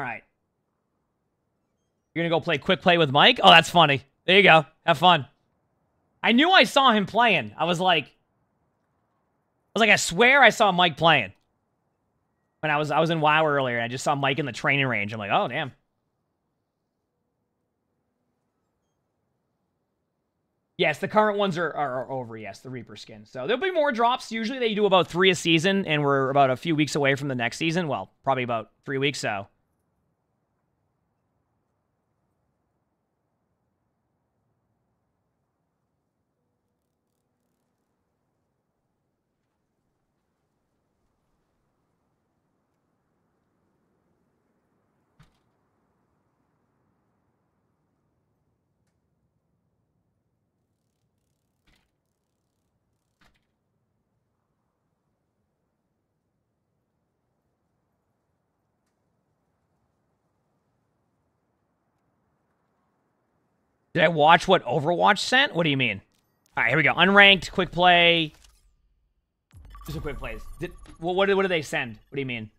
All right. You're gonna go play quick play with Mike? Oh, that's funny. There you go. Have fun. I knew I saw him playing. I was like, I was like, I swear I saw Mike playing. When I was I was in WoW earlier, and I just saw Mike in the training range. I'm like, oh damn. Yes, the current ones are, are, are over. Yes, the Reaper skin. So there'll be more drops. Usually they do about three a season, and we're about a few weeks away from the next season. Well, probably about three weeks. So Did I watch what Overwatch sent? What do you mean? All right, here we go. Unranked, quick play. Just a quick plays. Did, what, what, what did they send? What do you mean?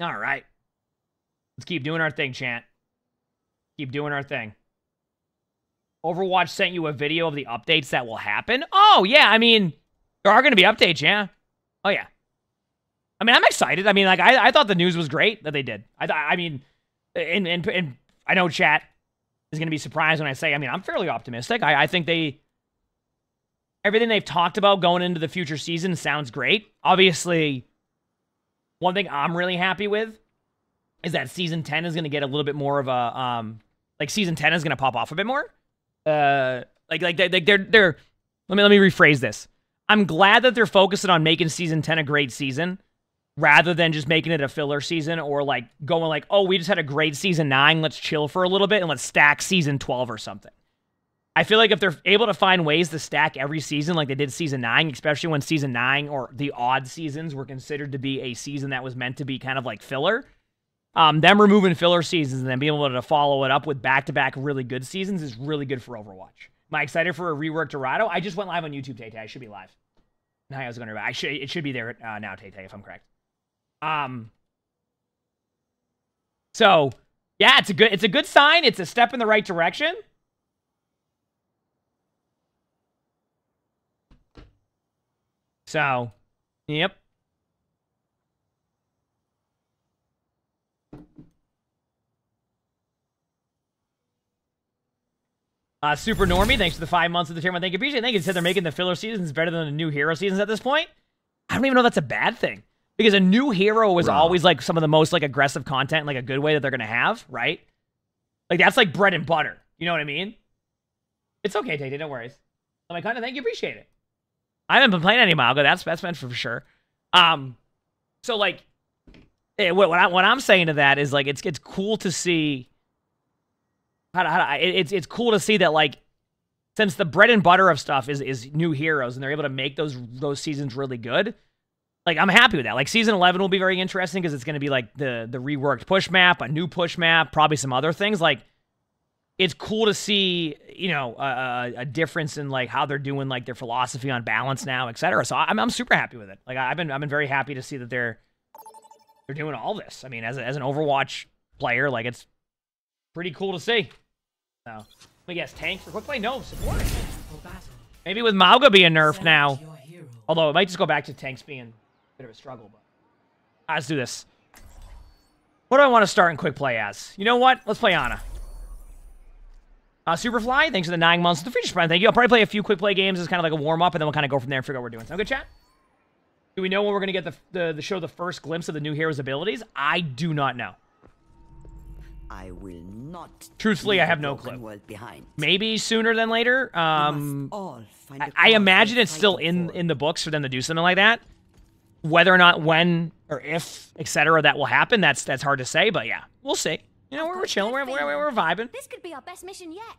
All right. Let's keep doing our thing, chant. Keep doing our thing. Overwatch sent you a video of the updates that will happen. Oh, yeah. I mean, there are going to be updates, yeah. Oh, yeah. I mean, I'm excited. I mean, like, I, I thought the news was great that they did. I I mean, and, and, and I know chat is going to be surprised when I say, I mean, I'm fairly optimistic. I, I think they, everything they've talked about going into the future season sounds great. Obviously, one thing I'm really happy with is that season 10 is going to get a little bit more of a, um, like, season 10 is going to pop off a bit more uh, like like they, they're they're. Let me let me rephrase this. I'm glad that they're focusing on making season 10 a great season rather than just making it a filler season or like going like, oh, we just had a great season nine. Let's chill for a little bit and let's stack season 12 or something. I feel like if they're able to find ways to stack every season like they did season nine, especially when season nine or the odd seasons were considered to be a season that was meant to be kind of like filler, um, them removing filler seasons and then being able to follow it up with back-to-back really good seasons is really good for Overwatch. Am I excited for a reworked Dorado? I just went live on YouTube, Tay Tay. I should be live. I was going to. I should. It should be there uh, now, Tay Tay, if I'm correct. Um. So, yeah, it's a good. It's a good sign. It's a step in the right direction. So, yep. Uh, Super Normie, thanks for the five months of the tournament. Thank you, appreciate it. Thank you. Said they're making the filler seasons better than the new hero seasons at this point. I don't even know that's a bad thing because a new hero is always like some of the most like aggressive content, like a good way that they're gonna have, right? Like that's like bread and butter. You know what I mean? It's okay, Tay Don't worry. Oh my content, thank you, appreciate it. I haven't been playing any Mauga. That's that's meant for sure. Um, so like, eh, what what, I, what I'm saying to that is like it's it's cool to see how how it's it's cool to see that like since the bread and butter of stuff is is new heroes and they're able to make those those seasons really good. Like I'm happy with that. Like season 11 will be very interesting because it's going to be like the the reworked push map, a new push map, probably some other things. Like it's cool to see you know a, a difference in like how they're doing like their philosophy on balance now, etc. So I'm I'm super happy with it. Like I've been I've been very happy to see that they're they're doing all this. I mean, as a, as an Overwatch player, like it's pretty cool to see. So, but yes, tank for quick play. No support. Maybe with Mauga being nerfed now. Although it might just go back to tanks being a bit of a struggle. But let's do this. What do I want to start in quick play as? You know what? Let's play Ana. Uh, Superfly, thanks for the nine months. The feature prime, thank you. I'll probably play a few quick play games as kind of like a warm up, and then we'll kind of go from there and figure out what we're doing. Sound good, chat? Do we know when we're going to get the, the, the show the first glimpse of the new hero's abilities? I do not know. I will not. Truthfully, I have no clue. Maybe sooner than later. Um, I, I imagine it's still in in the books for them to do something like that. Whether or not when or if, etc., that will happen, that's that's hard to say. But yeah, we'll see. You know, we're, we're chilling. We're, we're, we're, vibing. This could be our best mission yet.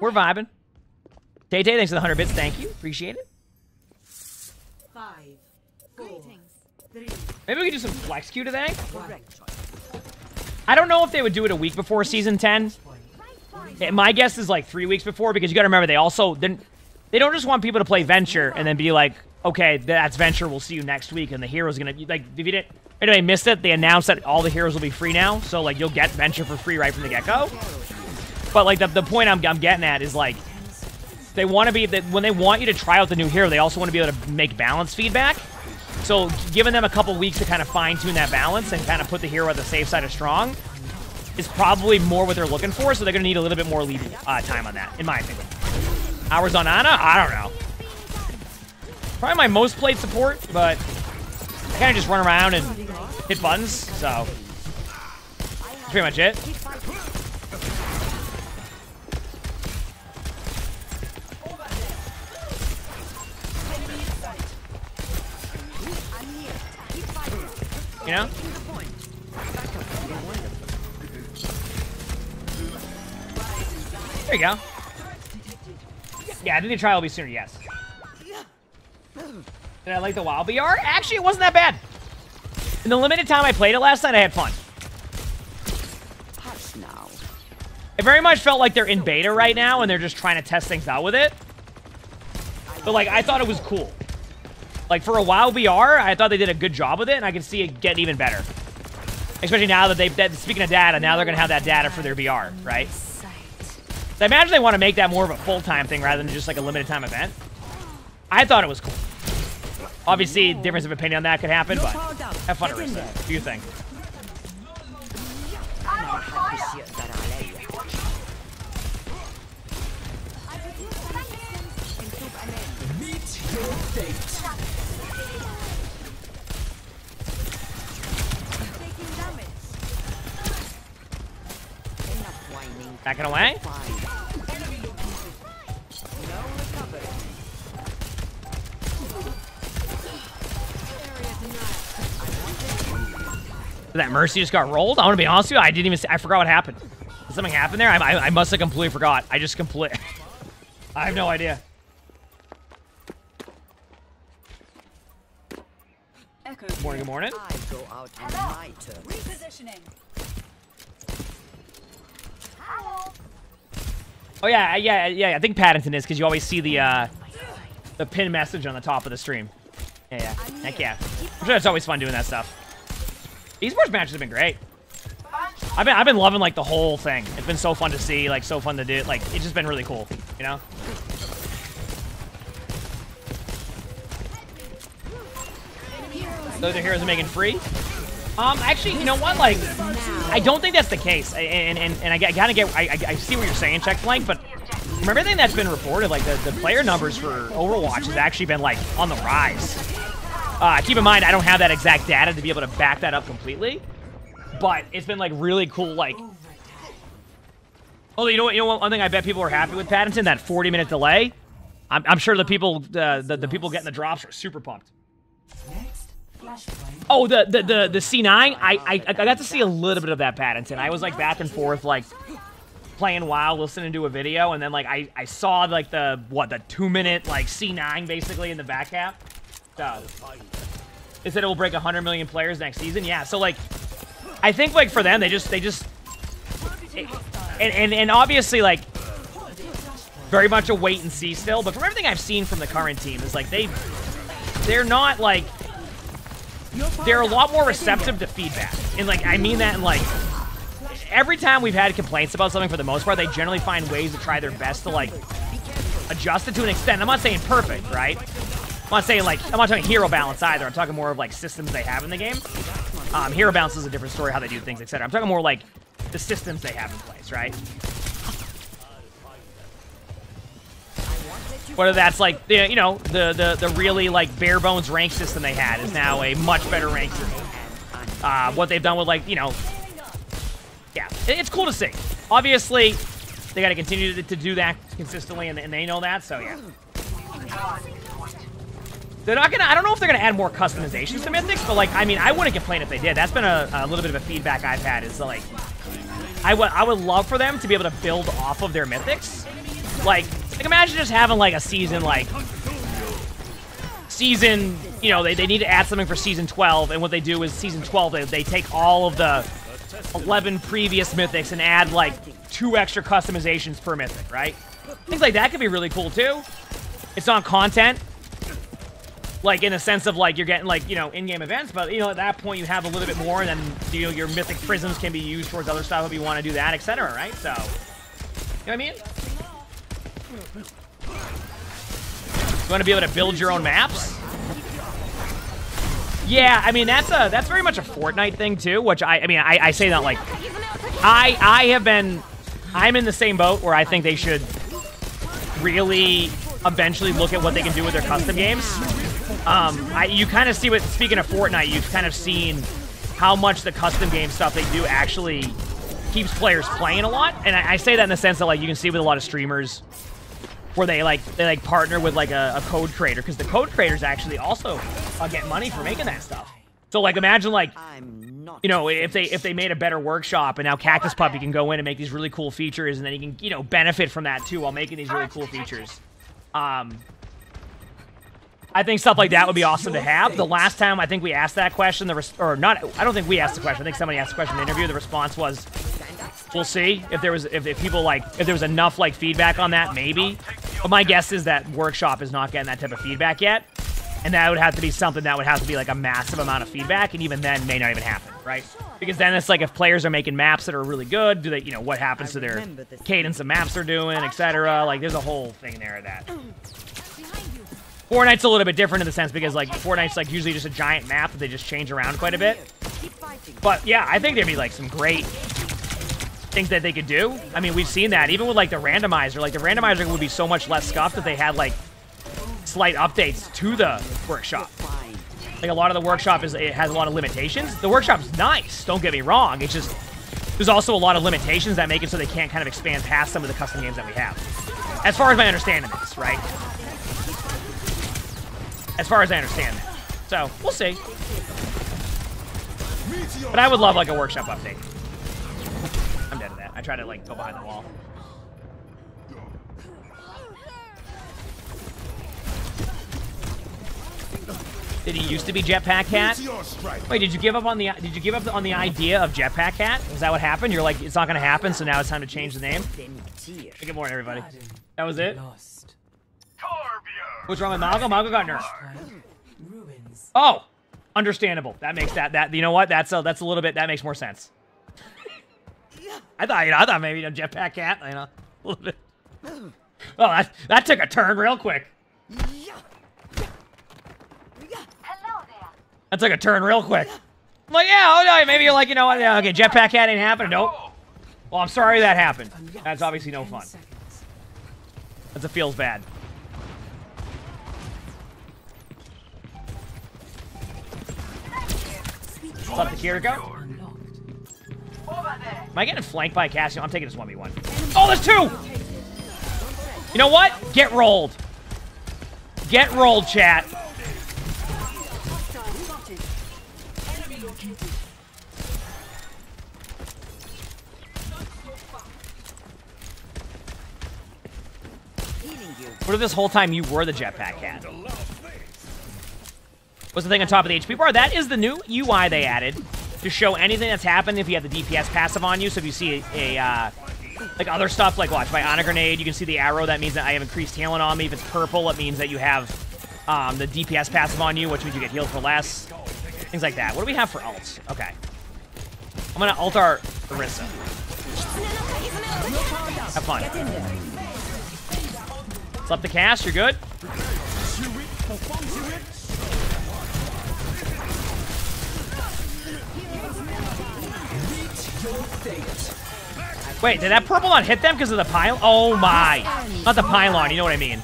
We're vibing. Tay Tay, thanks for the 100 bits. Thank you. Appreciate it. Five, four, three. Maybe we can do some flex Q today. I don't know if they would do it a week before season 10. Eh, My guess is like three weeks before because you got to remember they also they don't just want people to play Venture and then be like, okay, that's Venture. We'll see you next week, and the hero's gonna like if you didn't. Anyway, missed it. They announced that all the heroes will be free now, so like you'll get Venture for free right from the get go. But like the, the point I'm, I'm getting at is like they want to be that when they want you to try out the new hero, they also want to be able to make balance feedback. So giving them a couple weeks to kind of fine tune that balance and kind of put the hero at the safe side of strong is probably more what they're looking for. So they're going to need a little bit more lead uh, time on that, in my opinion. Hours on Ana? I don't know. Probably my most played support, but I kind of just run around and hit buttons. So that's pretty much it. You know? There you go. Yeah, I think the trial will be sooner, yes. Did I like the WoW VR? Actually, it wasn't that bad. In the limited time I played it last night, I had fun. It very much felt like they're in beta right now and they're just trying to test things out with it. But like, I thought it was cool. Like for a WoW VR, I thought they did a good job with it, and I can see it getting even better. Especially now that they, that, speaking of data, now they're gonna have that data for their VR, right? So I imagine they want to make that more of a full-time thing rather than just like a limited time event. I thought it was cool. Obviously, difference of opinion on that could happen, but have fun at risk. Do you think? Enough Backing away. Fine. No. That Mercy just got rolled. I want to be honest with you. I didn't even. See, I forgot what happened. Did something happen there? I, I, I must have completely forgot. I just complete. I have no idea. Good morning. Good morning. I go out on my turn. Repositioning. Oh yeah, yeah, yeah. I think Paddington is because you always see the uh, the pin message on the top of the stream. Yeah, yeah. Heck yeah. I'm sure it's always fun doing that stuff. Esports matches have been great. I've been I've been loving like the whole thing. It's been so fun to see, like so fun to do. Like it's just been really cool, you know. Those are heroes making free. Um, actually, you know what? Like, I don't think that's the case. And and, and I gotta get. I, I, see what you're saying, check blank, but from everything that's been reported, like the, the player numbers for Overwatch has actually been like on the rise. Uh, keep in mind, I don't have that exact data to be able to back that up completely, but it's been like really cool. Like, oh, you know what? You know what? One thing I bet people are happy with Paddington that 40 minute delay. I'm, I'm sure the people uh, the the people getting the drops are super pumped. Oh, the the the, the C9. I, I I got to see a little bit of that Paddington. I was like back and forth, like playing WoW, listening to a video, and then like I I saw like the what the two minute like C9 basically in the back half. So, they said it will break 100 million players next season. Yeah, so like I think like for them they just they just and and and obviously like very much a wait and see still. But from everything I've seen from the current team is like they they're not like they're a lot more receptive to feedback. And like I mean that in like every time we've had complaints about something for the most part, they generally find ways to try their best to like adjust it to an extent. I'm not saying perfect, right? I'm not saying like I'm not talking hero balance either. I'm talking more of like systems they have in the game. Um, hero balance is a different story, how they do things, etc. I'm talking more like the systems they have in place, right? Whether that's like the you know the the the really like bare bones rank system they had is now a much better rank system. Uh, what they've done with like you know, yeah, it- it's cool to see. Obviously, they got to continue to, to do that consistently, and, and they know that. So yeah. They're not gonna. I don't know if they're gonna add more customizations to Mythics, but like, I mean, I wouldn't complain if they did. That's been a, a little bit of a feedback I've had. Is like, I would I would love for them to be able to build off of their Mythics. Like, like imagine just having like a season like season. You know, they, they need to add something for season 12, and what they do is season 12 they, they take all of the 11 previous mythics and add like two extra customizations per mythic, right? Things like that could be really cool too. It's not content, like in a sense of like you're getting like you know in-game events, but you know at that point you have a little bit more, and then you know your mythic prisms can be used towards other stuff if you want to do that, etc. Right? So, you know what I mean? You want to be able to build your own maps? Yeah, I mean that's a that's very much a Fortnite thing too. Which I I mean I, I say that like I I have been I'm in the same boat where I think they should really eventually look at what they can do with their custom games. Um, I, you kind of see what speaking of Fortnite, you've kind of seen how much the custom game stuff they do actually keeps players playing a lot. And I, I say that in the sense that like you can see with a lot of streamers where they like they like partner with like a, a code creator because the code creators actually also uh, get money for making that stuff. So like imagine like you know if they if they made a better workshop and now Cactus Puppy can go in and make these really cool features and then he can you know benefit from that too while making these really cool features. Um, I think stuff like that would be awesome to have. The last time I think we asked that question, the res- or not, I don't think we asked the question. I think somebody asked the question in the interview. The response was, "We'll see if there was if, if people like if there was enough like feedback on that, maybe." But my guess is that workshop is not getting that type of feedback yet, and that would have to be something that would have to be like a massive amount of feedback, and even then may not even happen, right? Because then it's like if players are making maps that are really good, do they, you know, what happens to their cadence of maps they're doing, etc. Like there's a whole thing there that. Fortnite's a little bit different in the sense because like Fortnite's like usually just a giant map that they just change around quite a bit. But yeah, I think there'd be like some great things that they could do. I mean, we've seen that even with like the randomizer. Like the randomizer would be so much less scuffed if they had like slight updates to the workshop. Like a lot of the workshop is it has a lot of limitations. The workshop's nice, don't get me wrong. It's just there's also a lot of limitations that make it so they can't kind of expand past some of the custom games that we have. As far as my understanding is, right? As far as I understand that. So, we'll see. But I would love like a workshop update. I try to like go behind the wall. Did he used to be Jetpack Cat? Wait, did you give up on the did you give up on the idea of Jetpack Cat? Is that what happened? You're like, it's not gonna happen, so now it's time to change the name. Good morning, everybody. That was it. What's wrong with Mauga? Mauga got nerfed. Ruins. Oh, understandable. That makes that that you know what? That's a that's a little bit that makes more sense. I thought you know I thought maybe you know Jetpack Cat you know a little bit. Oh, that that took a turn real quick. That took a turn real quick. I'm like, yeah, oh no, maybe you're like, you know what? Okay, Jetpack Cat ain't happening. Nope. Well, I'm sorry that happened. That's obviously no fun. That's a feels bad. Up, the Kiriko? Am I getting flanked by a Cassidy? I'm taking this 1v1. Oh, there's two! You know what? Get rolled. Get rolled, chat. What if this whole time you were the jetpack cat? What's the thing on top of the HP bar? That is the new UI they added to show anything that's happened if you have the DPS passive on you. So if you see a, a uh, like other stuff, like watch my Ana grenade, you can see the arrow. That means that I have increased healing on me. If it's purple, it means that you have um, the DPS passive on you, which means you get healed for less. Things like that. What do we have for ults? Okay. I'm gonna ult our Orisa. Have fun. What's the cast? You're good? Wait, did that purple not hit them because of the pylon? Oh my. Not the pylon, you know what I mean.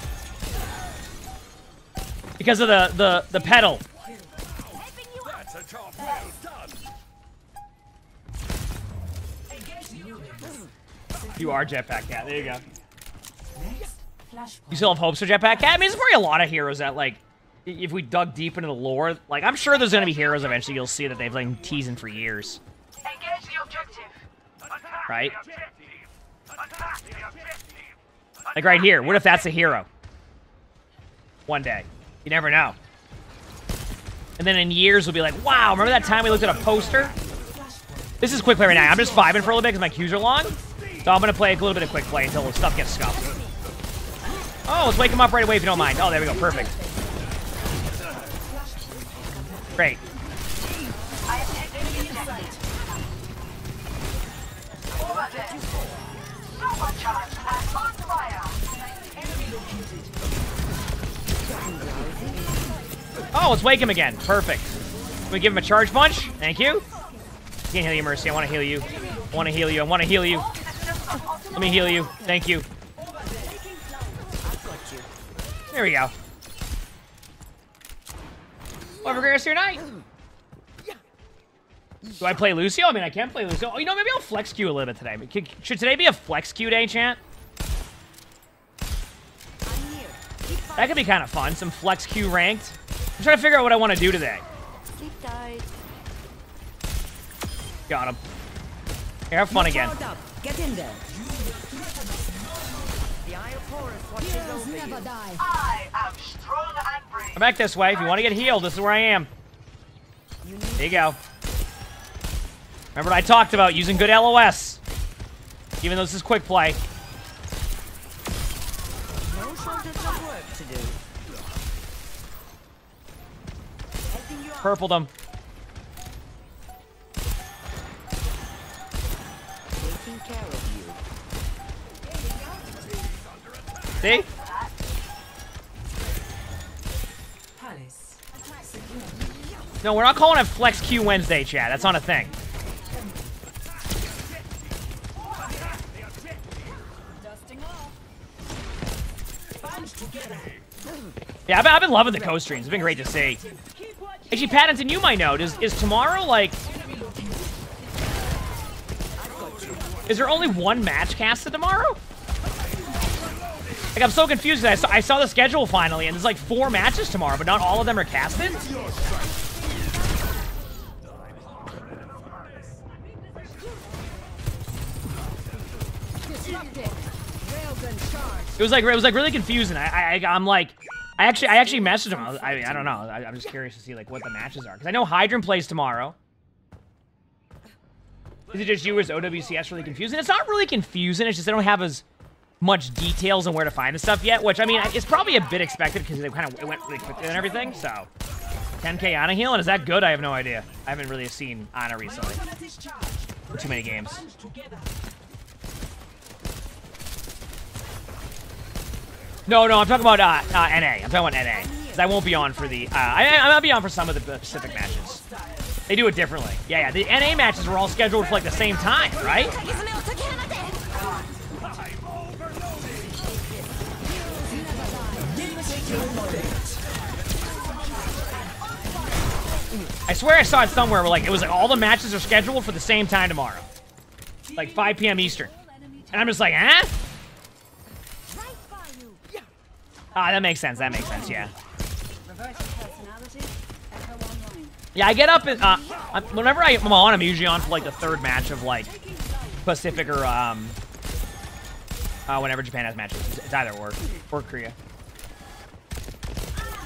Because of the, the, the petal. You are Jetpack Cat. There you go. You still have hopes for Jetpack Cat? I mean, there's probably a lot of heroes that, like, if we dug deep into the lore, like, I'm sure there's gonna be heroes eventually you'll see that they've been teasing for years, Engage the objective. Attack right? Like right here, what if that's a hero? One day. You never know. And then in years we'll be like, wow, remember that time we looked at a poster? This is quick play right now. I'm just vibing for a little bit because my queues are long. So I'm going to play a little bit of quick play until stuff gets scuffed. Oh, let's wake him up right away if you don't mind. Oh, there we go. Perfect. Great. Oh, let's wake him again. Perfect. Can we give him a charge punch? Thank you. Can't heal you, Mercy. I want to heal you. I want to heal you. I want to heal you. Let me heal you. Thank you. There we go. Overgrass your night. Do I play Lucio? I mean, I can play Lucio. Oh, you know, maybe I'll flex queue a little bit today. Can- Should today be a flex queue day, chant? That could be kind of fun. Some flex queue ranked. I'm trying to figure out what I want to do today. Sleep. Got him. Here, have fun again. Get in there. The Eye of Horus watches over you. I am strong and brave. Come back this way. If you want to get healed, this is where I am. There you go. Remember what I talked about, using good LOS. Even though this is quick play. No shortage of work to do. Helping you. Purpled him. Taking care of you. See? No, we're not calling it Flex Q Wednesday, chat. That's not a thing. Yeah, I've been, I've been loving the co-streams. It's been great to see. Actually, Paddington, you might know. Is, is tomorrow, like... Is there only one match casted tomorrow? Like, I'm so confused. I saw, I saw the schedule finally, and there's like four matches tomorrow, but not all of them are casted? It was like it was like really confusing. I, I I'm like, I actually I actually messaged him. I, I mean I don't know. I, I'm just curious to see like what the matches are because I know Hydron plays tomorrow. Is it just you or is OWCS really confusing? It's not really confusing. It's just they don't have as much details on where to find the stuff yet, which I mean it's probably a bit expected because they kind of went really quickly and everything. So 10k Ana heal and is that good? I have no idea. I haven't really seen Ana recently. Too many games. No, no, I'm talking about uh, uh, NA. I'm talking about NA. I won't be on for the. Uh, I, I'll be on for some of the Pacific matches. They do it differently. Yeah, yeah. The NA matches were all scheduled for like the same time, right? I swear I saw it somewhere where like it was like all the matches are scheduled for the same time tomorrow, like 5 p.m. Eastern, and I'm just like, huh? Ah, that makes sense. That makes sense. Yeah. Yeah, I get up and uh, I'm- whenever I- I'm on, I'm usually on for like the third match of like Pacific or um, uh, whenever Japan has matches. It's, it's either or or Korea.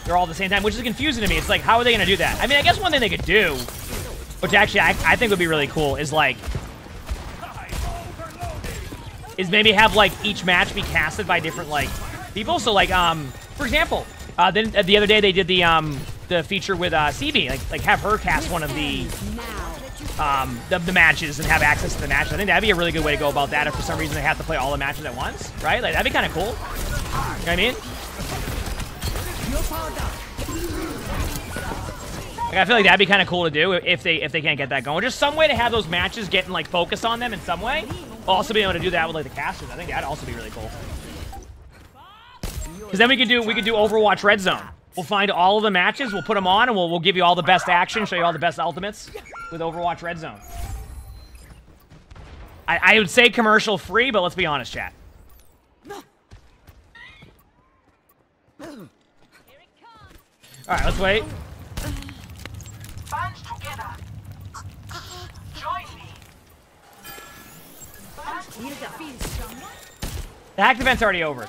They're all at the same time, which is confusing to me. It's like, how are they gonna do that? I mean, I guess one thing they could do, which actually I, I think would be really cool, is like, is maybe have like each match be casted by different like people. So like, um, for example, uh, then uh, the other day they did the um the feature with uh CB, like like have her cast one of the um the, the matches and have access to the matches. I think that'd be a really good way to go about that. If for some reason they have to play all the matches at once, right? Like that'd be kind of cool. You know what I mean? Like, I feel like that'd be kind of cool to do if they if they can't get that going. Just some way to have those matches getting like focus on them in some way. Also be able to do that with like the casters. I think that'd also be really cool. Because then we could do we could do Overwatch Red Zone. We'll find all of the matches, we'll put them on, and we'll we'll give you all the best action, show you all the best ultimates with Overwatch Red Zone. I, I would say commercial free, but let's be honest, chat. All right, let's wait. Band together. Join me. The hacked event's already over.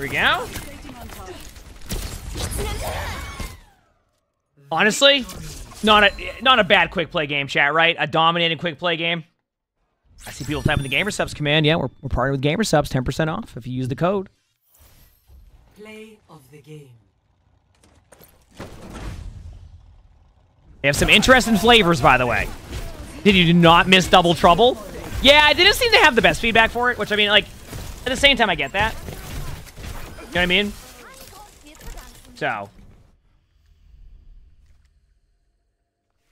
Here we go. Honestly, not a not a bad quick play game, chat. Right? A dominating quick play game. I see people typing the GamerSupps command. Yeah, we're we're partnered with GamerSupps, ten percent off if you use the code. Play of the game. They have some interesting flavors, by the way. Did you not miss Double Trouble? Yeah, I didn't seem to have the best feedback for it, which I mean, like, at the same time, I get that. You know what I mean? So.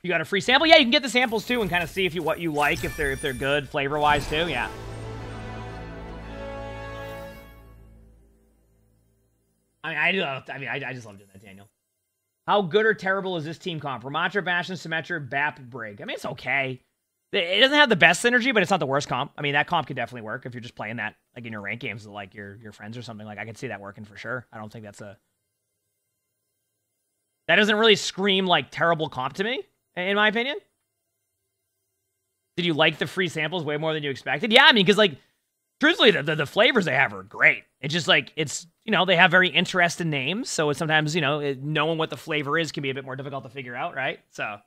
You got a free sample? Yeah, you can get the samples too and kind of see if you what you like, if they're if they're good flavor-wise too. Yeah. I mean, I do. I mean, I, I just love doing that, Daniel. How good or terrible is this team comp? Ramattra, Bastion, Symmetra, Bap, Brig. I mean, it's okay. It doesn't have the best synergy, but it's not the worst comp. I mean, that comp could definitely work if you're just playing that like in your rank games with like your your friends or something. Like I could see that working for sure. I don't think that's a that doesn't really scream like terrible comp to me, in my opinion. Did you like the free samples way more than you expected? Yeah, I mean, because like truthfully, the, the, the flavors they have are great. It's just like it's you know they have very interesting names, so it's sometimes you know knowing what the flavor is can be a bit more difficult to figure out, right? So.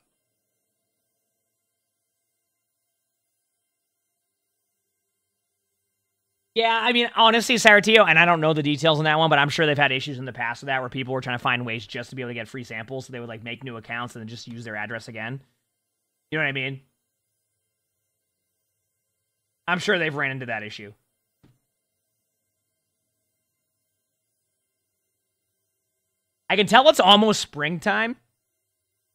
Yeah, I mean, honestly, Saratio, and I don't know the details on that one, but I'm sure they've had issues in the past with that where people were trying to find ways just to be able to get free samples, so they would like make new accounts and then just use their address again. You know what I mean? I'm sure they've ran into that issue. I can tell it's almost springtime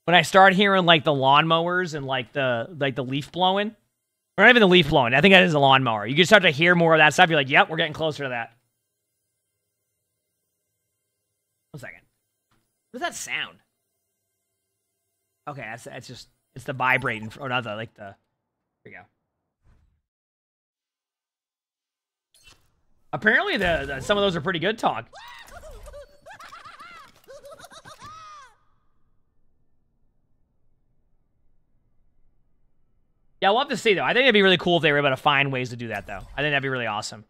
when I start hearing like the lawnmowers and like the like the leaf blowing. Or not even the leaf blowing. I think that is a lawnmower. You can start to hear more of that stuff. You're like, yep, we're getting closer to that. One second. What does that sound? Okay, that's that's just it's the vibrating or not the like the here we go. Apparently the, the some of those are pretty good talk. Yeah, we'll have to see, though. I think it'd be really cool if they were able to find ways to do that, though. I think that'd be really awesome.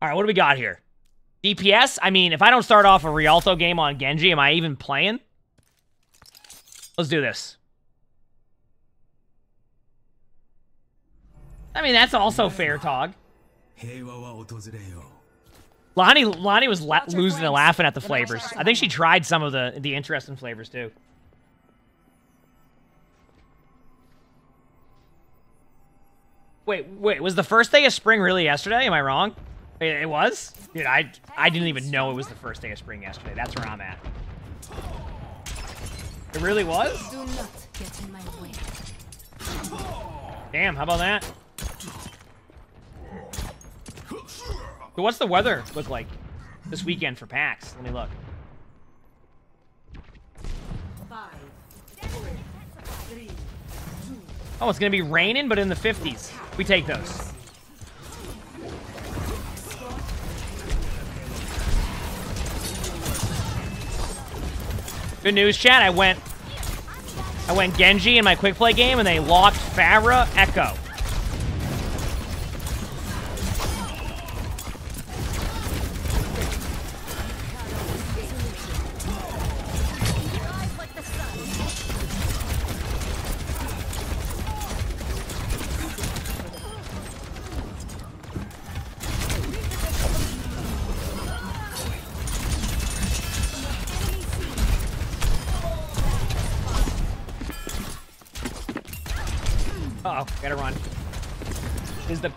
All right, what do we got here? DPS? I mean, if I don't start off a Rialto game on Genji, am I even playing? Let's do this. I mean, that's also fair talk. Lonnie, Lonnie was la losing and laughing at the flavors. I think she tried some of the, the interesting flavors, too. Wait, wait, was the first day of spring really yesterday? Am I wrong? It, it was? Dude, I, I didn't even know it was the first day of spring yesterday. That's where I'm at. It really was? Do not get in my way. Damn, how about that? So what's the weather look like this weekend for PAX? Let me look. Oh, it's gonna be raining, but in the 50s. We take those. Good news, chat. I went, I went Genji in my quick play game, and they locked Pharah Echo.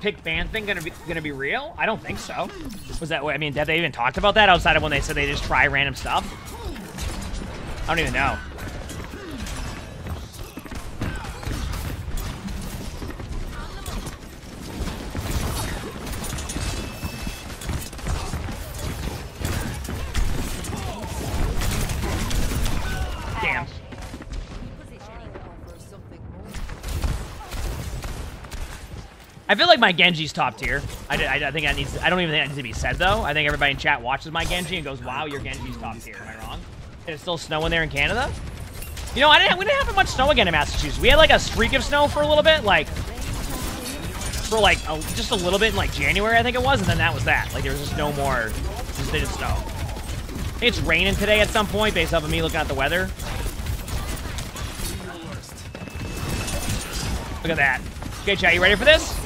Pick ban thing gonna be gonna be real? I don't think so. Was that? I mean, have they even talked about that outside of when they said they just try random stuff? I don't even know. I feel like my Genji's top tier. I, I, I think that needs. I don't even think that needs to be said though. I think everybody in chat watches my Genji and goes, "Wow, your Genji's top tier." Am I wrong? It still snowing there in Canada? You know, I didn't. We didn't have much snow again in Massachusetts. We had like a streak of snow for a little bit, like for like a, just a little bit in like January, I think it was, and then that was that. Like there was just no more, just didn't snow. It's raining today at some point based off of me looking at the weather. Look at that. Okay, chat, you ready for this?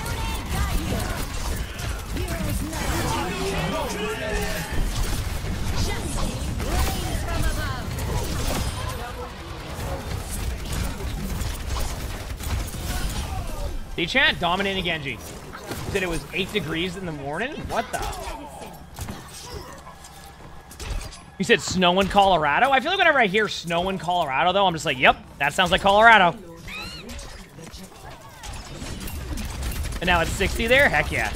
The chat dominating Genji. Said it was 8 degrees in the morning? What the? You said snow in Colorado? I feel like whenever I hear snow in Colorado, though, I'm just like, yep, that sounds like Colorado. And now it's 60 there? Heck yeah.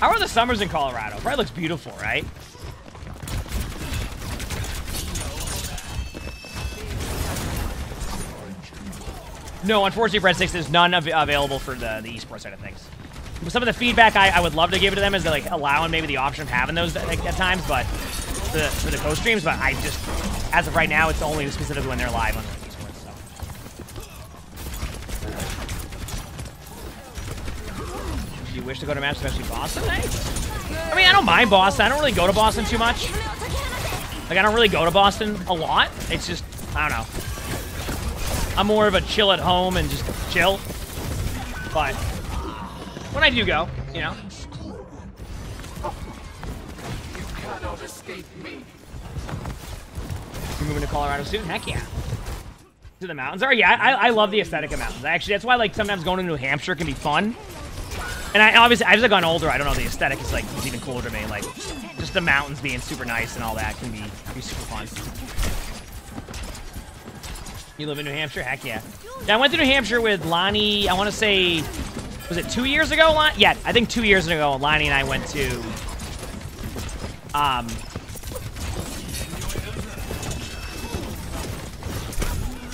How are the summers in Colorado? Probably looks beautiful, right? No, unfortunately, Red 6 there's none av available for the, the esports side of things. Some of the feedback I, I would love to give to them is like allowing maybe the option of having those like, at times, but for the, for the co-streams, but I just, as of right now, it's only specifically when they're live on esports, so. Do you wish to go to match, especially Boston? Hey. I mean, I don't mind Boston. I don't really go to Boston too much. Like, I don't really go to Boston a lot. It's just, I don't know. I'm more of a chill at home and just chill. But when I do go, you know. You cannot escape me. You're moving to Colorado soon? Heck yeah. To the mountains? Or yeah, I, I love the aesthetic of mountains. Actually, that's why like sometimes going to New Hampshire can be fun. And I obviously, as I've gotten older, I don't know the aesthetic is like is even cooler to me. Like just the mountains being super nice and all that can be be super fun. You live in New Hampshire? Heck yeah. Yeah, I went to New Hampshire with Lonnie, I want to say, was it two years ago? Lon yeah, I think two years ago, Lonnie and I went to, um,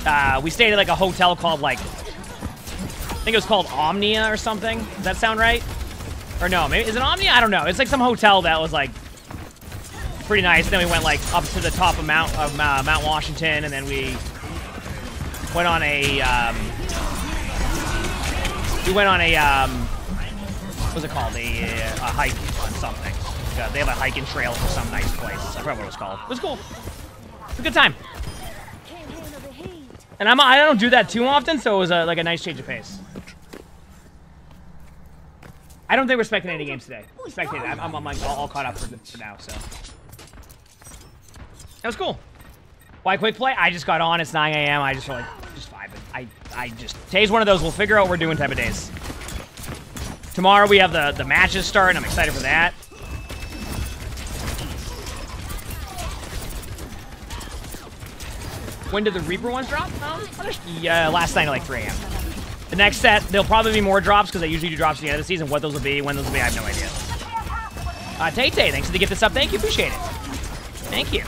uh, we stayed at like a hotel called like, I think it was called Omnia or something. Does that sound right? Or no, maybe, is it Omnia? I don't know. It's like some hotel that was like pretty nice. Then we went like up to the top of Mount, of, uh, Mount Washington and then we went on a, um, we went on a, um, what's it called? A, a hike on something. Uh, they have a hiking trail for some nice place. I forgot what it was called. It was cool. It was a good time. And I'm, I don't do that too often, so it was a, like a nice change of pace. I don't think we're spectating any games today. Spectated. I'm, I'm, I'm like all, all caught up for, for now, so. That was cool. Why quick play? I just got on. It's 9 a.m. I just like. I just today's one of those. We'll figure out what we're doing type of days. Tomorrow we have the the matches start. and I'm excited for that. When did the Reaper ones drop? Um, yeah, last night at like 3 a.m. The next set, there'll probably be more drops because I usually do drops at the end of the season. What those will be, when those will be, I have no idea. Uh, Tay Tay, thanks for the gift this up. Thank you, appreciate it. Thank you.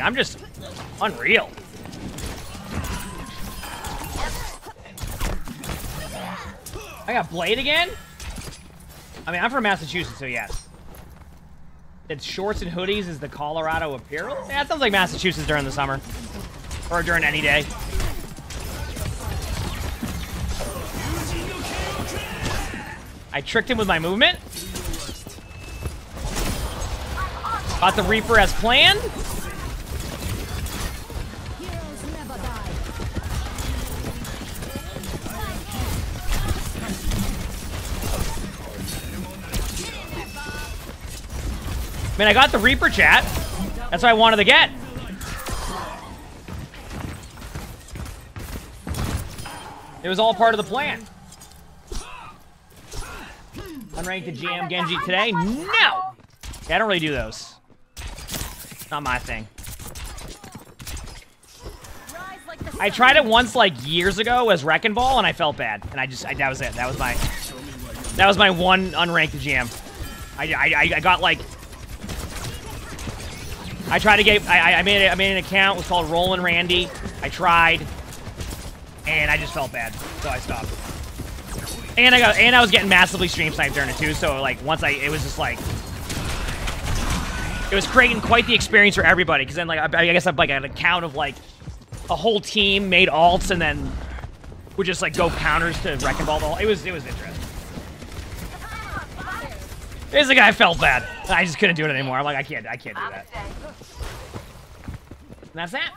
Like, I'm just unreal. I got Blade again? I mean, I'm from Massachusetts, so yes. It's shorts and hoodies is the Colorado apparel? Yeah, sounds like Massachusetts during the summer. Or during any day. I tricked him with my movement. Got the Reaper as planned. Mean, I got the Reaper chat. That's what I wanted to get. It was all part of the plan. Unranked the GM Genji today? No! Yeah, I don't really do those. Not my thing. I tried it once, like, years ago as Wrecking Ball, and I felt bad. And I just, I, that was it. That was my, that was my one unranked GM. I, I, I got, like, I tried to get. I, I- made. A, I made an account. It was called Rollin' Randy. I tried, and I just felt bad, so I stopped. And I got. And I was getting massively stream sniped during it too. So like once I, it was just like. It was creating quite the experience for everybody, because then like I, I guess I've like an account of like a whole team made alts and then would just like go counters to wrecking ball. It was it was interesting. This the guy I felt bad. I just couldn't do it anymore. I'm like I can't I can't do that. And that's that.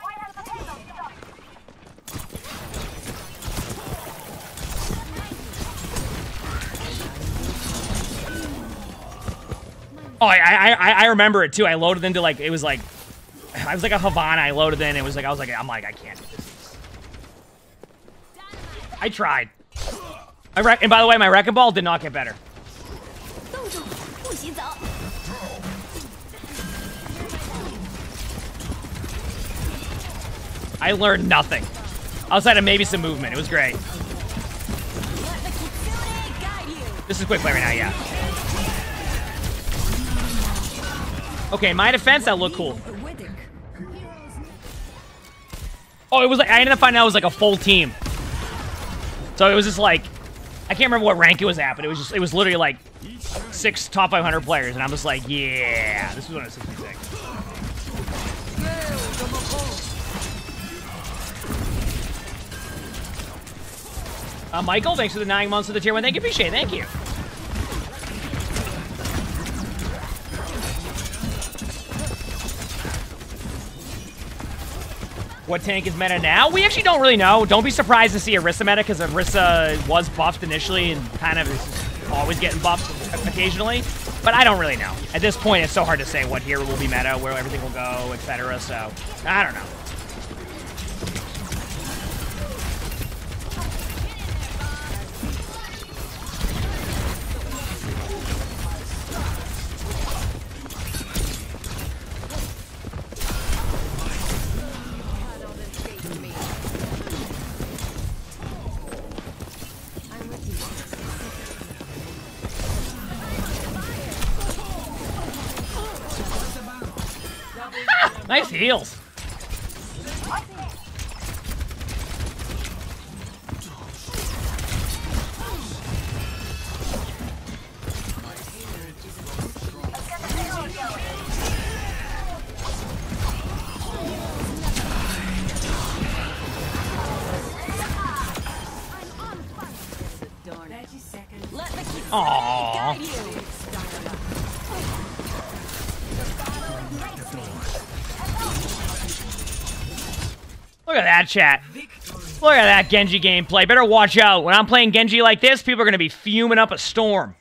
Oh, I, I I remember it too. I loaded into like it was like I was like a Havana. I loaded in. It was like I was like I'm like I can't do this. I tried. I and by the way, my wrecking ball did not get better. I learned nothing outside of maybe some movement. It was great. This is quick play right now, yeah. Okay, my defense, that looked cool. Oh, it was like, I ended up finding out it was like a full team. So it was just like, I can't remember what rank it was at, but it was just, it was literally like six top 500 players, and I'm just like, yeah, this was when I was 66. Uh, Michael, thanks for the nine months of the tier one. Thank you, appreciate it. Thank you. What tank is meta now? We actually don't really know. Don't be surprised to see Orisa meta because Orisa was buffed initially and kind of is always getting buffed occasionally. But I don't really know. At this point, it's so hard to say what hero will be meta, where everything will go, etc. So, I don't know. Nice heals. Darn it. 30 seconds. Let the kitsune Aww. Look at that chat. Look at that Genji gameplay. Better watch out. When I'm playing Genji like this, people are going to be fuming up a storm.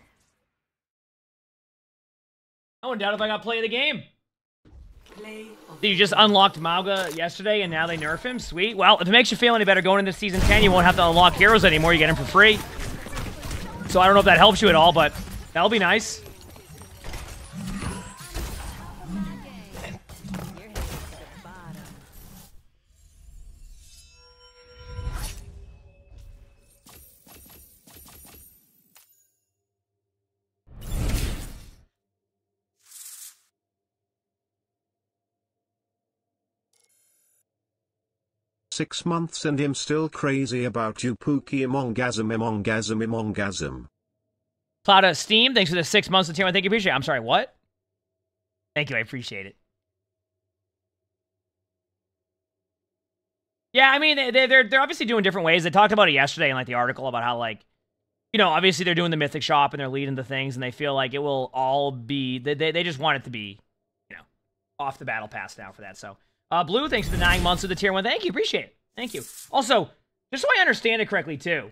I wouldn't doubt if I got play of the game. You just unlocked Mauga yesterday, and now they nerf him? Sweet. Well, if it makes you feel any better going into Season 10, you won't have to unlock heroes anymore. You get them for free. So I don't know if that helps you at all, but that'll be nice. Six months and him still crazy about you Pookie Amongasm Amongasm Amongasm. Cloud of Steam, thanks for the six months of tier. Thank you, appreciate it. I'm sorry, what? Thank you, I appreciate it. Yeah, I mean, they- they're they're obviously doing different ways. They talked about it yesterday in like the article about how like, you know, obviously they're doing the Mythic Shop and they're leading the things, and they feel like it will all be they they, they just want it to be, you know, off the battle pass now for that. So, uh, Blue, thanks for the nine months of the tier one. Thank you, appreciate it. Thank you. Also, just so I understand it correctly too.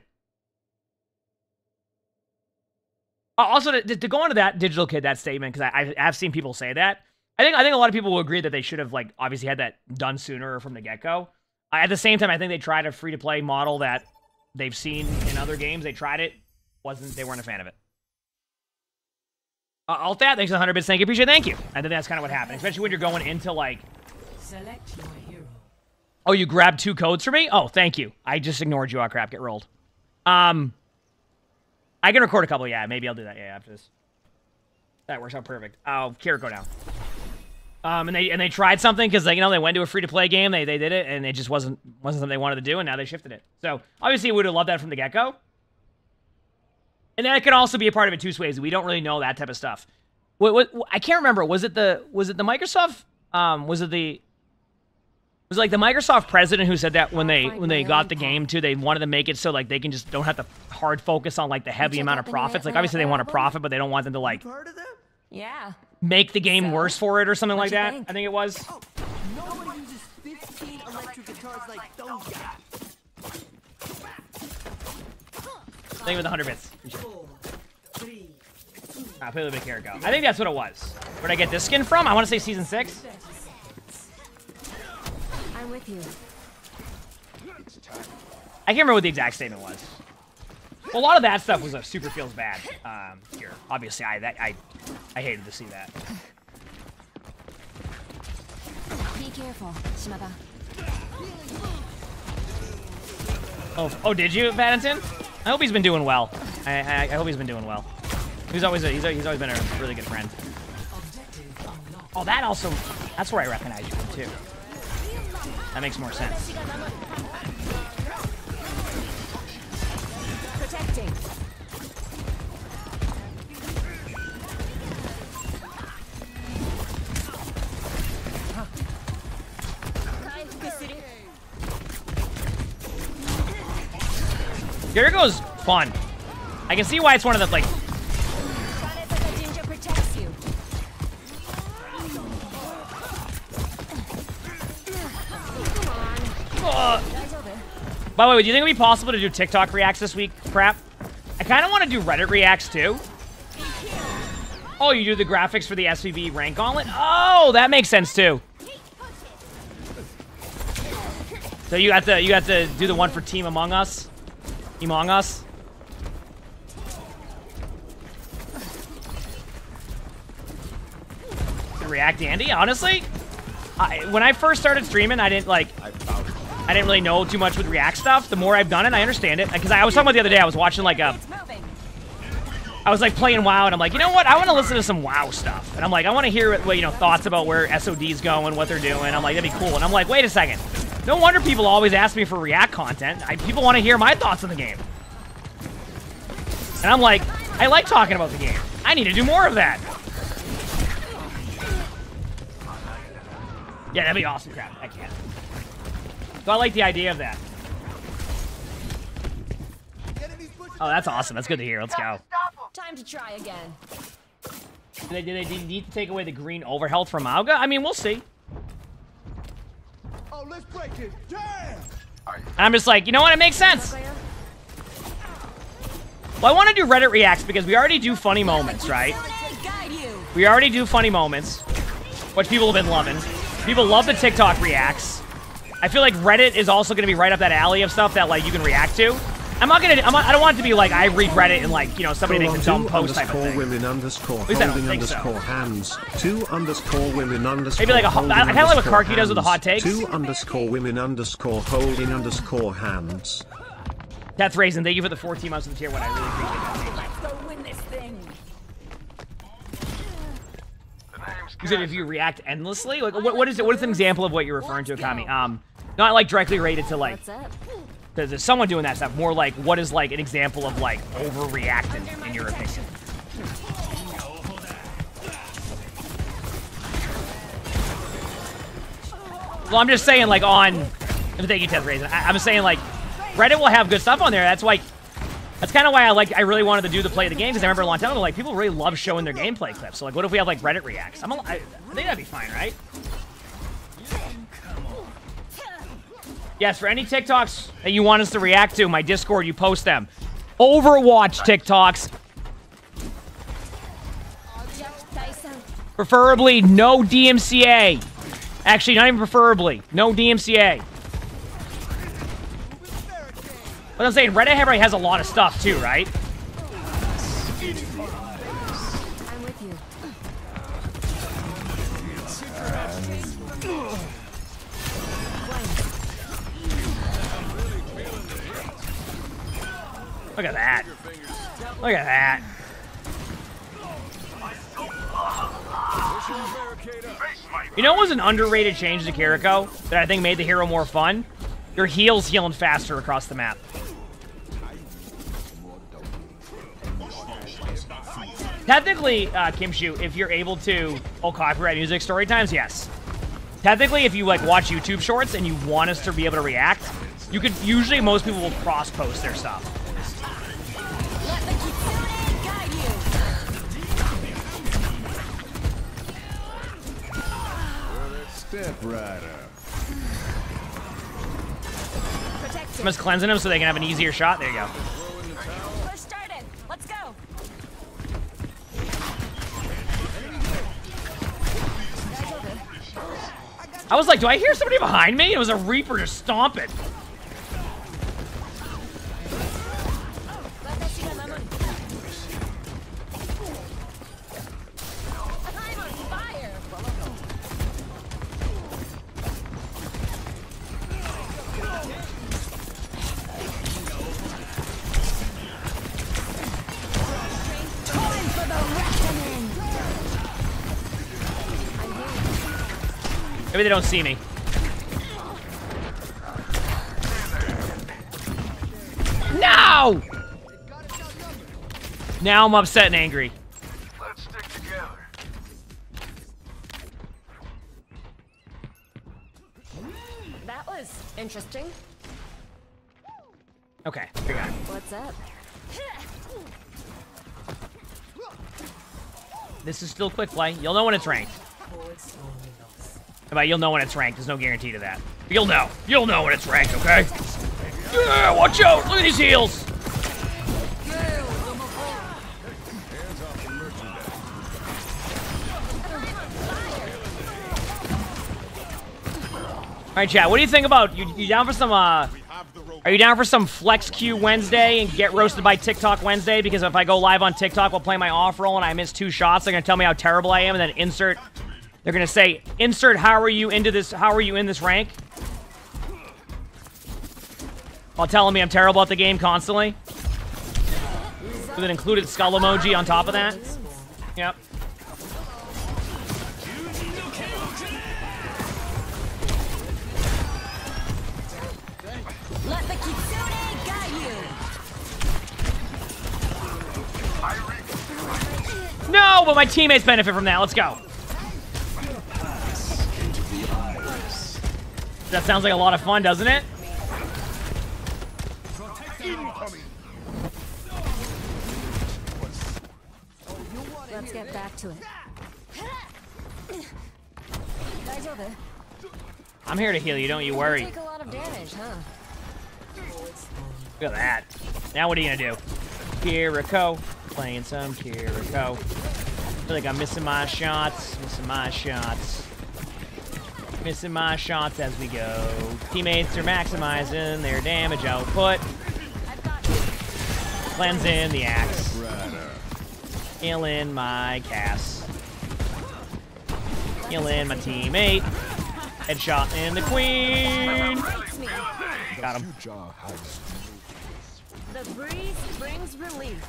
Uh, also, to, to go into that digital kid, that statement, because I, I have seen people say that. I think I think a lot of people will agree that they should have like obviously had that done sooner from the get go. At the same time, I think they tried a free to play model that they've seen in other games. They tried it, wasn't they weren't a fan of it. Uh, Alt that, thanks for the hundred bits. Thank you, appreciate. it. Thank you. I think that's kind of what happened, especially when you're going into like, select your hero. oh, you grabbed two codes for me. Oh, thank you. I just ignored you. Oh crap, get rolled. Um, I can record a couple. Yeah, maybe I'll do that. Yeah, after this. That works out perfect. Oh, Kira, go down. Um, and they and they tried something because they you know they went to a free to play game, they they did it, and it just wasn't wasn't something they wanted to do, and now they shifted it. So obviously, we would have loved that from the get go. And that could also be a part of it too, Swayze. We don't really know that type of stuff. What, what I can't remember. Was it the was it the Microsoft? Um, was it the was like the Microsoft president who said that when they when they got the game too, they wanted to make it so like they can just don't have to hard focus on like the heavy amount of profits. Like obviously they want a profit, but they don't want them to like Heard of them? Yeah. make the game So, worse for it or something like that. think? I think it was. Oh, nobody uses 15 electric guitars like those guys. I think it was 100 bits. Four, three, I play a little bit here go. I think that's what it was. Where'd I get this skin from? I want to say season six. I'm with you. I can't remember what the exact statement was. Well, a lot of that stuff was a super feels bad. Um, here, obviously, I that I I hated to see that. Be careful, Shimada. Oh, oh, did you, Paddington? I hope he's been doing well. I, I, I hope he's been doing well. He's always a, he's, a, he's always been a really good friend. Oh, that also that's where I recognize you from too. That makes more sense. Protecting. Jericho's fun. I can see why it's one of the like. By the way, do you think it'd be possible to do TikTok reacts this week? Crap. I kind of want to do Reddit reacts too. Oh, you do the graphics for the SVB rank gauntlet? Oh, that makes sense too. So you got to you got to do the one for Team Among Us, Among Us. React Andy, honestly, I, when I first started streaming, I didn't like. I didn't really know too much with React stuff. The more I've done it, I understand it. Because I was talking about the other day, I was watching like a moving. I was like playing WoW, and I'm like, you know what? I want to listen to some WoW stuff, and I'm like, I want to hear what you know thoughts about where SOD's going, what they're doing. I'm like, that'd be cool. And I'm like, wait a second. No wonder people always ask me for React content. I, people want to hear my thoughts on the game. And I'm like, I like talking about the game. I need to do more of that. Yeah, that'd be awesome, crap. I can't. So I like the idea of that. Oh, that's awesome. That's good to hear. Let's go. Time to try again. Do they, do they need to take away the green overhealth from Mauga? I mean, we'll see. Oh, let's break it. Damn! And I'm just like, you know what? It makes sense. Well, I want to do Reddit reacts because we already do funny moments, right? Kitsune guide you. We already do funny moments, which people have been loving. People love the TikTok reacts. I feel like Reddit is also going to be right up that alley of stuff that like you can react to. I'm not gonna. I'm not, I don't want it to be like I read Reddit and like you know somebody makes a dumb two post type of thing. women underscore least I don't holding think so. underscore hands. Two underscore women underscore Maybe like a ho- holding I- I kinda like what underscore Karki does with the hot hands. takes. Two underscore women underscore holding underscore hands. That's Raisin. Thank you for the 14 months of the tier one. I really appreciate that. Let's go win this thing. You said if you react endlessly, like what, what is it? What is an example of what you're referring to, Akami? Um, not like directly related to like because there's someone doing that stuff. More like what is like an example of like overreacting in your opinion? Well, I'm just saying like on. Thank you, Ted Raisin. I, I'm saying like Reddit will have good stuff on there. That's why. That's kind of why I like. I really wanted to do the play of the game because I remember a long time ago, like people really love showing their gameplay clips. So like, what if we have like Reddit reacts? I'm. A, I, I think that'd be fine, right? Yes, for any TikToks that you want us to react to, my Discord, you post them. Overwatch TikToks, preferably no DMCA. Actually, not even preferably, no DMCA. But I'm saying Reddit Heavy has a lot of stuff too, right? Look at that. Look at that. You know what was an underrated change to Kiriko that I think made the hero more fun? Your heals healing faster across the map. Technically, uh, Kimshu, if you're able to... Oh, copyright music story times? Yes. Technically, if you, like, watch YouTube shorts and you want us to be able to react, you could... Usually, most people will cross-post their stuff. Step rider. I'm just cleansing them so they can have an easier shot. There you go. Let's go. I was like, do I hear somebody behind me? It was a Reaper just stomping. Maybe they don't see me. No! Now I'm upset and angry. Let's stick together. That was interesting. Okay, we got it. What's up? This is still quick play. You'll know when it's ranked. But you'll know when it's ranked. There's no guarantee to that. You'll know. You'll know when it's ranked, okay? Yeah, watch out! Look at these heals! All right, chat. What do you think about you? You down for some? Uh, are you down for some flex Q Wednesday and get roasted by TikTok Wednesday? Because if I go live on TikTok while playing my off role and I miss two shots, they're gonna tell me how terrible I am, and then insert. They're gonna say, insert. How are you into this? How are you in this rank? While telling me I'm terrible at the game constantly. With an included skull emoji on top of that. Yep. Let the Kitsune guide you. No, but my teammates benefit from that. Let's go. That sounds like a lot of fun, doesn't it? Let's get back to it. I'm here to heal you, don't you worry. Take a lot of damage, huh? Look at that. Now what are you gonna do? Kiriko. Playing some Kiriko. feel like I'm missing my shots. Missing my shots. Missing my shots as we go. Teammates are maximizing their damage output. Cleansing the axe. Killing my Cass. Killing my teammate. Headshot in the queen. Got him. The breeze brings relief.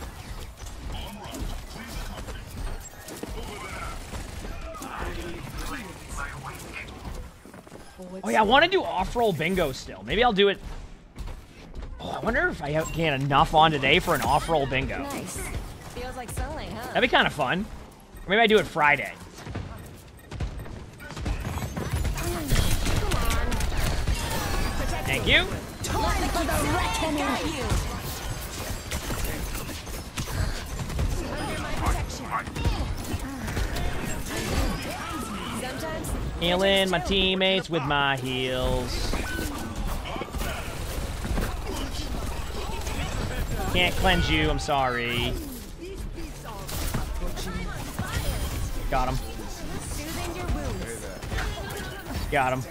Oh yeah, I want to do off-role bingo still. Maybe I'll do it. Oh, I wonder if I get enough on today for an off-role bingo. Nice. Feels like sewing, huh? That'd be kind of fun. Or maybe I do it Friday. Thank you. Time for the reckoning. Under my protection. Healing my teammates with my heals. Can't cleanse you, I'm sorry. Got him. Got him.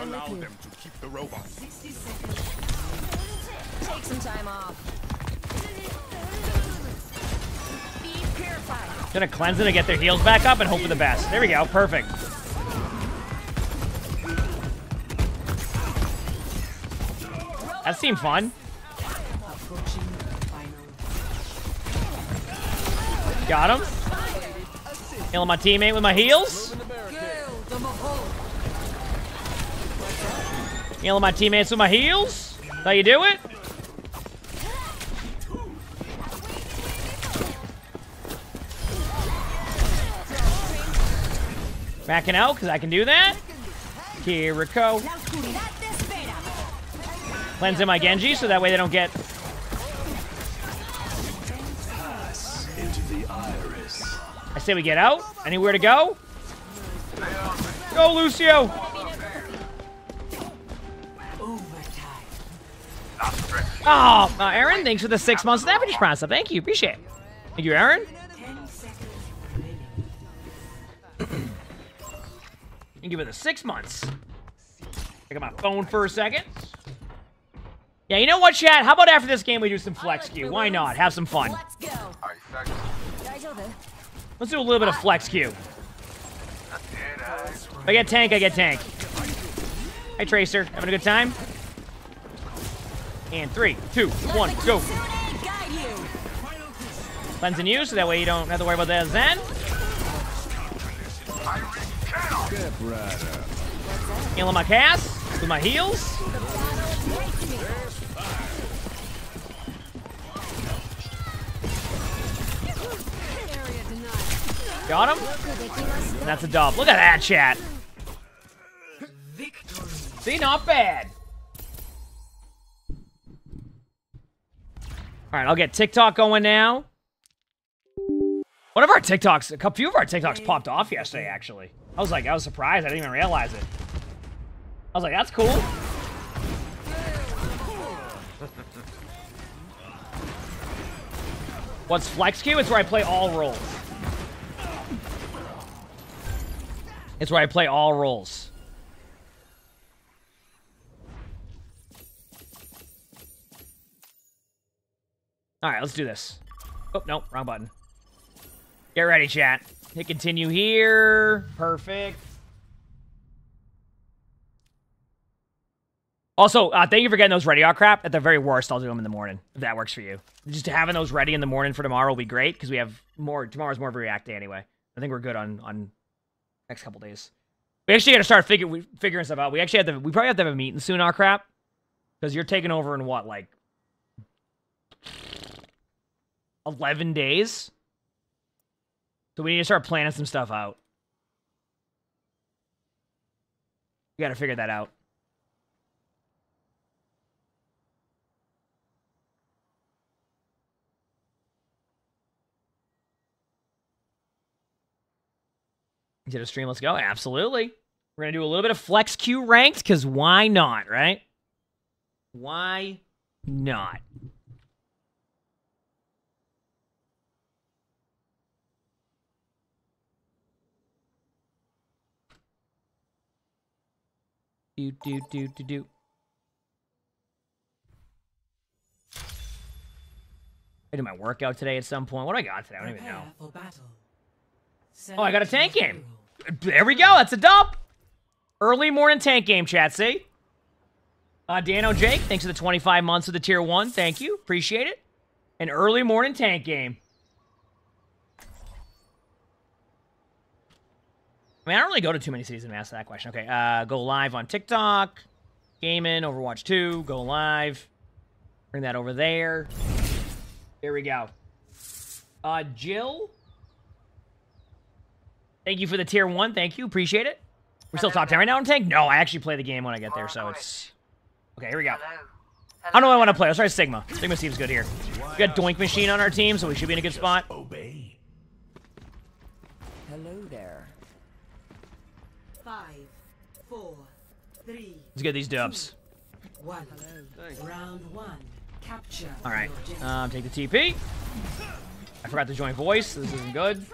Allow them to keep the robots. Take some time off. Be purified. Gonna cleanse it to get their heals back up and hope for the best. There we go, perfect. That seemed fun. Got him. Killing my teammate with my heals. Healing my teammates with my heals. How you do it. Backing out because I can do that. Kiriko. In my Genji so that way they don't get. I say we get out. Anywhere to go? Go, Lucio. Oh, uh, Aaron, thanks for the six months Savage Press. Thank you. Appreciate it. Thank you, Aaron. and give it the six months. I got my phone for a second. Yeah, you know what, Chad? How about after this game we do some flex queue? Why not? Have some fun. Let's do a little bit of flex queue. I get tank, I get tank. Hi Tracer. Having a good time? And three, two, one, go. Cleansing you, so that way you don't have to worry about that Zen. Healing my cast with my heals. Got him. And that's a dub. Look at that, chat. See, not bad. All right, I'll get TikTok going now. One of our TikToks, a few of our TikToks popped off yesterday, actually. I was like, I was surprised. I didn't even realize it. I was like, that's cool. What's Flex Queue? It's where I play all roles. It's where I play all roles. All right, let's do this. Oh, no, wrong button. Get ready, chat. Hit continue here. Perfect. Also, uh, thank you for getting those ready. Our crap. At the very worst, I'll do them in the morning if that works for you. Just having those ready in the morning for tomorrow will be great because we have more. Tomorrow's more of a React day anyway. I think we're good on on next couple days. We actually got to start figure, figuring stuff out. We actually have to. We probably have to have a meeting soon. Our crap, because you're taking over in what like 11 days. So we need to start planning some stuff out. We got to figure that out. Did a stream? Let's go. Absolutely. We're gonna do a little bit of flex Q ranked because why not, right? Why not? Do do do do do. I do my workout today at some point. What do I got today? I don't even know. Prepare for battle. Oh, I got a tank game. There we go. That's a dump. Early morning tank game, chat. See? Uh, Dano Jake, thanks for the 25 months of the tier one. Thank you. Appreciate it. An early morning tank game. I mean, I don't really go to too many cities and ask that question. Okay, uh, go live on TikTok, gaming, Overwatch 2, go live. Bring that over there. Here we go. Uh, Jill, thank you for the tier one. Thank you. Appreciate it. We're still top 10 right now in tank? No, I actually play the game when I get there, so it's... Okay, here we go. I don't know what I want to play. Let's try Sigma. Sigma seems good here. We got Doink Machine on our team, so we should be in a good spot. Obey. Hello there. Five, four, three, Let's get these dubs. one. Round one. Capture. All right. Um, take the TP. I forgot to join voice. This isn't good.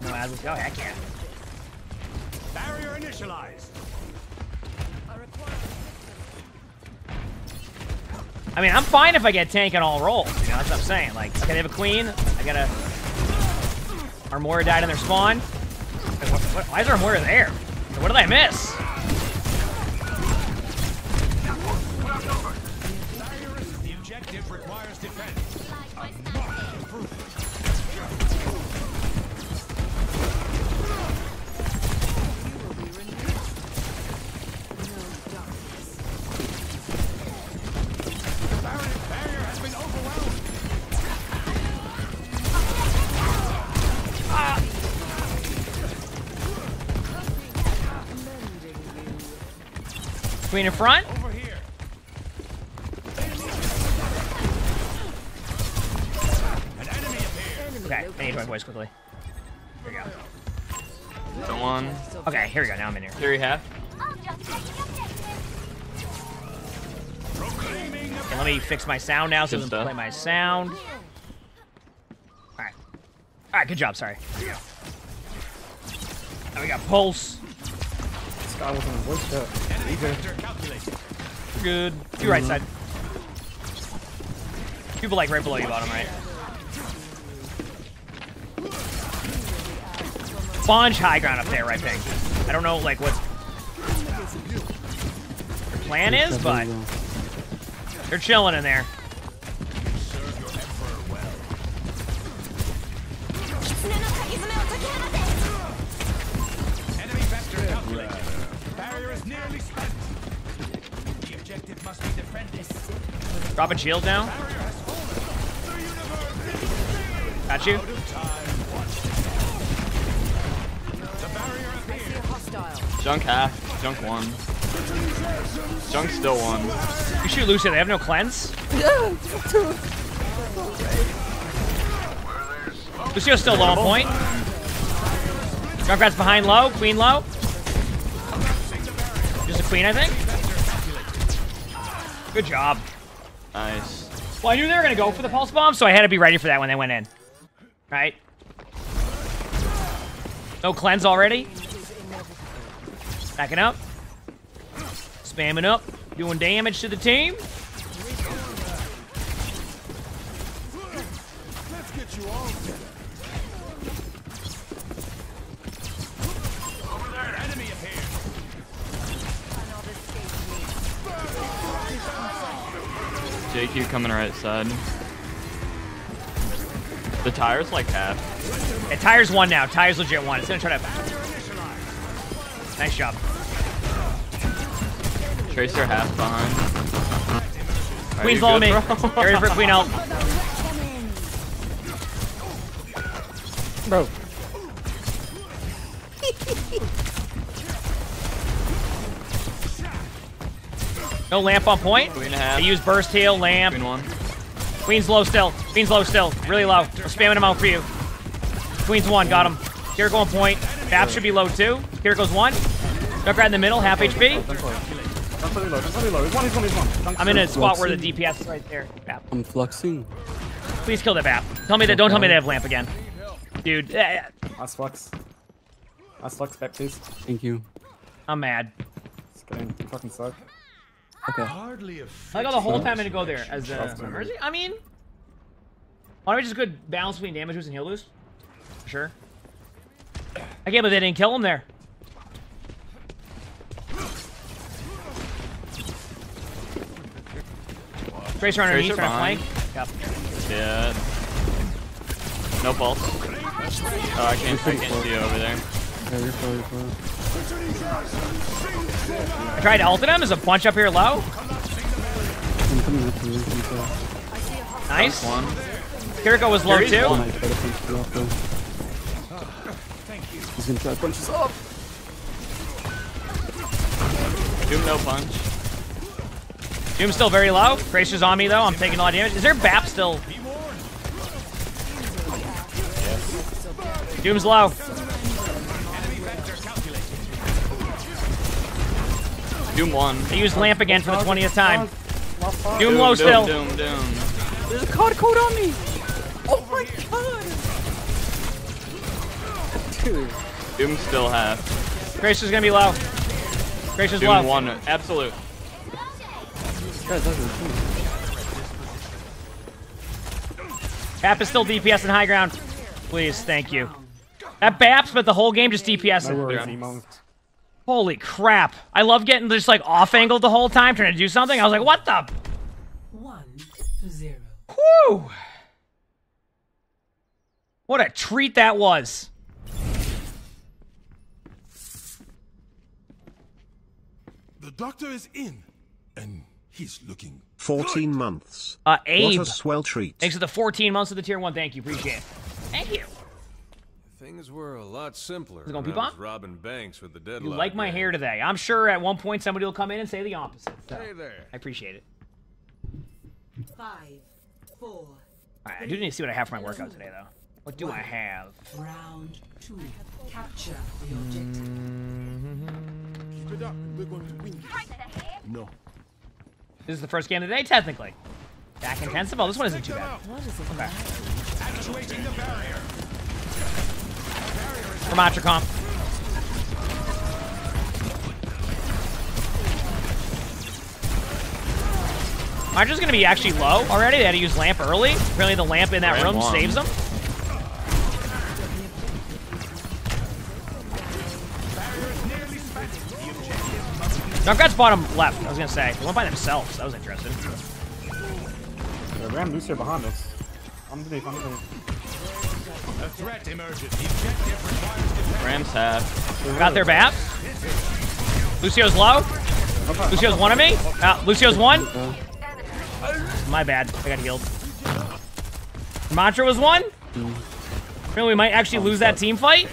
No ads. Let's go. Heck yeah. Barrier initialized. I mean, I'm fine if I get tank on all roles. You know, that's what I'm saying. Like, okay, they have a queen? I gotta... Armora died in their spawn. Wait, what, what, why is Armora there? What did I miss? In front. Over here. An enemy appeared. Okay, I need my voice quickly. Here we go. Don't one. Okay, here we go. Now I'm in here. Theory half. Proclaiming Okay, let me fix my sound now so it Good doesn't play my sound. Alright. Alright, good job, sorry. Now we got Pulse. This guy wasn't voice chat. enemy vector calculated. Good. You right mm-hmm. side. People like right below you, bottom right. Sponge high ground up there, right ping. I don't know, like, what your plan is, but they're chilling in there. Serve is nearly spent. The objective must be defended. Dropping shield now. Barrier has fallen. The universe Got you. out of time. The barrier appeared. Hostile. Junk half. Junk one. Junk still one. You shoot Lucio, they have no cleanse. Lucio's still low on point. Junkrat's behind low, queen low. Queen, I think. Good job. Nice. Well, I knew they were gonna go for the pulse bomb, so I had to be ready for that when they went in. Right? No cleanse already. Backing up. Spamming up. Doing damage to the team. JQ coming right side. The tire's like half. Yeah, tire's one now. Tire's legit one. It's gonna try to. Nice job. Tracer half behind. Are Queen's low good, me. bro? Get ready for Queen ult. Bro. No lamp on point. Queen half. They use burst heal, lamp. Queen one. Queen's low still. Queen's low still. Really low. We're spamming him out for you. Queen's one. Got him. Kiriko on point. Bap should be low too. Kiriko's one. Junkrat in the middle. Half HP. I'm in a spot where the DPS is right there. Bap. I'm fluxing. Please kill that Bap. Tell me that. Don't tell me they have lamp again. Dude, Last flux. Last flux back, please. Thank you. I'm mad. It's getting fucking suck. Okay. Hardly a I like how the whole time I'm gonna go there as a mercy. I mean, why don't we just good balance between damage boost and heal boost? Sure. I can't believe they didn't kill him there. Tracer underneath, Tracer trying to flank. Yep. Yeah. No pulse. Oh, I can't, I can't see you over there. Yeah, you're fine, you're fine. I tried to ult at him. There's a bunch up here low. I'm coming up to you. I'm sorry. Nice. One. Kiriko was low too. one. I try to punch you. He's gonna try to punch us off. Doom no punch. Doom's still very low. Tracer's on me though. I'm taking a lot of damage. Is there Bap still? Doom's low. Doom one. They used lamp again for the 20th time. Doom Doom, low still. Doom, doom. There's a card code on me! Oh my god! Dude. Doom still half. Tracer's gonna be low. Tracer's Doom low. one. Absolute. Guys, that's a Bap is still DPS in high ground. Please, thank you. That baps, spent the whole game just No worries, Yeah. Emo. Holy crap. I love getting just like off angled the whole time trying to do something. I was like, what the? One to zero. Whew. What a treat that was. The doctor is in, and he's looking 14 months. Uh, What a swell treat. Thanks for the 14 months of the tier one. Thank you. Appreciate it. Thank you. Thing Things were a lot simpler. Is it gonna when peep I robbing banks with the deadline. You like my gang. hair today. I'm sure at one point somebody will come in and say the opposite. So Hey there. I appreciate it. Five, four, All right, I do need to see what I have for my workout today, though. What do I have? round two. Capture the objective. No. This is the first game of the day, technically. Back intensive. Oh, this one isn't too bad. Okay. Actuating the barrier. Ramattra comp. Ramattra's gonna be actually low already. They had to use lamp early. Apparently the lamp in that Ran room one. saves them. Junkrat's bottom left, I was gonna say. They went by themselves. That was interesting. Yeah, Ram Lucio behind us. Underneath, underneath. A threat emerges. The objective requires defense. Rams have Got their BAP. Lucio's low. Lucio's one of me. Uh, Lucio's one. My bad. I got healed. Mantra was one. Really, we might actually lose that team fight.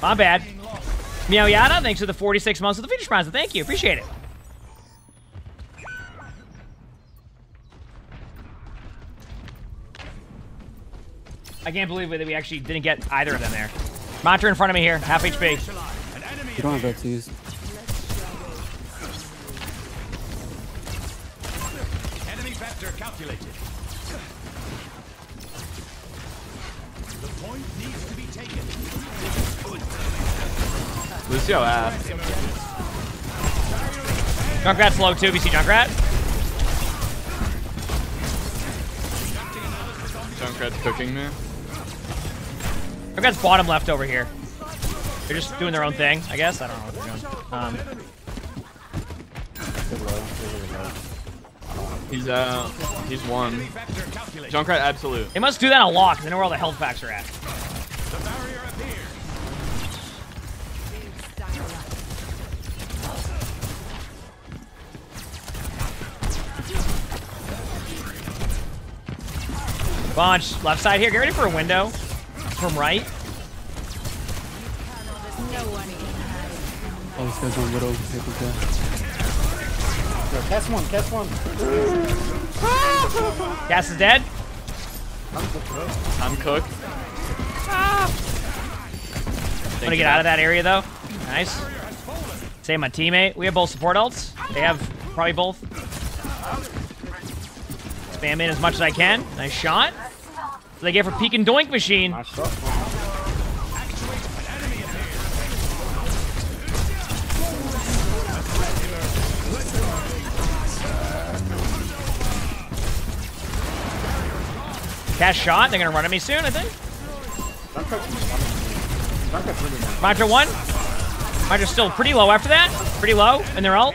My bad. Meow Yada, thanks for the 46 months of the feature sponsor. Thank you. Appreciate it. I can't believe that we actually didn't get either of them there. Mantra in front of me here, half HP. You don't have that to use. Enemy vector calculated. The point needs to be taken. Lucio half. Junkrat's low too. BC Junkrat. Junkrat's cooking me. Junkrat's bottom left over here. They're just doing their own thing, I guess. I don't know what they're doing. Um, He's uh, he's one. Junkrat absolute. they must do that a lot because they know where all the health packs are at. Bunch left side here. Get ready for a window from right. Oh, this guy's on Widow. Paper cut. Yo, catch one, catch one. Gas is dead. I'm cooked. I'm gonna get out of that area though. Nice. Save my teammate. We have both support ults. They have probably both. Spam in as much as I can. Nice shot. So they get for peek and doink machine. Cast shot. They're gonna run at me soon, I think. Mantra one. Mantra's still pretty low after that. Pretty low. And they're ult.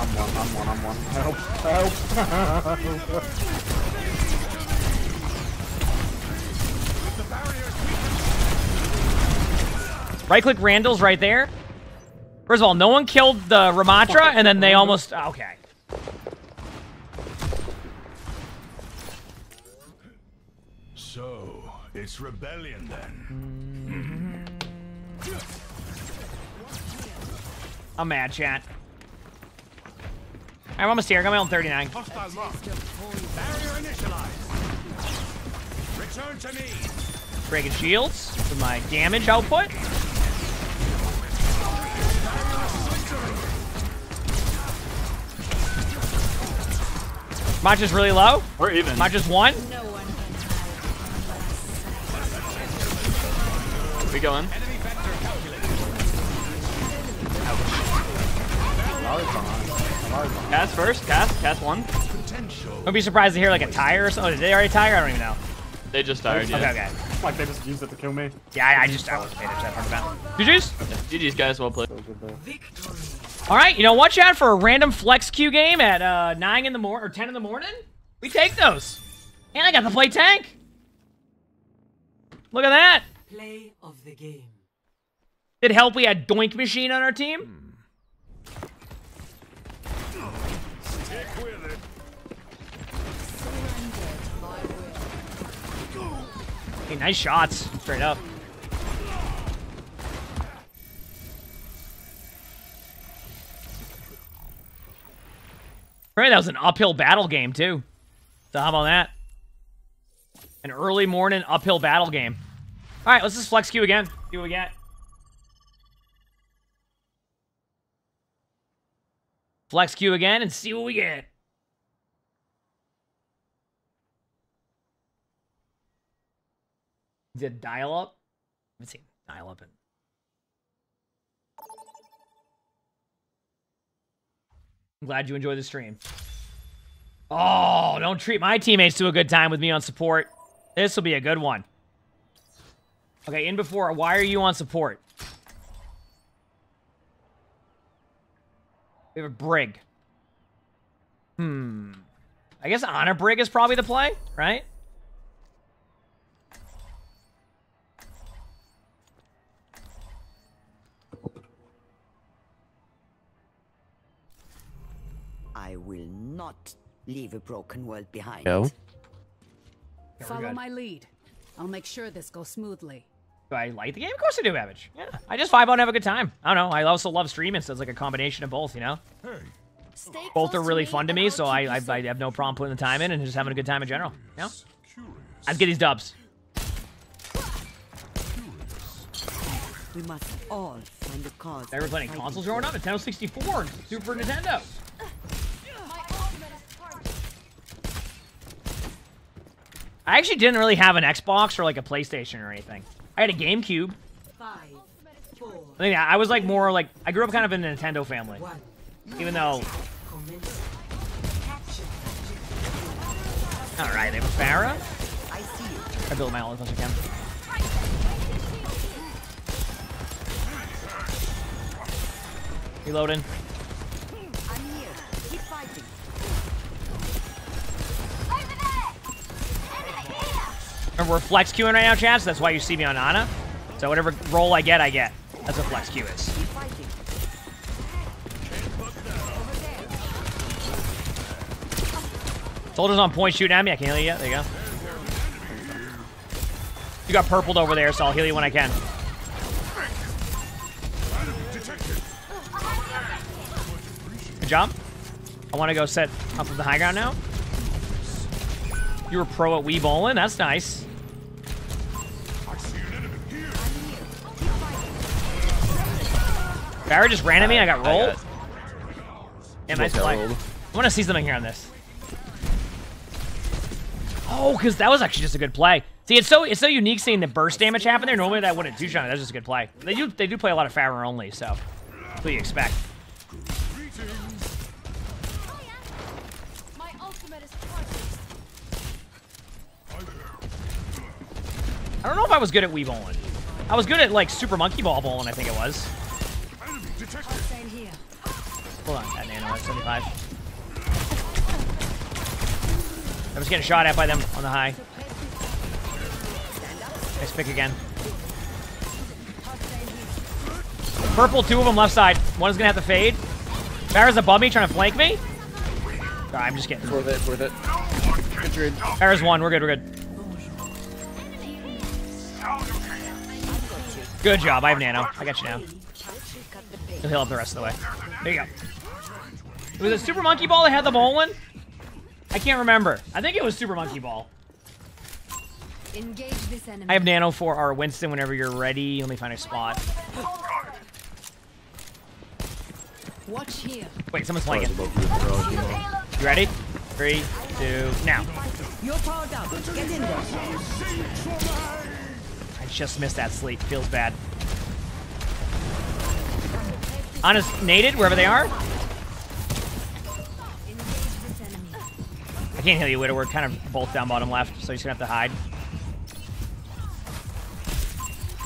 I'm one, I'm one, I'm one. Help, help. Right click Randall's right there. First of all, no one killed the Ramattra, and then they almost. Ah, okay. So, it's rebellion then. I'm mad, chat. I'm almost here. I got my own 39. Hostile. Barrier initialized. Return to me. Breaking shields for my damage output. Mantra's really low. We're even. Mantra's one. We going? Cast first. Cast. Cast one. Don't be surprised to hear like a tire or something. Oh, did they already tire? I don't even know. They just died. Yeah. Okay, okay. Like they just used it to kill me. Yeah, I, I just I wasn't paying attention to that part about. GG's. GG's guys. Well played. So good there. All right, you know what, chat? For a random flex queue game at uh, nine in the morning or ten in the morning, we take those. And I got to play tank. Look at that. Play of the game. Did help we had Doink Machine on our team. Stick with it. Hey, nice shots, straight up. Right, that was an uphill battle game too. So how about that? An early morning uphill battle game. All right, let's just flex Q again. See what we get. Flex Q again and see what we get. Did dial up? Let's see. Dial up and I'm glad you enjoy the stream. Oh, don't treat my teammates to a good time with me on support. This will be a good one. Okay, in before. Why are you on support? We have a Brig. Hmm. I guess Ana Brig is probably the play, right? I will not leave a broken world behind. Go. Follow my lead. I'll make sure this goes smoothly. Do I like the game? Of course I do, Babbage. Yeah. I just vibe out and have a good time. I don't know. I also love streaming, so it's like a combination of both, you know? Both are really fun to me, so I, I, I have no problem putting the time in and just having a good time in general. You know? Let's get these dubs. We must all find a cause. Ever playing consoles growing up? Nintendo 64, Super Nintendo. I actually didn't really have an Xbox or like a PlayStation or anything. I had a GameCube. Five, four, I think I was like more like I grew up kind of in a Nintendo family, even though. All right, they have a Pharah. I see you. I build my ult as much as I can. Reloading. Remember, we're flex queuing right now, chat, so that's why you see me on Ana. So whatever role I get, I get. That's what flex queue is. Soldier's on point shooting at me. I can't heal you yet. There you go. You got purpled over there, so I'll heal you when I can. Good job. I want to go set up with the high ground now. You were pro at Wii Bowling. That's nice. Barrett just ran at me. I got rolled. Yeah, nice play. I want to see something here on this. Oh, because that was actually just a good play. See, it's so it's so unique seeing the burst damage happen there. Normally that wouldn't do shot. That's just a good play. They do they do play a lot of Pharah only, so that's what you expect. My ultimate is charged. I don't know if I was good at Wii bowling. I was good at like Super Monkey Ball bowling. I think it was. Hold on, that nano at 75. I was getting shot at by them on the high. Nice pick again. Purple, two of them left side. One is gonna have to fade. Pharah's above me, trying to flank me. I'm just getting. Worth it, worth it. Good trade. Pharah's one. We're good. We're good. Good job. I have nano. I got you now. He'll heal up the rest of the way. There you go. Was it Super Monkey Ball that had the bowling? I can't remember. I think it was Super Monkey Ball. Engage this enemy. I have nano for our Winston whenever you're ready. Let me find a spot. Watch here. Wait, someone's flanking. You ready? Three, two, now. You're powered up. Get in there. I just missed that sleep. Feels bad. Honest, naded wherever they are. I can't heal you, Widow. We're kind of both down bottom left, so you're just gonna have to hide.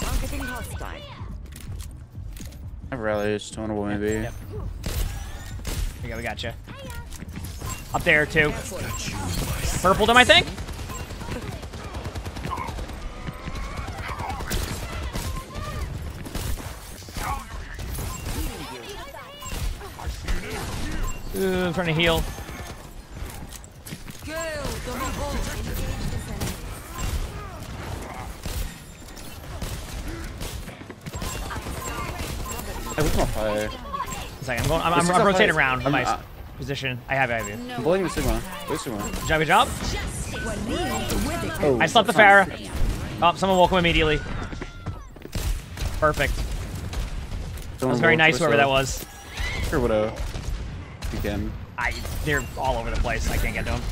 Targeting hostile. I rally is tonable maybe. Yep. Here you go, we got you. Up there too. Purple them, I think. Ooh, I'm trying to heal. Gale the Revolt! Hey, where's my fire? It's like I'm going. I'm, I'm, I'm rotating around I'm, my uh, position. I have, I have you. I'm blowing Sigma. Where's Sigma? Jobby job. Oh, I slept the Pharah. Oh, someone woke him immediately. Perfect. Someone that was very nice, whoever that was. Sure, Widow. Again. I, they're all over the place. I can't get to them.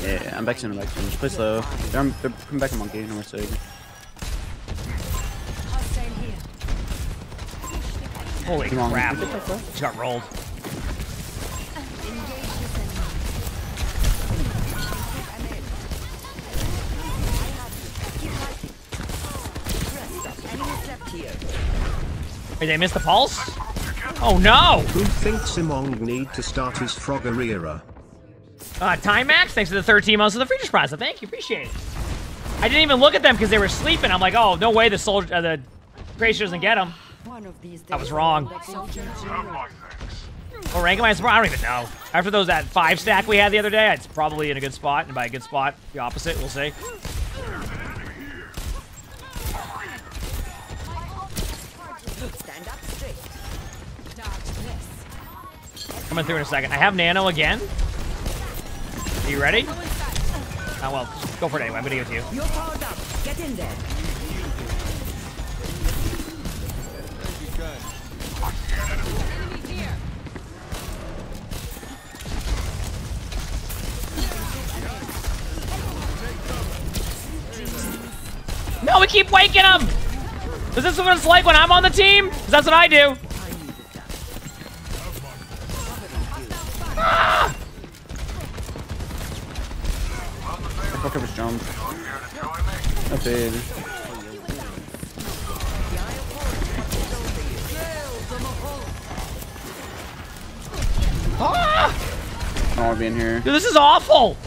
Yeah, I'm back soon, I'm back soon. Just play slow. They're, they're coming back a monkey, no more Sig. Holy Come on. crap. You get got rolled. Wait, they missed the pulse? Oh no! Who thinks Emongg need to start his Frogger era? Uh, Time Max, thanks to the 13 months of the Features Prize. Thank you, appreciate it. I didn't even look at them because they were sleeping. I'm like, oh, no way the soldier, uh, the Gracious doesn't get them. I was wrong. What rank am I? I don't even know. After those that five stack we had the other day, it's probably in a good spot. And by a good spot, the opposite. We'll see. Coming through in a second. I have Nano again. Are you ready? Oh, well, go for it anyway. I'm gonna give it to you. You're powered up. Get in there. No, we keep waking him! Is this what it's like when I'm on the team? 'Cause that's what I do. Fuck up his jump. That's it. Ah! I don't want to be in here. Dude, this is awful!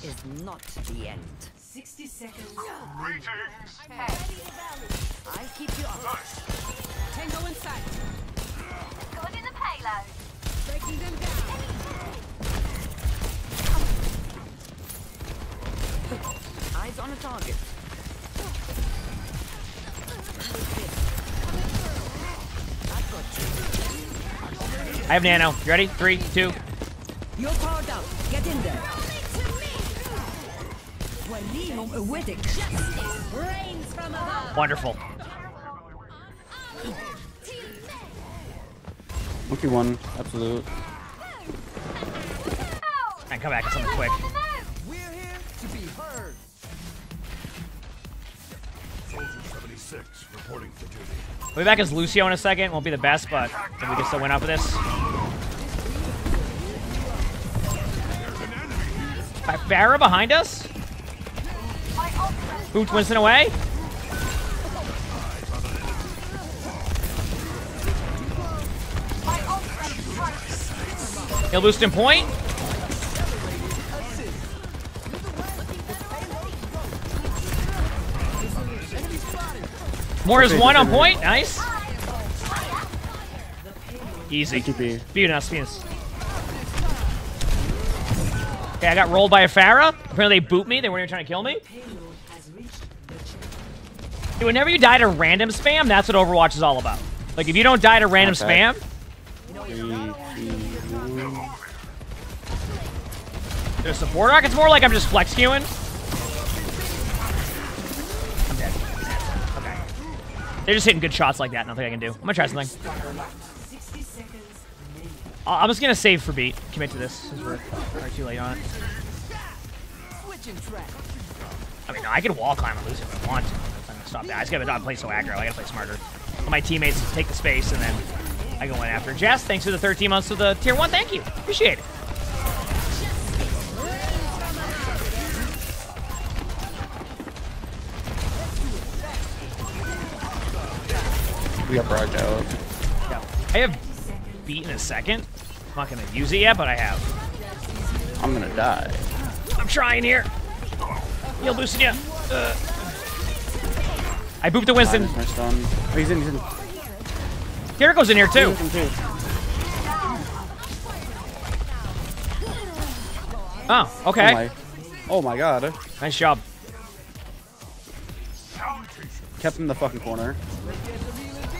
This is not the end. 60 seconds. I keep you up. Tango inside. Good in the payload. Breaking them down. Eyes on a target. I have Nano. You ready? Three, two. You're powered up. Get in there. Walihum Awedic. Rains from above. Wonderful. Monkey one, absolute. And come back with something quick. We're here to be heard. Soldier 76 reporting for duty. We'll be back as Lucio in a second. Won't be the best, but I think we can still win off of this. Pharah behind us? Boot Winston away? He'll boost in point. More is one on point. Nice. Easy. Venus, Venus. Okay, I got rolled by a Pharah. Apparently they boot me. They weren't even trying to kill me. Dude, whenever you die to random spam, that's what Overwatch is all about. Like, if you don't die to random spam, Three, two, there's support arc. It's more like I'm just flex queuing. I'm dead. Okay. They're just hitting good shots like that. Nothing I can do. I'm gonna try something. 60 seconds remaining. I- I'm just gonna save for beat. Commit to this. Since we're far too late on it. I mean, no, I can wall climb and lose if I want to. I'm gonna stop that. I just gotta not play so aggro. I gotta play smarter. My teammates take the space and then I go in after. Jess, thanks for the 13 months of the tier one. Thank you. Appreciate it. We got barrage out. I have beat in a second. I'm not gonna use it yet, but I have. I'm gonna die. I'm trying here. Heal boosting you. Uh. I booped the Winston. Minus my stun. Oh, he's in, he's in. Jericho's in here too. He's in too. Oh, okay. Oh my, oh my god. Nice job. Kept him in the fucking corner.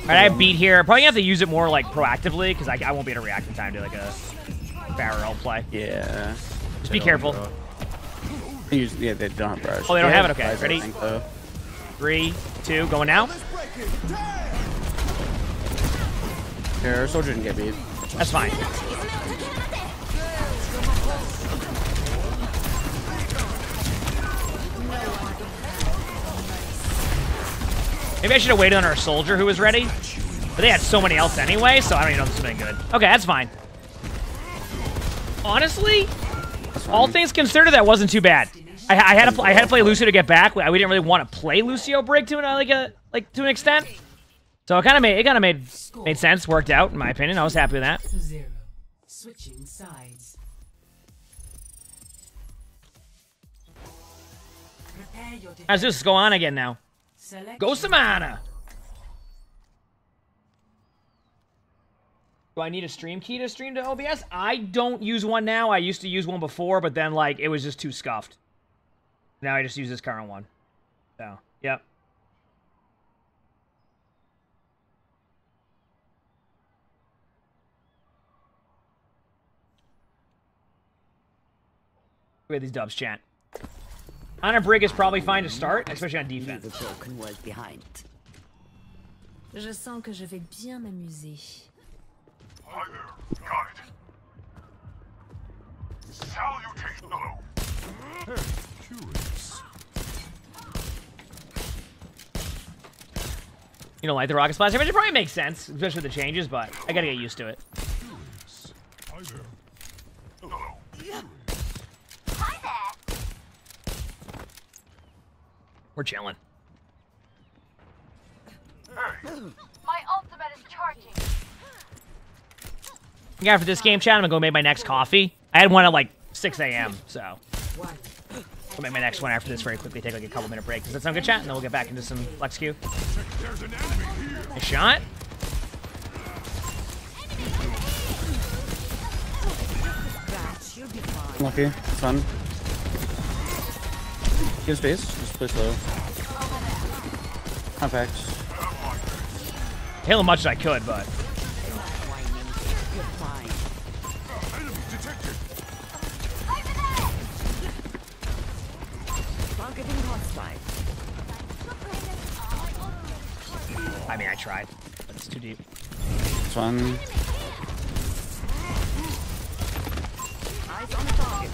All right, I have beat here. Probably gonna have to use it more like proactively because I, I won't be able to react in time to like a barrel play. Yeah. Just be careful. Use, yeah, they don't have brush. Oh, they don't They have it? Okay, ready? think. Three, two, going now. Here, soldier didn't get beat. That's fine. Maybe I should have waited on our soldier who was ready. But they had so many else anyway, so I don't even know if this has been good. Okay, that's fine. Honestly, all things considered, that wasn't too bad. I, I had to I had to play Lucio to get back. We didn't really want to play Lucio break to an like a like to an extent. So it kind of made it kind of made made sense, worked out in my opinion. I was happy with that. Zero. Switching sides. Let's just go on again now. Select Go Samana. Do I need a stream key to stream to OBS? I don't use one now. I used to use one before, but then like it was just too scuffed. Now I just use this current one. So, yep. Look at these dubs, chat. On a brig is probably fine to start, especially on defense. Leave a broken world behind. Je sens que je vais bien m'amuser. Hi there. Got it. Salutation. Hello. Curious. You don't like the rocket splash, which it probably makes sense, especially with the changes, but I gotta get used to it. Hi there. Hello. Hi there. We're chilling. My ultimate is charging. Yeah, after this game chat, I'm gonna go make my next coffee. I had one at like 6 a.m., so I'll make my next one after this very quickly. Take like a couple minute break. Does that sound good, chat? And then we'll get back into some Flex Q. There's an enemy here. A shot. Lucky. It's fun. Give space. Just play slow. Compact. Hit as much as I could, but You're fine. Enemy detected. Targeting hostile. I mean, I tried, but it's too deep. It's fun. Eyes on the target.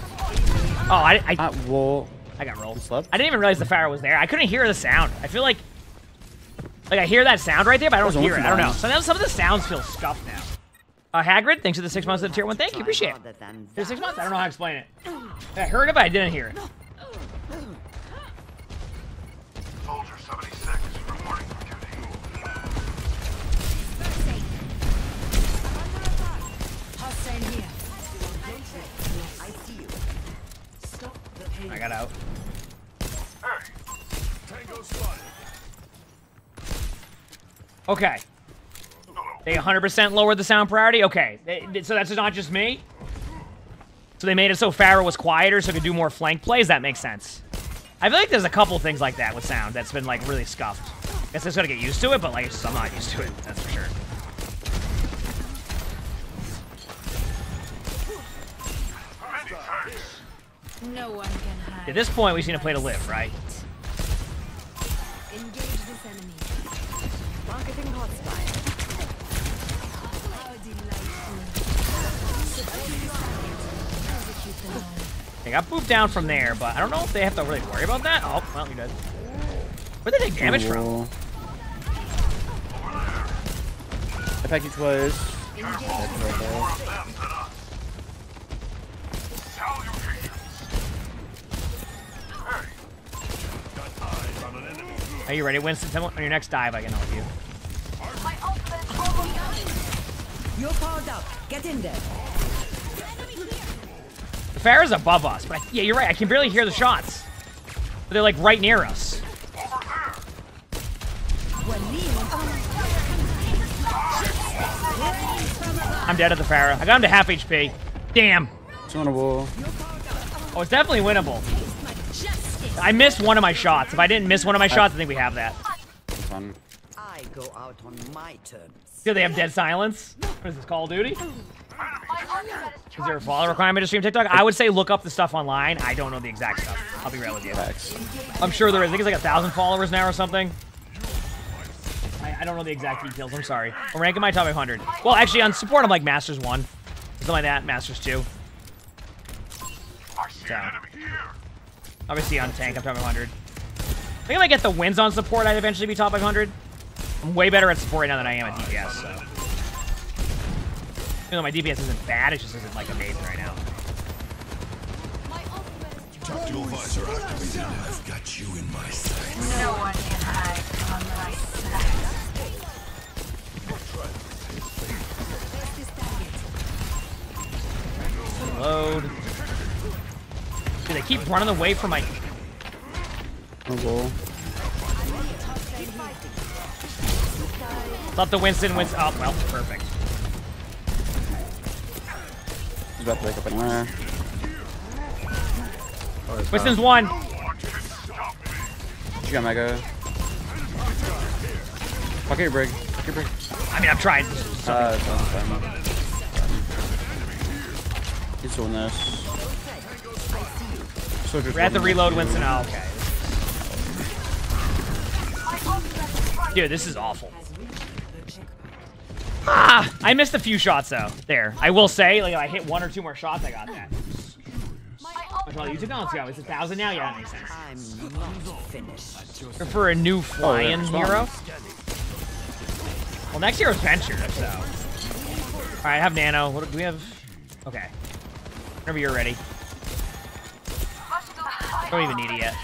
Oh, I, I, Ah, well, I got rolled. slept? I didn't even realize the Pharah was there. I couldn't hear the sound. I feel like, like I hear that sound right there, but I don't hear it. I don't know. none. Sometimes some of the sounds feel scuffed now. Uh, Hagrid, thanks for the six months of the tier one. Thank you, appreciate it. Rather than For six months, I don't know how to explain it. I heard it, but I didn't hear it. I got out. Okay. They 100% lowered the sound priority? Okay. They- so that's not just me? So they made it so Pharah was quieter so could do more flank plays? That makes sense. I feel like there's a couple things like that with sound that's been, like, really scuffed. Guess I just gotta get used to it, but, like, I'm not used to it. That's for sure. No one can hide. At this point, we just need to play to live, right? Engage this enemy. Targeting hostile. How delightful. Execute them all. They got booped down from there, but I don't know if they have to really worry about that. Oh, well, you're dead. Where'd they take damage from? Cool. I package was. Engage Are you ready, Winston? Tell me- On your next dive, I can help you. My ultimate is almost. You're powered up. Get in there. The Pharah's above us, but I, yeah, you're right. I can barely hear the shots. But they're like right near us. Oh I'm dead at the Pharah. I got him to half HP. Damn. It's on a wall. Oh, it's definitely winnable. I missed one of my shots. If I didn't miss one of my shots, I think we have that. Fun. I go out on my terms. Do they have dead silence? What is this, Call of Duty? Is there a follow requirement to stream TikTok? I would say look up the stuff online. I don't know the exact stuff. I'll be real with you. I'm sure there is. I think it's like a thousand followers now or something. I, I don't know the exact details. I'm sorry. I'm ranking my top 100. Well, actually, on support, I'm like Masters 1. Something like that. Masters 2. So. Obviously, on tank, I'm top 500. I think if I get the wins on support, I'd eventually be top 500. I'm way better at support right now than I am at DPS, so. Even though my DPS isn't bad, it just isn't, like, amazing right now. Tactical visor activated. I've got you in my sights. No one can hide from my sight. Load. Dude, they keep running away from my... Oh, goal. Thought the Winston wins... Oh, well, perfect. He's about to wake up anywhere. Winston's one. You got Mega. Fuck your brig. Fuck your brig. I mean, I'm trying. Uh, it's fine, it's fine. He's doing this. Soldier's We're at the reload. Winston. Oh, okay. Dude, this is awful. Ah! I missed a few shots, though. There. I will say, like, if I hit one or two more shots, I got that. Which one YouTube? Let's go. It's a thousand now? Yeah, that makes sense. I'm not finished. Or for a new flying spawn. hero? Well, next hero's Venture, so. Alright, I have Nano. What do we have? Okay. Whenever you're ready. Don't even need it yet.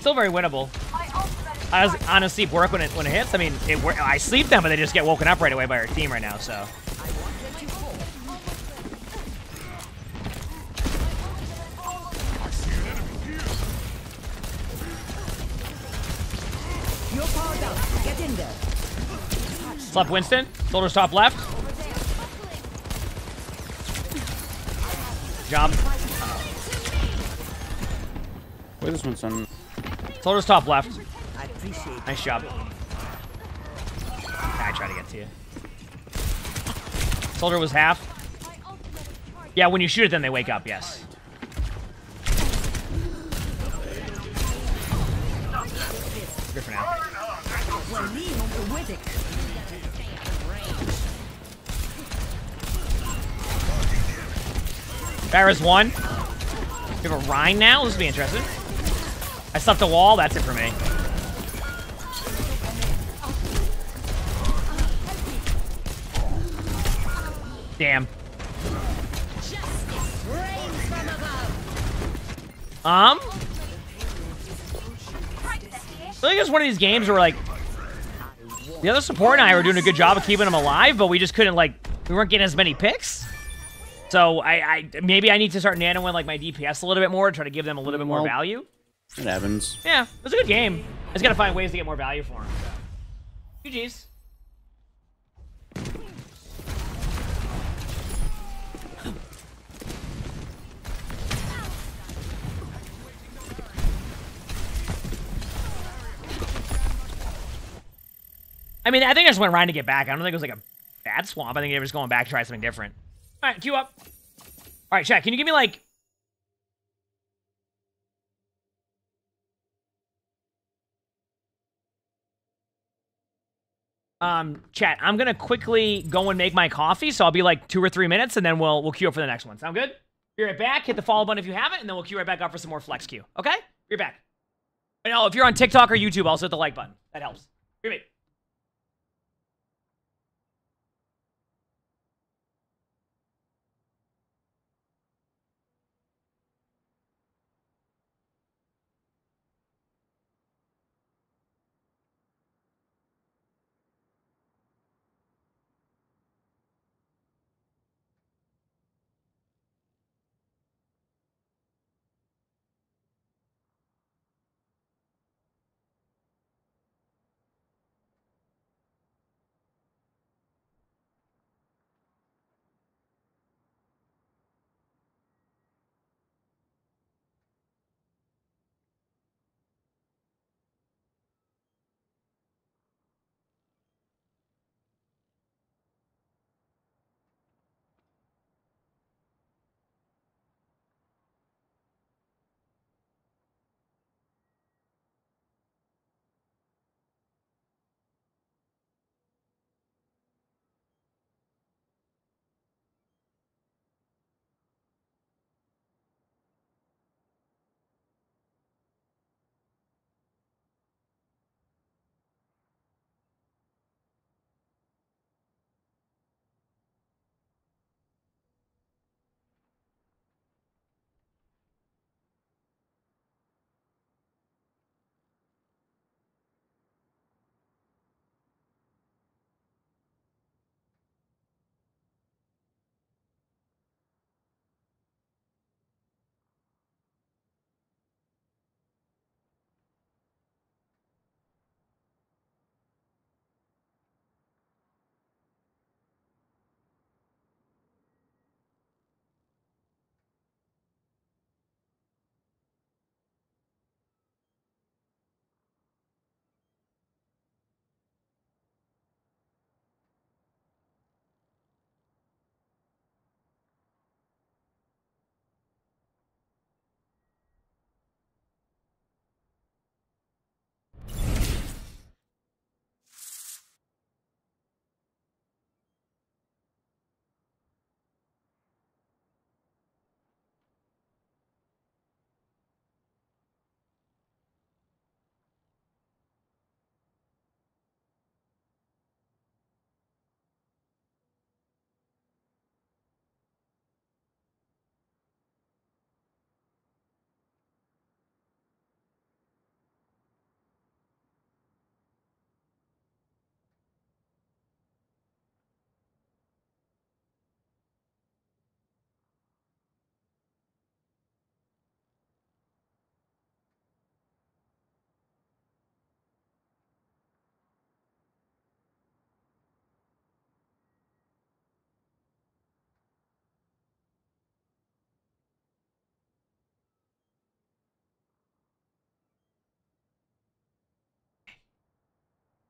Still very winnable. I was on sleep work when it when it hits. I mean, it, I sleep them, but they just get woken up right away by our team right now. So. Slap Winston. Shoulders top left. Job. Wait, this one's on. Shoulders top left. I appreciate Nice job. I try to get to you. Soldier was half. Yeah, when you shoot it, then they wake up. Yes. Good for now. Barra's one. We have a Rein now. This will be interesting. I stuffed a wall. That's it for me. Damn. Um. I think it's one of these games where like the other support and I were doing a good job of keeping him alive, but we just couldn't like we weren't getting as many picks. So I, I maybe I need to start nanoing like my DPS a little bit more to try to give them a little bit more value. It happens. Yeah, it was a good game. I just gotta find ways to get more value for him. So. GG's. I mean, I think I just went Ryan to get back. I don't think it was like a bad swamp. I think they were just going back to try something different. All right, queue up. All right, chat. Can you give me like Um, chat, I'm gonna quickly go and make my coffee, so I'll be like two or three minutes, and then we'll we'll queue up for the next one. Sound good? Be right back. Hit the follow button if you haven't, and then we'll queue right back up for some more flex queue. Okay? Be right back. And oh, if you're on TikTok or YouTube, also hit the like button. That helps. Be right back.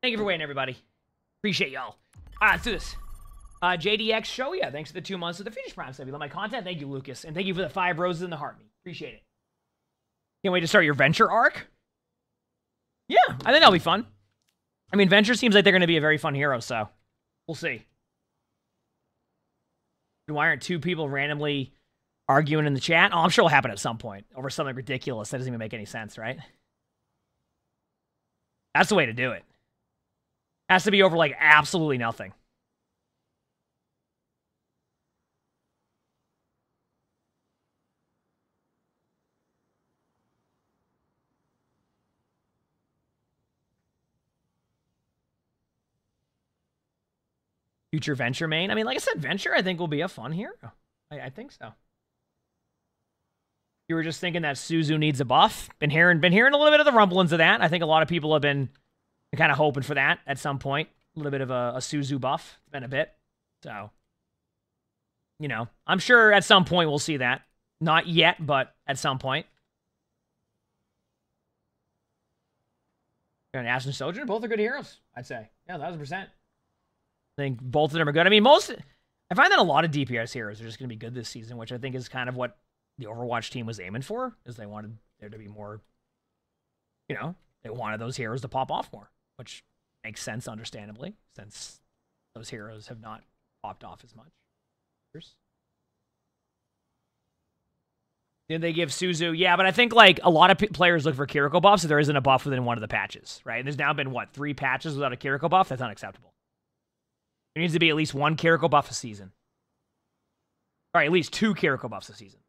Thank you for waiting, everybody. Appreciate y'all. All right, let's do this. Uh, JDX Show, yeah, thanks for the two months of the Phoenix Prime sub. You love my content? Thank you, Lucas. And thank you for the five roses in the heart. Appreciate it. Can't wait to start your Venture arc. Yeah, I think that'll be fun. I mean, Venture seems like they're going to be a very fun hero, so we'll see. Why aren't two people randomly arguing in the chat? Oh, I'm sure it'll happen at some point over something ridiculous that doesn't even make any sense, right? That's the way to do it. Has to be over like absolutely nothing. Future Venture main. I mean, like I said, Venture I think will be a fun hero. I, I think so. You were just thinking that Suzu needs a buff. Been hearing, been hearing a little bit of the rumblings of that. I think a lot of people have been kind of hoping for that at some point. A little bit of a, a Suzu buff. It's been a bit. So, you know, I'm sure at some point we'll see that. Not yet, but at some point. And Ashen Sojourner, both are good heroes, I'd say. Yeah, thousand percent. I think both of them are good. I mean, most I find that a lot of DPS heroes are just going to be good this season, which I think is kind of what the Overwatch team was aiming for, is they wanted there to be more, you know, they wanted those heroes to pop off more, which makes sense, understandably, since those heroes have not popped off as much. Did they give Suzu? Yeah, but I think like a lot of players look for Kiriko buffs, so there isn't a buff within one of the patches, right? And there's now been what three patches without a Kiriko buff. That's unacceptable. There needs to be at least one Kiriko buff a season. All right, at least two Kiriko buffs a season.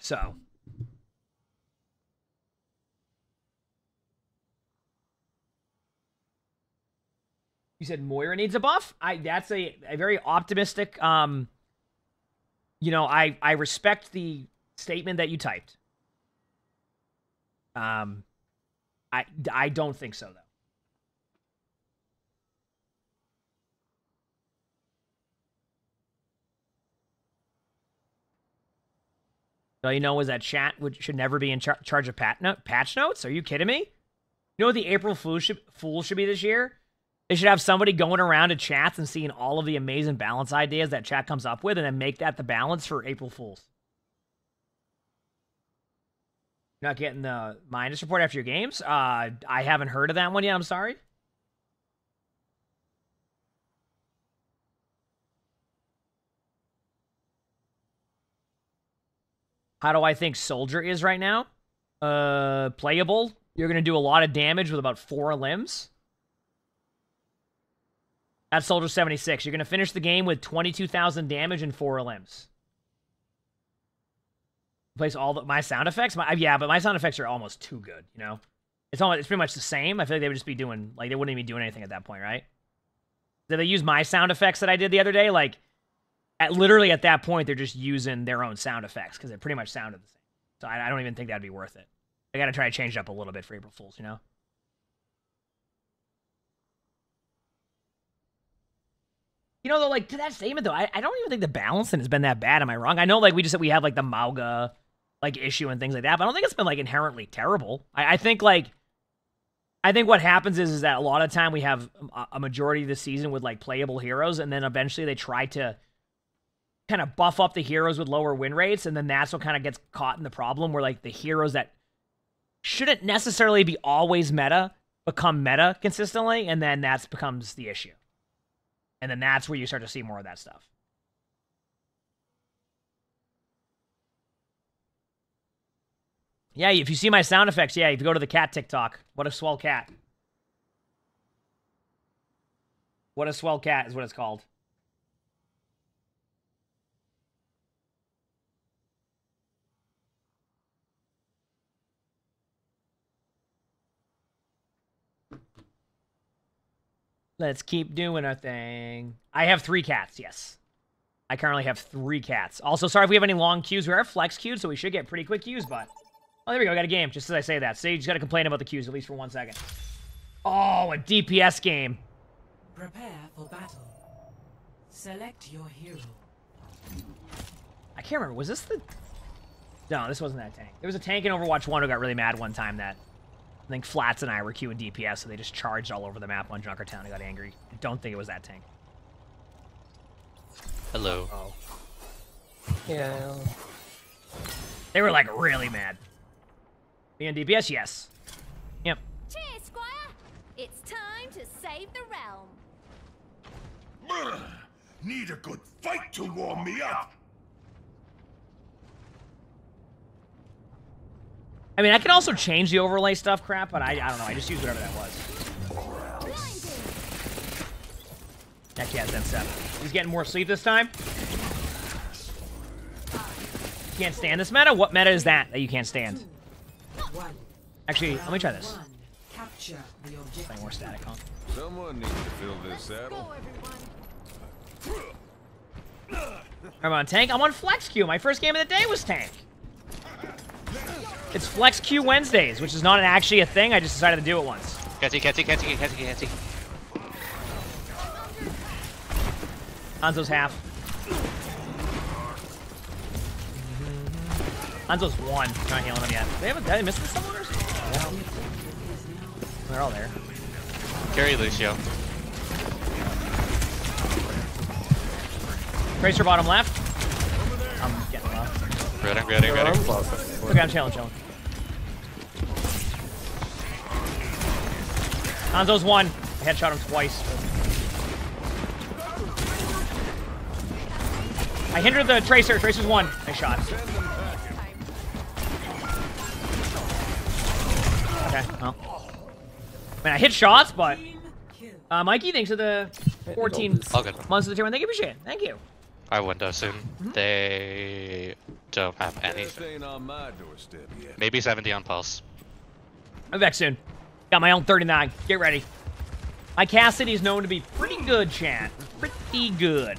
So. You said Moira needs a buff? I that's a, a very optimistic um you know, I I respect the statement that you typed. Um I I don't think so though. All you know is that chat would, should never be in char- charge of pat no- patch notes. Are you kidding me? You know what the April Fool should, Fool should be this year? They should have somebody going around to chats and seeing all of the amazing balance ideas that chat comes up with and then make that the balance for April Fools. Not getting the Minus report after your games? Uh, I haven't heard of that one yet. I'm sorry. How do I think Soldier is right now? Uh, playable. You're going to do a lot of damage with about four limbs. That's Soldier 76. You're going to finish the game with 22,000 damage and four limbs. Place all the, my sound effects. My, yeah, but my sound effects are almost too good. You know, it's almost it's pretty much the same. I feel like they would just be doing like they wouldn't even be doing anything at that point, right? Did they use my sound effects that I did the other day? Like, at literally at that point, they're just using their own sound effects because it pretty much sounded the same. So I, I don't even think that'd be worth it. I got to try to change it up a little bit for April Fools, you know. You know, though, like to that statement though, I, I don't even think the balancing has been that bad. Am I wrong? I know, like we just said we have like the Mauga like issue and things like that, but I don't think it's been like inherently terrible. I, I think like I think what happens is is that a lot of time we have a, a majority of the season with like playable heroes, and then eventually they try to kind of buff up the heroes with lower win rates, and then that's what kind of gets caught in the problem where like the heroes that shouldn't necessarily be always meta become meta consistently, and then that becomes the issue. And then that's where you start to see more of that stuff. Yeah, if you see my sound effects, yeah, if you go to the cat TikTok, what a swell cat. What a swell cat is what it's called. Let's keep doing our thing. I have three cats, yes. I currently have three cats. Also, sorry if we have any long queues. We are flex queued, so we should get pretty quick queues, but... Oh, there we go. I got a game, just as I say that. So you just got to complain about the queues, at least for one second. Oh, a DPS game. Prepare for battle. Select your hero. I can't remember. Was this the... No, this wasn't that tank. There was a tank in Overwatch 1 who got really mad one time that I think Flats and I were queuing DPS, so they just charged all over the map on Junkertown and got angry. I don't think it was that tank. Hello. Oh. Yeah. They were like really mad. Me and DPS, yes. Yep. Cheers, Squire! It's time to save the realm. Brr. Need a good fight to warm me up. I mean, I can also change the overlay stuff crap, but I, I don't know. I just use whatever that was. That cat then seven. He's getting more sleep this time. Can't stand this meta? What meta is that that you can't stand? Actually, let me try this. Capture the objective. More static, huh? Someone needs to fill this saddle. I'm on tank. I'm on flex queue. My first game of the day was tank. It's flex queue Wednesdays, which is not actually a thing. I just decided to do it once. Catty, catty, catty. Hanzo's half. Hanzo's one. Not healing him yet. They haven't. Did I miss or something? They're all there. Carry Lucio. Tracer bottom left. I'm getting low. Ready, ready, ready. Okay, I'm chilling, chilling. Hanzo's one. I headshot him twice. I hindered the Tracer. Tracer's one. Nice shot. Okay, well. I mean, I hit shots, but... Uh, Mikey, thanks for the 14 All months of the tournament. Thank you, appreciate it. Thank you. I window soon. Mm-hmm. They don't have This anything. ain't on my doorstep yet. Maybe 70 on pulse. I'm back soon. Got my own 39. Get ready. My Cassidy is known to be pretty good, chat. Pretty good.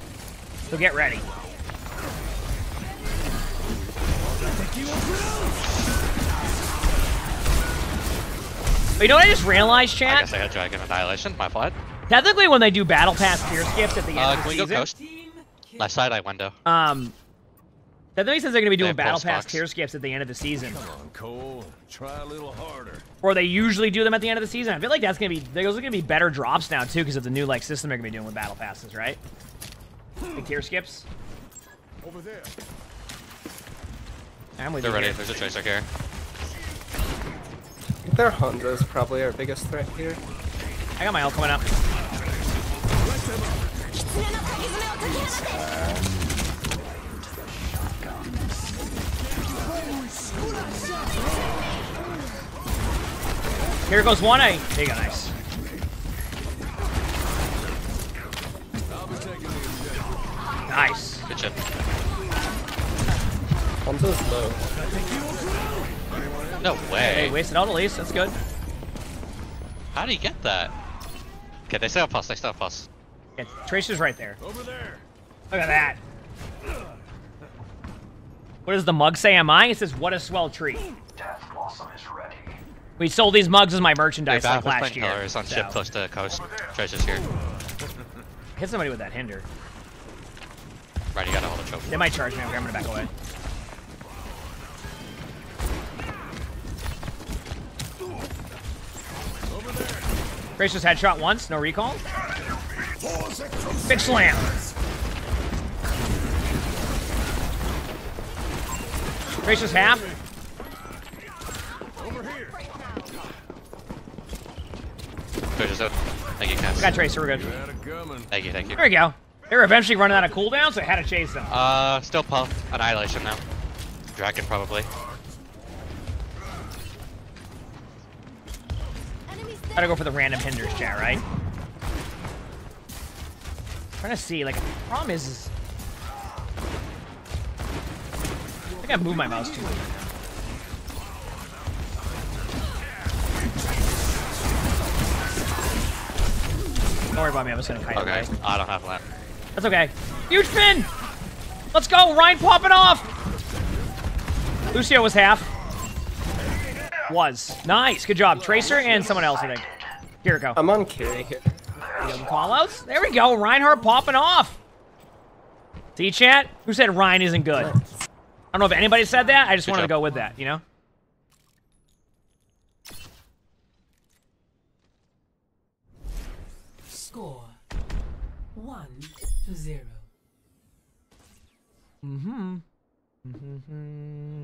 So get ready. But you know what I just realized, Chan? I guess I had Dragon Annihilation. My fault. Technically, when they do Battle Pass tier skips at the end Uh, of can the we go season, coast? Left side, I window. um, that makes sense they're going to be doing Battle pulse Pass box. tier skips at the end of the season. Come on, Cole. Try a little harder. Or they usually do them at the end of the season. I feel like that's gonna be those are gonna be better drops now too, because of the new like system they're gonna be doing with battle passes, right? Like tier skips. Over there. I'm with They're you ready. here. There's a Tracer here. Their Hanzo's probably our biggest threat here. I got my ult coming up. Here goes one A. There you go, nice. I'll be taking the objective. Nice. Good shit. No Hey, way. wasted all the least. That's good. How do you get that? Okay, they still have pulse. They still have pulse. Yeah, Tracer's right there. Over there. Look at that. What does the mug say? Am I? It says, "What a swell tree." We sold these mugs as my merchandise They like have last year. colors on ship close to coast. Tracer's here. Hit somebody with that hinder. Right, you gotta hold a choke. They might charge me. I'm gonna back away. Tracer's headshot once, no recall. Big slam. Tracer's half. Tracer's out. Thank you, Cass. Got Tracer, we're good. Had it coming. Thank you, thank you. There we go. They were eventually running out of cooldown, so I had to chase them. Uh, still pulse. Annihilation now. Dragon probably. Gotta go for the random hinders, chat, right? Trying to see, like, the problem is, is I think I've moved my mouse too much. Don't worry about me, I'm just gonna kite Okay, away. I don't have lamp. That's okay. Huge pin! Let's go! Rein popping off! Lucio was half. Was. Nice. Good job. Tracer and someone else, I think. Here we go. I'm on carry here. Callouts? There we go. Reinhardt popping off. See, chat? Who said Rein isn't good? I don't know if anybody said that. I just Good wanted to go with that, you know? Score one to zero. Mm-hmm. Mm-hmm.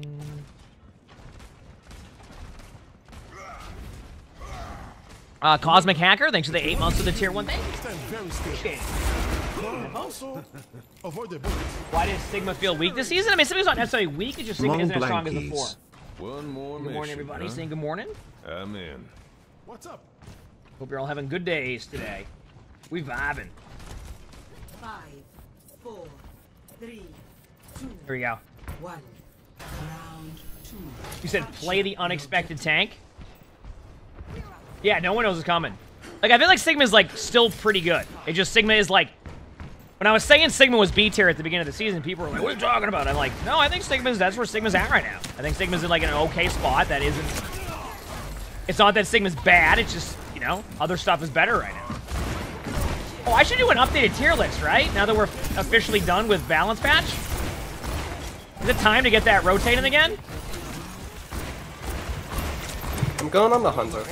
Uh, Cosmic Hacker, thanks for the eight months of the tier one. Thank you. Stand very still. Also, avoid the bullets. Why does Sigma feel weak this season? I mean, Sigma's not necessarily weak. It's just Sigma isn't as strong as before. One more Good morning, mission, everybody. huh? Saying good morning. I'm in. What's up? Hope you're all having good days today. We vibing. Five, four, three, two, Here we go. one. Round two. You said play the unexpected tank. Yeah, no one knows it's coming. Like I feel like Sigma's like still pretty good. It just Sigma is like when I was saying Sigma was B tier at the beginning of the season, people were like, "What are you talking about?" I'm like, "No, I think Sigma's that's where Sigma's at right now. I think Sigma's in like an okay spot. That isn't. It's not that Sigma's bad. It's just you know other stuff is better right now. Oh, I should do an updated tier list, right? Now that we're officially done with balance patch. Is it time to get that rotating again? I'm going on the Hunter.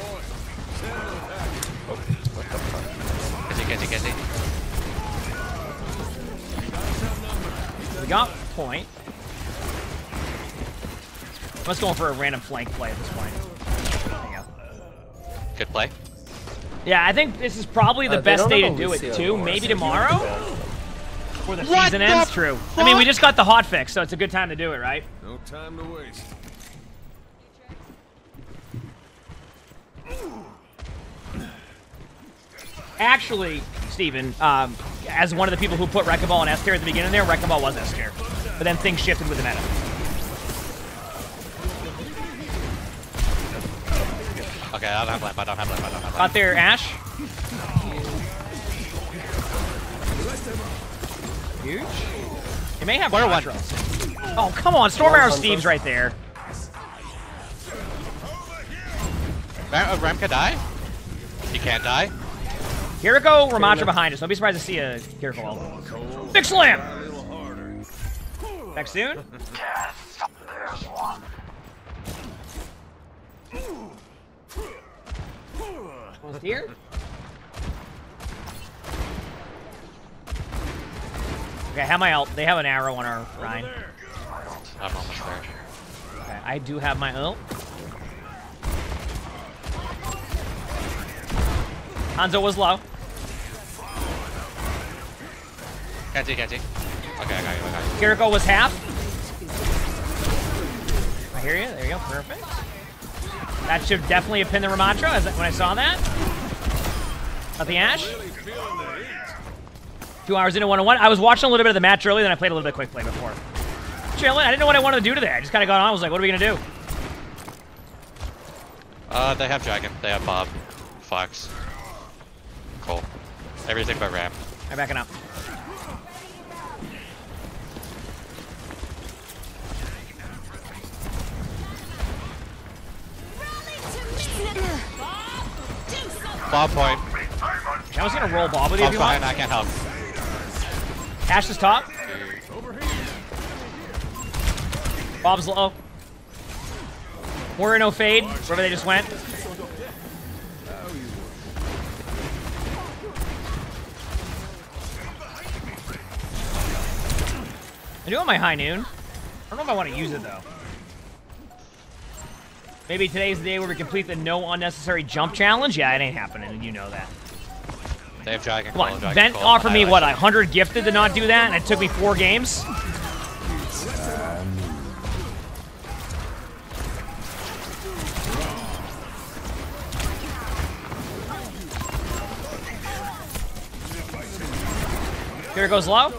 Get it, get it. We got point. Let's go for a random flank play at this point. There you go. Good play. Yeah, I think this is probably the Uh, best day to do it too. anymore, Maybe so- tomorrow, before the What season the ends. True. I mean, we just got the hot fix, so it's a good time to do it, right? No time to waste. Actually, Steven, um, as one of the people who put Wrecking Ball in S tier at the beginning there, Wrecking Ball was S tier. But then things shifted with the meta. Okay, I don't have lamp, I don't have lamp, I don't have Got lamp. there, Ash. Huge. It may have Where one? Quattros. Oh, come on. Storm Arrow Steve's right there. Ram, uh, Ram can die? He can't die? Kiriko, Ramattra behind us. Don't be surprised to see a Kiriko ult. Big slam! Back soon? Almost here? Okay, I have my ult. They have an arrow on our Rein. I'm almost there. Okay, I do have my ult. Hanzo was low. Can't see, can't see. Okay, I got you, I got you. Kiriko was half. I hear you. There you go. Perfect. That should definitely have pinned the Ramattra as when I saw that. Got the Ash. Two hours into one-on-one. I was watching a little bit of the match early, then I played a little bit of quick play before. Chilling. I didn't know what I wanted to do today. I just kind of got on. I was like, what are we gonna do? Uh, they have Dragon, they have Bob, Fox, Cole. Everything but Ram. I'm backing up. Bob point. I was gonna roll Bob with you if you want. I can't help. Ash is top. Bob's low. We're in no fade. Wherever they just went. I do have my high noon. I don't know if I want to use it though. Maybe today's the day where we complete the no unnecessary jump challenge. Yeah, it ain't happening, and you know that. They have Dragon, Come on, Dragon, Vent Cole, offered me what, Annihilation. 100 gifted to not do that, and it took me four games. Here it goes low.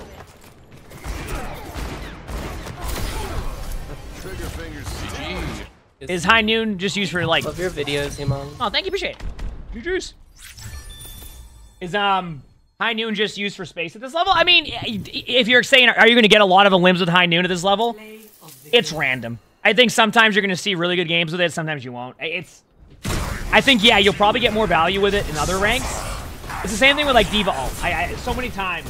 GG. Is high noon just used for like? Love your videos, Iman. Oh, thank you, appreciate it. GG's. Is um high noon just used for space at this level? I mean, if you're saying, are you going to get a lot of limbs with high noon at this level? It's random. I think sometimes you're going to see really good games with it. Sometimes you won't. It's. I think yeah, you'll probably get more value with it in other ranks. It's the same thing with like D.Va ult. I, I so many times,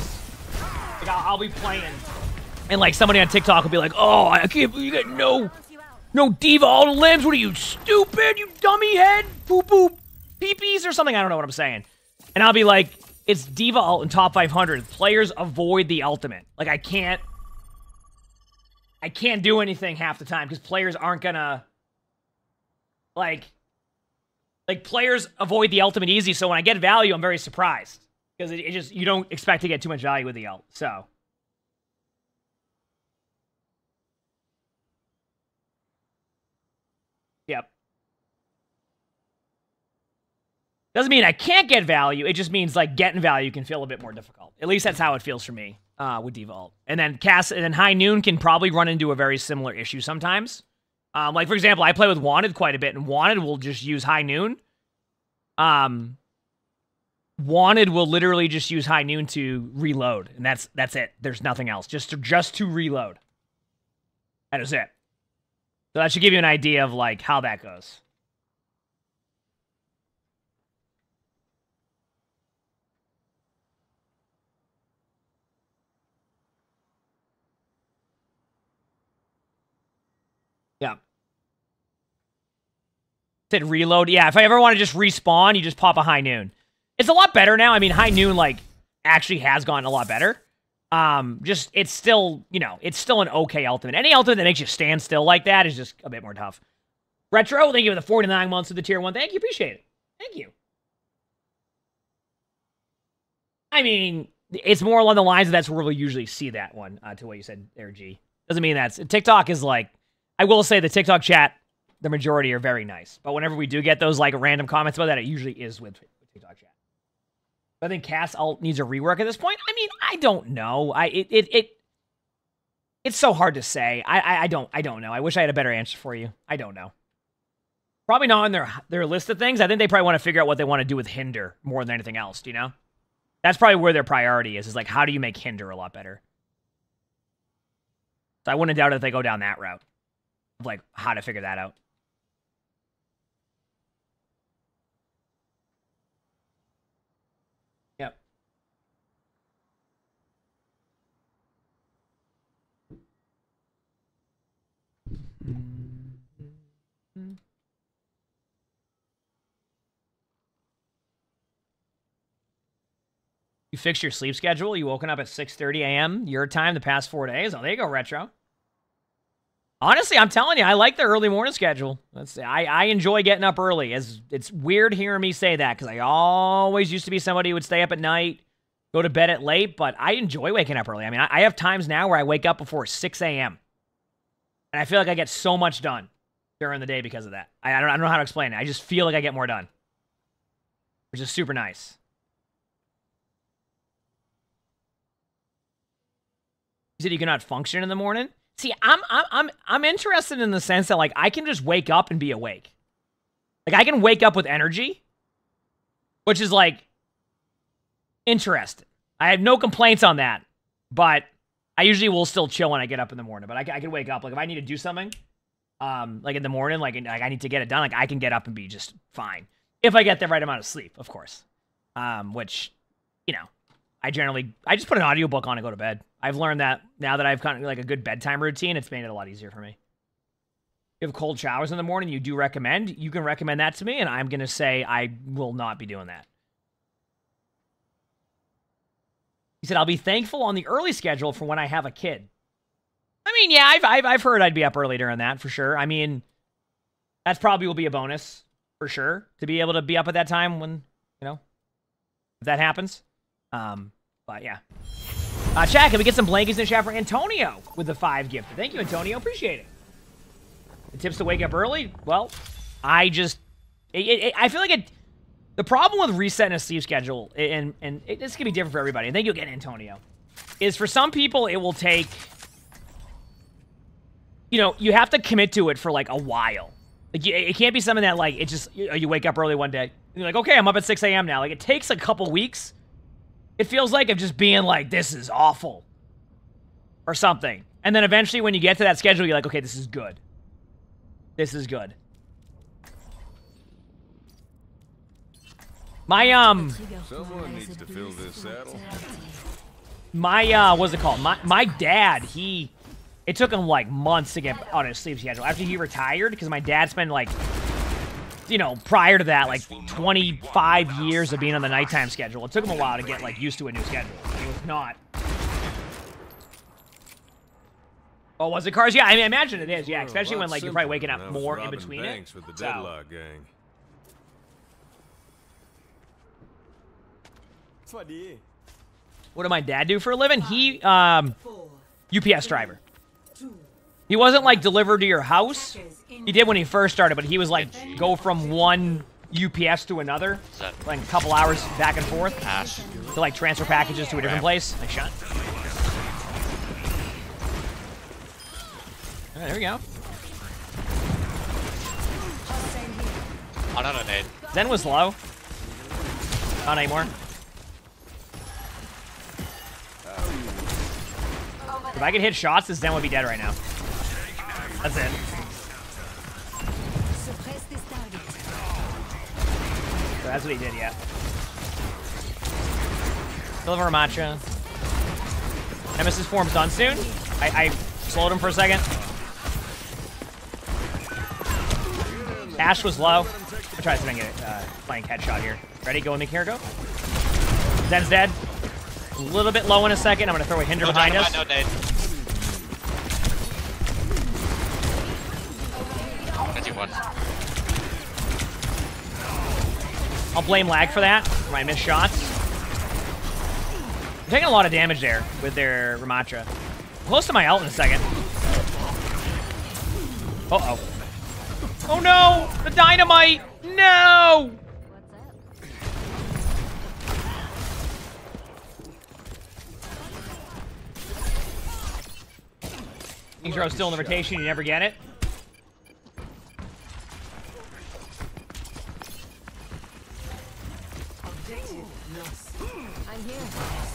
like I'll, I'll be playing, And like somebody on TikTok will be like, "Oh, I can't believe you get no, no D.Va all the limbs. What are you stupid? You dummy head, poop poop, peepees or something. I don't know what I'm saying." And I'll be like, "It's D.Va ult in top 500. Players avoid the ultimate. Like I can't, I can't do anything half the time because players aren't gonna like, like players avoid the ultimate easy. So when I get value, I'm very surprised because it, it just you don't expect to get too much value with the ult. So." Yep. Doesn't mean I can't get value. It just means like getting value can feel a bit more difficult. At least that's how it feels for me uh, with D.Va ult. And then Cass and then High Noon can probably run into a very similar issue sometimes. Um, like for example, I play with Wanted quite a bit, and Wanted will just use High Noon. Um, Wanted will literally just use High Noon to reload, and that's that's it. There's nothing else. Just to just to reload. That is it. So that should give you an idea of like how that goes. Yeah. Said reload. Yeah, if I ever want to just respawn, you just pop a high noon. It's a lot better now. I mean, high noon like actually has gotten a lot better. Um, just it's still, you know, it's still an okay ultimate. Any ultimate that makes you stand still like that is just a bit more tough. Retro, thank you for the 49 months of the tier one. Thank you, appreciate it. Thank you. I mean, it's more along the lines of that's where we usually see that one, uh, to what you said there, G. Doesn't mean that's TikTok is like I will say the TikTok chat, the majority are very nice. But whenever we do get those like random comments about that, it usually is with, with TikTok chat. I think Cass ult needs a rework at this point. I mean, I don't know. I it it, it it's so hard to say. I, I I don't I don't know. I wish I had a better answer for you. I don't know. Probably not on their their list of things. I think they probably want to figure out what they want to do with Hinder more than anything else. Do you know? That's probably where their priority is. Is like how do you make Hinder a lot better? So I wouldn't doubt if they go down that route of like how to figure that out. Yep. You fixed your sleep schedule. You woken up at 6:30 a.m. your time the past four days. Oh, there you go, retro. Honestly, I'm telling you, I like the early morning schedule. I, I enjoy getting up early. As it's weird hearing me say that because I always used to be somebody who would stay up at night, go to bed at late, but I enjoy waking up early. I mean, I, I have times now where I wake up before 6 a.m. And I feel like I get so much done during the day because of that. I, I, don't, I don't know how to explain it. I just feel like I get more done, which is super nice. You said you cannot function in the morning? See, I'm I'm I'm I'm interested in the sense that like I can just wake up and be awake. Like I can wake up with energy, which is like interesting. I have no complaints on that, but I usually will still chill when I get up in the morning. But I, I can wake up like if I need to do something, um, like in the morning, like, like I need to get it done. Like I can get up and be just fine if I get the right amount of sleep, of course. Um, which you know, I generally I just put an audiobook on and go to bed. I've learned that now that I've of like a good bedtime routine, it's made it a lot easier for me. You have cold showers in the morning, you do recommend, you can recommend that to me, and I'm gonna say I will not be doing that. He said, I'll be thankful on the early schedule for when I have a kid. I mean, yeah, I've, I've, I've heard I'd be up early during that for sure. I mean, that's probably will be a bonus for sure to be able to be up at that time when, you know, if that happens. Um, but yeah. Uh, chat, can we get some blankets in the chat for Antonio with the five gift? Thank you, Antonio. Appreciate it. The tips to wake up early? Well, I just... It, it, I feel like it... The problem with resetting a sleep schedule, and, and it, this can be different for everybody, and thank you again, Antonio, is for some people it will take... You know, you have to commit to it for, like, a while. Like, it can't be something that, like, it just... You, you wake up early one day, and you're like, okay, I'm up at 6 a.m. now. Like, it takes a couple weeks it feels like of just being like, this is awful. Or something. And then eventually when you get to that schedule, you're like, okay, this is good. This is good. My, um... Someone needs to fill this saddle. my uh, what's it called? My my dad, he, it took him like months to get on his sleep schedule after he retired because my dad spent like, you know, prior to that, like 25 years of being on the nighttime schedule. It took him a while to get like used to a new schedule. It was not. Oh, was it cars? Yeah, I, mean, I imagine it is. Yeah, especially when like you're probably waking up more in between Thanks it. with the So- Deadlock gang. What did my dad do for a living? He, um, UPS driver. He wasn't like delivered to your house. He did when he first started, but he was like go from one UPS to another, like a couple hours back and forth, to like transfer packages to a different place. Nice shot. All right, there we go. Oh, no, no, Nate. Zen was low. Not anymore. If I could hit shots, this Zen would be dead right now. That's it. That's what he did, yeah. Deliver Matcha. Nemesis form's done soon. I, I slowed him for a second. Ash was low. I'll try to see if get a uh, flank headshot here. Ready? Go with me, go. Zen's dead. A little bit low in a second. I'm going to throw a hinder No behind us. no Nate. Genji one. I'll blame lag for that, for my missed shots. I'm taking a lot of damage there with their Ramattra. Close to my ult in a second. Uh-oh. Oh no! The dynamite! No! Intro's still in the rotation, you never get it. Objective lost. I'm here.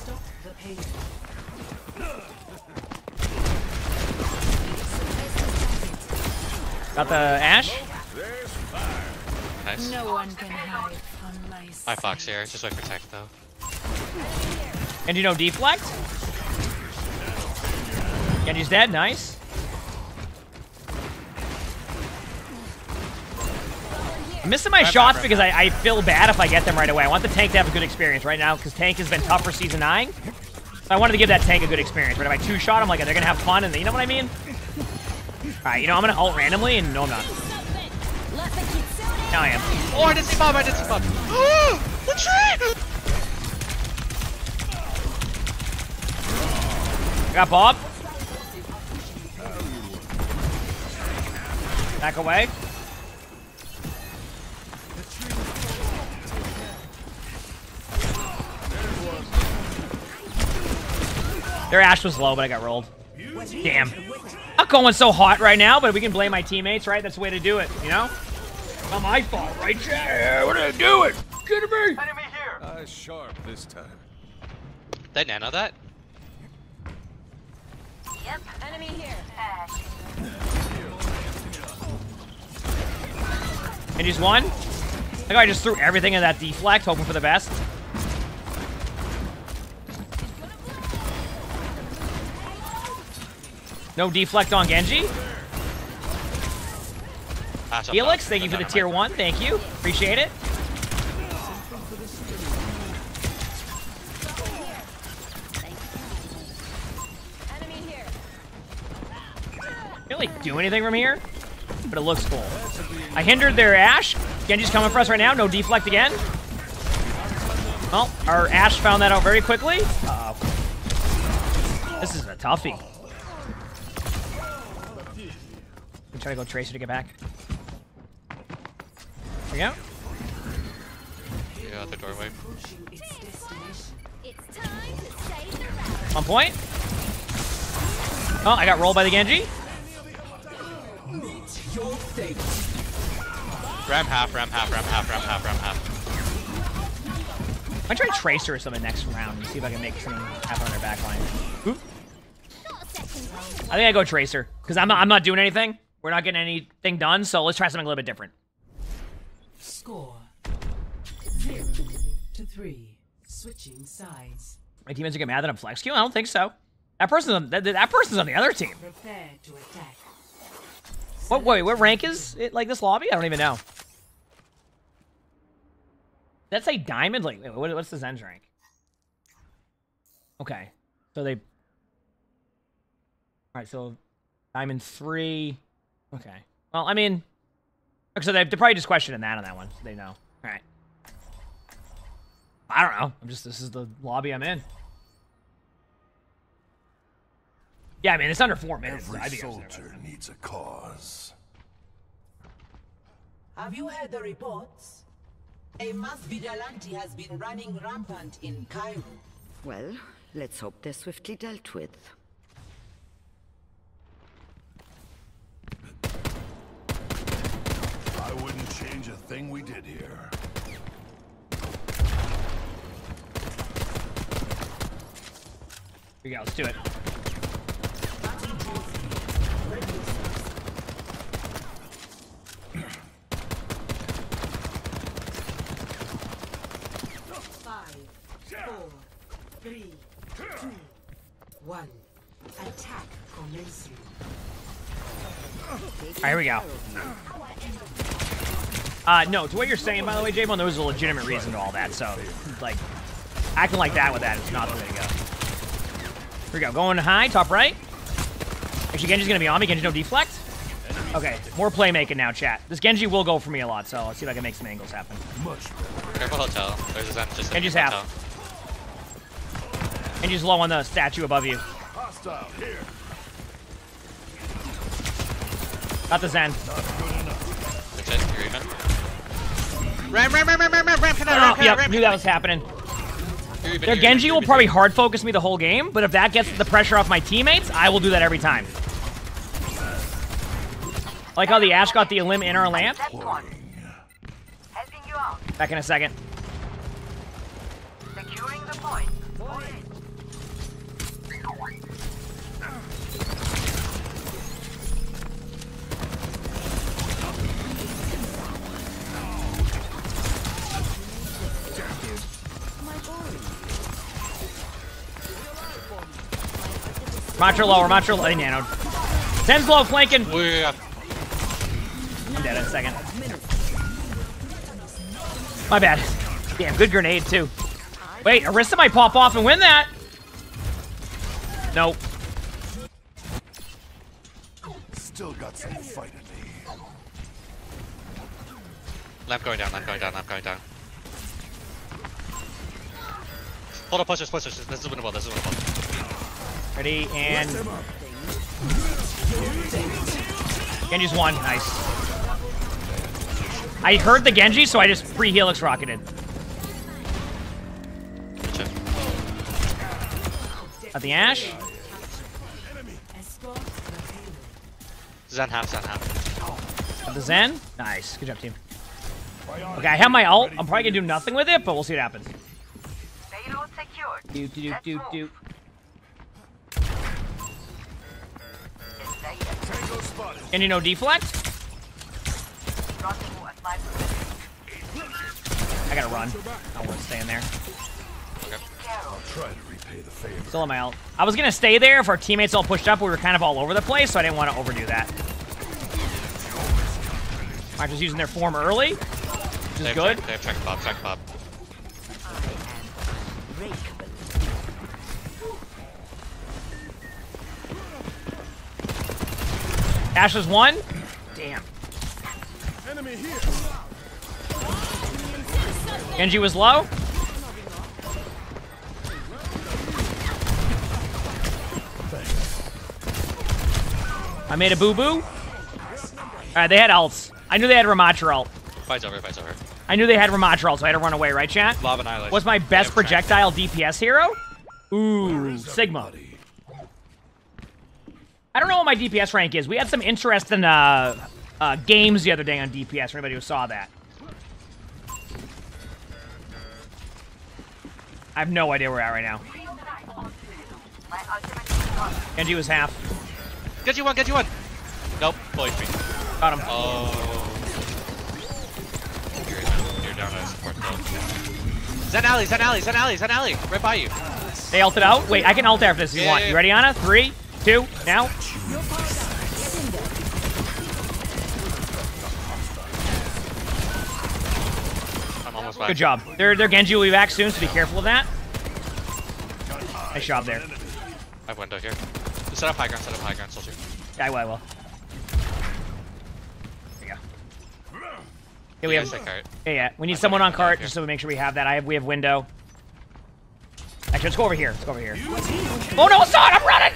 Stop the pain. Got the Ash. Nice. No one can hide from my My Fox here. Just wait for tech, though. And you know deflect? And Genji's dead, nice. I'm missing my Right shots right because I, I feel bad if I get them right away. I want the tank to have a good experience right now because tank has been tough for season 9. So I wanted to give that tank a good experience. But if I two-shot, I'm like, they're going to have fun, and you know what I mean? Alright, you know, I'm going to ult randomly, and no, I'm not. Now I am. Oh, I didn't see Bob. I didn't see Bob. Ah, the tree! I got Bob. Back away. Their Ash was low, but I got rolled. Damn. Not going so hot right now, but we can blame my teammates, right? That's the way to do it, you know? Not my fault, right? Yeah, what did I do it? Kidding me? Eyes uh, sharp this time. They nano that? Yep. Enemy here. And just one. Like I just threw everything in that deflect, hoping for the best. No deflect on Genji. Felix, thank you for the tier one. Thank you. Appreciate it. Enemy here. Can't really do anything from here, but it looks cool. I hindered their Ash. Genji's coming for us right now. No deflect again. Well, our Ash found that out very quickly. Uh oh This is a toughie. I'm trying to go Tracer to get back. There we go. Yeah, out the doorway. It's time to save the rest. On point. Oh, I got rolled by the Genji. Ram half, ram half, ram half, ram half, ram half. I try Tracer or something next round and see if I can make something happen on their back line. Oop. I think I go Tracer because I'm not, I'm not doing anything. We're not getting anything done, so let's try something a little bit different. Score. Zero to three. Switching sides. My teammates are gonna get mad that I'm flex queue? I don't think so. That person's on, that, that person's on the other team. Prepare to attack. What? Wait, what rank is it? Like this lobby? I don't even know. That's a diamond. Like, wait, what, what's the Zen's rank? Okay, so they. All right, so diamond three. Okay. Well, I mean, so they, they're probably just questioning that on that one. So they know. All right. I don't know. I'm just. This is the lobby I'm in. Yeah, I mean it's under four minutes. Every I'd be soldier needs a cause. Have you heard the reports? A mass vigilante has been running rampant in Cairo. Well, let's hope they're swiftly dealt with. I wouldn't change a thing we did here. Here we go. Let's do it. Five, four, three, two, one. Attack commencing. All right, here we go. Uh, no, to what you're saying, by the way, J-Bone, there was a legitimate reason to all that, so, like, acting like that with that is not the way to go. Here we go, going high, top right. Actually, Genji's gonna be on me. Genji, no deflect. Okay, more playmaking now, chat. This Genji will go for me a lot, so I'll see if I can make some angles happen. Much Careful hotel. There's a Zen just in Genji's the half. hotel. Genji's low on the statue above you. hostile here. Got the Zen. That's it. You're even. Ram, ram, ram, ram, ram, ram, ram, Oh, ram, yep, ram, knew that was happening. Their Genji will probably hard focus me the whole game, but if that gets the pressure off my teammates, I will do that every time. Like how the Ash got the Elim in our lamp. Back in a second. Securing the point. Macho lower, Macho low. They nanoed. Zen's low flanking. Oh, yeah. I'm dead in a second. My bad. Damn, good grenade too. Wait, Orisa might pop off and win that. Nope. Still got some fight in me. Lamp going down, lamp going down, lamp going down. Hold up, pushers, pushers. This is winnable, this is winnable. Ready and Genji's one. Nice. I heard the Genji, so I just free helix rocketed. At the Ash. Zen half, Zen half. At the Zen. Nice. Good job, team. Okay, I have my ult. I'm probably gonna do nothing with it, but we'll see what happens. Payload secured. Do do do do do. Genji no deflect. I gotta run. I to stay in there. I'll try to repay the favor. Still on my ult. I was gonna stay there if our teammates all pushed up. We were kind of all over the place, so I didn't want to overdo that. I'm just using their form early, which They is have good. Track, they have track pop, Ash is one. Damn. Enemy here. Genji was low. I made a boo-boo. Alright, they had ults. I knew they had Ramattra ult. Fight's over, fight's over. I knew they had Ramattra ult, so I had to run away, right, chat? Lava Annihilation. What's my best projectile DPS hero? Ooh, Sigma. I don't know what my DPS rank is. We had some interesting uh, uh, games the other day on DPS for anybody who saw that. I have no idea where we're at right now. Genji was half. Get you one, get you one! Nope, full HP. Got him. Oh. You're, you're down to support though. Zen alley, Zen alley, Zen alley, Zen alley! Right by you. They ulted out. Wait, I can ult after this if you Yeah, want. yeah, You yeah. ready, Ana? Three, two, now. I'm almost back. Good job. Their their Genji will be back soon, so be careful of that. Nice job there. I have window here. Just set up high ground, set up high ground, soldier. Yeah, I will. I will. There you go. Yeah, we You have. cart. Yeah, yeah. We need someone on cart just so we make sure we have that. I have. We have window. Actually, let's go over here. Let's go over here. Oh no, Assad! I'm running.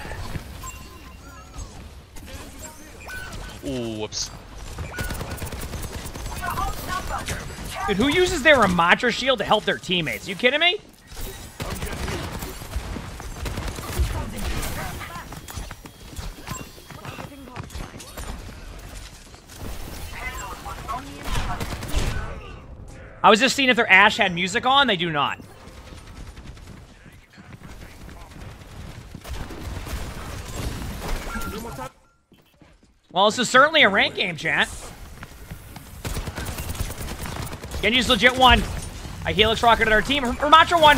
Ooh, whoops. Dude, who uses their Ramattra shield to help their teammates? You kidding me? I was just seeing if their Ash had music on. They do not. Well, this is certainly a rank game, chat. Genji's legit one. I Helix rocketed our team. Ramattra one.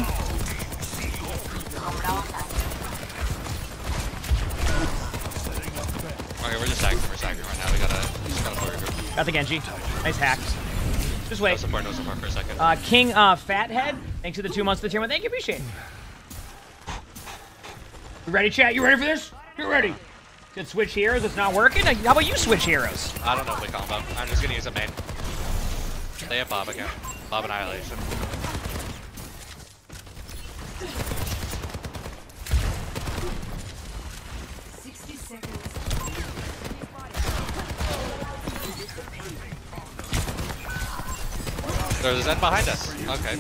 Okay, we're just sagging, we're sagging right now. We gotta, just gotta forward. Got the Genji. Nice hack. Just No wait. support, no support for a second. Uh, King uh, Fathead, thanks for the two months of the tier. Thank you, appreciate it. You ready, chat? You ready for this? You ready? Good switch heroes. It's not working. How about you switch heroes? I don't know if we combo. I'm just gonna use a main. They have Bob again. Bob Annihilation. There's a Zen behind us. Okay.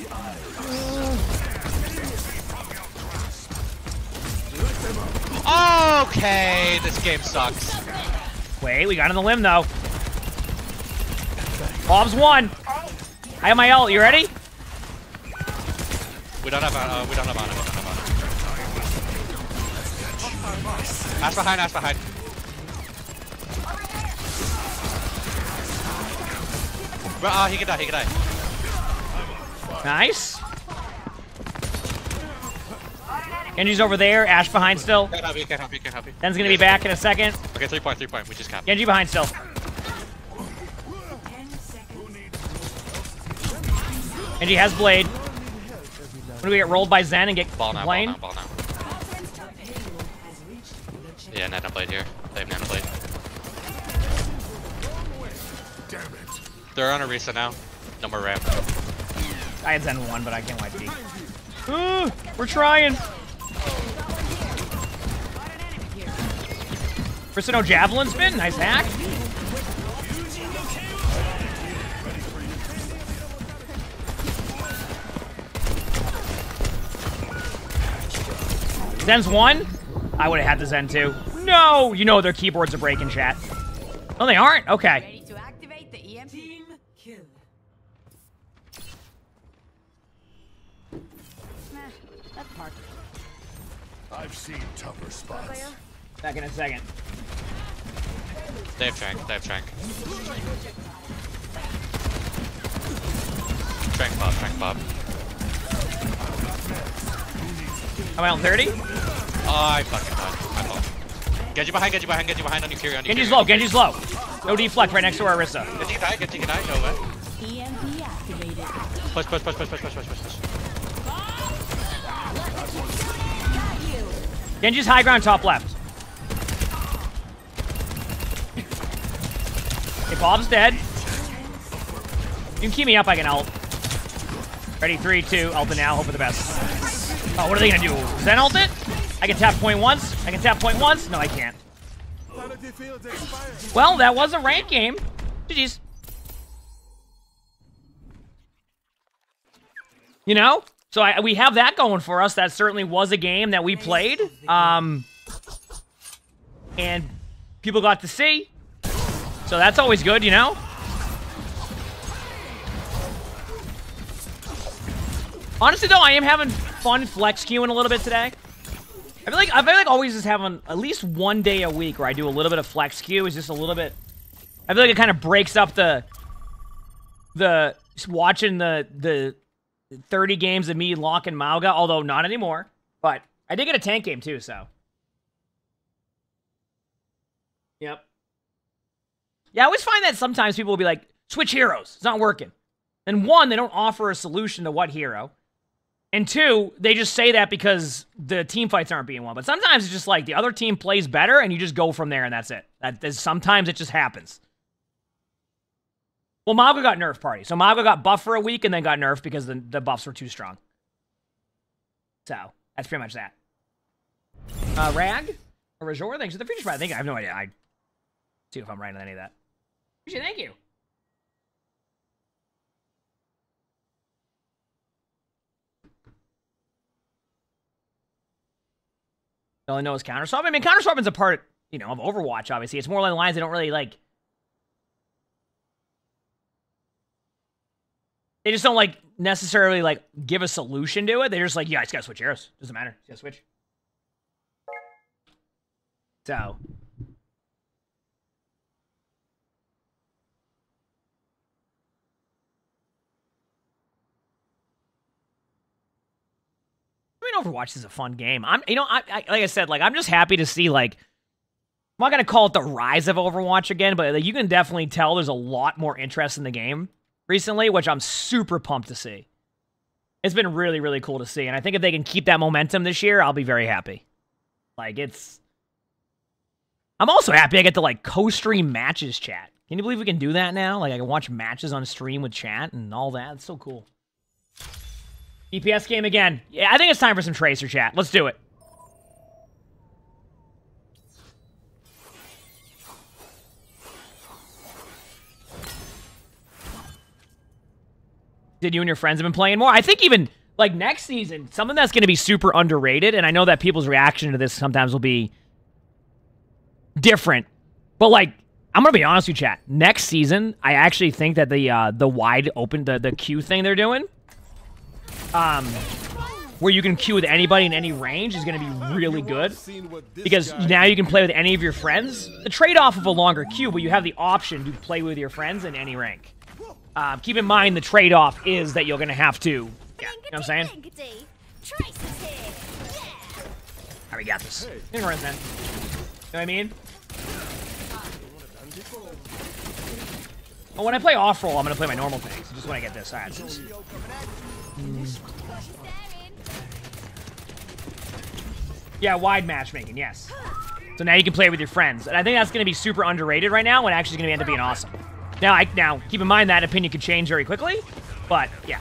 Okay, this game sucks. Wait, we got on the limb though. Bob's one. I have my ult. You ready? We don't have uh, we don't have honor. We don't have honor. Ash behind, Ash behind. Bro, uh, he can die, he can die. Nice. Genji's over there. Ash behind still. Can't help you, can't help you, can't help you. Den's gonna be back in a second. Okay, three point, three point. We just capped. Genji behind still. Genji has blade. When do we get rolled by Zen and get Ball now, ball now, ball now. Yeah, Nano blade here. They have Nano blade. They're on a reset now. No more ramp. I had Zen one, but I can't wipe D. Ooh, we're trying. First no javelin spin. Nice hack. Zen's one. I would have had the Zen two. No, you know their keyboards are breaking, chat. Oh, they aren't. Okay. I've seen tougher spots. Back in a second. They have Trank, they have Trank. Trank Bob, Trank Bob. Am I on 30? Oh, I fucking died. My fault. Genji behind, Genji behind, Genji behind on your Kyrie, on your Genji's low, Genji's low. No deflect right next to Orisa. Genji can die, Genji can die, no way. Push, push, push, push, push, push, push, push, Genji's high ground top left. Okay, Bob's dead. You can keep me up, I can ult. Ready, three, two, ult it now, hope for the best. Oh, what are they gonna do? Zen ult it? I can tap point once. I can tap point once. No, I can't. Well, that was a rank game. GG's. You know? So I, we have that going for us. That certainly was a game that we played. Um, and people got to see. So that's always good, you know? Honestly, though, I am having fun flex queuing a little bit today. I feel like I feel like always just having at least one day a week where I do a little bit of flex queue is just a little bit. I feel like it kind of breaks up the the just watching the the 30 games of me locking Mauga, although not anymore. But I did get a tank game too, so. Yep. Yeah, I always find that sometimes people will be like, switch heroes. It's not working. And one, they don't offer a solution to what hero. And two, they just say that because the team fights aren't being won. But sometimes it's just like the other team plays better and you just go from there and that's it. That is, sometimes it just happens. Well, Mauga got nerfed party. So Mauga got buffed for a week and then got nerfed because the, the buffs were too strong. So that's pretty much that. Uh, Rag or Rajor, thanks for the feature. I think I have no idea. I see if I'm right on any of that. Appreciate. Thank you. The only know is counter swap. I mean, counter swapping's a part, you know, of Overwatch. Obviously, it's more along the lines they don't really like. They just don't like necessarily like give a solution to it. They're just like, yeah, I just gotta switch arrows. Doesn't matter. Just gotta switch. So. I mean, Overwatch is a fun game. I'm, you know, I, I like I said, like I'm just happy to see like. I'm not gonna call it the rise of Overwatch again, but like, you can definitely tell there's a lot more interest in the game recently, which I'm super pumped to see. It's been really, really cool to see, and I think if they can keep that momentum this year, I'll be very happy. Like it's. I'm also happy I get to like co-stream matches chat. Can you believe we can do that now? Like I can watch matches on stream with chat and all that. It's so cool. EPS game again. Yeah, I think it's time for some Tracer chat. Let's do it. Did you and your friends have been playing more? I think even like next season, something that's going to be super underrated, and I know that people's reaction to this sometimes will be different, but like I'm gonna be honest with you, chat. Next season, I actually think that the uh, the wide open the the queue thing they're doing um, where you can queue with anybody in any range is going to be really good because now you can play with any of your friends. The trade-off of a longer queue, but you have the option to play with your friends in any rank. Uh, keep in mind the trade-off is that you're going to have to. Yeah, you know what I'm saying? Alright, we got this. Ignorance, man. You know what I mean? Well, when I play off-role, I'm going to play my normal things. Just when I get this. Alright, so Yeah, wide matchmaking, yes. So now you can play with your friends. And I think that's going to be super underrated right now and actually going to end up being awesome. Now, I, now, keep in mind that opinion could change very quickly, but yeah.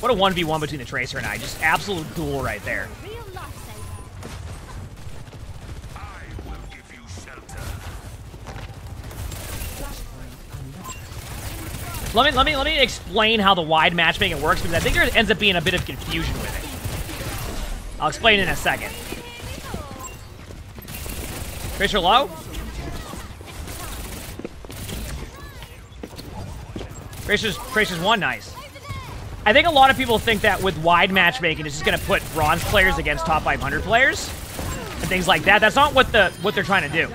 What a 1v1 between the Tracer and I. Just absolute duel right there. Let me let me let me explain how the wide matchmaking works because I think there ends up being a bit of confusion with it. I'll explain in a second. Tracer low. Tracer's Tracer's one nice. I think a lot of people think that with wide matchmaking, it's just to put bronze players against top 500 players and things like that. That's not what the what they're trying to do.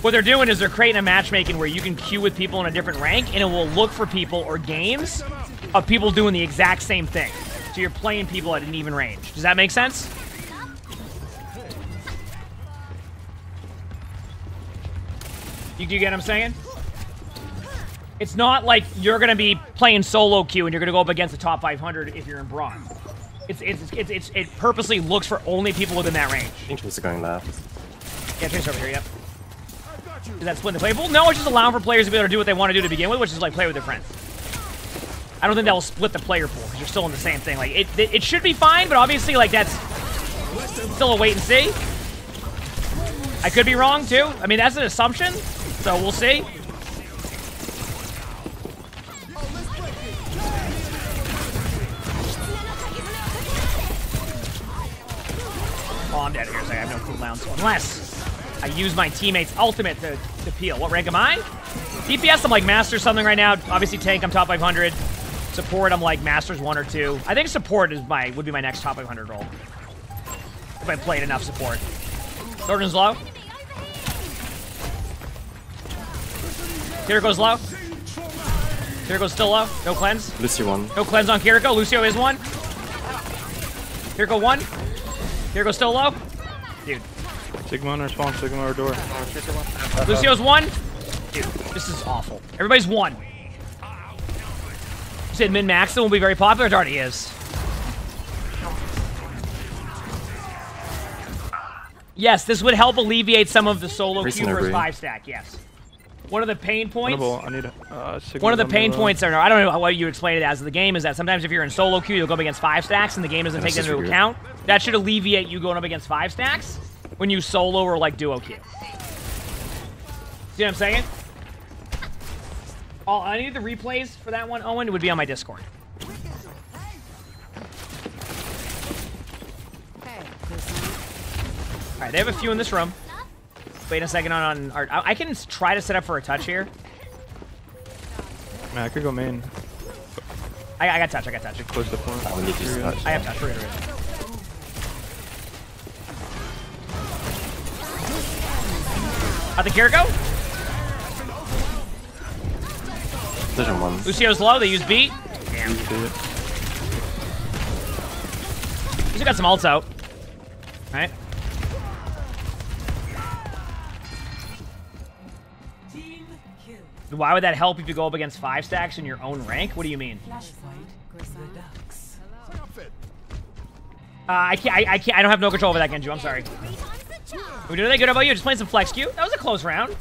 What they're doing is they're creating a matchmaking where you can queue with people in a different rank, and it will look for people or games of people doing the exact same thing. So you're playing people at an even range. Does that make sense? You, you get what I'm saying? It's not like you're going to be playing solo queue and you're going to go up against the top 500 if you're in bronze. It's, it's, it's, it's, it purposely looks for only people within that range. I think he's going left. Yeah, Trace over here, yep. Is that split the playable? No, it's just allowing for players to be able to do what they want to do to begin with, which is like play with their friends. I don't think that will split the player pool because you're still in the same thing. Like it, it, it should be fine, but obviously like that's still a wait and see. I could be wrong too. I mean that's an assumption, so we'll see. Oh, I'm dead here, so I have no cooldowns. Unless I use my teammate's ultimate to, to peel. What rank am I? DPS, I'm like Master something right now. Obviously, tank, I'm top 500. Support, I'm like Masters 1 or 2. I think support is my would be my next top 500 role. If I played enough support. Jordan's low. Here goes low. Kiriko's still low. No cleanse. Lucio one. No cleanse on Kiriko. Lucio is one. Kiriko one. Kiriko still low. Dude. Sigma on our spawn, Sigma our door. Lucio's one. Dude, this is awful. Everybody's one. You said min max will be very popular. It already is. Yes, this would help alleviate some of the solo Recent queue versus five stack. Yes. One of the pain points. I need uh, One of the pain low. points, are, I don't know how you explain it as the game, is that sometimes if you're in solo queue, you'll go up against five stacks, and the game doesn't take that into weird. account. That should alleviate you going up against five stacks when you solo or like duo queue. See what I'm saying? Oh, I need the replays for that one, Owen. It would be on my Discord. All right, they have a few in this room. Wait a second on, on art. I, I can try to set up for a touch here. Man, I could go main. I, I got touch. I got touch. Close the point. I need to touch. I have touch. We're good, we're good. Out the Kiriko. Vision one. Lucio's low. They use beat. Damn. He's got some ults out. Right? Why would that help if you go up against five stacks in your own rank? What do you mean? Uh, I can't. I, I can't. I don't have no control over that, Genju. I'm sorry. We doing that good? About you? Just playing some flex Q. That was a close round.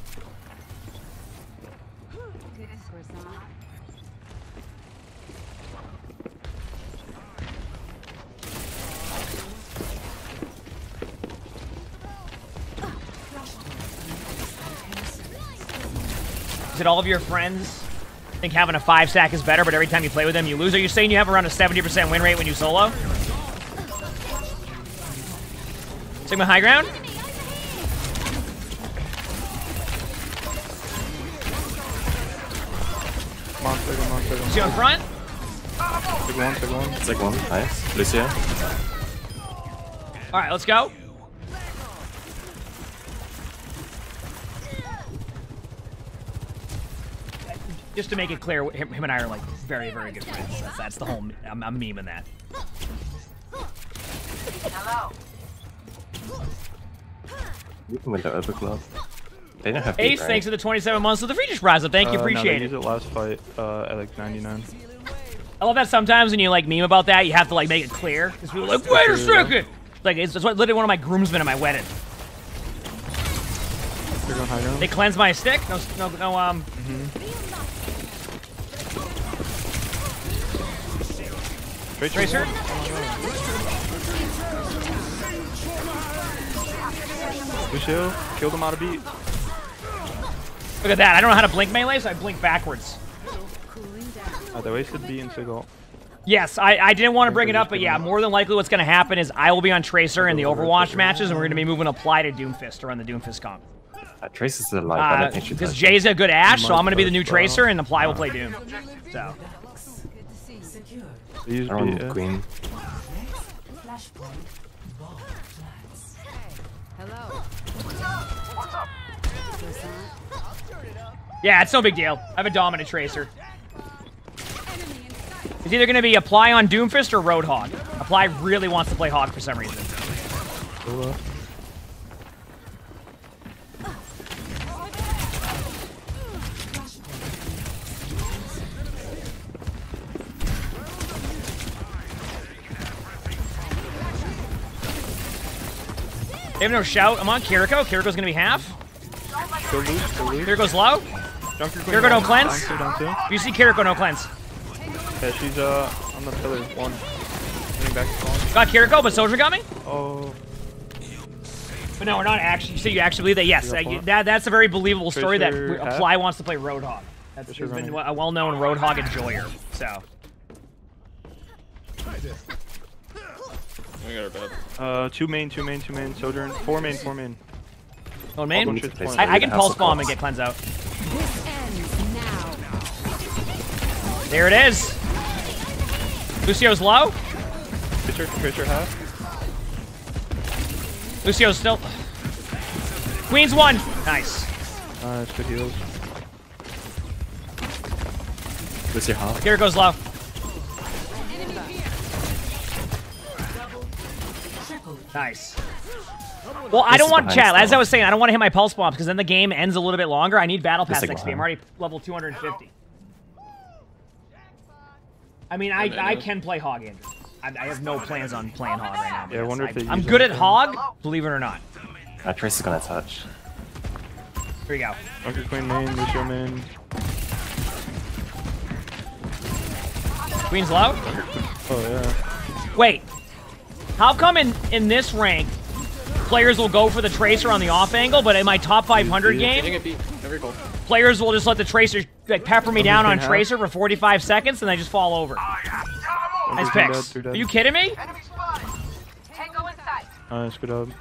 Did all of your friends think having a five stack is better, but every time you play with them, you lose? Are you saying you have around a 70% win rate when you solo? Sigma high ground? Come on, Sigma, come on, Sigma. Is he on front? Sigma one, Sigma one. Sig one. Nice. Lucio. All right, let's go. Just to make it clear, him, him and I are like very, very good friends. That's, that's the whole. I'm, I'm memeing that. Hello. You can win the overclock. They don't have Ace, beat, right? thanks for the 27 months of the free just rise up. Thank you, Uh, no, appreciate they it. used it last fight uh, at like 99. I love that sometimes when you like meme about that, you have to like make it clear. Because people are like, wait a second. Like it's, it's what literally one of my groomsmen at my wedding. They're going high ground. They cleanse my stick. No, no, no. Um. Tracer. Lucio, killed him out of beat. Look at that. I don't know how to blink melee, so I blink backwards. Uh, they wasted beat and Sigil. Yes, I, I didn't want to bring it up, but yeah, more than likely what's going to happen is I will be on Tracer in the Overwatch matches, and we're going to be moving Apply to Doomfist to run the Doomfist comp. Uh, Trace is alive. I don't think she Because touched Jay's a good Ash, so I'm going to be the new Tracer, and the Apply will play Doom. So, They used I run beat, yeah. Queen. yeah, it's no big deal. I have a Dominant Tracer. It's either going to be Apply on Doomfist or Roadhog. Apply really wants to play Hog for some reason. Solo. They have no shout. I'm on Kiriko. Kiriko's going to be half. Go loose, go loose. Kiriko's low. Kiriko no cleanse. Down two, down two. You see Kiriko no cleanse. Yeah, she's uh on the pillar. One. Running back to spawn. Got Kiriko, but Soldier got me. Oh. But no, we're not actually. So you actually believe that? Yes, uh, you- that that's a very believable story that Tracer half? Apply wants to play Roadhog. That's Tracer he's been a well-known Roadhog enjoyer. So We got our bad. Uh, two main, two main, two main. Sojourn. Four main, four main. Oh, main? All bullshit point. I, I can pulse bomb and get cleanse out. There it is. Lucio's low. Tracer, Tracer half. Lucio's still. Queen's one. Nice. Nice, good heals. Lucio half. Here it goes low. Nice. Well, I don't want behind chat. As. I was saying, I don't want to hit my pulse bombs because then the game ends a little bit longer. I need battle pass like XP. I'm already level 250. I mean, I, I can play Hog, Andrew. I, I have no plans on playing Hog right now. Yeah, I wonder if they I'm good at. Hog, believe it or not. Uh, Trace is gonna touch. Here we go. Junker Queen main, Lucio main. Queen's low. Oh yeah. Wait. How come in, in this rank, players will go for the Tracer on the off angle, but in my top 500 game, a beat. Every goal. players will just let the Tracer like pepper me down on. Tracer for 45 seconds and they just fall over. Nice picks. Are you kidding me? Tango. Nice, good job.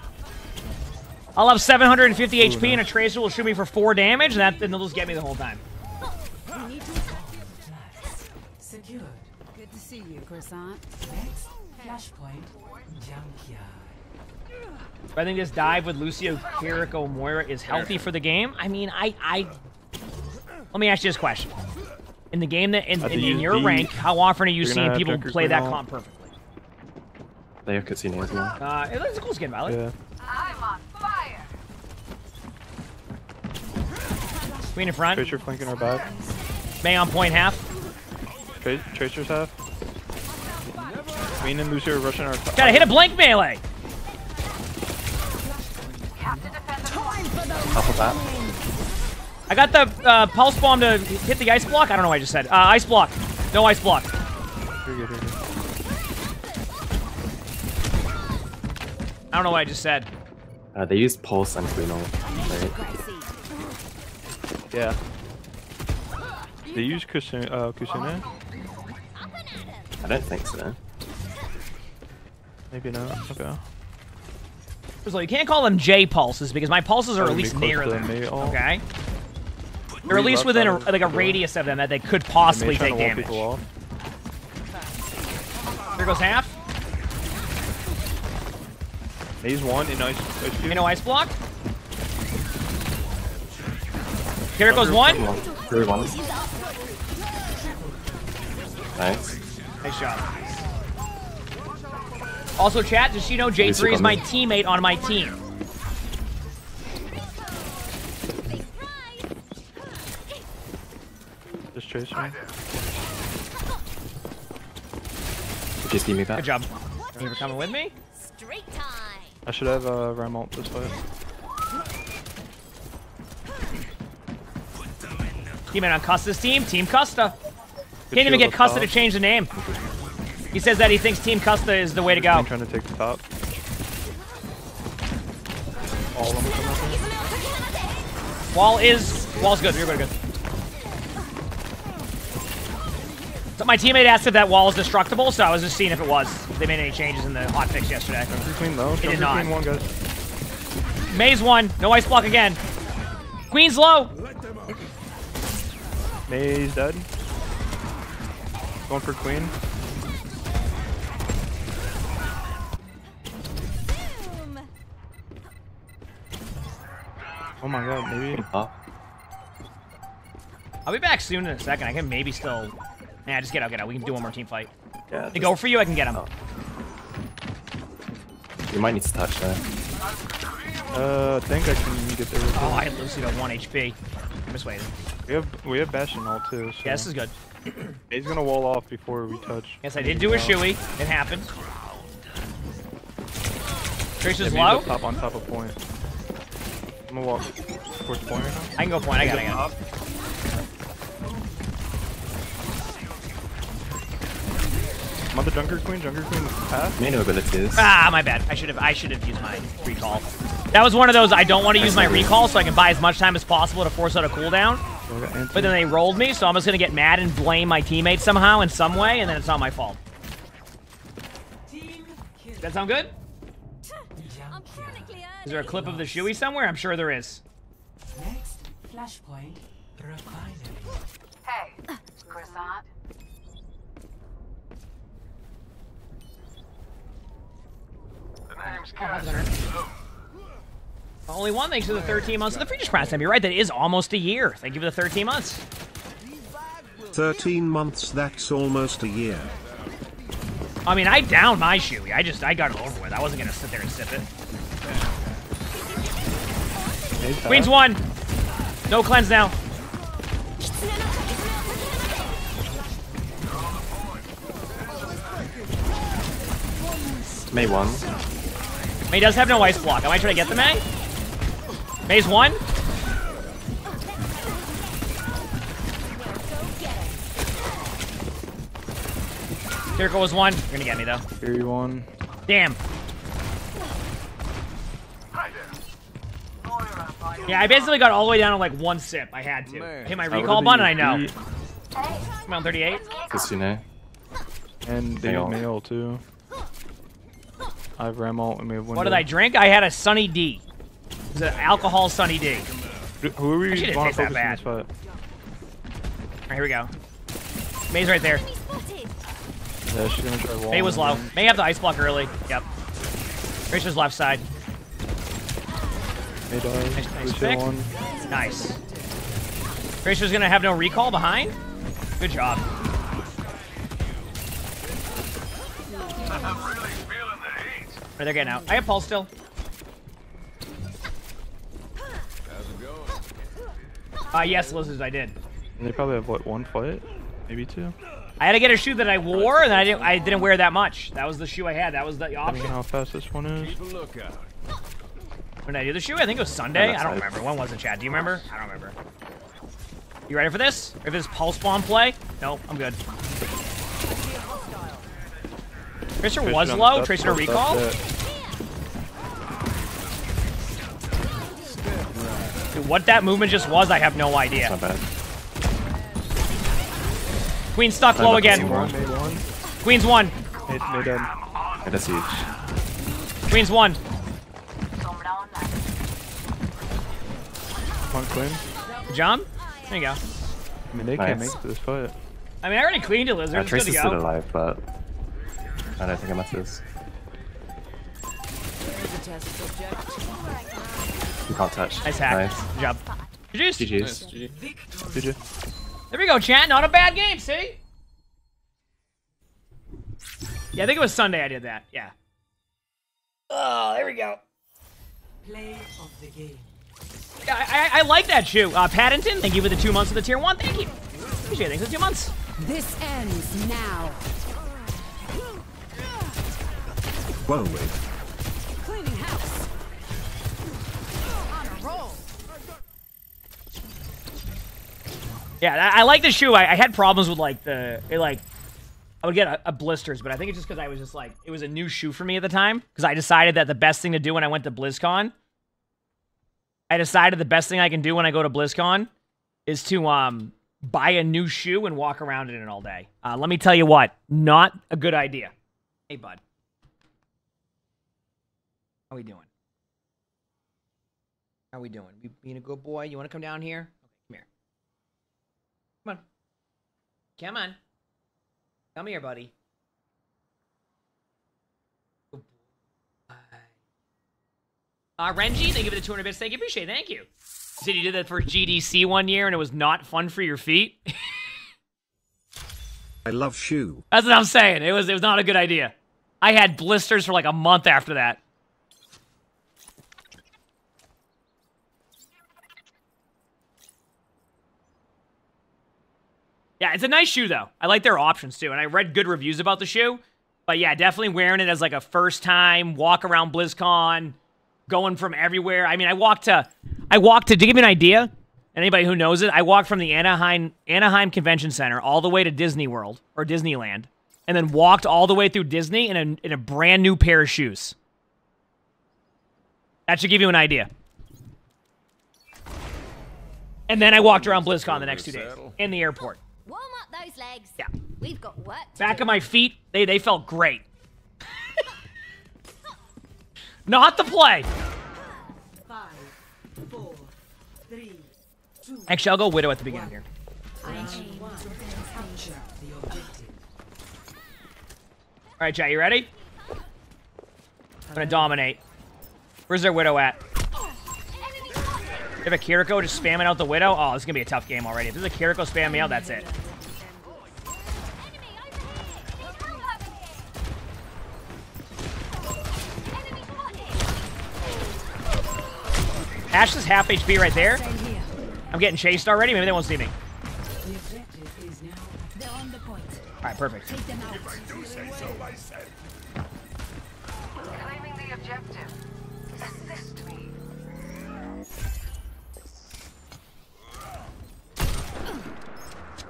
I'll have 750 Ooh, HP and a Tracer will shoot me for 4 damage, and, that, and they'll just get me the whole time. Secured. Good to see you, Croissant. Next, flashpoint, junkyard. I think this dive with Lucio, Kiriko, Moira is healthy for the game? I mean, I, I... Let me ask you this question. In the game that, in, in, in your the- rank, how often are you You're seeing people Junker play that ult. comp perfectly? They have Kitsune as well. Uh, it's a cool skin, Violet. Yeah. I'm on fire. Queen in front. Tracer flanking our back. Mei on point half. Tra Tracer's half. Queen and Lucio are rushing our top. Gotta hit a blank melee. Off of that. I got the uh, pulse bomb to hit the ice block. I don't know what I just said. Uh, ice block. No ice block. You're good, you're good. I don't know what I just said. Uh, they used Pulse and Queen right? Yeah. They use Kitsune. Uh, Kitsune? I don't think so. Maybe not. Okay. First of all, you can't call them J pulses because my pulses are at least near them. Mei ult. Oh. Okay. They're at least within a, like a radius of them that they could possibly take trying to wall damage. people off. Here goes half. Mei's one in ice. ice cube. You know ice block. Here goes one. Three ones. Nice. Nice shot. Also, chat, just so you know, J3 is my teammate on my team. Just chase Did you see me back? Good job. Thank you for coming with me. Straight time. I should have uh, Ram ult this fight. Teammate on Custa's team, Team Custa. Can't even get up Custa to change the name. He says that he thinks Team Custa is the way to go. I'm trying to take the top. All of them coming up. Wall is wall's good. You're good. good. So my teammate asked if that wall is destructible, so I was just seeing if it was. If they made any changes in the hotfix yesterday. Junker Queen low. He did not. One, guys. Mei's one. No ice block again. Queen's low. Mei's dead. Going for Queen. Oh my god, maybe. Oh, I'll be back soon in a second. I can maybe still. Nah, just get out, get out. We can do one more team fight. yeah. They go for you. I can get him. You might need to touch there. Uh, I think I can get there. Oh. I had Lucy to one HP. I'm just waiting. We have we have Bastion ult too. So. Yeah, this is good. He's gonna wall off before we touch. Yes, I did do a Uh, shoey. It happened. Tracer's yeah, low. Top on top of point. I'm gonna walk towards point right now. I can go point. I got it. I got it. Mother Junker Queen, Junker Queen path. Mei no abilities. Ah, my bad. I should have. I should have used my recall. That was one of those. I don't want to use my recall, so I can buy as much time as possible to force out a cooldown. But then they rolled me, so I'm just gonna get mad and blame my teammates somehow in some way, and then it's not my fault. Does that sound good? Is there a clip of the shoey somewhere? I'm sure there is. Next, flashpoint, refinery. Hey, croissant. The name's Cass. Only one thanks to the 13 months of the Free Press time. You're right, that is almost a year. Thank you for the 13 months. 13 months, that's almost a year. I mean, I downed my shoe. I just, I got it over with. I wasn't gonna sit there and sip it. Queen's one. No cleanse now. Mei one. Mei does have no ice block. Am I might try to get the Mei. Mei's one. Kiriko was one. You're gonna get me though. Fury one. Damn. Yeah, I basically got all the way down to like one sip. I had to. I hit my recall button, I know. beat- I'm on 38. Kitsune. And they Mail. have mail too. I have Ramalt and we have What did I drink? I had a Sunny D. It was an alcohol Sunny D. Who are we Actually, didn't taste to that focus in bad. this fight? Alright, here we go. Mei's right there. Yeah, she's gonna try. Mei was low. May have the ice block early. Yep. Rachel's left side. May die. Nice, nice Lucio pick. one. Nice. Rachel's gonna have no recall behind. Good job. Right, they're getting out. I have Paul still. Uh, yes, Lizards, I did. And they probably have what one fight, maybe two. I had to get a shoe that I wore, and I didn't. I didn't wear that much. That was the shoe I had. That was the I don't option. know how fast this one is. When did I do the shoe? I think it was Sunday. I don't remember. When was it, Chad? Do you remember? I don't remember. You ready for this? If this pulse bomb play? No, I'm good. Tracer Tracer was on low. Tracer top, recall. Dude, what that movement just was, I have no idea. Not bad. Queen stuck low again. missing one. Queen's one. Made, made dead. Yeah, that's huge. Queen's one. One clean. Good job. There you go. I mean, they can't make it to this fight. I mean, I already cleaned it, Lizard. Yeah, It's good Trace to is still go. alive, but I don't think I missed this. You can't touch. Nice hack. Nice. Good job. GG's. GG's. GG. There we go, chat. Not a bad game, see? Yeah, I think it was Sunday I did that. Yeah. Oh, there we go. Play of the game. Yeah, I, I, I like that shoe. Uh, Paddington, thank you for the two months of the tier one. Thank you. Appreciate it. Thanks for the two months. This ends now. Whoa. Cleaning house. On a roll. Yeah, I, I like the shoe. I, I had problems with like the it, like I would get a, a blisters, but I think it's just because I was just like it was a new shoe for me at the time because I decided that the best thing to do when I went to BlizzCon, I decided the best thing I can do when I go to BlizzCon is to um buy a new shoe and walk around in it all day. Uh, let me tell you what, not a good idea. Hey, bud, how we doing? How we doing? You being a good boy? You want to come down here? Okay, come here. Come on. Come on. Come here, buddy. Good boy. Uh, Renji, thank you for the 200 bits. Thank you. Appreciate it. Thank you. You said you did that for GDC one year and it was not fun for your feet? I love shoe. That's what I'm saying. It was it was not a good idea. I had blisters for like a month after that. Yeah, it's a nice shoe though. I like their options too, and I read good reviews about the shoe. But yeah, definitely wearing it as like a first time walk around BlizzCon, going from everywhere. I mean, I walked to, I walked to, to give you an idea. Anybody who knows it, I walked from the Anaheim Anaheim Convention Center all the way to Disney World or Disneyland, and then walked all the way through Disney in a in a brand new pair of shoes. That should give you an idea. And then I walked around BlizzCon the next two days in the airport. Warm up those legs. Yeah. We've got work to Back of my feet, they they felt great. Not the play. Five, four, three, two, Actually, I'll go Widow at the beginning here. round one. Capture. All right, chat, you ready? I'm gonna dominate. Where's their Widow at? If a Kiriko just spamming out the Widow? Oh, this is gonna be a tough game already. If there's a Kiriko spamming out, that's it. Ash is half HP right there. I'm getting chased already. Maybe they won't see me. They're on the point. All right, perfect. Take them out. do say so myself. Claiming the objective.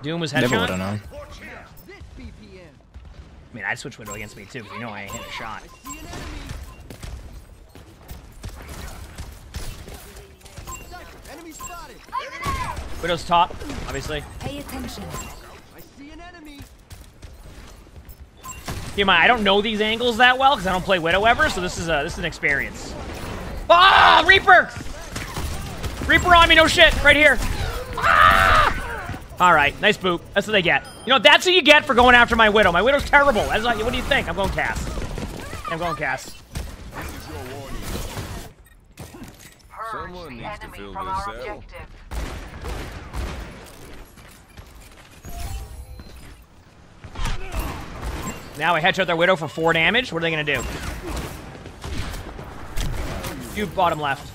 Doom was headshot. Never headshot. would have known. I mean, I'd switch Widow against me too, 'cause you know I ain't hit a shot. Enemy spotted. Widow's top, obviously. Pay attention. I see an enemy. Keep in mind, I don't know these angles that well because I don't play Widow ever, so this is a this is an experience. Ah, Reaper! Reaper on me, no shit, right here. Ah! All right, nice boot. That's what they get. You know, that's what you get for going after my Widow. My Widow's terrible. That's not, what do you think? I'm going Cass. I'm going Cass. Someone needs to fill From this our out. objective. Now I headshot their Widow for four damage. What are they gonna do? You bottom left.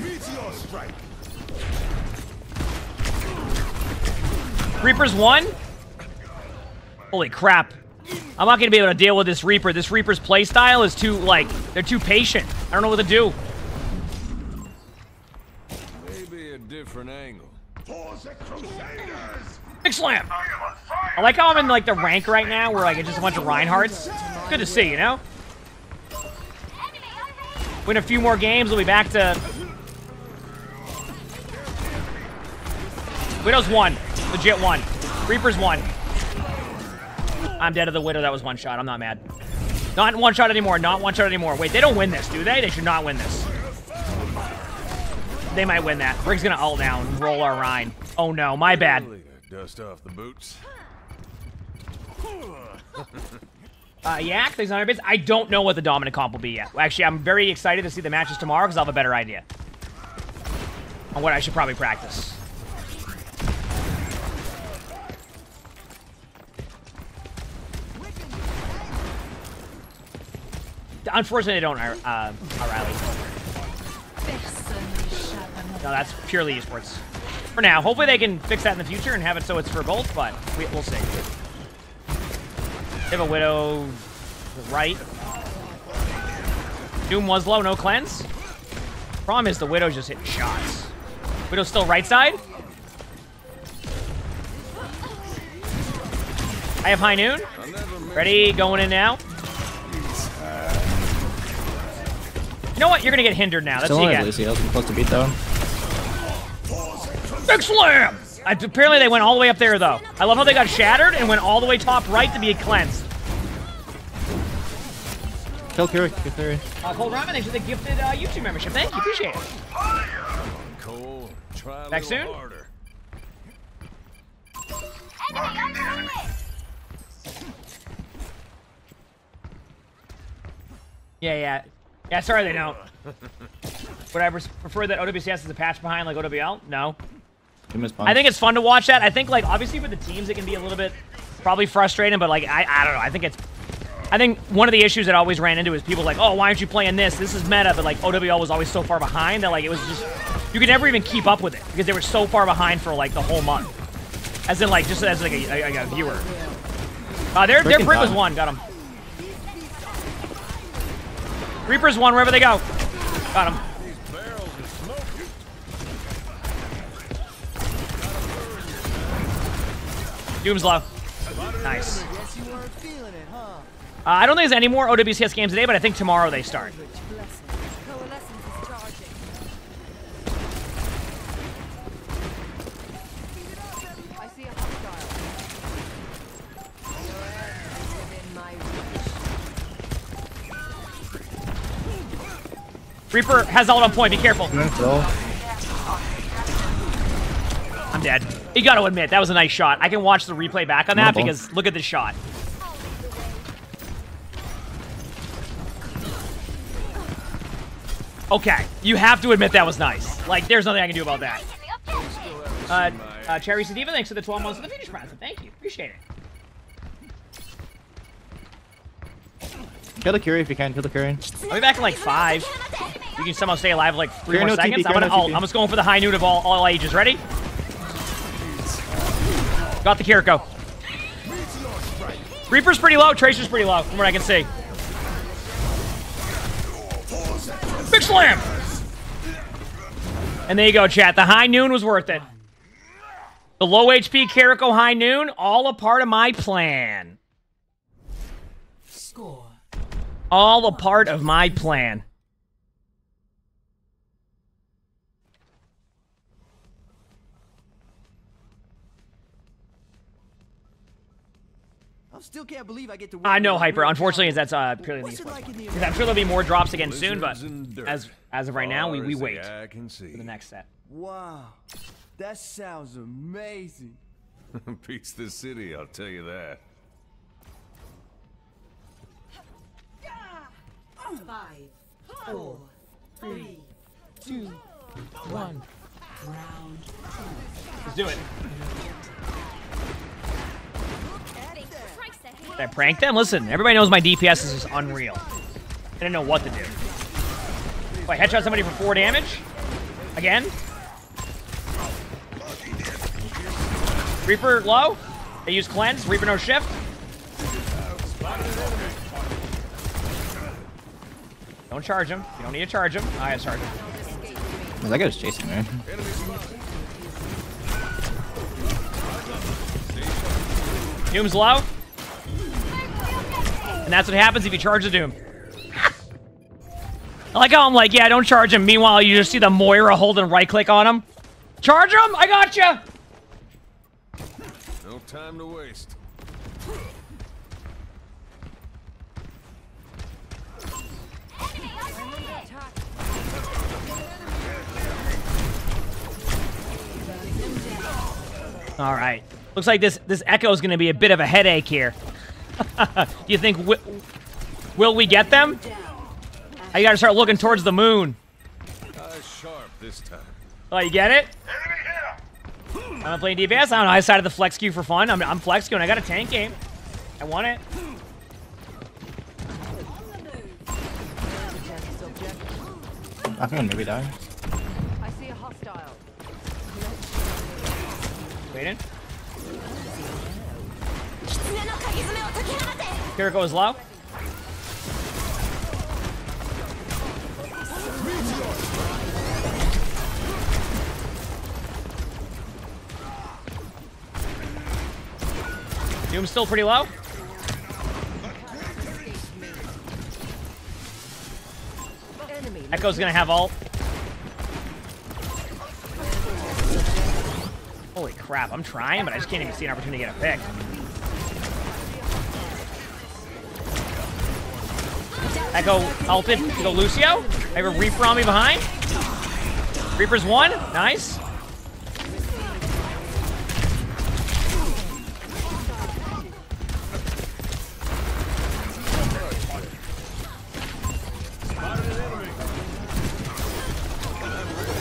Meteor strike. Reaper's one? Holy crap. I'm not gonna be able to deal with this Reaper. This Reaper's playstyle is too, like, they're too patient. I don't know what to do. Maybe a different angle. For the Crusaders. Big slam! I like how I'm in, like, the rank right now where, like, it's just a bunch of Reinhardts. Good to see, you know? Win a few more games, we'll be back to... Widow's one. Legit one. Reaper's one. I'm dead to the Widow. That was one shot. I'm not mad. Not one shot anymore. Not one shot anymore. Wait, they don't win this, do they? They should not win this. They might win that. Brig's gonna ult now and roll our Rein. Oh no, my bad. Dust off the boots. Uh, Yak, thanks on bits. I don't know what the dominant comp will be yet. Actually, I'm very excited to see the matches tomorrow because I'll have a better idea on what I should probably practice. Unfortunately, they don't, uh, O'Reilly. No, that's purely esports. For now. Hopefully they can fix that in the future and have it so it's for both, but we, we'll see. They have a Widow right. Doom was low, no cleanse. Problem is the Widow's just hitting shots. Widow's still right side. I have high noon. Ready, going in now. You know what? You're gonna get hindered now. That's Still what you on get. Lucy. I was supposed to beat though. Big slam! I, apparently they went all the way up there, though. I love how they got shattered and went all the way top right to be cleansed. Kill Fury. Kill Fury. Uh, Cold Ramen, thanks for the gifted uh, YouTube membership. Thank you. Appreciate it. Try Back soon? harder. Yeah, yeah. Yeah, sorry they don't. Would I prefer that OWCS is a patch behind like OWL? No. I think it's fun to watch that. I think, like, obviously for the teams, it can be a little bit probably frustrating, but, like, I, I don't know. I think it's... I think one of the issues that I always ran into is people like, oh, why aren't you playing this? This is meta, but, like, OWL was always so far behind that, like, it was just... You could never even keep up with it because they were so far behind for, like, the whole month. As in, like, just as, like, a, a, a viewer. Uh, their, their Brit was one. Got him. Reaper's one wherever they go. Got him. Doom's low. Nice. Guess you weren't feeling it, huh? Uh, I don't think there's any more OWCS games today, but I think tomorrow they start. Reaper has ult on point. Be careful. I'm dead. You got to admit that was a nice shot. I can watch the replay back on that because look at this shot. Okay, you have to admit that was nice. Like, there's nothing I can do about that. Uh, uh, Cherry Sativa, thanks for the 12 months of the Phoenix Prime. Thank you. Appreciate it. Kill the Curie if you can. Kill the Curie. I'll be back in like five. You can somehow stay alive like three Carry more no seconds. TP, I'm, gonna, no I'm just going for the high noon of all, all ages. Ready? Got the Kiriko. Reaper's pretty low. Tracer's pretty low, from what I can see. Big slam! And there you go, chat. The high noon was worth it. The low HP Kiriko high noon, all a part of my plan. All a part of my plan. I still can't believe I get to. I know, work Hyper. Unfortunately, talent. that's uh, purely What's these like the Because I'm sure there'll be more drops again soon, but Blizzards and dirt. as as of right now, we, we wait can see. for the next set. Wow, that sounds amazing. Beats the city, I'll tell you that. Five, four, three, two, one. Round two. Let's do it. Did I prank them? Listen, everybody knows my DPS is just unreal. I didn't know what to do. Wait, headshot somebody for four damage? Again? Reaper low? They use cleanse. Reaper no shift. Don't charge him. You don't need to charge him. I gotta charge him. Oh, that guy's chasing me. Doom's low. And that's what happens if you charge the Doom. I like how I'm like, yeah, don't charge him. Meanwhile, you just see the Moira holding right click on him. Charge him! I got you! No time to waste. All right. Looks like this this Echo is going to be a bit of a headache here. Do you think wi will we get them? I got to start looking towards the moon. Eyes sharp this time. Oh, you get it? I'm not playing DPS. I don't know. I decided to flex queue for fun. I'm, I'm flex queuing. I got a tank game. I want it. I think I'll maybe die. I see a hostile. Waiting. Kiriko is low. Doom's still pretty low. Echo's gonna have ult. Holy crap, I'm trying, but I just can't even see an opportunity to get a pick. Echo ulted to go Lucio. I have a Reaper on me behind. Reaper's one. Nice.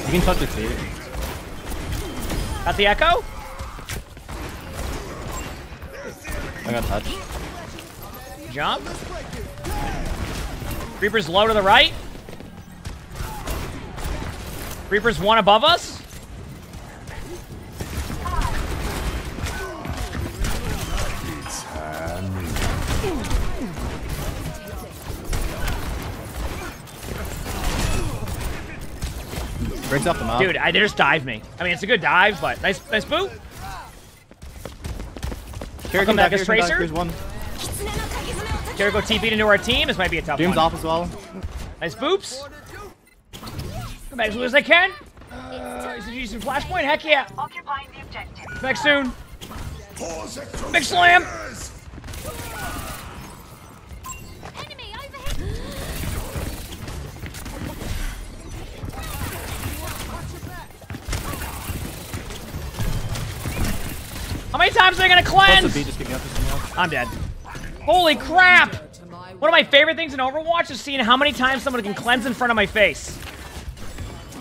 You can touch the clear. Got the Echo. I got touch. Jump. Reaper's low to the right. Reaper's one above us. Breaks off the map. Dude, I, they just dive me. I mean, it's a good dive, but nice, nice boot. Carry Come back as Tracer. Here's one. Kiriko TP'd into our team. This might be a tough Doom's one. off as well. Nice boops. Come back as soon as I can. Uh, is it using flashpoint? Heck yeah. Occupying the objective. Back soon. Big slam. How many times are they gonna cleanse? to B, just keep me up, just keep me up. I'm dead. Holy crap! One of my favorite things in Overwatch is seeing how many times someone can cleanse in front of my face.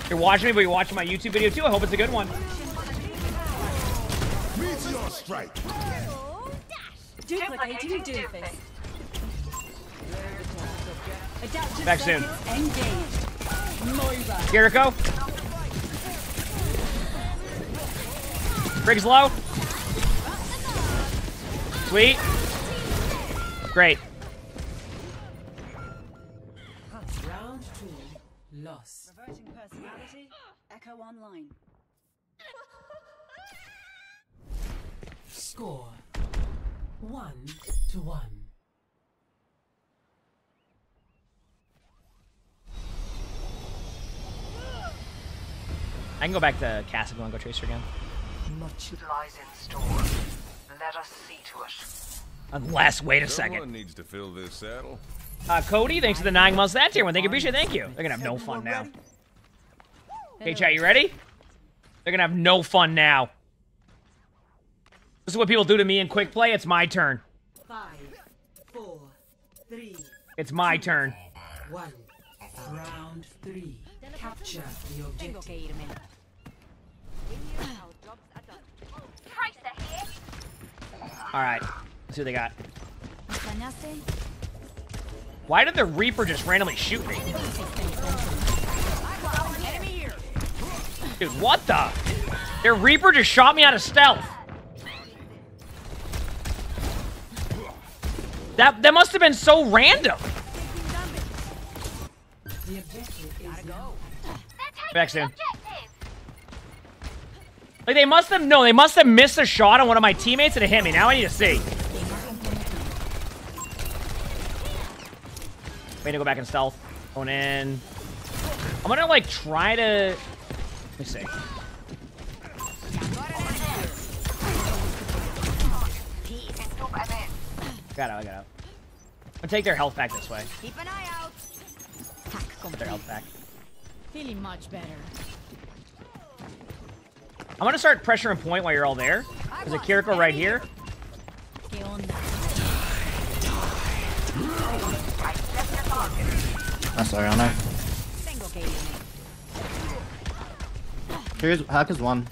You're watching me, but you're watching my YouTube video too. I hope it's a good one. Meteor strike. Duplicating doofus. Back soon. circuits Engaged. Moira. Kiriko. Brig's low. Sweet. Great. Round two. Loss. Reverting personality. Echo online. Score one to one. I can go back to Cass if you want to go Tracer again. Much lies in store. Let us see to it. Unless, wait a second. Someone needs to fill this saddle. Uh, Cody, thanks for the nine months. That tier one. Thank you, appreciate it. Thank you. They're gonna have no fun now. Okay, chat, you ready? They're gonna have no fun now. This is what people do to me in quick play. It's my turn. Five, four, three, It's my turn. one. Round three. Capture the Tengo objective. Que irme. All right. Let's see what they got. Why did the Reaper just randomly shoot me? Dude, what the? Their Reaper just shot me out of stealth. That that must have been so random. The objective is now Back soon. Like they must have no, they must have missed a shot on one of my teammates and it hit me. Now I need to see. Wait to go back in stealth. Going in. I'm gonna like try to. Let me see. Got out. I got out. I'm gonna take their health back this way. Keep an eye out. Put their health back. Feeling much better. I'm gonna start pressuring point while you're all there. There's a Kiriko right here. ¿Qué onda? That's Ariana. Tengo que irme. Here's hack is one.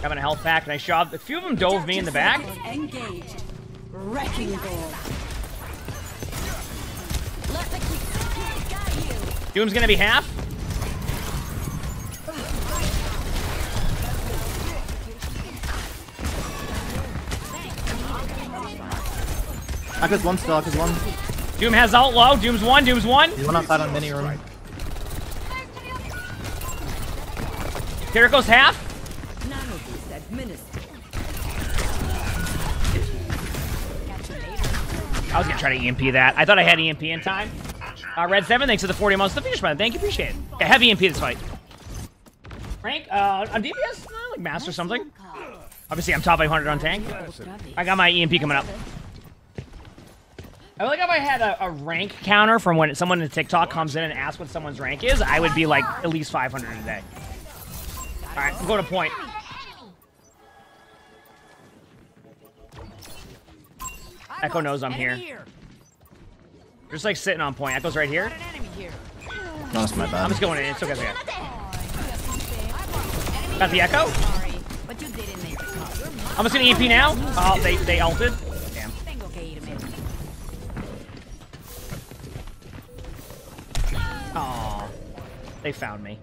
Having a health pack, and I shoved. A few of them dove me in the back. Engaged. Wrecking ball. Let the Kitsune guide you. Doom's gonna be half. Hack is one still, hack is one. Doom has outlaw. Doom's one. Doom's one. One outside on mini room. Kiriko's half. I was gonna try to EMP that. I thought I had EMP in time. Uh, Red 7, thanks for the 40 months to finish, man. Thank you, appreciate it. Yeah, have EMP this fight. Frank, uh, on DPS? Uh, like Master or something. Obviously, I'm top 500 on tank. I got my EMP coming up. I feel like if I had a, a rank counter from when someone in TikTok comes in and asks what someone's rank is, I would be like at least 500 a day. Alright, I'm going to point. Echo knows I'm here. Just like sitting on point. Echo's right here. No, that's my bad. I'm just going in. It's okay. It's okay. Got the Echo? But you didn't make the cut. I'm just gonna EP now. Oh, they they ulted. Aw. They found me.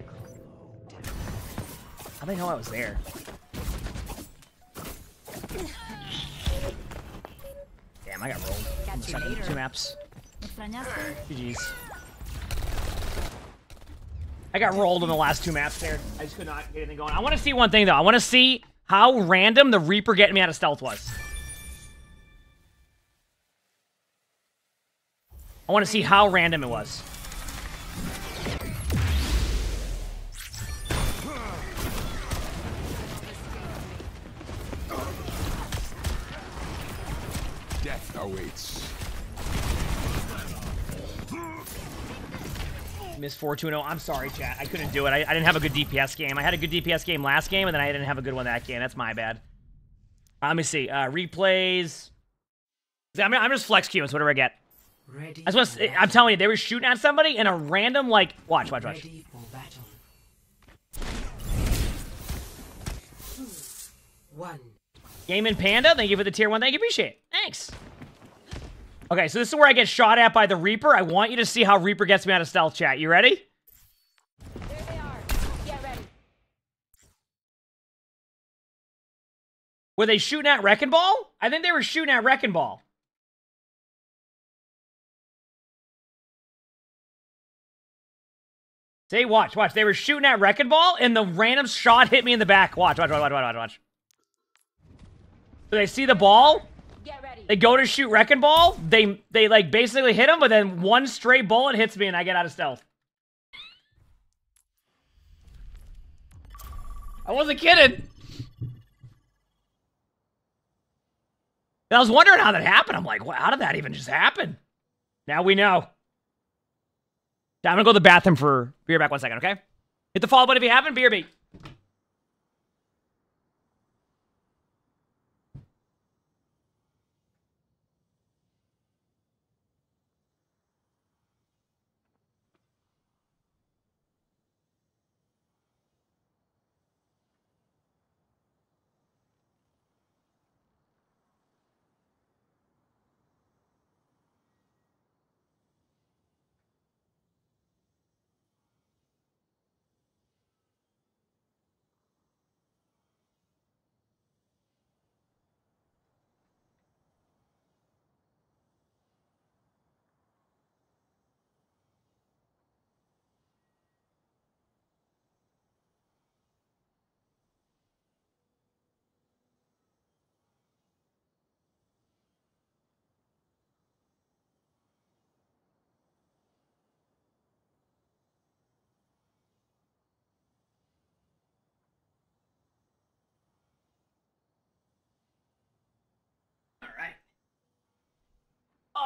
How do they know I was there? Damn, I got rolled. Catch you Second, later. Two maps. ¿Me? GG's. I got rolled in the last two maps there. I just could not get anything going. I want to see one thing, though. I want to see how random the Reaper getting me out of stealth was. I want to see how random it was. Miss 420. I'm sorry, chat. I couldn't do it. I, I didn't have a good DPS game. I had a good DPS game last game, and then I didn't have a good one that game. That's my bad. Uh, let me see. Uh, replays. I'm, I'm just flex queuing, so whatever I get. ready. I just want I'm telling you, they were shooting at somebody and a random, like, watch, watch, watch. Ready for battle. One. Game in Panda, thank you for the tier one. Thank you, appreciate it. Thanks. Okay, so this is where I get shot at by the Reaper. I want you to see how Reaper gets me out of stealth chat. You ready? There they are. Get ready. Were they shooting at Wrecking Ball? I think they were shooting at Wrecking Ball. Say, watch, watch. They were shooting at Wrecking Ball, and the random shot hit me in the back. Watch, watch, watch, watch, watch, watch. So they see the ball. They go to shoot Wrecking Ball. They they like basically hit him, but then one stray bullet hits me, and I get out of stealth. I wasn't kidding. And I was wondering how that happened. I'm like, well, how did that even just happen? Now we know. I'm gonna go to the bathroom for beer back one second, okay? Hit the follow button if you haven't, beer beat.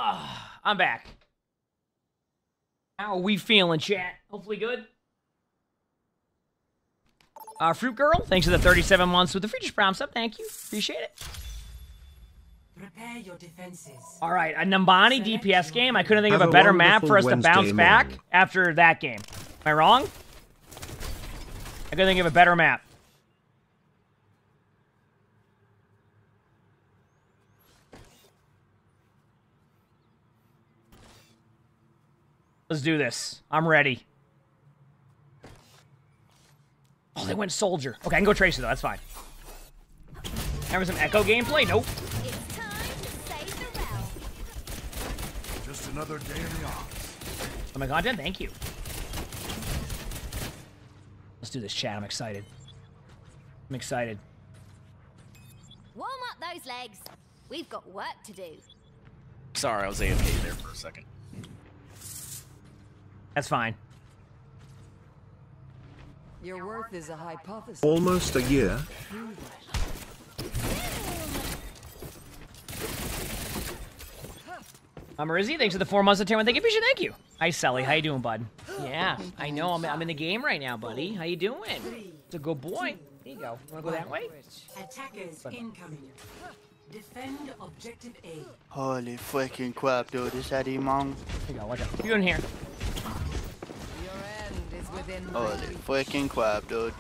Oh, I'm back. How are we feeling, chat? Hopefully good. Uh, Fruit Girl, thanks for the 37 months with the free Prime sub. Thank you. Appreciate it. Prepare your defenses. All right, a Numbani DPS game. I couldn't think of a better map for us to bounce back after that game. Am I wrong? I couldn't think of a better map. Let's do this. I'm ready. Oh, they went soldier. Okay, I can go Tracer though. That's fine. Remember some Echo gameplay? Nope. Just another day in the office. Oh my god, content? Thank you. Let's do this, chat. I'm excited. I'm excited. Warm up those legs. We've got work to do. Sorry, I was AFK there for a second. That's fine. Your worth is a hypothesis. Almost a year. Uh, I'm Rizzy. Thanks for the four months of term. Thank you, Bisha. Thank you. Hi, Sally. How you doing, bud? Yeah, I know. I'm, I'm in the game right now, buddy. How you doing? It's a good boy. There you go. Wanna go that way? Attackers incoming. Defend objective A. Holy fucking crap, dude. Is that Emongg? Here you go. Watch out. What are you doing here? Holy fucking crap, dude.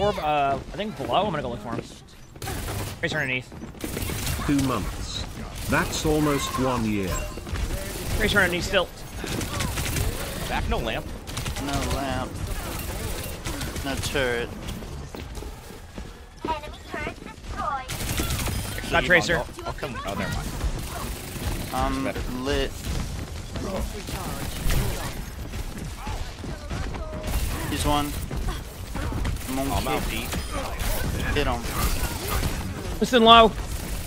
Orb, uh, I think below. I'm gonna go look for him. Race underneath. Two months. That's almost one year. Race underneath still. Back, no lamp. No lamp. No turret. Got Tracer. I'll, I'll come. Oh, never mind. I'm lit. He's one. Monkey. I'm out, Pete. Hit him. Listen low.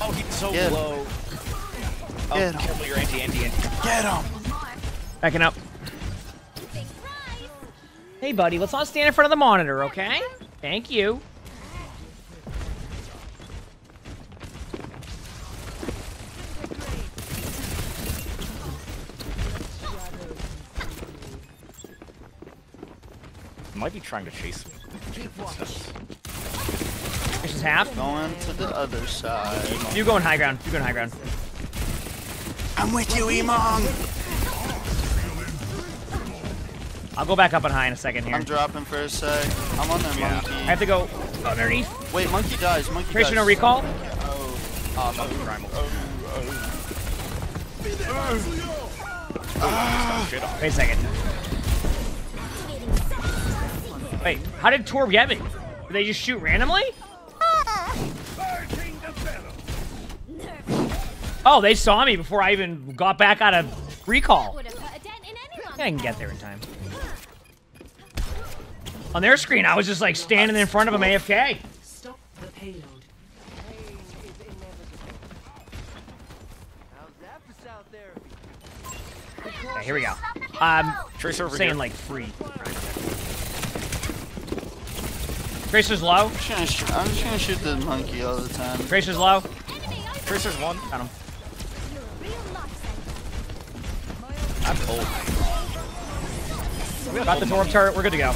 Oh, he's so Get him. low. Oh, Get him. careful, your anti, anti, anti. Get him. Backing up. Hey, buddy. Let's not stand in front of the monitor, okay? Thank you. Might be trying to chase me. This is half. Going to the other side. You going high ground. You going high ground. I'm with you, Emongg. I'll go back up on high in a second here. I'm dropping for a sec. I'm on their Yeah. monkey. I have to go. Underneath. Wait, monkey dies. Monkey Tracer dies. no recall. Oh, Uh, monkey primal. Shit off. Wait a second. Wait, how did Torb get me? Did they just shoot randomly? Oh, they saw me before I even got back out of recall. I can get there in time. On their screen, I was just like standing in front of them AFK. Stop the payload. Okay, here we go. Um, Tracer over saying here. like free. Tracer's low. I'm just, gonna I'm just gonna shoot the monkey all the time. Tracer's low. Tracer's one. Got him. I'm cold. Got the Torb turret. We're good to go.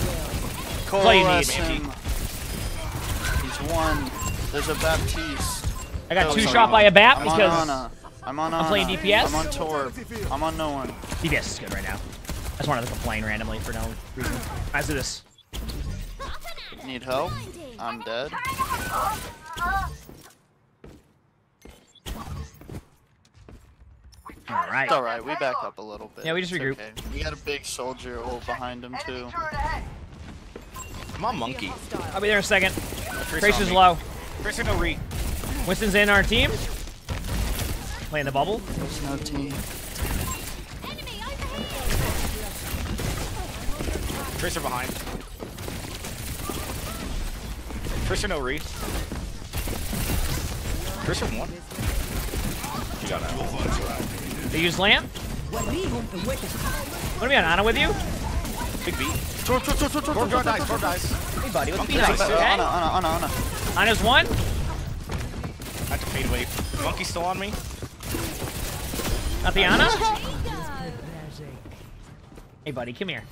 Cole all you need, lets him. He's one. There's a Baptiste. I got Oh, two sorry. shot by a bat I'm on because Ana. I'm on I'm playing DPS. I'm on Torb. I'm on no one. DPS is good right now. I just wanted to complain randomly for no reason. Let's do this. Need help? I'm dead. All right. It's alright, we back up a little bit. Yeah, we just It's regroup. okay. We got a big soldier ult behind him too. I'm on monkey. I'll be there in a second. Tracer Tracer's on low. Tracer no re. Winston's in our team. Playing the bubble. There's no team. Tracer behind. Tracer no re. Tracer one. She got out. They use lamp. What are we on? Ana with you? Big B. Tor, Tor, Tor, Tor, Tor, Tor, Tor dies. Tor dies. Hey, buddy, let's be nice, okay? Ana, Ana, Ana, Ana. Ana's one. I have to fade away. Monkey's still on me. Not the Ana? Hey, buddy, come here.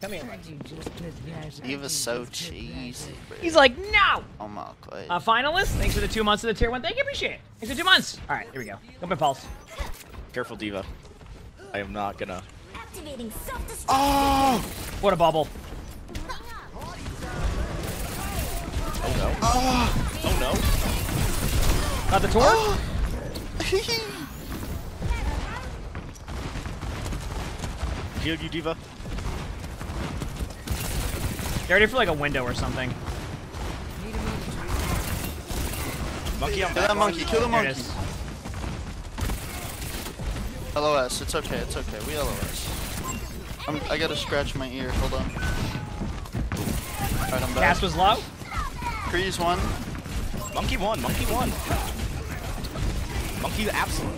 Come here. He was so cheesy, bro. He's like, no! Oh my god. Uh, finalist, thanks for the two months of the tier one. Thank you, appreciate it. Thanks for two months. All right, here we go. Go by pulse. Careful, D.Va. I am not gonna. Activating self-destruct. Oh! What a bubble. Oh no. Oh no. Got the tour? Heal you, D.Va. Get ready for like a window or something. Monkey on Kill that monkey, kill the There it monkey. LOS, it's okay, it's okay. We LOS. I'm, I gotta scratch my ear. Hold on. Alright, I'm back. Gas was low. Freeze one. Monkey one. Monkey one. Monkey absolute.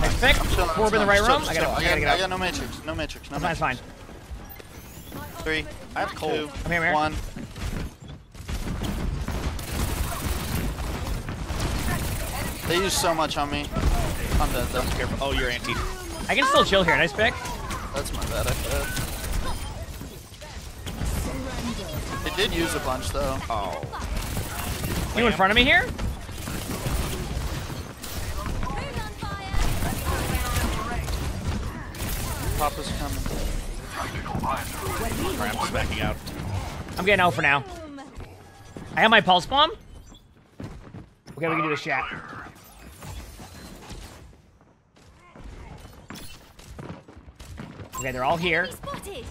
Next pick. Chilling, Torb in the right room. I gotta, I I gotta got, get I got no matrix. No matrix. No That's fine, matrix. it's fine. Three. I have cold. Two. I'm here, here. One. They use so much on me. I'm dead though. Careful. Oh, you're anti. I can still chill here. Nice pick. That's my bad. I bet. They did use a bunch though. Oh. You in front of me here? Papa's coming. Ram's backing out. I'm getting out for now. I have my pulse bomb. Okay, we can do the chat. Okay, they're all here. Spotted.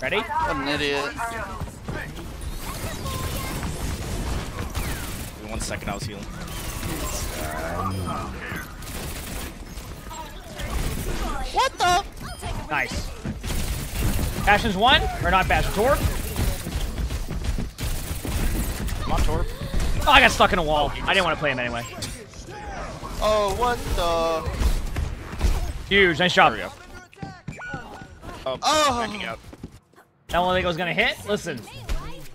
Ready? What an idiot. One second, I was healing. What the? Nice. Bastion's one, or not Bastion, Torb. Come on, Torb. Oh, I got stuck in a wall. I didn't want to play him anyway. Oh, what the? Huge, nice job. There we go. Oh, Oh. backing out. That one I think was gonna hit. Listen,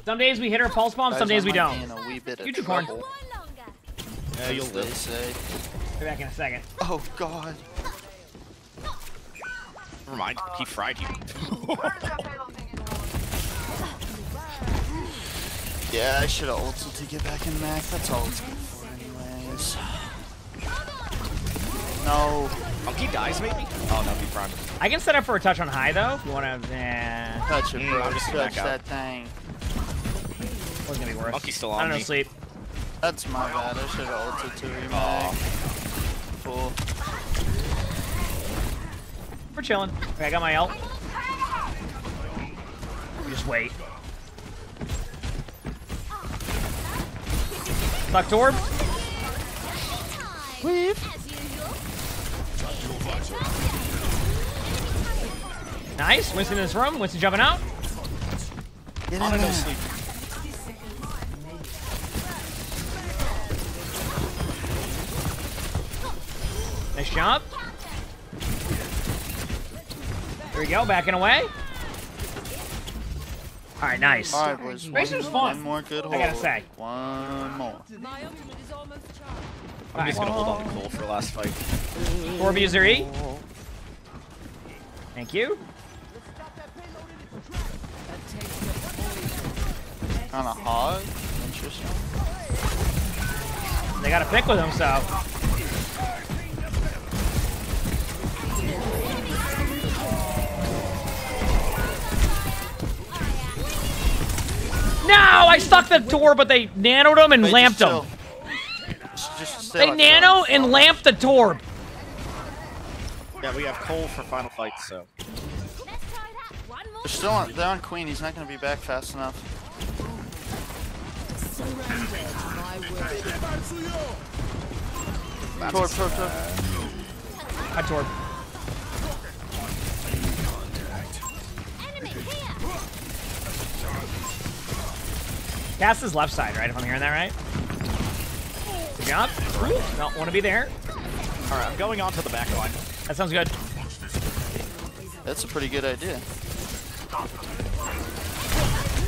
some days we hit our pulse bomb, some days we don't. be in a wee bit of Unicorn. trouble, Yeah, you'll live. Be back in a second. Oh god. Never mind. He fried you. Yeah, I should have ulted to get back in Mac. That's all it's good for anyways. No. Monkey dies, maybe? Oh, no, he primed. I can set up for a touch on high though. If you want to, nah. Touch it, Mm, bro. I'm just Touch back out. that thing. Wasn't gonna be worse. Monkey's still on I on don't know, me. sleep. That's my bad. I should have ulted to remake. Cool. We're chilling. Okay, I got my ult. We just wait. Sucked orb. Nice. Winston in this room. Winston jumping out. Get I'm in gonna go there. sleep. Nice jump. Here we go. Backing away. All right, nice. All right, boys. Race One, was fun. one more good hold. I gotta say. One more. I'm just gonna hold on to Cole for the last fight. Orb user E. Thank you. Kinda hog. Interesting. They got to pick with him, so. No, I stuck the door, but they nanoed him and Wait, lamped just him. chill. Just, just stay They like nano and lamped the torb. Yeah, we have Cole for final fight, so. They're still on, they're on Queen. He's not going to be back fast enough. Torp, torp, torp. I torb. Cass is left side, right? If I'm hearing that right. Good job. Don't want to be there. All right, I'm going on to the back line. That sounds good. That's a pretty good idea.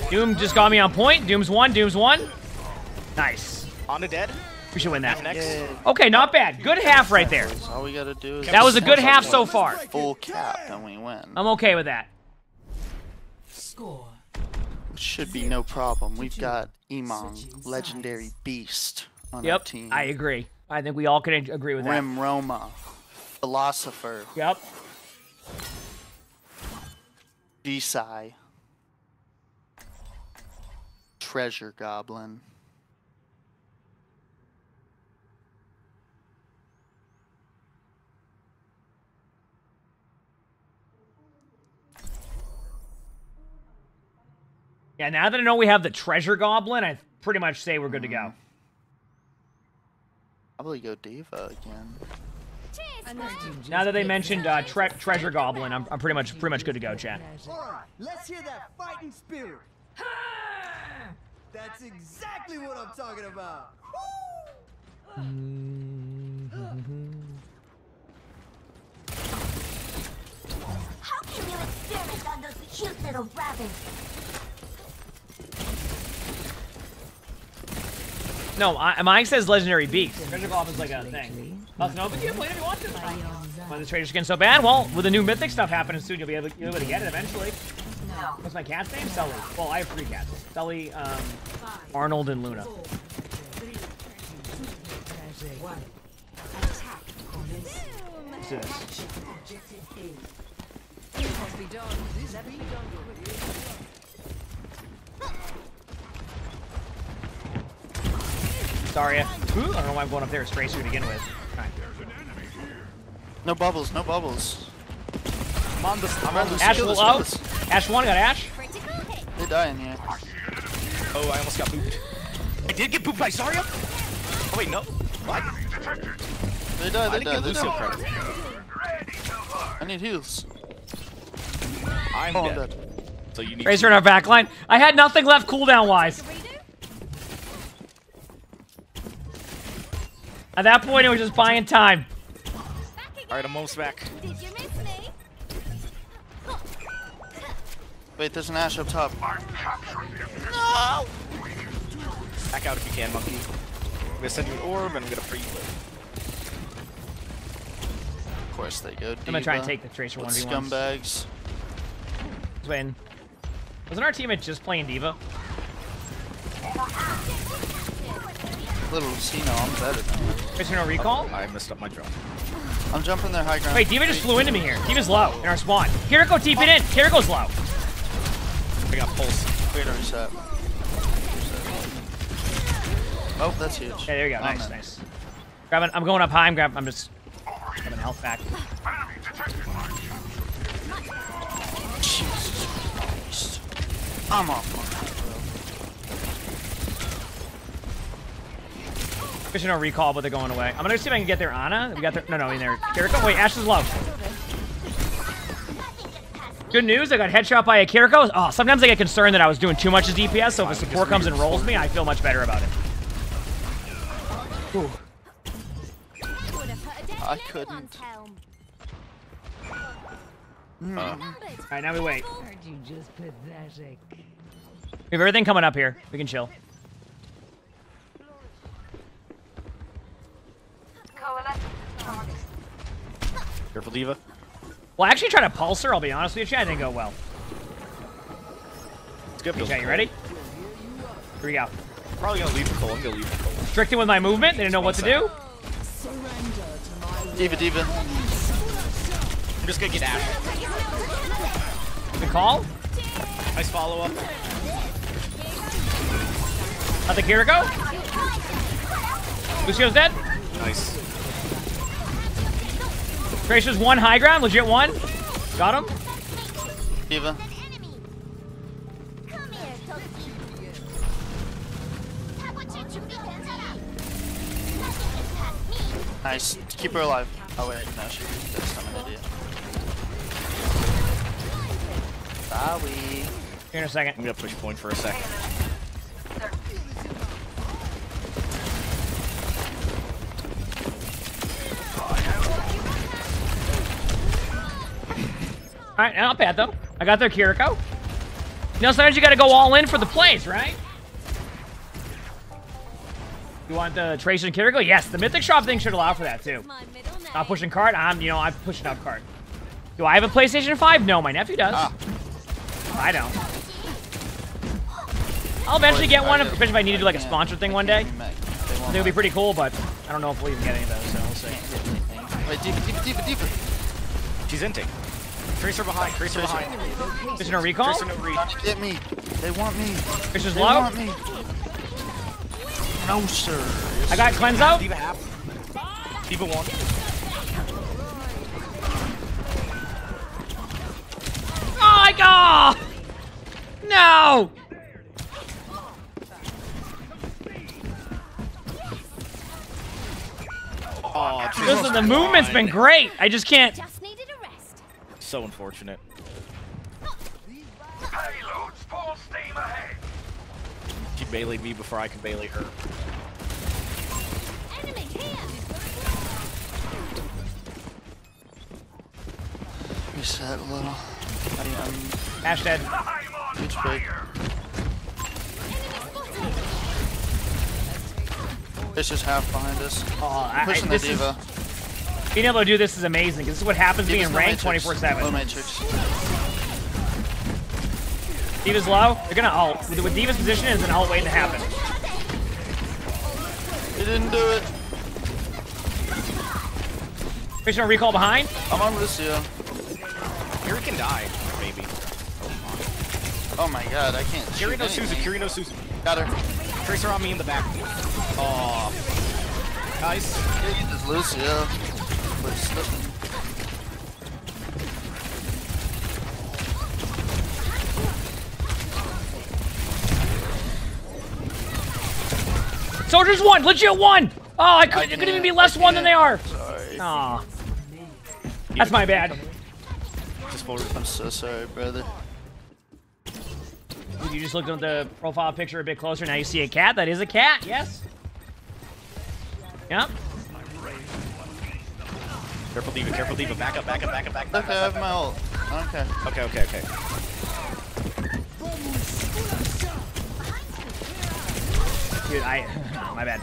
Doom just got me on point. Doom's one. Doom's one. Nice. On to dead. We should win that. Next. Okay, not bad. Good half right there. All we got to do is. That was a good half so far. Full cap, and we win. I'm okay with that. Score. Should be no problem. We've got Emongg, legendary beast, on our Yep, team. I agree. I think we all can agree with that. Rim Roma, philosopher. Yep. Gisai. Treasure Goblin. Yeah, now that I know we have the treasure goblin, I pretty much say we're good to Mm. go. Probably go D.Va again. Now that they mentioned uh, tre- treasure goblin, I'm, I'm pretty much pretty much good to go, chat. Alright, let's hear that fighting spirit. That's exactly what I'm talking about. How can you experiment on those cute little rabbits? No, I, mine says legendary beast. Treasure goblin's like a thing. Nothing open. You can play it if you want to. Why the treasure skin so bad? Well, with the new mythic stuff happening soon, you'll be able, you'll be able to get it eventually. What's my cat's name? Sully. Well, I have three cats. Sully, um, Arnold, and Luna. Let's do this. Daria. Ooh, I don't know why I'm going up there as Tracer to begin with. Alright. No bubbles, no bubbles. I'm on this. I'm on this. Ash kill will out. Ash one, got Ash. They're dying, here. Oh, I almost got pooped. I did get pooped by Zarya. Oh wait, no. What? They die, they didn't die, they Lucio die. credit. I need heals. I'm Oh, dead. dead. So you need. Tracer in our back line. I had nothing left cooldown wise. At that point, it was just buying time. All right, I'm almost back. Did you miss me? Wait, there's an Ash up top. No! Back out if you can, monkey. I'm gonna send you an orb and I'm gonna free you. Of course they go. I'm gonna try and take the Tracer with 1v1s. Scumbags. Let's win. Wasn't our teammate just playing D.Va? Little Lucino, I'm better than him. Tracer no recall? I messed up my drop. I'm jumping their high ground. Wait, D.Va just flew into me here. D.Va's low in our spawn. Kiriko TP'd in. Oh. Kiriko's low. I got pulse. Wait, reset. Oh, that's huge. Okay, there you go. Oh, Nice, man. nice. Grabbing, I'm going up high. I'm grab. I'm just grabbing health back. Jesus Christ. I'm off my Fish no recall, but they're going away. I'm gonna see if I can get their Ana. We got their no, no, in there. Kiriko. Wait, Ash is low. Good news, I got headshot by a Kiriko. Oh, sometimes I get concerned that I was doing too much as DPS, so if a support comes and rolls me, I feel much better about it. Ooh. I couldn't. Hmm. Uh. Alright, now we wait. Aren't you just pathetic? We have everything coming up here. We can chill. Careful, D.Va. Well, I actually tried to pulse her, I'll be honest with you. Chat didn't go well. Let's get Okay, chat, you ready? Here we go. Probably gonna leave the Cole. I'm gonna leave the Cole. Restricted with my movement. They didn't know what to do. D.Va, D.Va. I'm just gonna get Ash. Good call. Nice follow up. Got the go. Lucio's dead. Nice. Tracer's one high ground. Legit one. Got him. D.Va. Nice. Keep her alive. Oh wait, no, she that's I'm an idiot. Sorry. Here in a second. I'm gonna push point for a second. All right, not bad though. I got their Kiriko. You know, sometimes you gotta go all in for the plays, right? You want the Tracer and Kiriko? Yes, the Mythic Shop thing should allow for that too. Not pushing cart. I'm, you know, I'm pushing up cart. Do I have a PlayStation 5? No, my nephew does. Oh, I don't. I'll eventually get one, especially if I need to do like a sponsor thing one day. It'd be pretty cool, but I don't know if we'll even get any of those, so we'll see. Wait, D.Va, D.Va, D.Va, D.Va. She's inting. Tracer behind. Tracer behind. Tracer no recall? Tracer no reach. Get me. They want me. Tracer's they low? want me. No, sir. I got cleanse out. D.Va half. D.Va one. Oh my god! No! Oh, Listen, the movement's been great. I just can't. So unfortunate. Payloads full steam ahead. She meleeed me before I could melee her. Enemy here. Reset a little. I, I'm Ash dead. huge big. This is half behind us. Oh, I- Pushing I- this the is- D.Va. Being able to do this is amazing, because this is what happens being D.Va's in rank 24-7. No matrix. D.Va's low. They're gonna ult. With, with D.Va's position, is an ult waiting to happen. He didn't do it. Fish no recall behind. I'm on Lucio. Here we can die, maybe. Oh my god, I can't. Curie shoot no Susan. anything. Curie no Susan. Got her. Tracer on me in the back. Oh. Nice. This Lucio. But slipping. Soldiers one. Legit one. Oh, I could. It could even be less one than they are. Sorry. Aw. That's my bad. Just forward. I'm so sorry, brother. You just looked at the profile picture a bit closer. Now you see a cat. That is a cat. Yes. Yep. Careful, D.Va. Careful, D.Va. Back up, back up, back up, back up. Okay, I have my ult. Okay. Okay, okay, okay. Dude, I. My bad.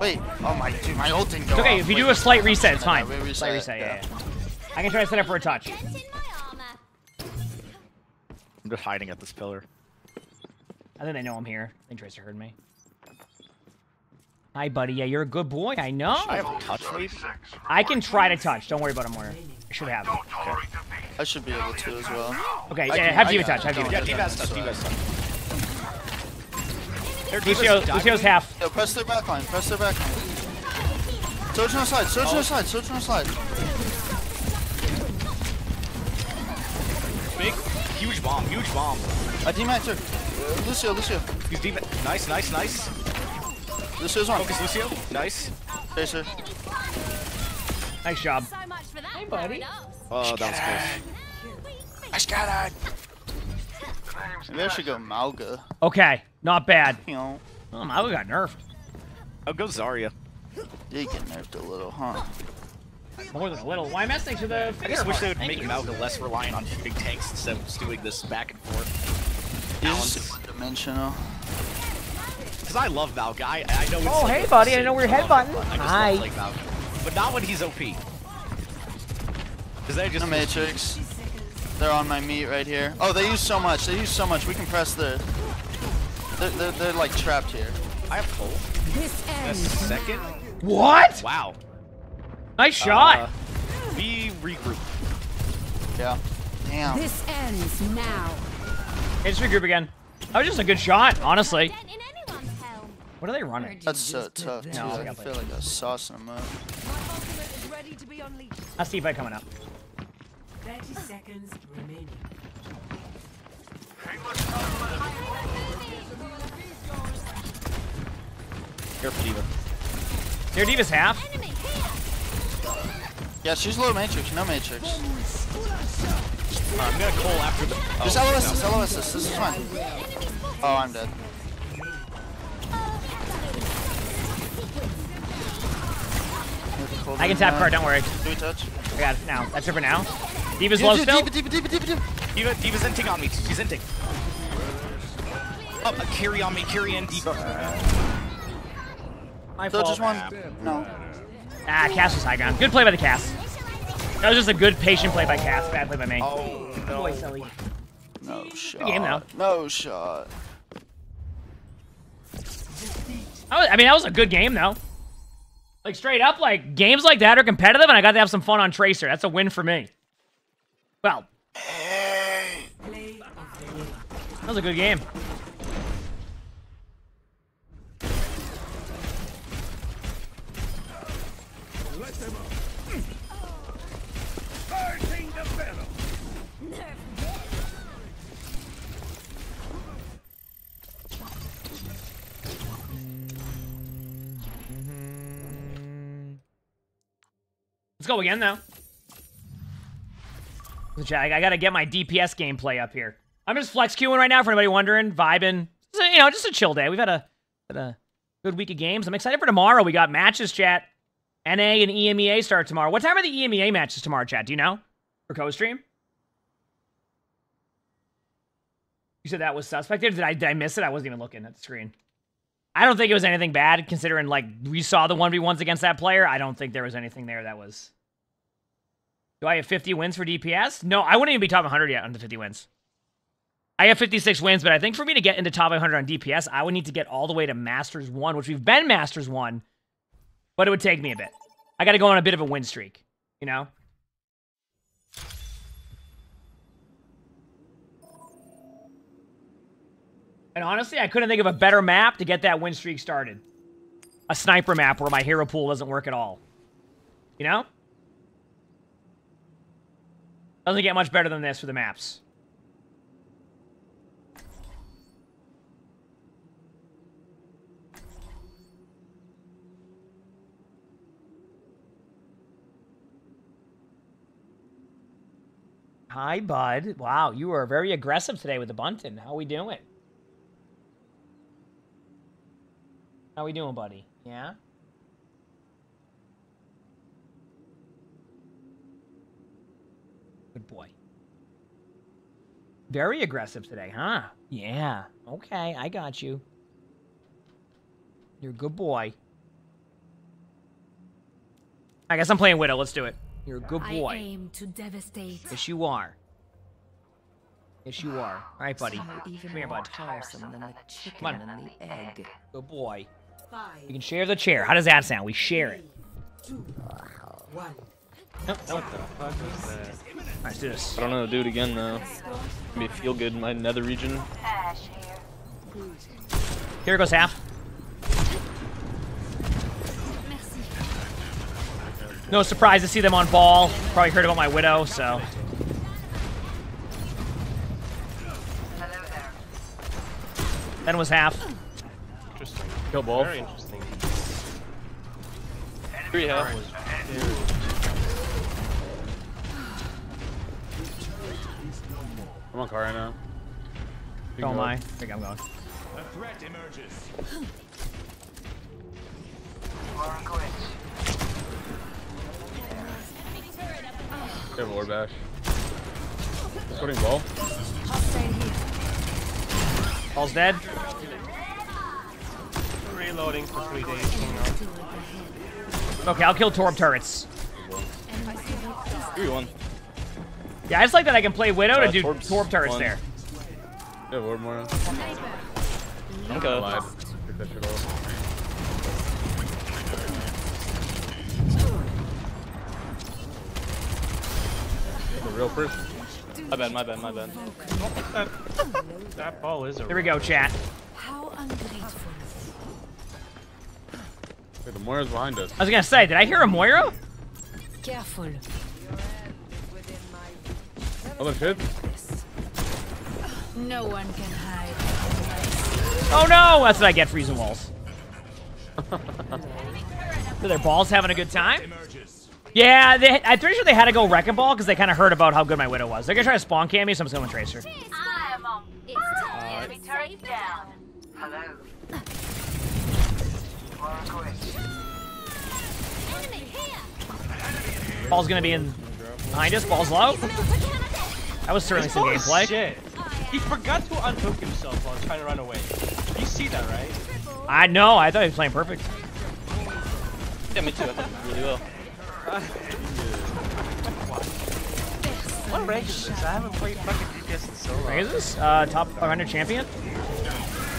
Wait. Oh my, dude, my ult didn't go okay. off. If you Wait, do a slight reset, it's fine. wait, reset, Slight reset. Yeah, yeah. I can try to set up for a touch. I'm just hiding at this pillar. I think they know I'm here. I think Tracer heard me. Hi, buddy. Yeah, you're a good boy. I know. I have touch maybe? I can try to touch. Don't worry about him, Warrior. I should have. I should be able to as well. Okay, yeah, have I D.Va touch. it. Have D.Va Yeah, touch. D.Va has touch. D.Va has touch. Lucio, Lucio's half. Yo, press their back line. Press their back line. Surge on the side. Surge on the oh. side. Surge on the side. Big, huge bomb, huge bomb. I D-Max her. Lucio, Lucio. He's deep. Nice, nice, nice. Lucio's on. Focus, Lucio. Nice. Chaser. Nice job. So much for that. Hey, buddy. Oh, that was close. I got it. Maybe I should go Mauga. Okay, not bad. You know. Oh, Mauga got nerfed. I'll go Zarya. Did get nerfed a little, huh? More than a little. Why mess thanks for the I just wish they would Thank make you. Mauga less reliant on big tanks instead of just doing this back and forth. He's dimensional. Because I love Mauga. I, I know it's Oh, like hey, buddy, I know we're to love headbutting. but Hi. like But not when he's OP. Because they just No Matrix. They're on my meat right here. Oh, they use so much. They use so much. We can press the. They're, they're, they're like trapped here. I have full. This A ends. second. What? Wow. Nice shot. Uh, we regroup. Yeah. Damn. This ends now. Hey, just regroup again. That was just a good shot, honestly. What are they running? That's uh, so tough, too. No, we I feel like a sauce in a move. Ultimate is ready to be unleashed. I'll see if I coming up. 30 seconds remaining. Careful, D.Va. Their D.Va's half. Yeah, she's low Matrix. No Matrix. I'm gonna call after the. Just oh, LOS no. this. LOS this. This is fine. Oh, I'm dead. I can tap card, don't worry. Do we touch? I got it now. That's it for now. D.Va's Yeah, low D.Va, still. D.Va, D.Va, D.Va, D.Va, D.Va. D.Va, D.Va's inting on me. She's inting. Up, a carry on me, carry in D.Va. My So fault. just one. No. Ah, Cass was high ground. Good play by the Cass. That was just a good patient play by Cass. Bad play by me. Oh, Good boy, Sully. No shot. Good game, though. No shot. I, was, I mean, that was a good game, though. Like, straight up, like, games like that are competitive, and I got to have some fun on Tracer. That's a win for me. Well, that was a good game. Let's go again, though. Chat, I gotta get my DPS gameplay up here. I'm just flex queuing right now for anybody wondering, vibing. So, you know, just a chill day. We've had a, had a good week of games. I'm excited for tomorrow. We got matches, chat. NA and EMEA start tomorrow. What time are the EMEA matches tomorrow, chat? Do you know? For co-stream? You said that was suspected. Did I, did I miss it? I wasn't even looking at the screen. I don't think it was anything bad, considering, like, we saw the 1v1s against that player. I don't think there was anything there that was... Do I have 50 wins for DPS? No, I wouldn't even be top 100 yet on the 50 wins. I have 56 wins, but I think for me to get into top 100 on DPS, I would need to get all the way to Masters 1, which we've been Masters 1, but it would take me a bit. I got to go on a bit of a win streak, you know? And honestly, I couldn't think of a better map to get that win streak started. A sniper map where my hero pool doesn't work at all. You know? Doesn't get much better than this for the maps. Hi, bud. Wow, you were very aggressive today with the bunting. How we doing? How we doing, buddy? Yeah? Good boy. Very aggressive today, huh? Yeah. Okay, I got you. You're a good boy. I guess I'm playing Widow. Let's do it. You're a good boy. I aim to devastate. Yes, you are. Yes, you are. All right, buddy. Come even here, bud. tiresome than the chicken Come on. and the egg. Good boy. Five, You can share the chair. How does that sound? We share it. two, one. Nope. What the fuck was that? Let's do this. I don't know, to do it again though. Maybe feel good in my nether region. Here goes half. No surprise to see them on ball. Probably heard about my widow, so. Then was half. Interesting. Kill ball. Very interesting. Three health. I'm on car right now. You So can am. I. I think I'm going. A threat emerges. They have a ward bash. Putting ball. Paul's dead. Reloading for three days. Okay, I'll kill Torb turrets. Three one. Yeah, I just like that I can play Widow to Uh, do Torb's Torb turrets one. there. Yeah, ward more. Okay. I lied. Took that shit off. The real person. My bad, my bad, my bad. That, that ball is a. Here we go, chat. How ungrateful. Wait, the Moira's behind us. I was gonna say, did I hear a Moira? Careful. Oh, shit. No one can hide. Oh no! That's what I get for using walls. Are their balls having a good time? Yeah, they, I'm pretty sure they had to go Wrecking Ball because they kind of heard about how good my Widow was. They're gonna try to spawn cam me, so I'm just going with Tracer. I'm on. It's time. Enemy turret down. Hello. Ball's gonna be in behind us. Ball's low. That was certainly some ball is gameplay. Shit. He forgot to unhook himself while trying to run away. You see that, right? I know. I thought he was playing perfect. Yeah, me too. I thought you really well. What rank is this? I haven't played fucking DPS in so long. Where is this? Uh, top 500 champion?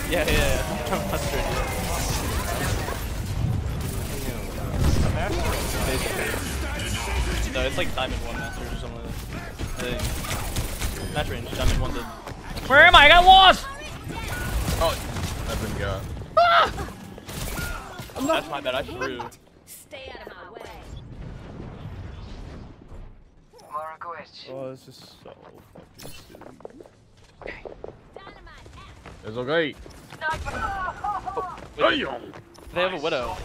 Yeah, yeah, yeah. I'm frustrated. No, it's like Diamond 1 Masters or something like that. I think. Match range, Diamond 1 did. Where am I? I got lost! Oh, I've been got. That's my bad, I threw. Stay out of my way. Oh, this is so fucking silly. It's okay. Damn! They have a Widow.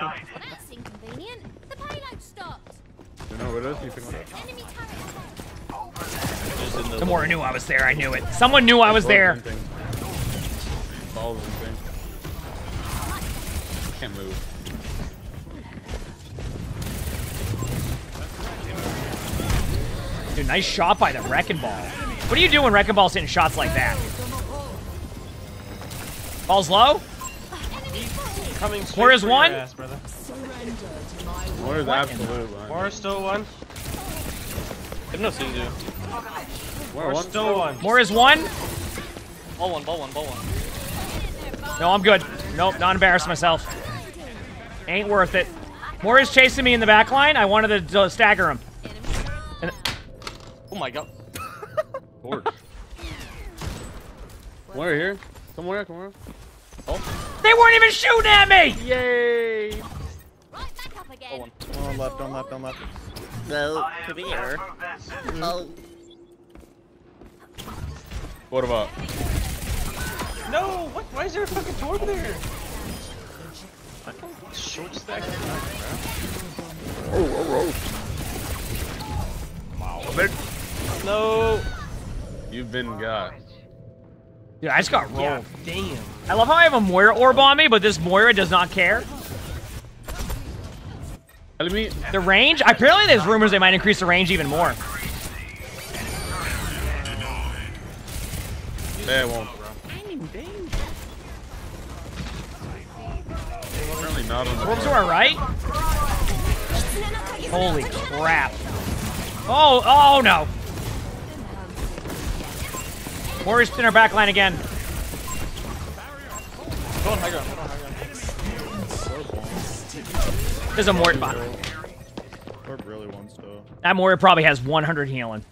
That's inconvenient. The payload stopped. You know what it is? You can Enemy turret Just in the. The more I knew I was there, I knew it. Someone knew I was there. Balls and thing. Can't move. Dude, nice shot by the Wrecking Ball. What do you do when Wrecking Ball's hitting shots like that? Ball's low? Coming straight for your one? ass, brother. is absolute one. Moira's still one. I have no Suzu. Moira Moira's one. still one. More is one? Ball one, ball one, ball one. No, I'm good. Nope, not embarrass myself. Ain't worth it. More is chasing me in the back line. I wanted to uh, stagger him. And Oh my god. Gorge. Moira here. Come Moira, come Moira. Oh. they weren't even shooting at me! Yay! Right back up one. On left, on left, on left. No, come here. Oh. What about? No! What? Why is there a fucking Torb there? Fucking short stack. Oh, oh, oh. No! You've been got. Dude, I just got rolled. Yeah, damn. I love how I have a Moira orb on me, but this Moira does not care. Tell me. The range? Apparently there's rumors they might increase the range even more. It won't. bro. Apparently not on the Orbs card. are right? Holy crap. Oh, oh no. Warriors in our back line again. Go on high ground, go on high ground. There's a Mort bot. Or really one still. That Moira probably has 100 healing.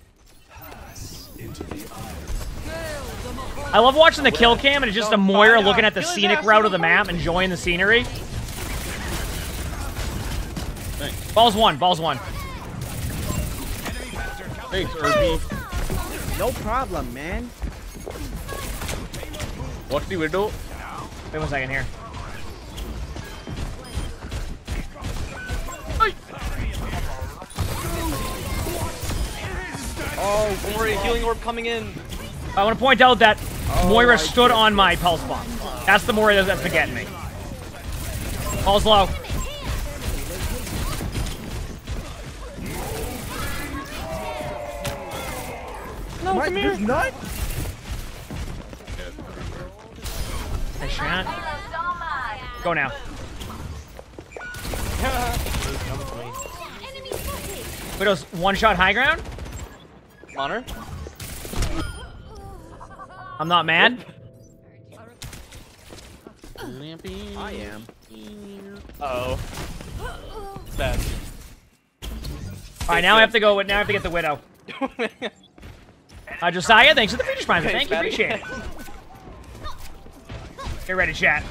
I love watching the kill cam and it's just a Moira looking at the scenic route of the map, enjoying the scenery. Balls one, balls one. Thanks, Irby. No problem, man. What's the widow? Wait one second here. Oh, don't healing orb coming in. I want to point out that Oh, Moira stood see. on my pulse bomb. That's the Moira that's been getting me. Ball's low. No, come here. Not? Nice shot. Go now. Widow's one shot high ground. Honor. I'm not mad. I am. Uh oh. Bad. All right, now I have to go. Now I have to get the widow. Uh, Josiah, thanks for the Phoenix Prime. Thank you, appreciate it. Get ready, chat.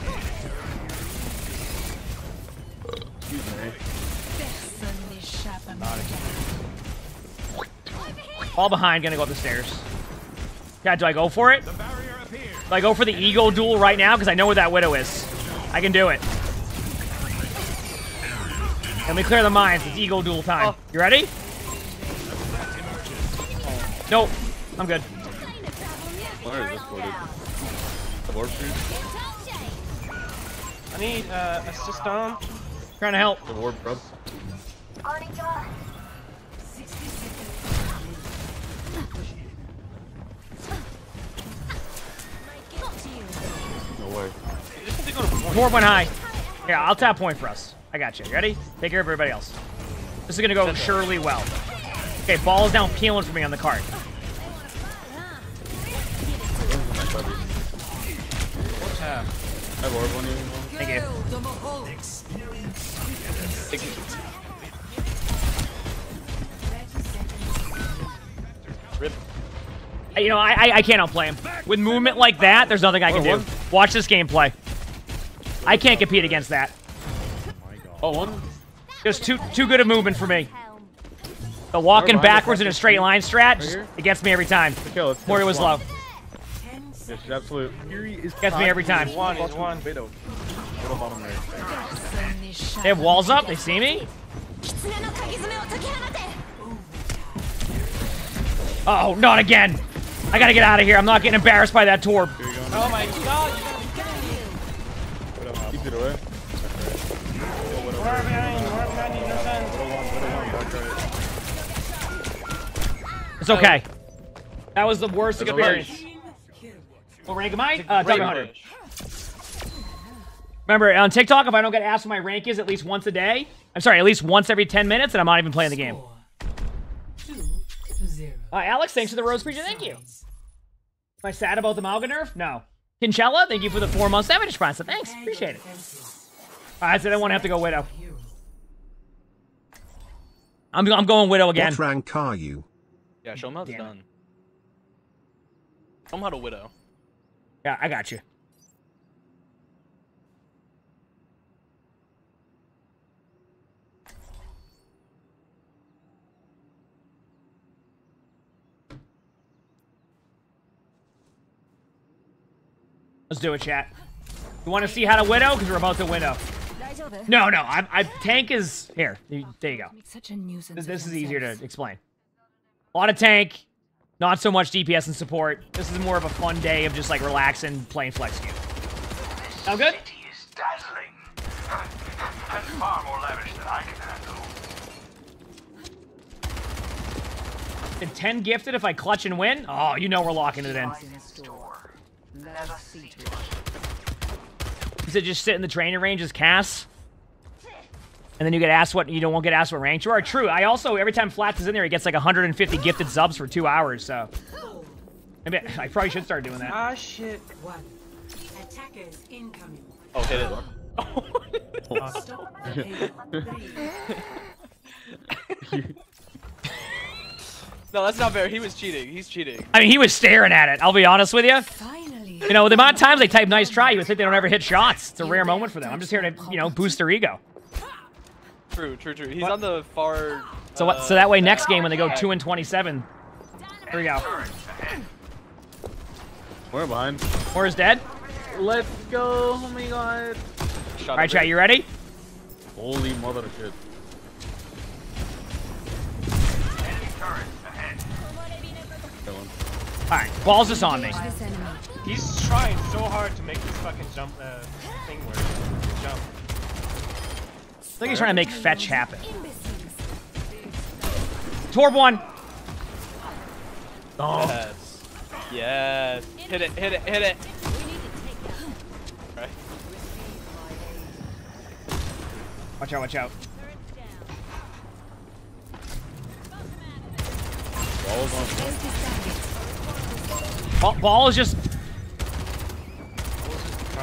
All behind, gonna go up the stairs. Yeah, do I go for it? Do I go for the ego duel right now? Because I know where that widow is. I can do it. Let me clear the mines. It's ego duel time. You ready? Nope. I'm good. Where is this footage? The warp shoot? I need uh, assist on. Trying to help. The warp bro. Way. Four went high. Yeah, I'll tap point for us. I got you. You ready? Take care of everybody else. This is gonna go surely well. Okay, ball is down peeling for me on the card. I have orb on you. Thank you. You know, I, I I can't outplay him. With movement like that, there's nothing I can Oh, do. Watch this gameplay. I can't compete against that. Oh, one. Just too too good a movement for me. The walking backwards in a straight line strat, it gets me every time. let's was low. Yes, absolute. Gets me every time. One, he's one. Widow. Widow bottom right. They have walls up. They see me. Oh, not again. I gotta get out of here. I'm not getting embarrassed by that torb. Oh my god, you gotta be kidding me. Keep it away. We're behind, we're behind you, no sense. It's okay. That was the worst There's a experience. What rank am I? Uh, top Great 100. Remember, on TikTok, if I don't get asked what my rank is at least once a day, I'm sorry, at least once every 10 minutes, then I'm not even playing the game. Uh, Alex, thanks for the rose preacher. Thank you. Am I sad about the Mauga nerf? No. Kinchella, thank you for the four month savage prize. So thanks. Appreciate it. I said I want to have to go Widow. I'm, I'm going Widow again. What rank are you? Yeah, show him how it's done. Show him how to widow. Yeah, I got you. Let's do it, chat. You want to see how to widow? Because we're about to widow. No, no. I, I tank is here. There you go. Such a nuisance. This, this is easier to explain. A lot of tank, not so much DPS and support. This is more of a fun day of just like relaxing, playing flex game. Sound good? is far more lavish than I can handle. And 10 gifted if I clutch and win? Oh, you know we're locking it in. Let us see to it. Is it just sit in the training range as Cass? And then you get asked what you don't won't get asked what rank you are. True. I also every time Flats is in there, he gets like 150 gifted subs for two hours. So maybe I probably should start doing that. Ah, shit. One. Attackers incoming. Oh, hit it. Stop. No, that's not fair. He was cheating. He's cheating. I mean, he was staring at it. I'll be honest with you. You know, the amount of times they type "nice try," you would think they don't ever hit shots. It's a rare moment for them. I'm just here to, you know, boost their ego. True, true, true. He's on the far. So what? So that way, uh, next game when they go two and twenty-seven, here we go. We're behind. Moira's dead. Let's go. Oh my god. All right, chat. You ready? Holy mother of shit. All right, balls is on me. He's trying so hard to make this fucking jump uh, thing work. Jump. I think he's trying to make fetch happen. Torb one. Oh. Yes. Yes. Hit it, hit it, hit it. Right. Watch out! Watch out! Balls on. Ball, ball is just.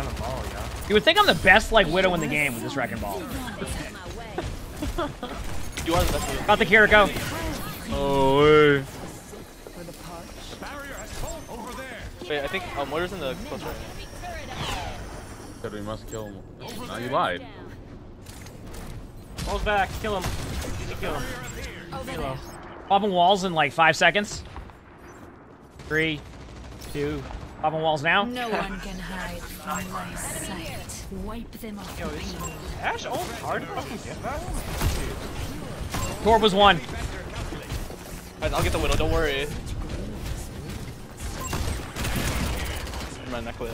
Trying to ball, yeah. You would think I'm the best like widow in the game with this wrecking ball. You are the best. Got the Kiriko. Oh, hey. Wait, I think um, Moira's in the close right Said we must kill him. Now you lied. Ball's back. Kill him. Easy kill him. Halo. Popping walls in like five seconds. Three, two. Popping walls now. No one can hide from my sight. Wipe them off Yo, the is. Ash ult hard to fucking get that one? Torb was one. Guys, I'll get the widow. Don't worry. My neck lit.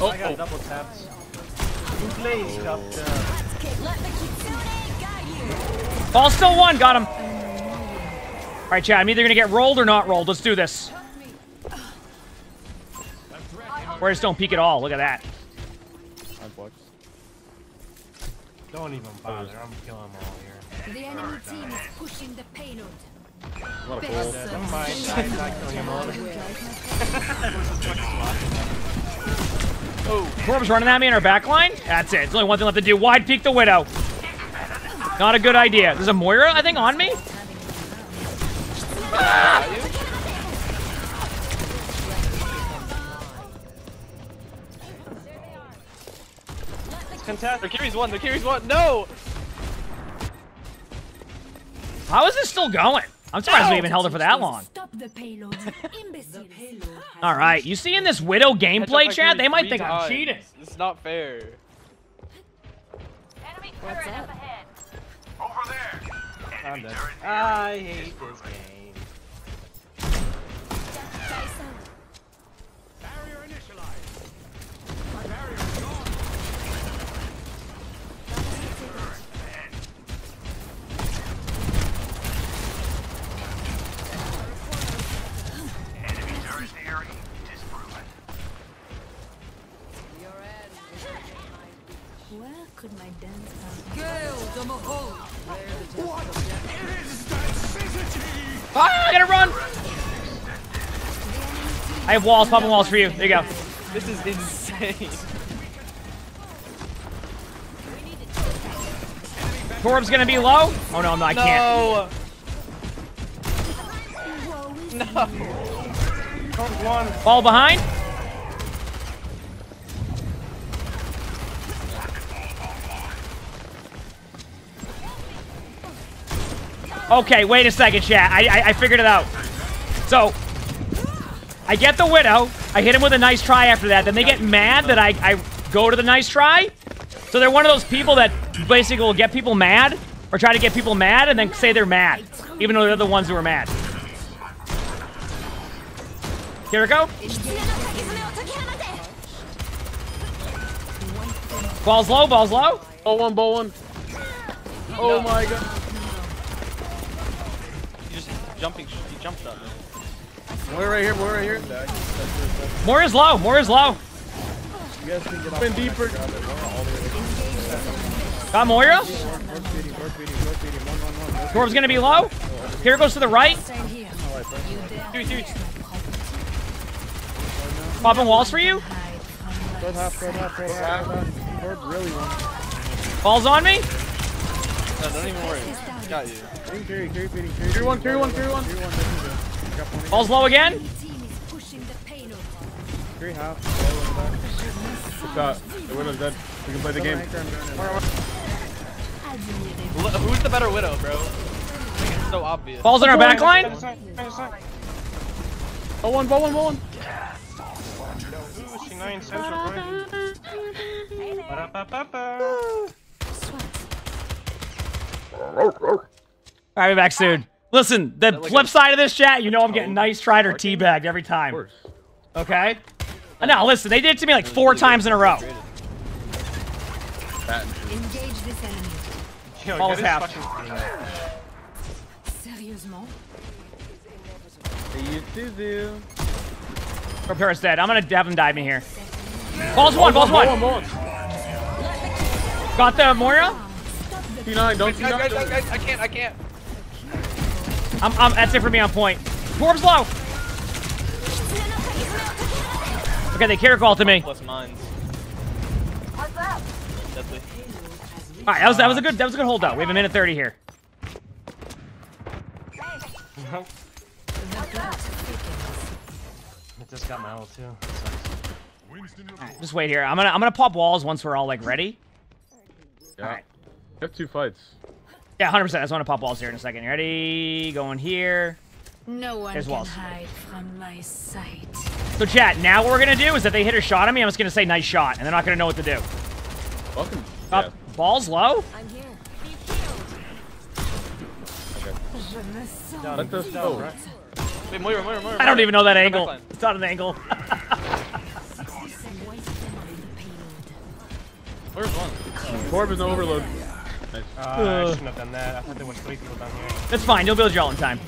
Oh, I got oh. double taps. Who plays oh. Doctor? Ball still one. Got him. All right, chat. I'm either gonna get rolled or not rolled. Let's do this. Or just don't peek at all. Look at that. Don't even bother. I'm killing them all here. The enemy team is pushing the payload. What a Best goal. Never mind. I'm not killing him all. Oh, Torb's running at me in our back line. That's it. There's only one thing left to do. Wide peek the widow. Not a good idea. There's a Moira, I think, on me. Contest. The Kiri's one. The Kiri's one. No. How is this still going? I'm surprised we even held it for that long. Stop the payload. Imbeciles. All right, you see in this widow gameplay Heads chat, they might three think I'm cheating. It's not fair. What's up? I'm dead. I hate this game. Could my dance Ah, I gotta run. I have walls, popping walls for you. There you go. This is insane. Torb's gonna be low. Oh no, no, I can't. No. No. one. Ball behind. Okay, wait a second, chat. I, I, I figured it out. So, I get the Widow. I hit him with a nice try after that. Then they get mad that I, I go to the nice try. So they're one of those people that basically will get people mad or try to get people mad and then say they're mad, even though they're the ones who are mad. Here we go. Ball's low, ball's low. Ball one, ball one. Oh my god. You jumping. You jumped on me. We're right here, we're right here. More is low, more is low. You guys can get up. deeper. Got Moira. Dwarf's gonna be low. Here goes to the right. Dude, dude. Popping walls for you. Ball's on me. No, don't even worry. Got you. Carry, carry, carry, carry, carry. Carry one, carry one, carry one. Carry one, that's low again. Carry half. Good shot. The Widow's dead. We can play the game. L- Who's the better widow, bro? Like, it's so obvious. Ball's in our back line. Ball one, ball one, ball one. Ooh, she nine central, bro. All right, be back soon. Listen, the flip side of this chat, you know I'm getting nice tried or teabagged every time. Okay? Uh, No, listen, they did it to me like four times in a row. Engage this enemy. Yo, Ball's get half. his Sérieusement? They used to do. Repair's dead. I'm gonna have him dive me here. Ball's one, ball's one. Ball one, Got the Moira? T9, don't Guys, guys, T9. guys, guys, I can't, I can't. I'm, I'm, that's it for me on point. Torb's low. Okay, they carry call to me. All Plus mines. Deadly. that was that was a good that was a good hold out. We have a minute thirty here. It just got my ult too. Just wait here. I'm gonna I'm gonna pop walls once we're all like ready. Yeah. Alright. We have two fights. Yeah, 100%. I just want to pop walls here in a second. You Ready? Going here. No one There's can walls. hide from my sight. So chat, now what we're gonna do is if they hit a shot at me, I'm just gonna say nice shot, and they're not gonna know what to do. Welcome. Up, balls low. I'm here. Let us go. Wait, Moira, Moira, Moira. I don't even know that angle. It's not an angle. Moira's one. Torb is no overload. Nice. Uh, I shouldn't have done that. I thought there was three people down here. That's fine. You'll build your all in time.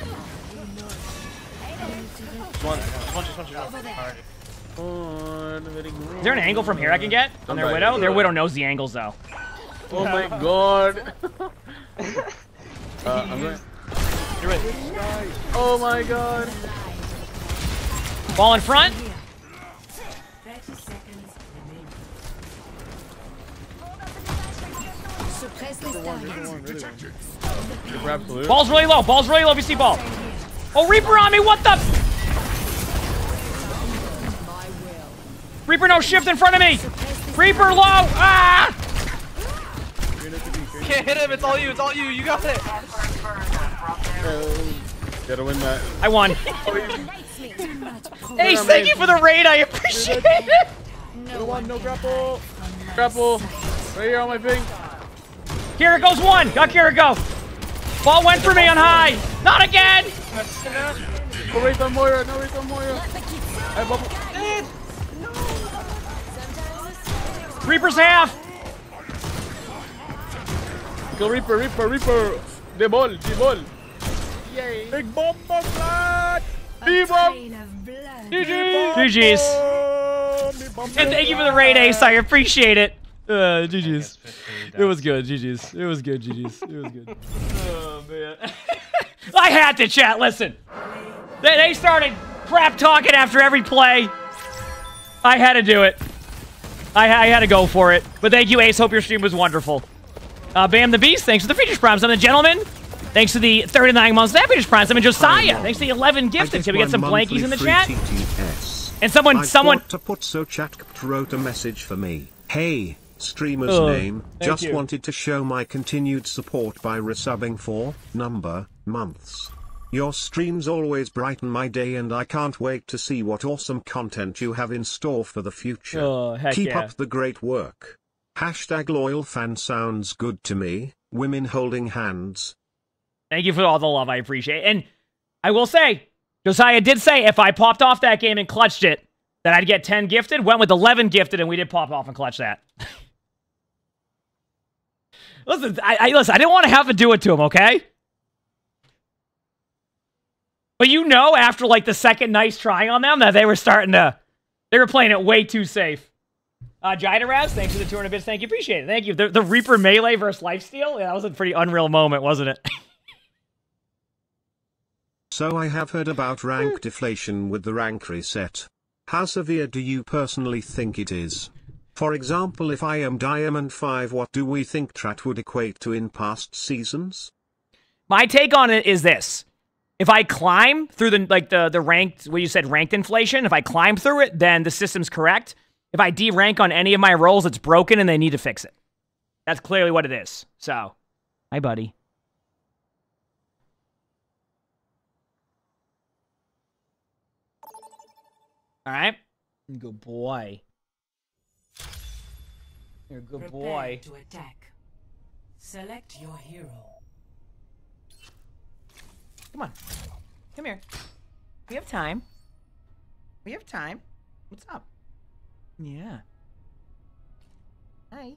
Just one, just one, just one, just one. Alright. Is there an angle from here I can get on their Somebody. widow? Their widow knows the angles though. Oh my god. uh, I'm going. You're right. Oh my god. Ball in front. Suppress. Grab blue. Ball's really low. Ball's really low. BC ball. Oh, Reaper on me. What the? Reaper no shift in front of me. Reaper low. Ah! Can't hit him, it's all you, it's all you, you got it! Gotta win that. I won. Ace, thank you for the raid. I appreciate it. No one, no grapple. Grapple. Right here on my ping. Here it goes one. Got here it go. Ball went for me on high. Not again. No race on Moira. No race on Moira. I bubble. Reaper's half. Kill Reaper, Reaper, Reaper. The ball, the ball. Yay. Big bomb of blood. Big bomb. GG. GG's. And thank you for the raid, Ace. I appreciate it. Uh, GG's. It was good. GG's. It was good. GG's. It was good. Oh man. I had to chat. Listen, they, they started crap talking after every play. I had to do it. I, I had to go for it. But thank you, Ace. Hope your stream was wonderful. Uh, Bam the Beast, thanks for the features primes. I'm the gentleman. Thanks to the 39 months of features primes. I'm in Josiah. Thanks to the 11 gifted. Can we get some blankies in the chat? TTS. And someone, I someone. to put so chat wrote a message for me. Hey, streamer's Oh, name. Just you. wanted to show my continued support by resubbing for number months. Your streams always brighten my day and I can't wait to see what awesome content you have in store for the future. Oh, heck Keep yeah. up the great work. Hashtag loyal fan sounds good to me. Women holding hands. Thank you for all the love. I appreciate it. And I will say, Josiah did say if I popped off that game and clutched it, that I'd get 10 gifted. Went with 11 gifted, and we did pop off and clutch that. listen, I, I listen. I didn't want to have to do it to him, okay? But you know, after like the second nice try on them, that they were starting to, they were playing it way too safe. Uh, Jideraz, thanks for the 200 bits. Thank you. Appreciate it. Thank you. The, the Reaper Melee versus Lifesteal? Yeah, that was a pretty unreal moment, wasn't it? So I have heard about rank deflation with the rank reset. How severe do you personally think it is? For example if I am Diamond 5 what do we think Trat would equate to in past seasons? My take on it is this. If I climb through the like the the ranked what you said ranked inflation, if I climb through it, then the system's correct. If I D rank on any of my roles, it's broken and they need to fix it. That's clearly what it is. So, hi buddy. All right. Good boy. You're a good Prepare boy. to attack. Select your hero. Come on. Come here. We have time. We have time. What's up? Yeah. Hi. You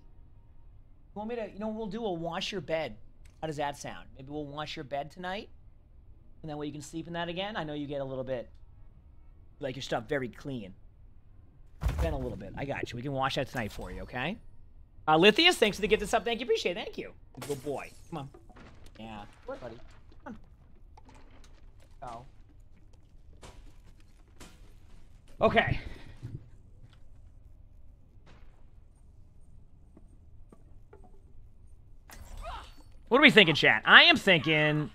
want me to, you know what we'll do? We'll wash your bed. How does that sound? Maybe we'll wash your bed tonight? And that way you can sleep in that again? I know you get a little bit, like your stuff very clean. Been a little bit. I got you. We can wash that tonight for you, okay? Uh, Lithius, thanks for the gift of sub. Thank you. Appreciate it. Thank you. Good boy. Come on. Yeah. What, buddy? Come on. Oh. Okay. What are we thinking, chat? I am thinking...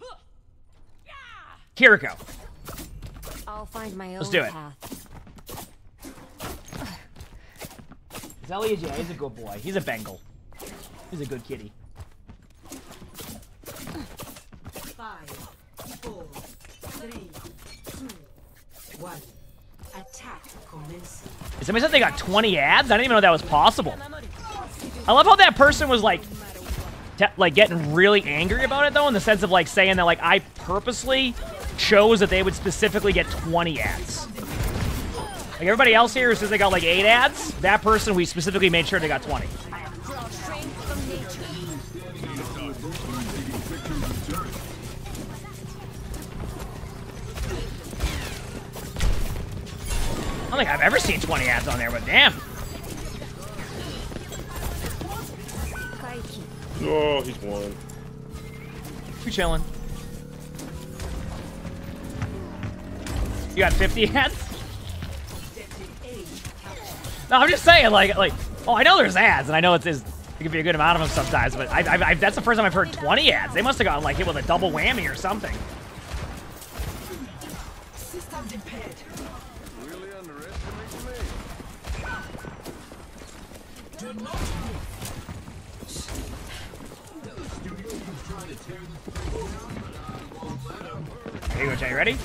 Kiriko. I'll find my own Let's do it. path. Zelly is a good boy. He's a Bengal. He's a good kitty. Five, four, three, two, one. Attack commencing. Said they got 20 ads? I didn't even know that was possible. I love how that person was like, like getting really angry about it though, in the sense of like saying that like I purposely chose that they would specifically get 20 ads. Like everybody else here says they got like eight ads, that person we specifically made sure they got 20. I don't think I've ever seen 20 ads on there, but damn. Oh, he's one. You chilling. You got 50 ads? No, I'm just saying, like, like, oh, I know there's ads, and I know it's, it's it can be a good amount of them sometimes, but I, I, I, that's the first time I've heard 20 ads. They must have gotten like hit with a double whammy or something. Systems impaired. Really underestimating me. Do not Here you go, Jay. Ready?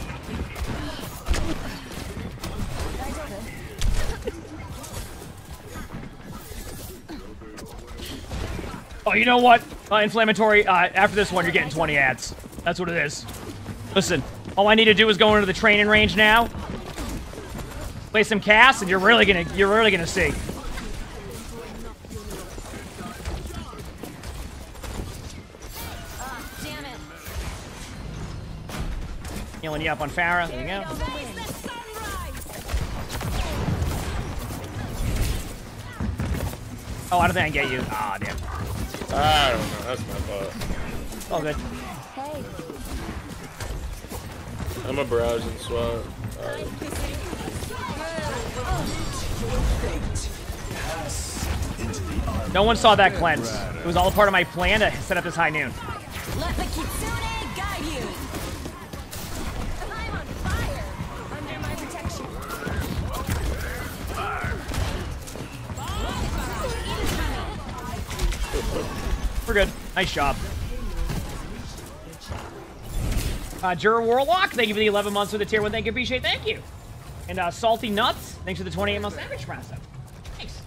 Oh, you know what? Uh, inflammatory, uh, after this one, you're getting 20 ads. That's what it is. Listen, all I need to do is go into the training range now, play some casts, and you're really gonna, you're really gonna see. Healing you up on Pharah. There you go. Oh, I don't think I can get you. Ah, damn. I don't know. That's my fault. All good. Hey. I'm a browse and swap. Alright. No one saw that cleanse. It was all a part of my plan to set up this high noon. Let the kitsune guide you. I'm on fire. Under my protection. We're good. Nice job. Uh, Jura Warlock, thank you for the 11 months with the tier 1. Thank you, appreciate it. Thank you. And uh, Salty Nuts, thanks for the 28 months average process. Thanks.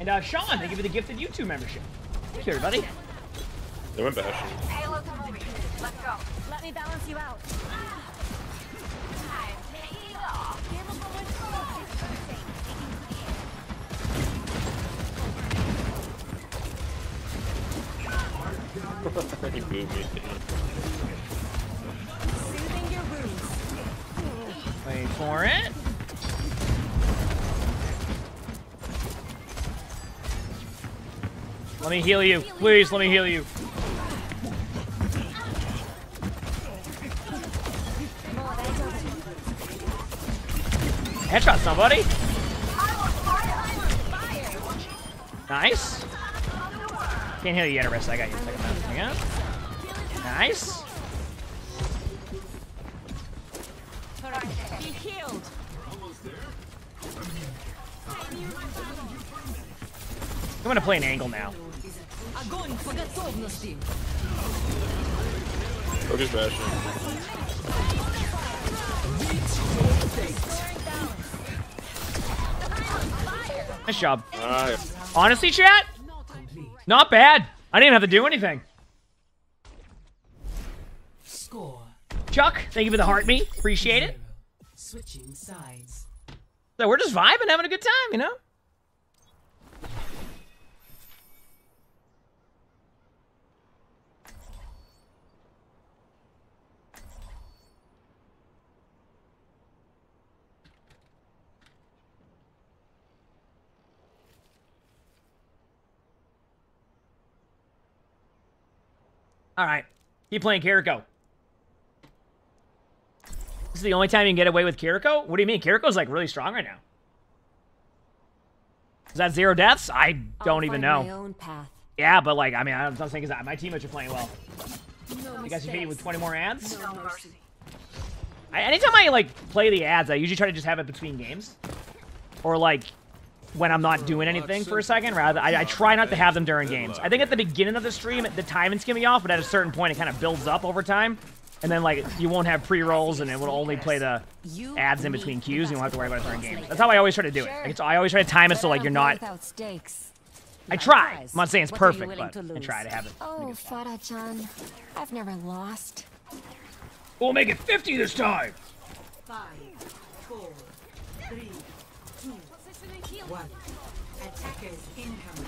And uh, Sean, thank you for the gifted YouTube membership. Thank you, everybody. They went Bastion. Payload's moving. Let's go. Let me balance you out. He booed me. Wait for it. Let me heal you. Please, let me heal you. Headshot somebody. Nice. Can't heal you yet, Arista. I got you. Second. Nice. Be healed. I'm gonna play an angle now. Focus Bash. Nice job. Honestly, chat, not bad. I didn't have to do anything. Score. Chuck, thank you for the heart me. Appreciate it. Switching sides. So we're just vibing, having a good time, you know? All right. Keep playing Kiriko. This is the only time you can get away with Kiriko? What do you mean? Kiriko's like really strong right now. Is that zero deaths? I don't even know. My own path. Yeah, but like, I mean, I'm not saying because my teammates are playing well. You guys should hit you with 20 more ads. I, anytime I like play the ads, I usually try to just have it between games, or like when I'm not doing anything for a second. Rather, I, I try not to have them during games. I think at the beginning of the stream, the timing's gonna be off, but at a certain point, it kind of builds up over time. And then, like, you won't have pre-rolls, and it will only play the ads in between queues, and you won't have to worry about it during games. That's how I always try to do it. Like, it's, I always try to time it so, like, you're not... I try. I'm not saying it's What are you perfect, but to I lose? try to have it. Oh, Farah-chan, I've never lost. We'll make it 50 this time! Five, four, three, two, one. Attackers incoming.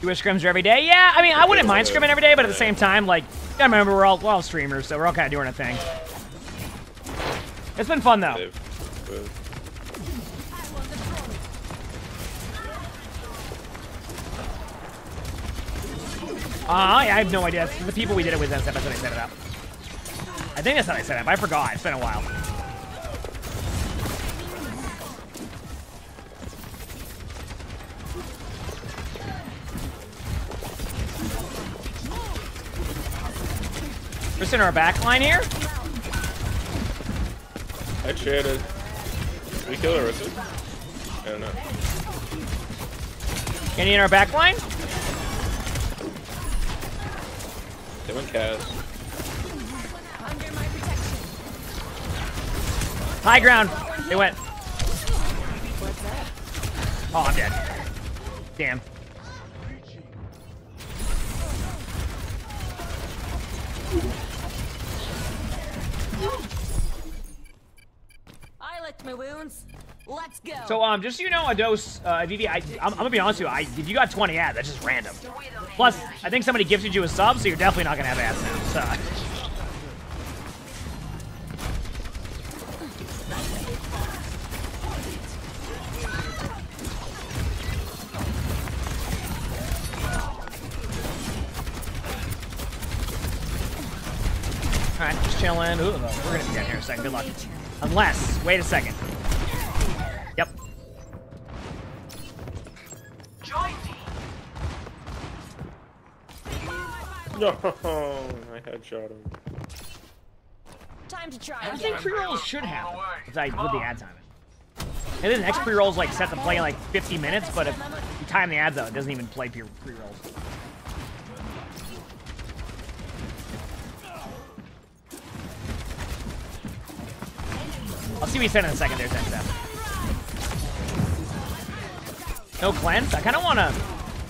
You wish scrims every day? Yeah, I mean, I wouldn't mind scrimming every day, but at the same time, like, I remember we're all, we're all streamers, so we're all kind of doing a thing. It's been fun, though. Uh, I have no idea. The people we did it with, that's, how they set it up. I think that's how they set it up. I forgot. It's been a while. Just in our back line here. I traded. Did we kill Arista? I don't know. Any in our back line? They went Cass. High ground. They went. Oh, I'm dead. Damn. I licked my wounds. Let's go. So, um, just so you know, a dose, uh, Vivi, I, I'm, I'm gonna be honest with you, I, if you got 20 ads, that's just random. Plus, I think somebody gifted you a sub, so you're definitely not gonna have ads now, so. Alright, just chilling. Ooh, we're gonna be down here in a second. Good luck. Unless, wait a second. Yep. No, I headshot him. Time to try I think pre-rolls should happen. It's like with the ad timing. And then the next pre-roll's like set to play in like 50 minutes, but if you time the ads out, it doesn't even play pre- pre-rolls. I'll see what you said in a second there, Zen Zep. No cleanse? I kind of want to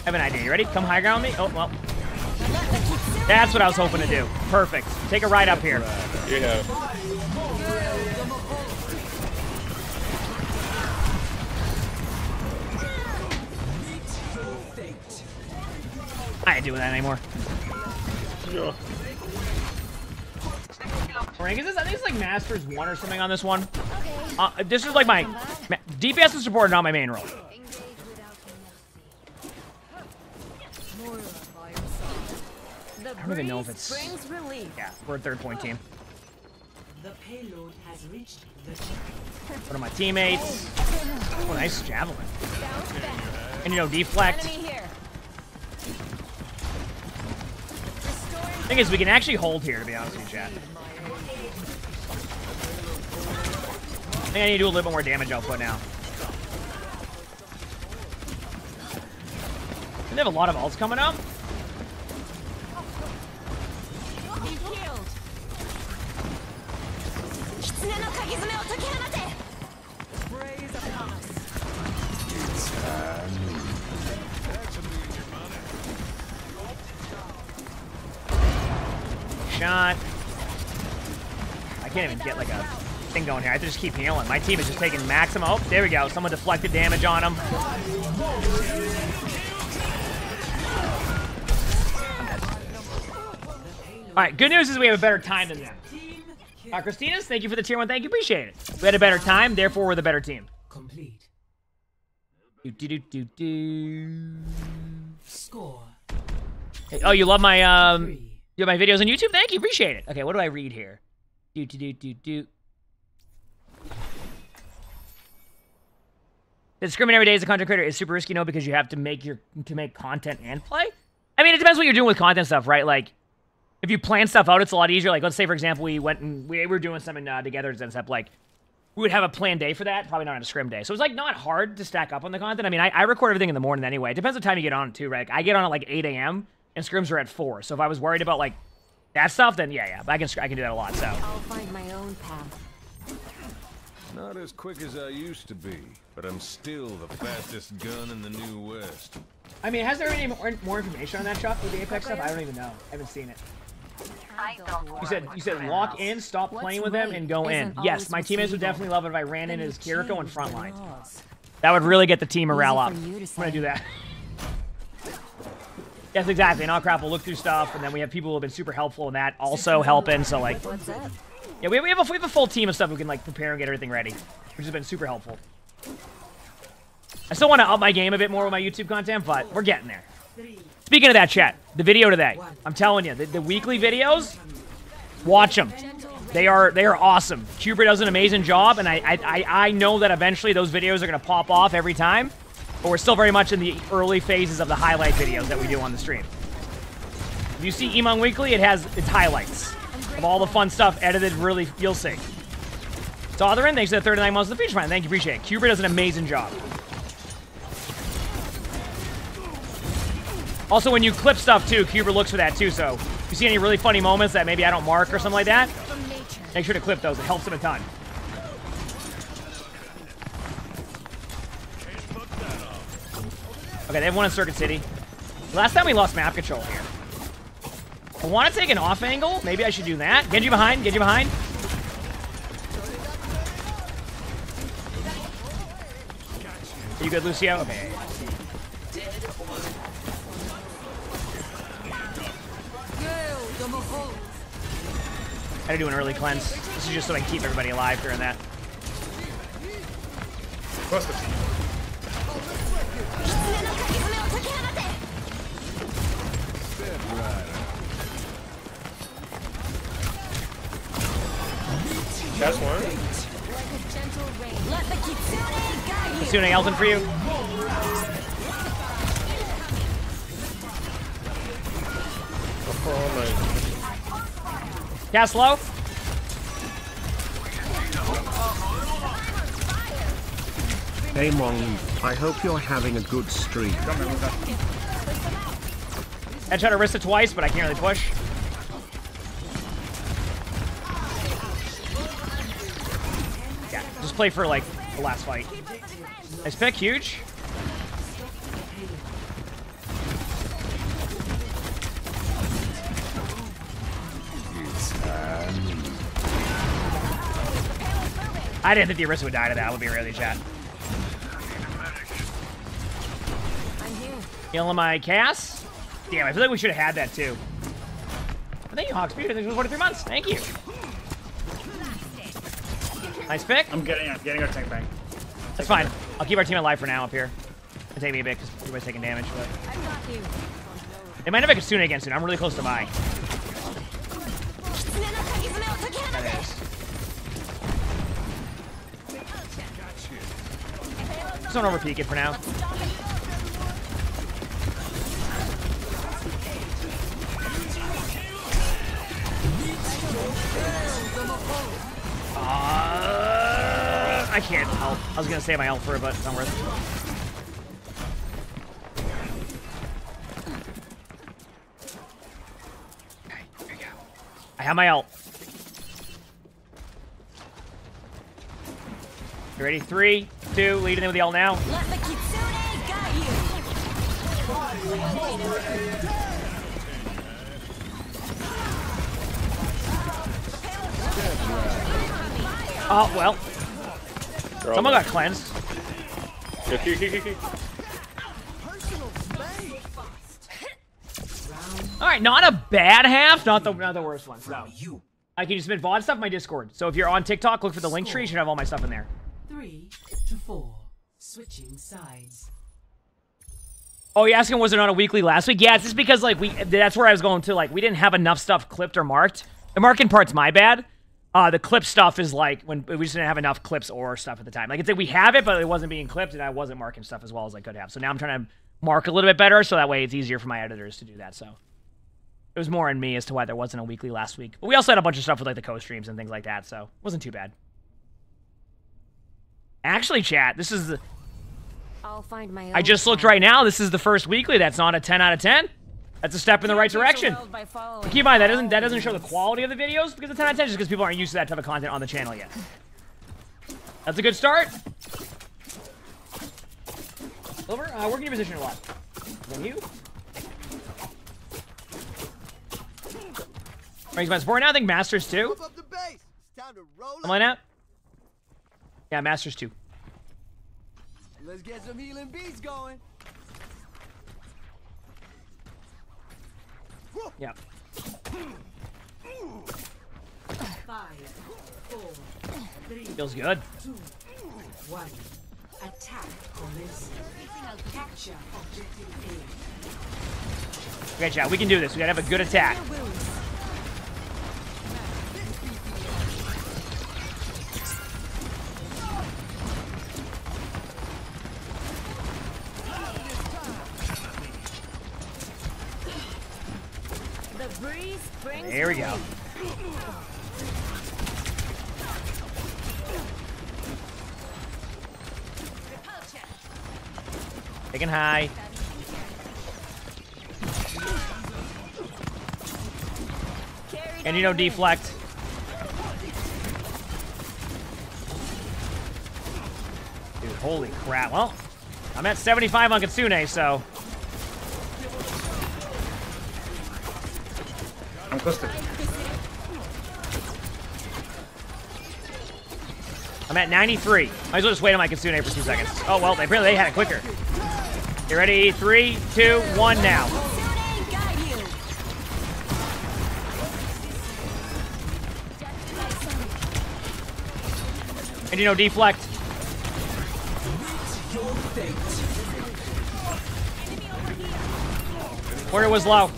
have an idea. You ready? Come high ground with me? Oh, well. That's what I was hoping to do. Perfect. Take a ride up here. Yeah. I ain't doing that anymore. Yeah. Rank is this? I think it's like Masters 1 or something on this one. Uh, this is like my... ma- DPS and support not my main role. The I don't even know if breeze it's- brings relief. Yeah, we're a third point team. The payload has reached the. One of my teammates. Oh, nice javelin. And you know, deflect. Enemy here. Thing is, we can actually hold here, to be honest with you, chat. think I need to do a little bit more damage output now. They have a lot of ults coming up. Shot. I can't even get like a thing going here. I have to just keep healing. My team is just taking maximum. Oh, there we go. Someone deflected damage on him. All right, good news is we have a better time than them. Uh, Christina's, thank you for the tier one. Thank you, appreciate it. We had a better time, therefore we're the better team. Complete. Do do do do do. Score. Hey, oh, you love my um, you love my videos on YouTube? Thank you, appreciate it. Okay, what do I read here? Do do do do do. The discriminate every day as a content creator is super risky, no, because you have to make your to make content and play. I mean, it depends what you're doing with content stuff, right? Like, if you plan stuff out, it's a lot easier. Like, let's say, for example, we went and we were doing something uh, together and stuff. Like, we would have a planned day for that, probably not on a scrim day. So it's like not hard to stack up on the content. I mean, I, I record everything in the morning anyway. It depends what time you get on it too, right? Like, I get on at like 8 a.m. and scrims are at 4. So if I was worried about like that stuff, then yeah, yeah, I can I can do that a lot. So I'll find my own path. Not as quick as I used to be, but I'm still the fastest gun in the New West. I mean, has there been any more, more information on that shop with the Apex stuff? I don't even know. I haven't seen it. You said you said lock in, stop playing with them, and go in. Yes, my teammates would definitely love it if I ran in as Kiriko and frontline. That would really get the team morale up. I'm gonna do that. Yes, exactly. And all crap, we'll look through stuff, and then we have people who have been super helpful in that, also helping. So like, What's up? Yeah, we, we have a we have a full team of stuff we can like prepare and get everything ready, which has been super helpful. I still want to up my game a bit more with my YouTube content, but we're getting there. Speaking of that, chat, the video today. I'm telling you, the, the weekly videos, watch them. They are they are awesome. Cuber does an amazing job, and I I, I, know that eventually those videos are gonna pop off every time. But we're still very much in the early phases of the highlight videos that we do on the stream. If you see Emongg Weekly, it has its highlights of all the fun stuff edited. Really, you'll see. Sotherin, thanks for the 39 months of the feature fan. Thank you, appreciate it. Cuber does an amazing job. Also, when you clip stuff too, Cuber looks for that too. So if you see any really funny moments that maybe I don't mark or something like that, make sure to clip those. It helps him a ton. Okay, they have one in Circuit City. Last time we lost map control here. I want to take an off angle. Maybe I should do that. Get you behind. Get you behind. Are you good, Lucio? Okay. I gotta do an early cleanse. This is just so I can keep everybody alive during that. Kitsune guide you. Kitsune Elton for you. Oh Cass low. Hey Mong, I hope you're having a good streak. I tried to wrist it twice, but I can't really push. Just play for like the last fight. Nice pick, huge. I didn't think the Orisa would die to that. Would be really chat. Healing my Cass. Damn, I feel like we should have had that too. Thank you, Hawks Beauty. Thanks for 43 months. Thank you. Nice pick. I'm getting, I'm getting our tank bang. That's fine. I'll keep our team alive for now up here. It'll take me a bit because everybody's taking damage. But... They might have a Kitsune again soon. I'm really close to buy. Just don't overpeek it for now. Uh, I can't help. I was gonna save my ult for it, but it's not worth it. Okay, there you go. I have my ult. You ready? Three, two, leading in with the ult now. Let the kitsune guide Oh, well. Someone got cleansed. All right, not a bad half, not the not the worst one. So. I can just submit VOD stuff in my Discord. So if you're on TikTok, look for the link tree. You should have all my stuff in there. Three to four. Switching sides. Oh, you asking was it on a weekly last week? Yeah, it's just because like we that's where I was going to. Like we didn't have enough stuff clipped or marked. The marking part's my bad. Uh, the clip stuff is like when we just didn't have enough clips or stuff at the time. Like it's like we have it, but it wasn't being clipped, and I wasn't marking stuff as well as I could have. So now I'm trying to mark a little bit better, so that way it's easier for my editors to do that. So it was more on me as to why there wasn't a weekly last week. But we also had a bunch of stuff with like the co-streams and things like that, so it wasn't too bad. Actually, chat, this is the. I'll find my. I just looked right now. This is the first weekly that's not a 10 out of 10. That's a step in the right direction. Keep in mind that doesn't that doesn't show the quality of the videos because of 10 out of 10 just because people aren't used to that type of content on the channel yet. That's a good start. Silver, uh, working your position a lot. Then you. Ranks my support now. I think Masters too. Am I out? Yeah, Masters too. Let's get some healing beats going. Yep. Five, four, three, Feels good. two, one. Attack. Capture objective A. We can do this. We gotta have a good attack. There we go. Taking high. And you know deflect. Dude, holy crap. Well, I'm at 75 on Kitsune, so. I'm close to I'm at 93. Might as well just wait on my Kitsune for two seconds. Oh, well, they apparently they had it quicker. You ready? Three, two, one, now. And you know, deflect. Where it was low.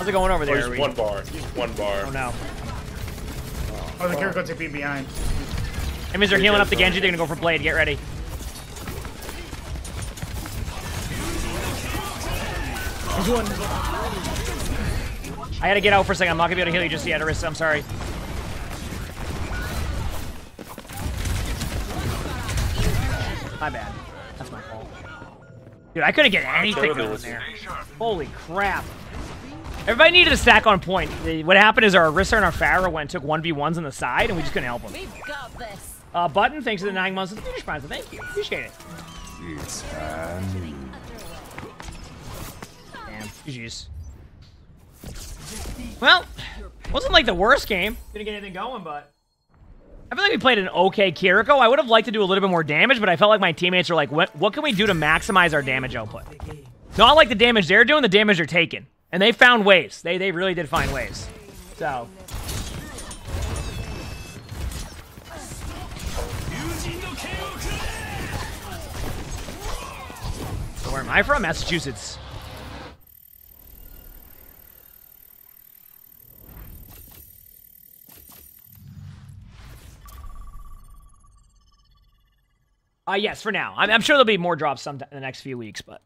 How's it going over Oh, there? he's Reed? one bar. He's one bar. Oh no. Oh, oh the Kiriko TP behind. Enemies are healing up the Genji. They're gonna go for Blade. Get ready. He's one. I had to get out for a second. I'm not gonna be able to heal you just yet, Orisa. I'm sorry. My bad. That's my fault. Dude, I couldn't get anything going there. Holy crap. Everybody needed a stack on point. What happened is our Orisa and our Pharah went and took 1v1s on the side, and we just couldn't help them. We've got this. Uh, Button, thanks for the nine months of the Finish Prime, thank you. Appreciate it. It's time. Damn, GG's. Well, wasn't like the worst game. Didn't get anything going, but I feel like we played an okay Kiriko. I would have liked to do a little bit more damage, but I felt like my teammates are like, what, what can we do to maximize our damage output? Not like the damage they're doing, the damage they're taking. And they found ways. They, they really did find ways. So. Where am I from? Massachusetts. Uh, yes, for now. I'm, I'm sure there'll be more drops some in the next few weeks, but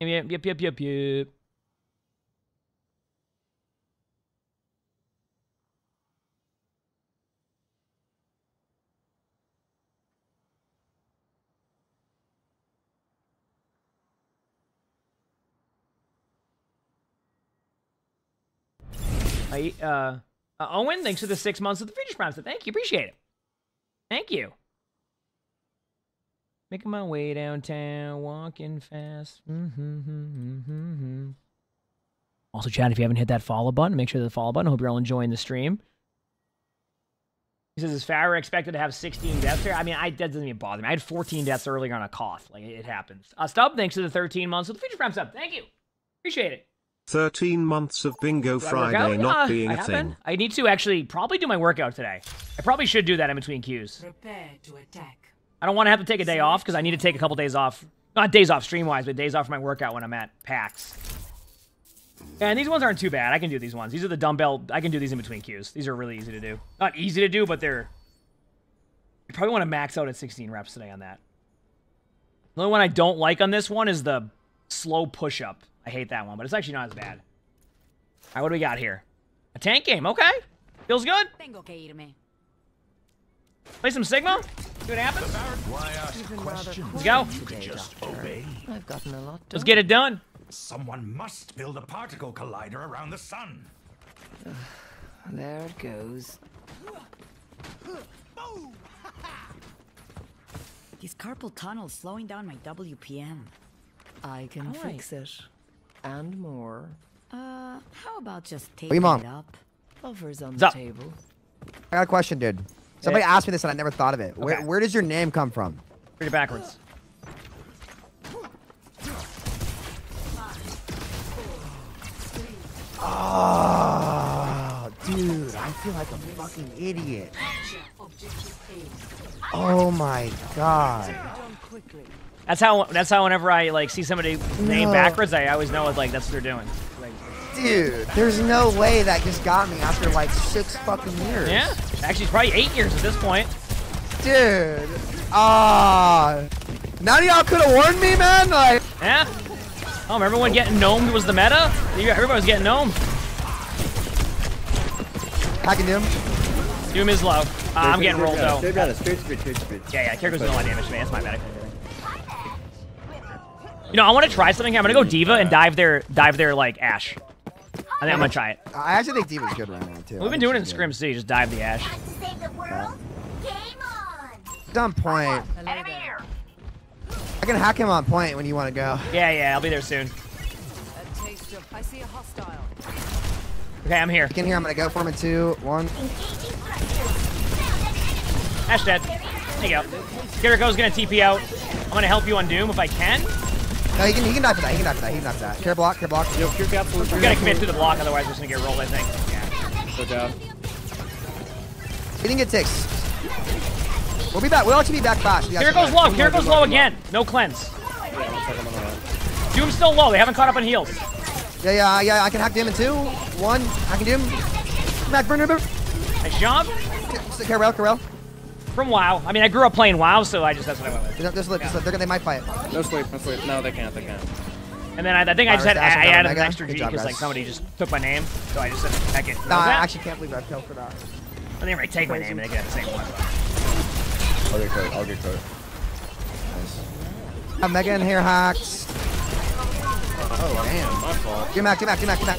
Yep, yep, yep, yep, yep. I, uh, uh, Owen, thanks for the six months of the Features Prime. Thank you, appreciate it. Thank you. Making my way downtown, walking fast. Mm-hmm, Also, chat, if you haven't hit that follow button, make sure to the follow button. I hope you're all enjoying the stream. He says, is Pharah expected to have 16 deaths here? I mean, I, that doesn't even bother me. I had 14 deaths earlier on a cough. Like, it, it happens. Uh, Stub, thanks to the 13 months of the Feature Prime sub. Thank you. Appreciate it. 13 months of Bingo Do I work out? Friday not Yeah, being I a have thing. been. I need to actually probably do my workout today. I probably should do that in between queues. Prepare to attack. I don't want to have to take a day off because I need to take a couple days off. Not days off stream wise, but days off my workout when I'm at PAX. And these ones aren't too bad. I can do these ones. These are the dumbbell. I can do these in between queues. These are really easy to do. Not easy to do, but they're. You probably want to max out at 16 reps today on that. The only one I don't like on this one is the slow push up. I hate that one, but it's actually not as bad. All right, what do we got here? A tank game. Okay. Feels good. Tengo que irme. Play some Sigma. See what happens. Why ask questions? Let's go. You could just obey. I've gotten a lot Let's get it done. Someone must build a particle collider around the sun. There it goes. These carpal tunnels slowing down my WPM. I can All right. fix it. And more. Uh, how about just What do taking you want? it up? Offers on What's the up? table. I got a question, dude. Somebody asked me this and I never thought of it. Where, Okay. where does your name come from? Read it backwards. Oh, dude, I feel like a fucking idiot. Oh my god. That's how. That's how. Whenever I like see somebody name No. backwards, I always know it's like that's what they're doing. Like, Dude, there's no way that just got me after like six fucking years. yeah. Actually, it's probably eight years at this point. Dude. Ah. none of y'all could have warned me, man. Like. Yeah. Oh, remember when getting gnomed was the meta? Everybody was getting gnomed. Hacking Doom. Doom is low. Uh, I'm getting rolled though. Straight down, straight speed, straight speed. Yeah, yeah. Kiriko's doing a lot of damage to me. That's my bad. You know, I want to try something. here. I'm gonna go D.Va and dive their dive their like Ash. I think I'm gonna try it. I actually think D.Va's good right now too. We've been doing it in Scrim C. Just dive the Ash. Game on. Done point. I can hack him on point when you want to go. Yeah, yeah. I'll be there soon. A taste of. I see a hostile. Okay, I'm here. You can hear I'm gonna go for him in two, one. Ash dead. There you go. Kiriko's gonna TP out. I'm gonna help you on Doom if I can. No, he can he can die for that. He can die for that. He can die for that. Care block, care block. Yo, cure capsule. We gotta commit to the block, otherwise we're just gonna get rolled. I think. Yeah. So down. He didn't get ticks. We'll be back. We'll actually be back fast. We Kiriko's actually- low. Kiriko's low again. No cleanse. Doom's still low. They haven't caught up on heals. Yeah, yeah, yeah. I can hack Doom in two, one. I can Doom. Back, burn, burn, burn. Nice job. Carell, Carell. From WoW. I mean, I grew up playing WoW, so I just that's what I went with. Just, just, just, they're gonna, they might fight. No sleep, no sleep. No, they can't, they can't. And then I, I think I just had I, I and added an extra G because like somebody just took my name, so I just said heck it. Nah, I actually can't believe I killed for that. I didn't really take my name, and they get the same one. I'll get code, I'll get code. Have uh, Mega in here hacks. Oh, damn. My fault. Get back, get back, get back, get back.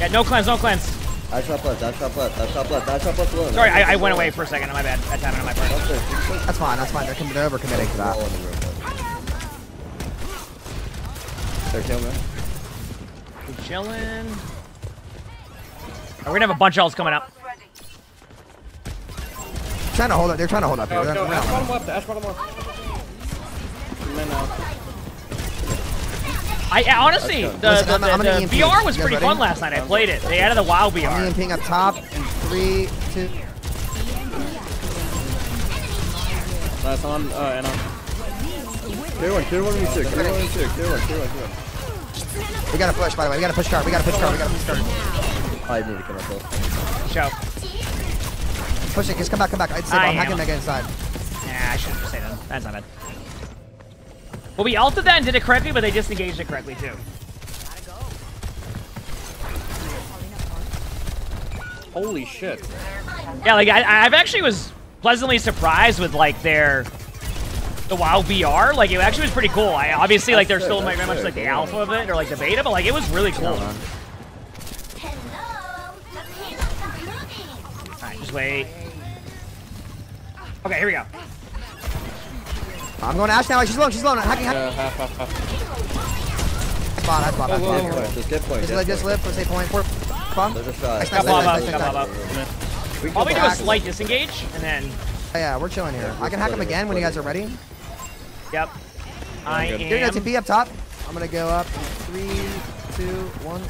Yeah, no cleanse, no cleanse. Dash up left, dash up left, dash up left, dash up left alone. Sorry, I, I went away for a second. My bad. That time on my part. That's fine, that's fine. They're, commi- they're over committing to that. They're killing me. We're chilling. We're gonna have a bunch of ults coming up. Trying to hold up. They're trying to hold up here. Go, They're- go, Ash bottom left, Ash bottom left. Men now. I I- honestly, Listen, the, the, I'm- I'm the, the VR was pretty ready? fun last night. I played it. They added the WoW I'm VR. EMPing up top in three, two. Last on, uh, and on. Clear one, clear one, me six, clear one, me six, clear one, clear one, clear one. We gotta push, by the way. We gotta push card. We gotta push card. We gotta push card. I need to come up though. Show. Push it. Just come back, come back. I'd say I I'm hacking am. Mega inside. Yeah, I shouldn't say that. That's not bad. Well, we ulted that and did it correctly, but they disengaged it correctly too. Holy shit. Yeah, like I, I've actually was pleasantly surprised with like their the WoW VR. Like it actually was pretty cool. I obviously like they're That's still very much like the alpha of it or like the beta, but like it was really cool. man. Alright, just wait. Okay, here we go. I'm going to Ash now. She's alone. She's alone. Hacking. Yeah, hacking. half, half, half. Spot. I spot. I Whoa, whoa, spot. whoa, whoa. Just get point, Just get live. Just point. live. Let's say point. Four. Fun. There's a shot. Nice, Got nice, Bob nice, up, nice, nice, nice. up. All we do is slight disengage, and then oh, Yeah, we're chilling here. I can hack him again when you guys are ready. yep. I good. Here, am. to be up top. I'm gonna go up. Three, two, one.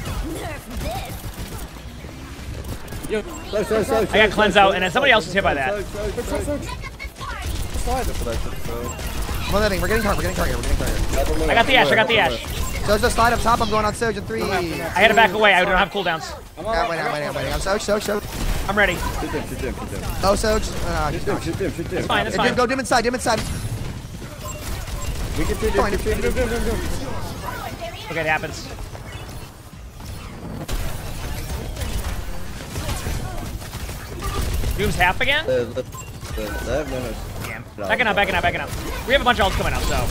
Yo, slow, slow, slow, I got cleanse slow, out, slow, and then somebody slow, else was hit by that. Slide I should throw. One other thing. We're getting target. We're getting target. We're getting target. I got the ash. I got the ash. Soj, just slide up top. I'm going on Soj in three. I had to back away. I don't have cooldowns. Yeah, waiting, I'm waiting, I'm waiting. I'm Soj, Soj, Soj. I'm ready. Shoot him, shoot him, shoot him. Oh, Soj. Uh, Shoot him, shoot him, shoot him. That's fine. That's fine. go dim inside, dim inside. We can shoot Come on, him, shoot him, shoot him. Okay, it happens. Doom's half again? Uh, uh, uh, the, the, the, they have no, no. Damn. No, Backing up, no, backing up, backing up. We have a bunch of ults coming up, so.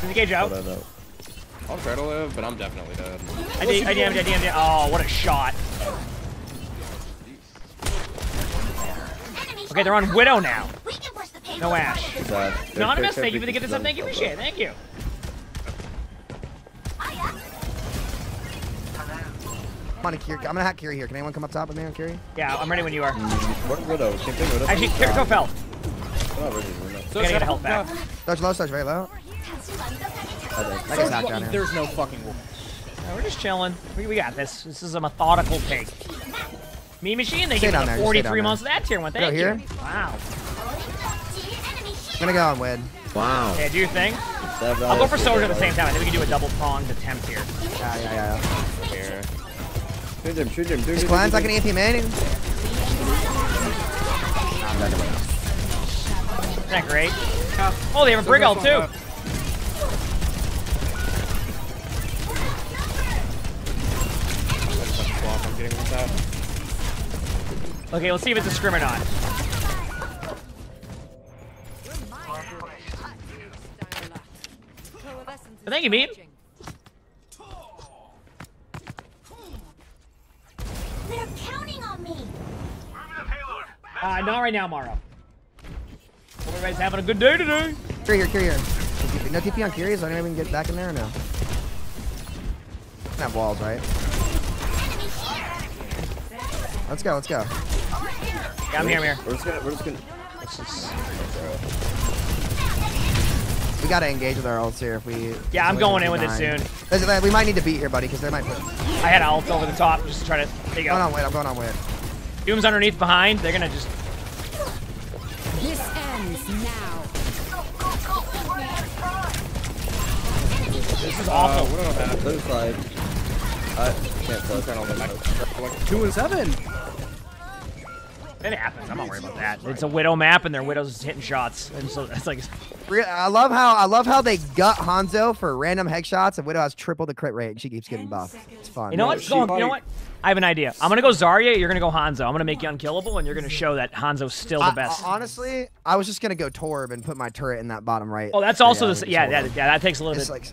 Disengage out. no, no, no. I'll try to live, but I'm definitely dead. I did, I did, I did, I did. Oh, what a shot. Okay, they're on Widow now. No Ash. Sad. Anonymous, thank you for the gift of sub. Thank you, appreciate it. Thank you. Come on, Kiri. I'm gonna hack Kiri here. Can anyone come up top with me on Kiri? Yeah, I'm ready when you are. Mm, what Widow? Same thing, Widow. Actually, here, go fell. I'm not ready, we're not. I gotta get a health back. Soj low, Soj very low. I can hack down. There's no fucking war. Yeah, we're just chilling. We, we got this. This is a methodical take. Me machine, they Stay give me the there, just stay 43 months of that tier one. Go Thank you. here. Wow. I'm gonna go on Wid. Wow. Yeah, do your thing. I'll go for value- Soldier at the same time. I think we can do a double pronged attempt here. Yeah, yeah, yeah. Here. Shoot him, shoot him, shoot Just him. cleanse. I shoot can him. EMP man. Isn't that great? Oh, they have a Brig too. I'm getting with that. Okay, let's see if it's a Scriminon. Thank you, Mean. They're counting on me. Uh, not right now, Maro. Hope everybody's having a good day today. Kiri here, Kiri here. No TP on Kiri, so anyone can get back in there or no? Have walls, right? Let's go, let's go. Yeah, I'm here, I'm here. We're just gonna, we're just gonna. We gotta engage with our ults here if we. Yeah, I'm going in with it soon. We might need to beat here, buddy, because they might put. I had ult over the top just to try to take Going on, wait, I'm going on, wait. Doom's underneath behind. They're gonna just. This ends now. This is Uh, awful. what do I have? Other side. I can't tell. Turn on the Two and seven. It happens. I'm not worried about that. It's a Widow map, and their Widow's hitting shots. And so it's like. Re- I love how I love how they gut Hanzo for random headshots, and Widow has triple the crit rate, and she keeps getting buffed. It's fun. You know what? Go, you know what? I have an idea. I'm gonna go Zarya. You're gonna go Hanzo. I'm gonna make you unkillable, and you're gonna show that Hanzo's still the best. I- honestly, I was just gonna go Torb and put my turret in that bottom right. oh, that's also area. the. Yeah, yeah, yeah. That takes a little It's bit. like-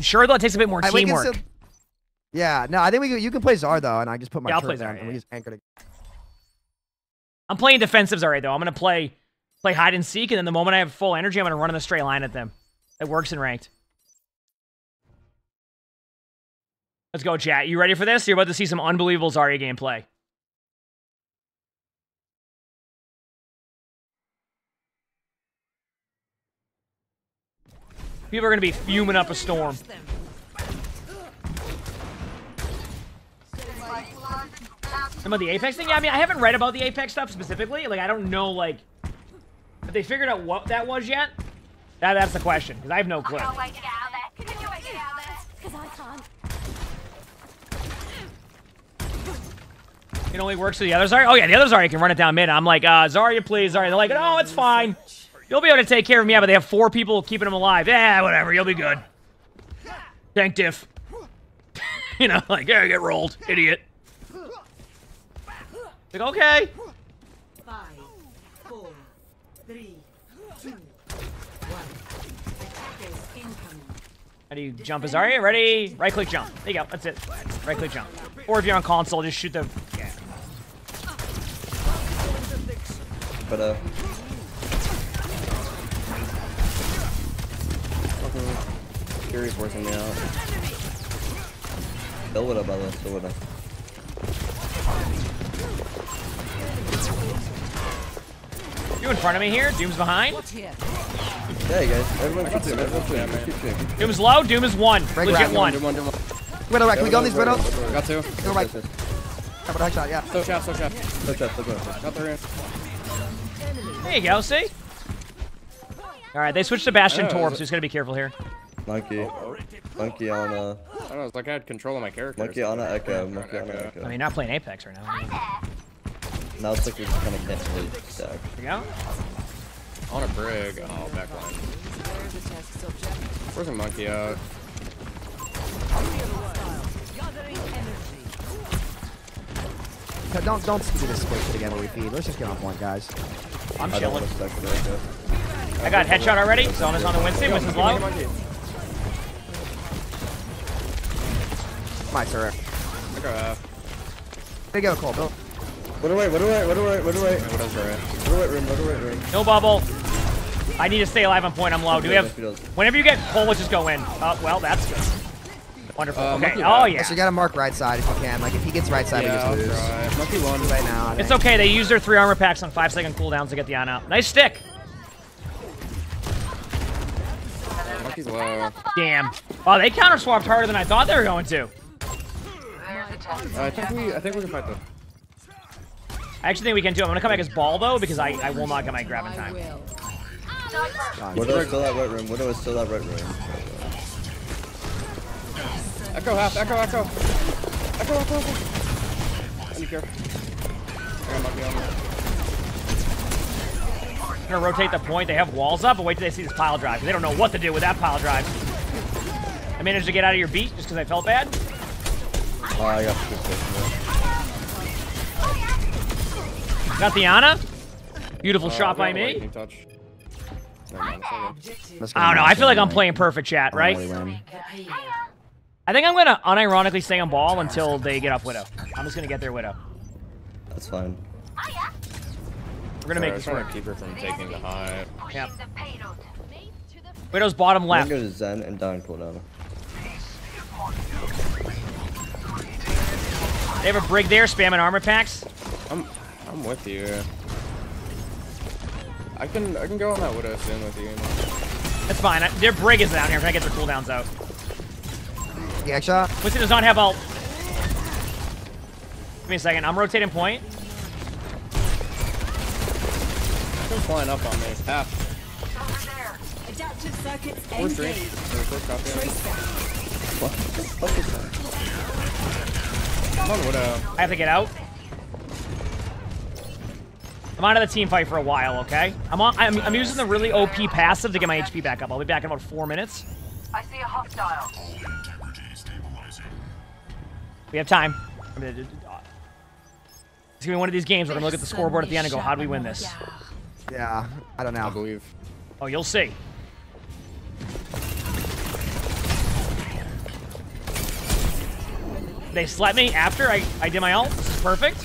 sure, though, it takes a bit more I- teamwork. still- yeah, no, I think we you can play Zar though, and I just put my Yeah, turret down, and yeah. we just anchored it. I'm playing defensives already, though. I'm gonna play play hide and seek, and then the moment I have full energy, I'm gonna run in a straight line at them. It works in ranked. Let's go, chat. You ready for this? You're about to see some unbelievable Zarya gameplay. People are gonna be fuming up a storm. Some of the Apex thing? Yeah, I mean, I haven't read about the Apex stuff specifically. Like, I don't know, like, if they figured out what that was yet. That, that's the question, because I have no clue. wait to get out of there. Can you wait to get out of there? Because I can't. It only works for the other Zarya? Oh, yeah, the other Zarya can run it down mid. I'm like, uh, Zarya, please, Zarya. They're like, no, it's fine. You'll be able to take care of me, yeah, but they have four people keeping him alive. Yeah, whatever. You'll be good. Tank diff. you know, like, yeah, get rolled, idiot. Like, okay. How do you jump as Zarya? Ready? Right click jump. There you go. That's it. Right click jump. Or if you're on console, just shoot the. Yeah. But uh. Fucking Fury's working me out. Still would have, by the way. Still would have. You in front of me here? Doom's behind. Yeah, you guys. Everyone keep doing. Everyone keep doing. Keep doing. Keep Doom's low. Doom is one. Break Legit rack. one. doing. One, doing one. Widow, right? Can we go on these widows? Got two. Go right. Couple headshot, yeah. So shot, so shot. So shot, so shot. Got the ring. There you go. See. All right, they switched to Bastion Oh, Torb, is so he's gonna be careful here. Monkey. Monkey on a. I don't know, it's like I had control of my character. Monkey on a Echo. Monkey on a Echo. I mean, not playing Apex right now. Now it's like we just kind of can't really stack. There you go. On a brig. Oh, backline. Where's a monkey out? No, Don't don't do this split shit again where we feed. Let's just get on point, guys. I'm I chilling. want to stack the Echo. I got headshot already. Zona's on the Winston. Winston's low. My sir. Echo half. They go, Cole. Bill. What do I? What do I? What do I? What do I? What is right? What do I? Room? What do I? Room? No bubble. I need to stay alive on point. I'm low. Do we have? Whenever you get pull, let's just go in. Uh, well, that's good. Wonderful. Uh, okay. monkey Oh back. yeah. So you gotta mark right side if you can. Like if he gets right side, Yeah, we just lose. I'll try. Monkey one. Right now. It's okay. They use their three armor packs on five second cooldowns to get the on out. Nice stick. Monkey's low. Damn. Oh, they counter swapped harder than I thought they were going to. Uh, I think we, I think we can fight them. I actually think we can too. I'm gonna come back as ball though because I, I will not get my grab in time. Widow is still at right room. Widow is still at right room. Echo half. Echo. Echo. Echo. Echo. Echo. I need care. I got monkey on me. I'm gonna rotate the point. They have walls up, but wait till they see this pile drive. 'cause They don't know what to do with that pile drive. I managed to get out of your beat just because I felt bad. Oh, I got two six. Got the Ana. Beautiful Uh, shot by I got a me. touch. Never mind, it's all good. Let's go I don't know. I feel like I'm playing perfect chat, I right? Don't really win. I think I'm gonna unironically stay on ball until they get off Widow. I'm just gonna get their Widow. That's fine. We're gonna Sorry, make this trying work. to keep her from taking the high. Yep. Widow's bottom I'm left. gonna go to Zen and down cooldown. They have a brig there, spamming armor packs. I'm, I'm with you. I can, I can go on that widow soon with you. That's fine. I- Their brig is down here. Trying to get their cooldowns out. Yeah, shot. Winston does not have ult. Give me a second. I'm rotating point. Come flying up on me. Half. Adaptive circuits Four three. engaged. Four copy. What the fuck is that? Come on, widow. I have to get out. I'm out of the team fight for a while, okay? I'm on. I'm, I'm using the really OP passive to get my HP back up. I'll be back in about four minutes. I see a hostile. We have time. I'm It's gonna be one of these games where I'm gonna look at the scoreboard at the end and go, "How do we win this?" Yeah, I don't know. I believe. Oh, you'll see. They slept me after I, I did my ult. This is perfect.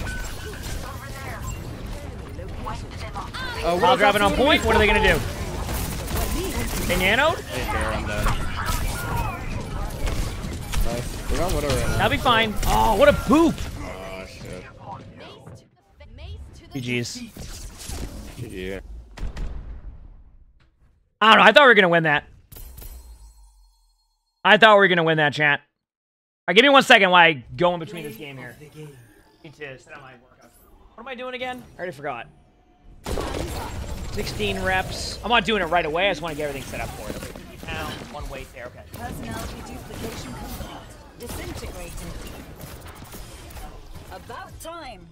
Uh, While driving on point, what are they gonna do? They nanoed? Hey, Bear, I'm dead. Nice. We're on widow right now. That'll be fine. Oh, what a poop! Oh, shit. GG's. GG. I don't know. I thought we were gonna win that. I thought we were gonna win that, chat. All right, give me one second while I go in between this game here. Need to set up my workout. What am I doing again? I already forgot. 16 reps. I'm not doing it right away. I just want to get everything set up for it. Okay, 50 pounds, one weight there. Okay. Disintegrating. About time.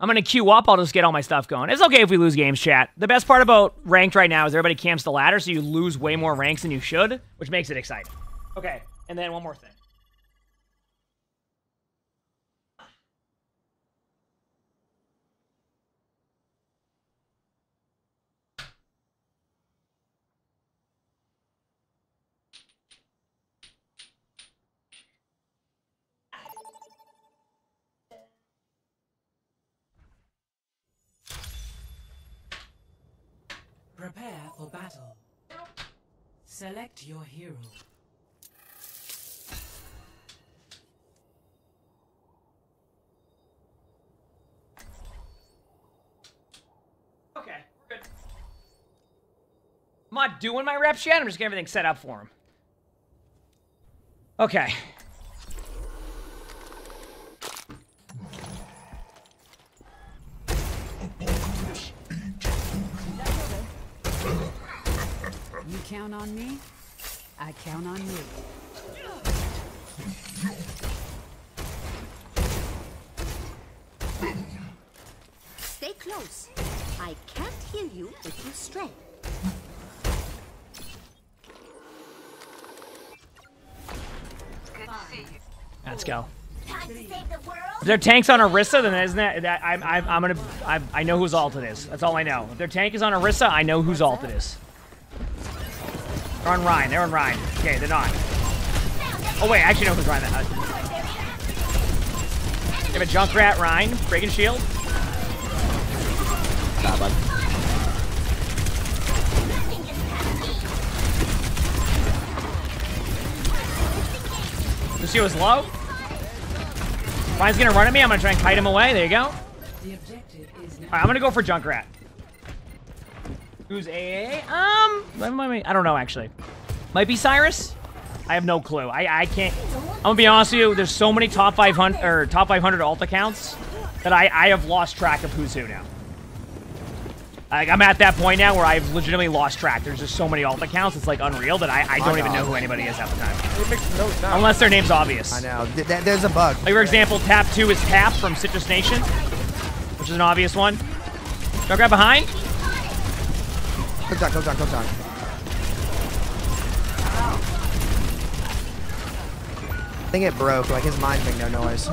I'm gonna queue up. I'll just get all my stuff going. It's okay if we lose games, chat. The best part about ranked right now is everybody camps the ladder, so you lose way more ranks than you should, which makes it exciting. Okay, and then one more thing. Prepare for battle. Select your hero. Okay, we're good. I'm not doing my reps yet. I'm just getting everything set up for him. Okay. You count on me, I count on you. Stay close. I can't heal you if you stray. Let's go. If their tank's on Orisa, then isn't that, that I'm, I'm, I'm gonna, I, I know whose ult it is. That's all I know. If their tank is on Orisa, I know whose ult it is. They're on Rein. They're on Rein. Okay, they're not. Oh wait, I actually know who's Rein. That. You have a Junkrat, Rein, breaking shield. Nah, bud. Lucio's low. Rein's gonna run at me. I'm gonna try and kite him away. There you go. The objective is All right, I'm gonna go for Junkrat. Who's AA? Um, I don't know actually. Might be Cyrus. I have no clue. I I can't. I'm gonna be honest with you. There's so many top 500 or top 500 alt accounts that I I have lost track of who's who now. Like I'm at that point now where I've legitimately lost track. There's just so many alt accounts. It's like unreal that I, I don't even know who anybody is half the time. It makes no sense. Unless their name's obvious. I know. Th- th- there's a bug. Like for example, Tap 2 is Tap from Citrus Nation, which is an obvious one. Don't grab behind. Go John, go John, go John. I think it broke. Like his mind's making no noise.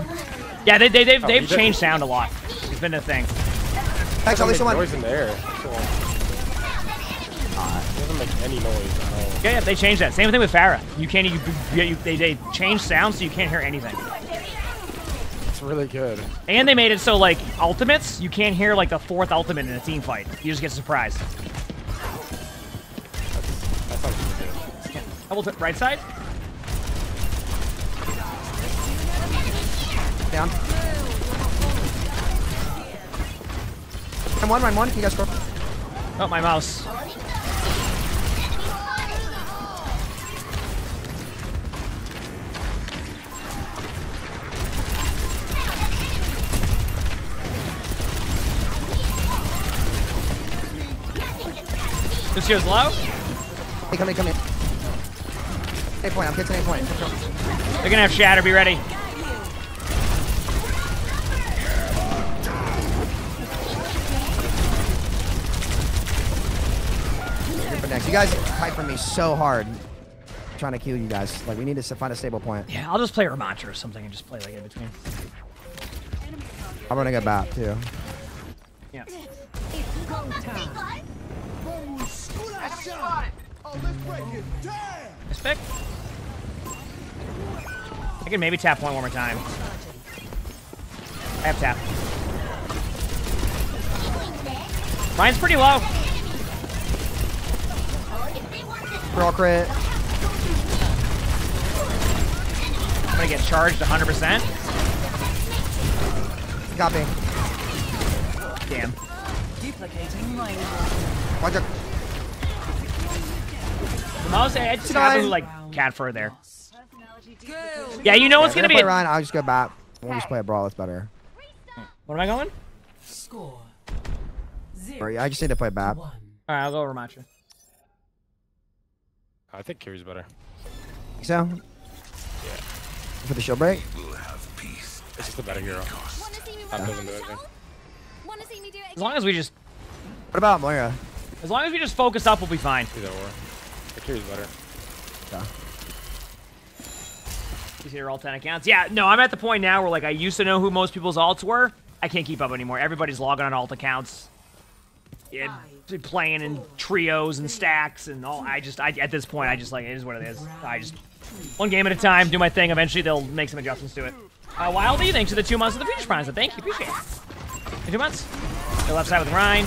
Yeah, they, they, they've, Oh, they've he did- changed sound a lot. It's been a thing. Thanks, at least Doesn't one. noise in the air. It doesn't make any noise at all. Yeah, yeah, they changed that. Same thing with Pharah. You can't, you, you, you, they, they changed sound so you can't hear anything. It's really good. And they made it so, like, ultimates, you can't hear, like, the fourth ultimate in a team fight. You just get surprised. Double t- right side? Down. Run one, run one. You guys score. Oh, my mouse. Lucio's low. Hey, come in, come in. Eight point. I'm getting eight point. They're gonna have Shatter. Be ready. Next. You guys hype for me so hard. trying to kill you guys. Like we need to find a stable point. Yeah, I'll just play Ramattra or something and just play like in between. I'm running a bat too. Yeah. Nice pick. I can maybe tap one one more time. I have tap. Mine's pretty low. Roll crit. I'm gonna get charged 100%. Copy. Damn. duplicating range. Watch out. The mouse, I just Nine. have to like cat fur there. Yeah, you know it's Yeah, gonna if be. I play A, Rein, I'll just go bat. We'll just play a brawl. That's better. what am I going? Score. Or, yeah, I just need to play bat. All right, I'll go Ramattra. I think Kiri's better. So. For the shield break. It's just a better hero. Top doesn't do anything. see me do it As long as we just, What about Moira? as long as we just focus up, we'll be fine. Either or. The carry's better. You see your alt 10 accounts? Yeah, no, I'm at the point now where like I used to know who most people's alts were. I can't keep up anymore. Everybody's logging on alt accounts. Yeah, playing in trios and stacks and all. I just, I, at this point, I just like, it is what it is. I just, one game at a time, do my thing. Eventually, they'll make some adjustments to it. Uh, Wildy, thanks for the two months of the Future Primes. Thank you, appreciate it. Two months. The left side with Rein.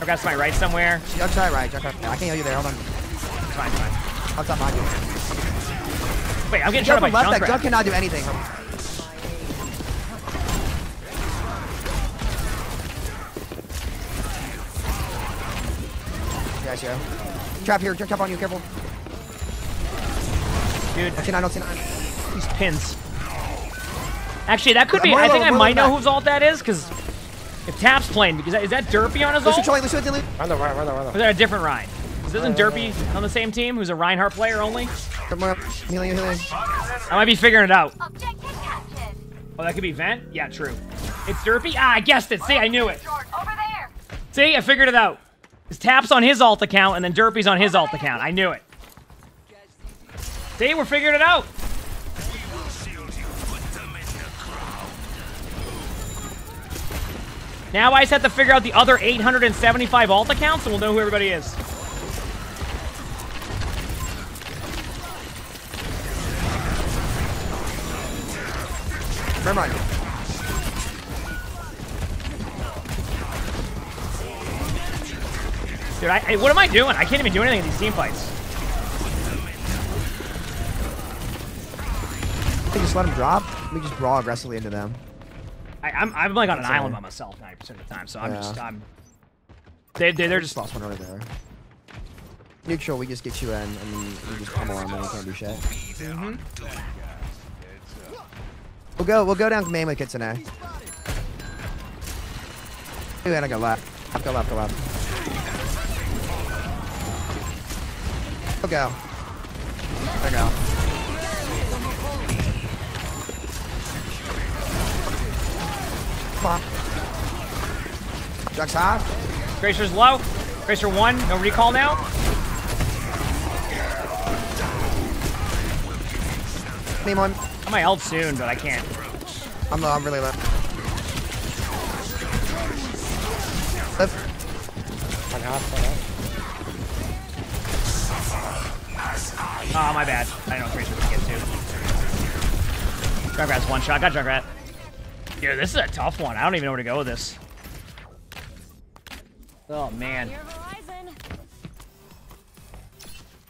I've got somebody right somewhere. Jug try right. Jug try. I can't heal you there. Hold on. Fine, fine. What's up, Maki? Wait, I'm getting shot by left. That Junkrat. Jug cannot do anything. Yeah, sure. Trap here. Trap on you. Careful. Dude. T9, no T9. These pins. Actually, that could be. I think I might know whose alt that is, because if Tap's playing, because is that Derpy on his Lucio alt? trolling. Lucio delete. Run the run, run the run Or is that a different Rein? 'Cause Isn't Derpy on the same team, who's a Reinhardt player only? Come on. Healing, healing. I might be figuring it out. Oh, that could be Vent? Yeah, true. It's Derpy? Ah, I guessed it. See, I knew it. See, I figured it out. His Tap's on his alt account, and then Derpy's on his alt account. I knew it. See, we're figuring it out. Now I just have to figure out the other 875 alt accounts, and we'll know who everybody is. Never mind. Dude, I, I- what am I doing? I can't even do anything in these team fights. I think just let him drop. We just brawl aggressively into them. I, I'm, I'm like on an That's island by myself 90% of the time, so I'm Yeah. just, I'm... They, they, they're just... lost one over there. Neutral, we just get you in, and we just come him, and we can't do shit. Mhm. We'll go. We'll go down main with Kitsune. Ooh, and I go left. Left, go left, go left. We'll go. There we go. Come on. Jug's hot. Tracer's low. Tracer 1, no recall now. Name one. I might ult soon, but I can't. I'm low. I'm really low. Lift. One half, one half. Oh, my bad. I didn't know Gracer could get two. Junkrat's one shot. Got Junkrat. Dude, this is a tough one. I don't even know where to go with this. Oh, man.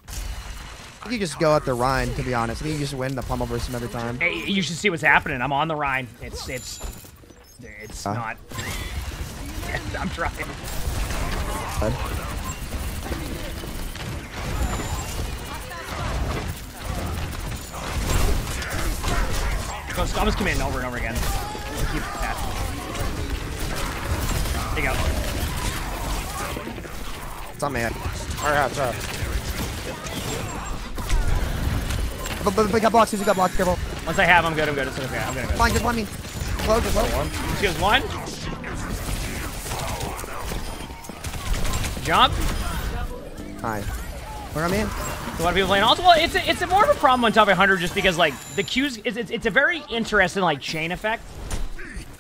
I think you just go at the Rein, to be honest. I think you just win the pummel versus every time. Hey, you should see what's happening. I'm on the Rein. It's, it's, it's Huh? not. I'm trying. Bud. Go, Scum is committing over and over again. Keep that. There you go. It's on me. Alright, half, top. But, but, but got blocks. Who's got blocks? Careful. Once I have, I'm good. I'm good. It's okay. I'm gonna go. Fine, just one me. Low, just low. She has one. Jump. Hi. Where am I in? A lot of people playing also. Well, it's a, it's a more of a problem on top of 100 just because like the Qs. It's, it's, it's a very interesting like chain effect.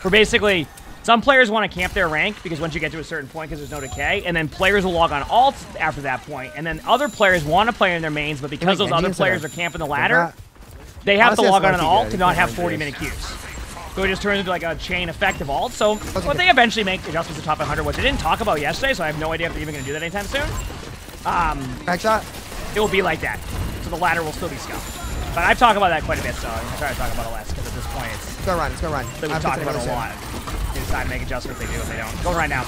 Where basically some players want to camp their rank because once you get to a certain point because there's no decay, and then players will log on alts after that point, and then other players want to play in their mains, but because those other players are camping the ladder, they have to log on an alt to not have 40-minute queues. So it just turns into like a chain effect of alt. So when they eventually make adjustments to top 100, which they didn't talk about yesterday, so I have no idea if they're even going to do that anytime soon. Um, Back shot. It will be like that. So the ladder will still be scuffed. But I've talked about that quite a bit, so I'm to to talk about it less because at this point it's. Let's go run. Let's go run. So we've I've talked about a lot. They decide to make adjustments, they do if they don't. Go right now.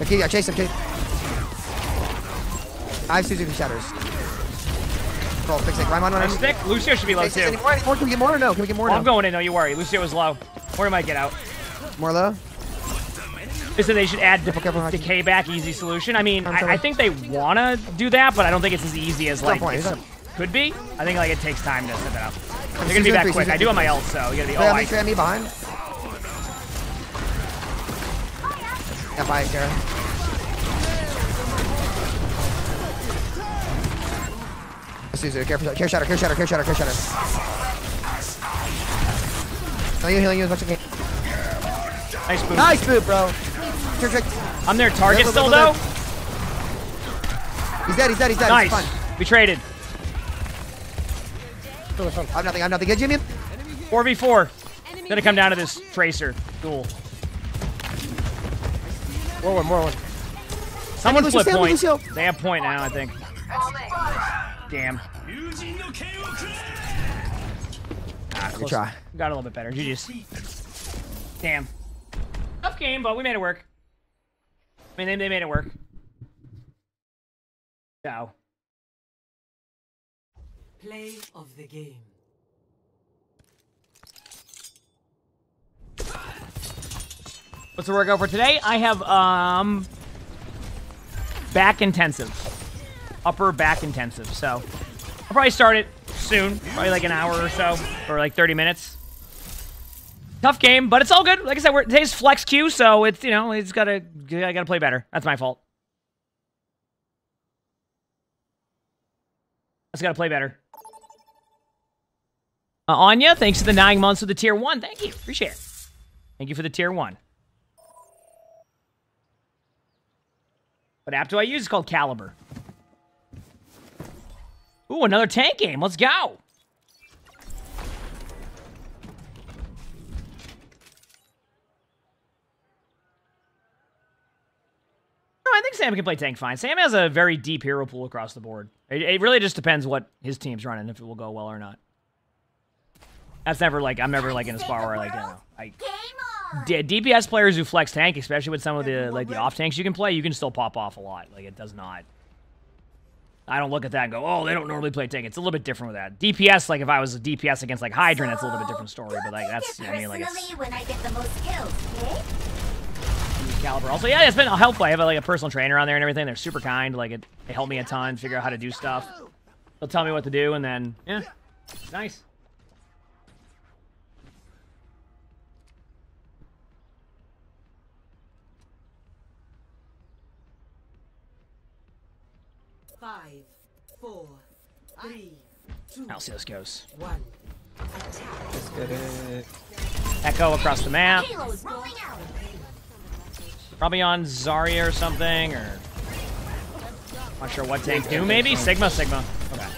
Okay, yeah, chase him. Chase. I have Suzuki shatters. Roll, fix it. Rhyme on Nice on stick. Lucio should be low too. Any more? Can we get more or no? Can we get more? Now? I'm going in, don't you worry. Lucio is low. Or might get out. More low. They said they should add de- decay back, easy solution. I mean, I, I think they want to do that, but I don't think it's as easy as like point, it he's up. could be. I think like it takes time to set that up. They're gonna be back quick. I do have my ult, so you gotta be. Oh, I, me, Trey on me behind. Yeah, bye, do it. Care, care shatter, care shatter, care shatter, care shatter. Healing you, healing you as much as I can. Nice boot. Nice boot, bro. Trick, trick. I'm their target still though. He's dead, he's dead, he's dead. Nice. It's fine. We traded. I'm nothing, I'm nothing. Good, Jimmy. 4v4. Gonna come down to this tracer duel. More one, more one. Someone flip Sam, point. Lucio. They have point now, I think. Damn. Ah, close. try. Got a little bit better. GG's. Damn. Tough game, but we made it work. I mean, they, they made it work. So. Play of the game. What's the workout for today? I have um back intensive, upper back intensive. So I'll probably start it soon, probably like an hour or so, or like 30 minutes. Tough game, but it's all good. Like I said, we're, today's flex queue, so it's you know it's gotta I gotta play better. That's my fault. I just gotta play better. Uh, Anya, thanks for the nine months with the tier one. Thank you, appreciate it. Thank you for the tier one. What app do I use? It's called Caliber. Ooh, another tank game. Let's go. No, I think Sam can play tank fine. Sam has a very deep hero pool across the board. It, it really just depends what his team's running, if it will go well or not. That's never like, I'm never like in a spot where like, you know, I... D- DPS players who flex tank, especially with some of the like the off tanks you can play, you can still pop off a lot. Like it does not. I don't look at that and go, oh, they don't normally play tank. It's a little bit different with that. DPS, like if I was a DPS against like Hydra, that's a little bit different story. But like that's, you know, I mean, like it's when I get the most kills, caliber. Also, yeah, it's been helpful. I have like a personal trainer on there and everything. They're super kind. Like it, they help me a ton, figure out how to do stuff. They'll tell me what to do, and then yeah, nice. Five, four, three, two, I'll see how this goes. one. Let's get it. Echo across the map. Payload rolling out. Probably on Zarya or something, or not sure what tank do. Maybe Sigma, Sigma. Okay.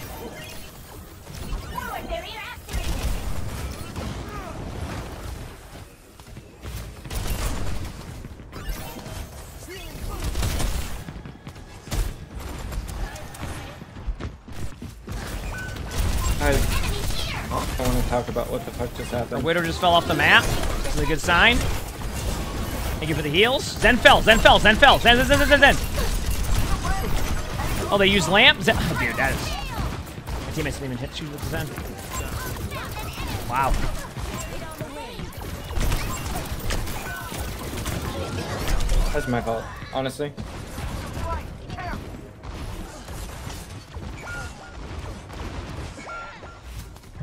Talk about what the fuck just Our happened. Widow just fell off the map. This is a good sign. Thank you for the heals. Zen fell, Zen fell, Zen fell, Zen, Zen, Zen, Zen, Zen. Oh, they use lamp? Zen. Oh, dude, that is. My teammates didn't even hit shoot with the Zen. Wow. That's my fault, honestly.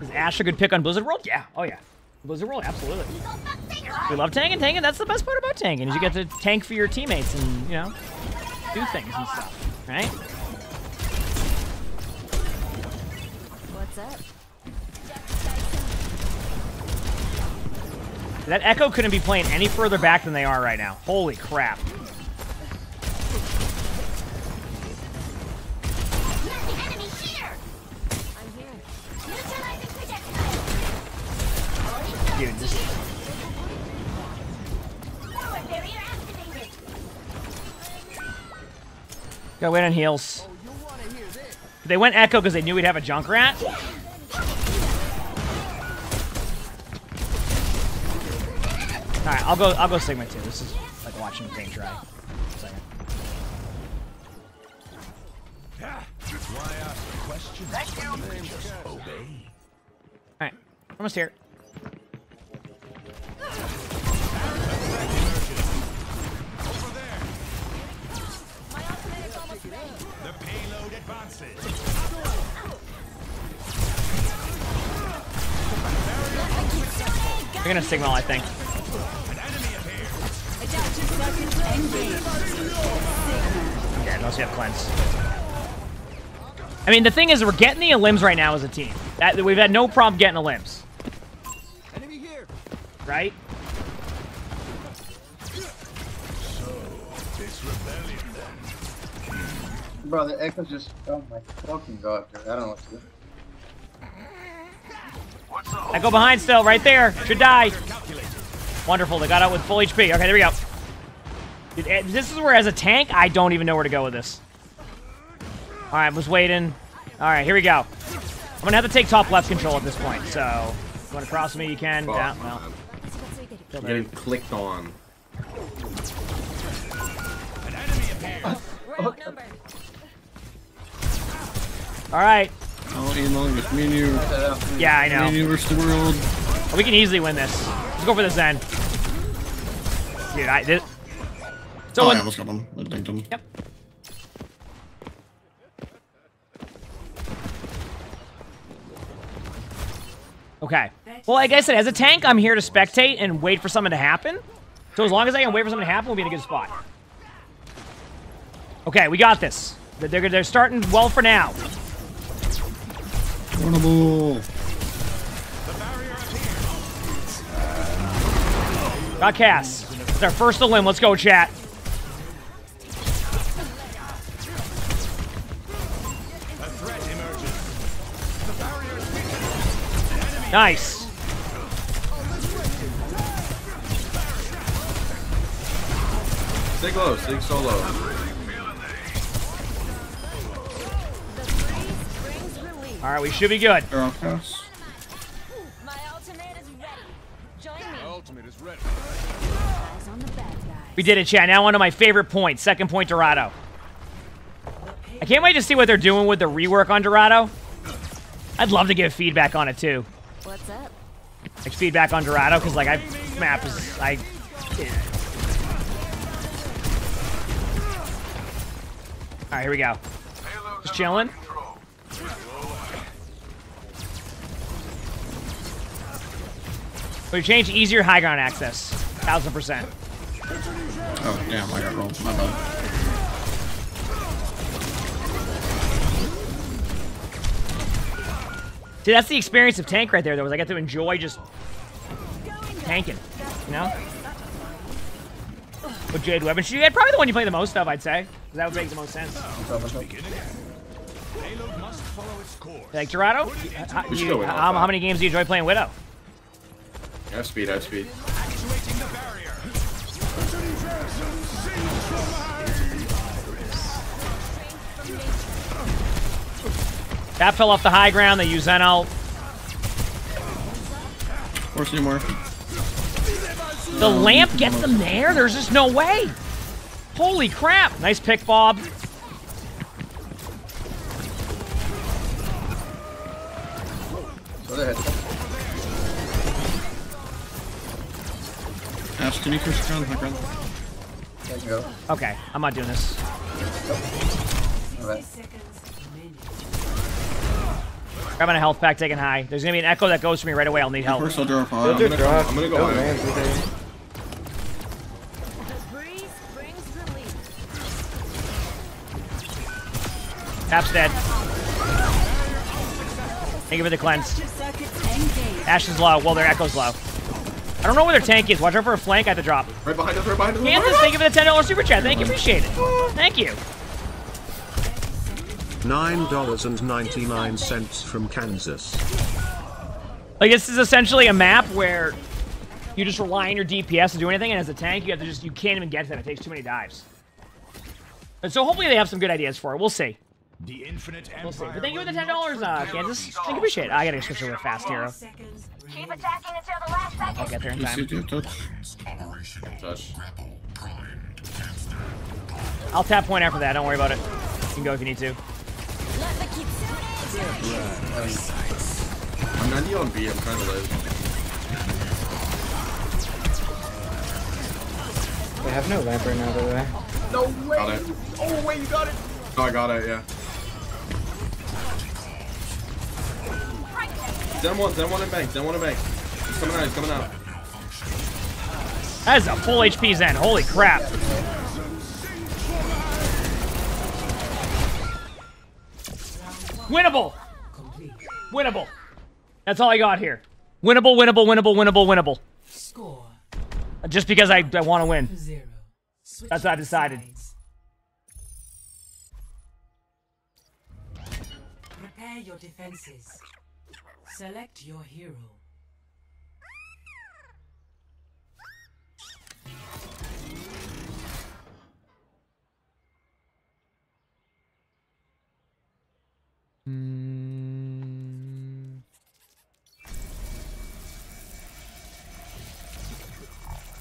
Is Ash a good pick on Blizzard World? Yeah. Oh, yeah. Blizzard World, absolutely. We love tanking, tanking. That's the best part about tanking, is you get to tank for your teammates and, you know, do things and stuff, right? What's up? That Echo couldn't be playing any further back than they are right now. Holy crap. Gotta wait on heals. They went Echo because they knew we'd have a Junkrat. Alright, I'll go I'll go Sigma too. This is like watching paint dry. Second. That's why I ask They're gonna signal, I think. Okay, unless you have cleanse. I mean, the thing is, we're getting the limbs right now as a team. That we've had no problem getting the limbs. Right? Bro, the echo's just. Oh my fucking god, dude. I don't know what to do. Echo behind still, right there. Should die. Wonderful, they got out with full HP. Okay, there we go. Eh, This is where, as a tank, I don't even know where to go with this. All right, I was waiting. All right, here we go. I'm gonna have to take top left control at this point. So, if you want to cross me, you can. Fuck, yeah, well. man. Kill Getting clicked on. All right. Oh, Elon, it's me and you. Yeah, I know. Me and you versus the world. We can easily win this. Let's go for this end. Dude, I this. So oh, I almost got him. I dinked him. Yep. Okay. Well, like I said, as a tank, I'm here to spectate and wait for something to happen. So as long as I can wait for something to happen, we'll be in a good spot. Okay, we got this. They're, they're, they're starting well for now. Runnable. Got Cass. It's our first limb. Let's go, chat. Nice. Sig low, sig solo. All right, we should be good. They're off house. Ultimate is ready. We did it, chat. Now on to my favorite point. Second point, Dorado. I can't wait to see what they're doing with the rework on Dorado. I'd love to give feedback on it, too. What's up? Like, feedback on Dorado, because, like, I... Map is... I... Alright, here we go. Just chilling. We changed easier high ground access. Thousand percent. Oh, damn, I got rolled. My bad. See, that's the experience of tank right there, though, is I get to enjoy just tanking, you know? With Jade Weapon, she had probably the one you play the most of, I'd say. 'cause That would make the most sense. Payload must follow its course. Like, Dorado, how, you- how, how many games do you enjoy playing Widow? I have speed, I have speed. Activating the barrier. That fell off the high ground, they use Zeno. Or Seymour. The lamp gets them there? There's just no way. Holy crap. Nice pick, Bob. So Ash, can you push around the high ground? There you go. Okay, I'm not doing this. Alright. Grabbing a health pack, taking high. There's gonna be an echo that goes for me right away. I'll need help. First, I'll draw a fire. I'm gonna, drop. I'm gonna go They'll high. land with it. Tap's dead. Thank you for the cleanse. Ash is low. Well, their echo's low. I don't know where their tank is. Watch out for a flank. I have to drop. Right behind us, right behind us. Kansas, thank you for the $10 super chat. Thank you. Appreciate it. Thank you. $9.99 from Kansas. Like, this is essentially a map where you just rely on your DPS to do anything, and as a tank, you have to just, you can't even get to them. It takes too many dives. And so hopefully they have some good ideas for it. We'll see. The infinite We'll see. empire. But thank you for the $10, uh, Kansas. Thank you. Appreciate it. I gotta switch over fast hero. Keep attacking until the last second. I'll get there in time. touch. Touch. I'll tap point after that. Don't worry about it. You can go if you need to. I'm 90 on B, I'm trying to live. They have no lamp right now, by the way. No way! Got it. Oh, wait, you got it! Oh, I got it, yeah. Zen one, Zen one in bank, Zen one in bank. He's coming out, he's coming out. That is a full HP Zen. Holy crap. Winnable. Winnable. That's all I got here. Winnable, winnable, winnable, winnable, winnable. Score Just because I, I want to win. zero. Switch That's what I decided. sides. Prepare your defenses. Select your hero.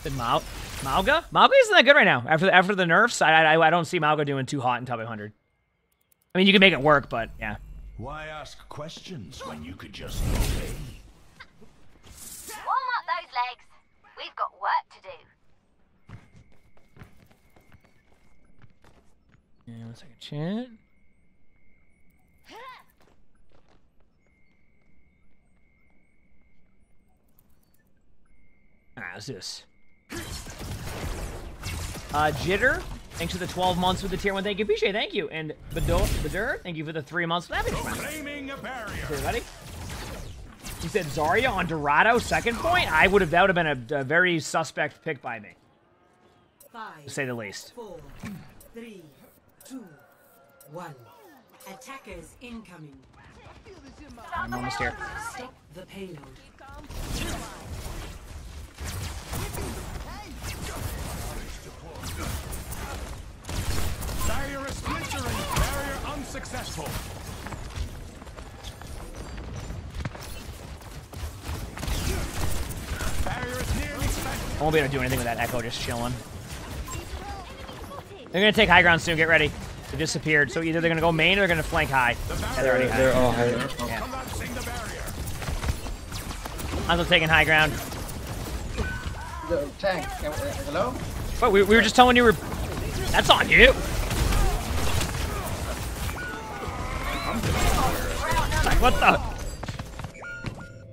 Did Mau Mauga? Mauga isn't that good right now. After the, after the nerfs, I, I I don't see Mauga doing too hot in top 100. I mean, you can make it work, but yeah. Why ask questions when you could just obey? Warm up those legs. We've got work to do. Yeah, one second, chat. Ah, what's this? Uh, Jitter, thanks for the 12 months with the tier 1. Thank you. Appreciate it. Thank you. And Bador, Badur, thank you for the 3 months with that. Claiming a barrier. Everybody. You said Zarya on Dorado, second point? I would have, that would have been a, a very suspect pick by me, Five, to say the least. four, three, two, one. Attackers incoming. I'm almost here. Stop the payload. Barrier is splintering. Barrier unsuccessful. Barrier is nearly spent. I won't be able to do anything with that Echo just chilling. They're gonna take high ground soon. Get ready. They disappeared. So either they're gonna go main or they're gonna flank high. Yeah, they're already high. They're all high. Yeah. Collapsing the barrier. I'm still taking high ground. The tank. Hello? But we, we were just telling you we're. That's on you. What the?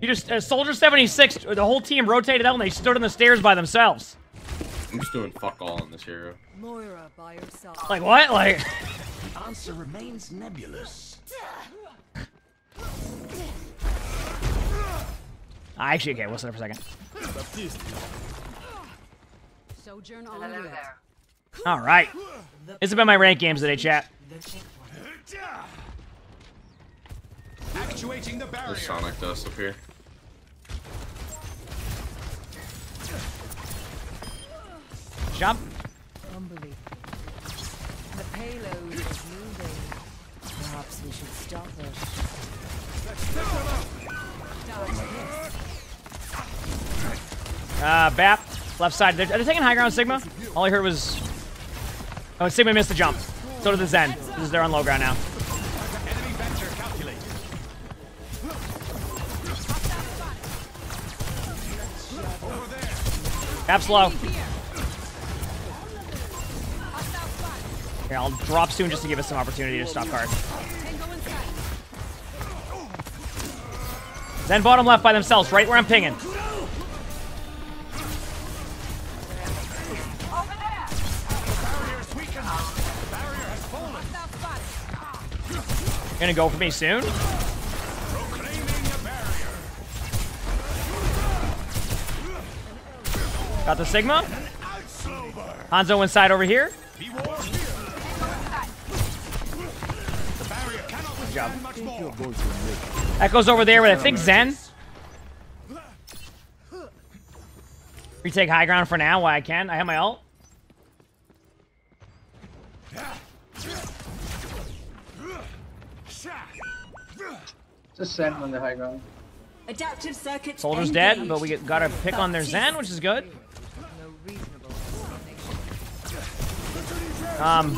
You just uh, Soldier 76. The whole team rotated out and they stood on the stairs by themselves. I'm just doing fuck all on this hero. Moira by yourself. Like what? Like. The answer remains nebulous. Ah, Actually, okay. We'll sit Listen for a second. Sojourn on route. All right. This has been my rank games today, chat. Actuating the barrier. There's Sonic dust up here. Jump. Unbelievable. The payload is moving. Perhaps we should stop it. Uh, Bap, left side. They're, are they taking high ground, Sigma? All I heard was... Oh, Sigma missed the jump. So did the Zen. This is they're on low ground now. Bap's low. Here, I'll drop soon just to give us some opportunity to stop card. Zen bottom left by themselves, right where I'm pinging. Gonna go for me soon. Got the Sigma. Hanzo inside over here. Good job. Echo's over there with I think Zen. Retake high ground for now while I can. I have my ult. Just send on the high ground. Adaptive circuits. Soldier's dead, but we got a pick on their Zen, which is good. Um,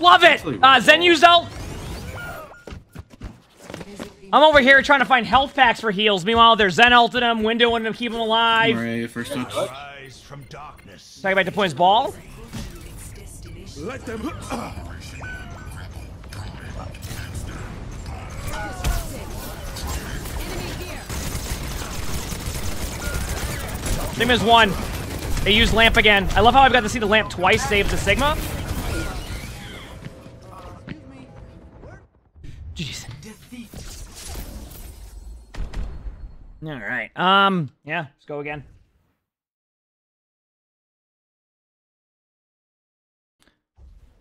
love it! Uh, Zen used. I'm over here trying to find health packs for heals. Meanwhile, they're Zen ulting them, windowing them, keep them alive. Right, first touch. Rise from darkness. Talking back to points ball. Let them. Sigma's one. They use lamp again. I love how I've got to see the lamp twice save the Sigma. Jeez. All right. Um. Yeah. Let's go again.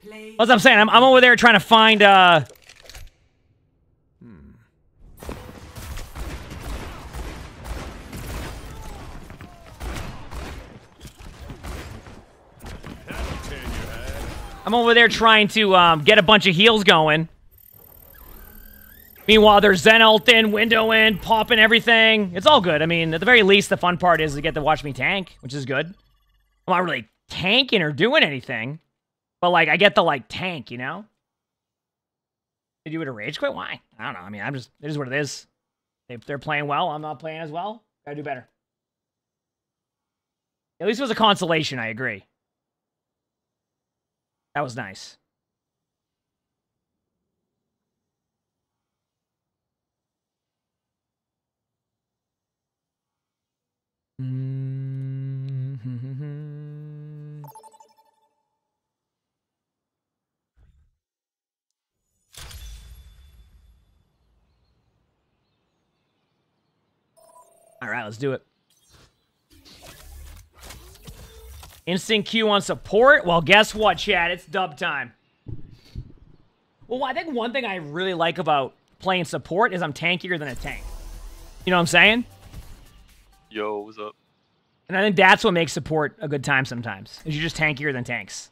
Play. That's what I'm saying. I'm, I'm over there trying to find. uh I'm over there trying to um, get a bunch of heals going. Meanwhile, there's Zen ulting, window in, popping everything. It's all good. I mean, at the very least, the fun part is to get to watch me tank, which is good. I'm not really tanking or doing anything, but like I get the like tank, you know. Did you do it a rage quit? Why? I don't know. I mean, I'm just it is what it is. If they're playing well, I'm not playing as well. Gotta do better. At least it was a consolation. I agree. That was nice. All right, let's do it. Instant Q on support? Well, guess what, Chad? It's dub time. Well, I think one thing I really like about playing support is I'm tankier than a tank. You know what I'm saying? Yo, what's up? And I think that's what makes support a good time sometimes, is you're just tankier than tanks.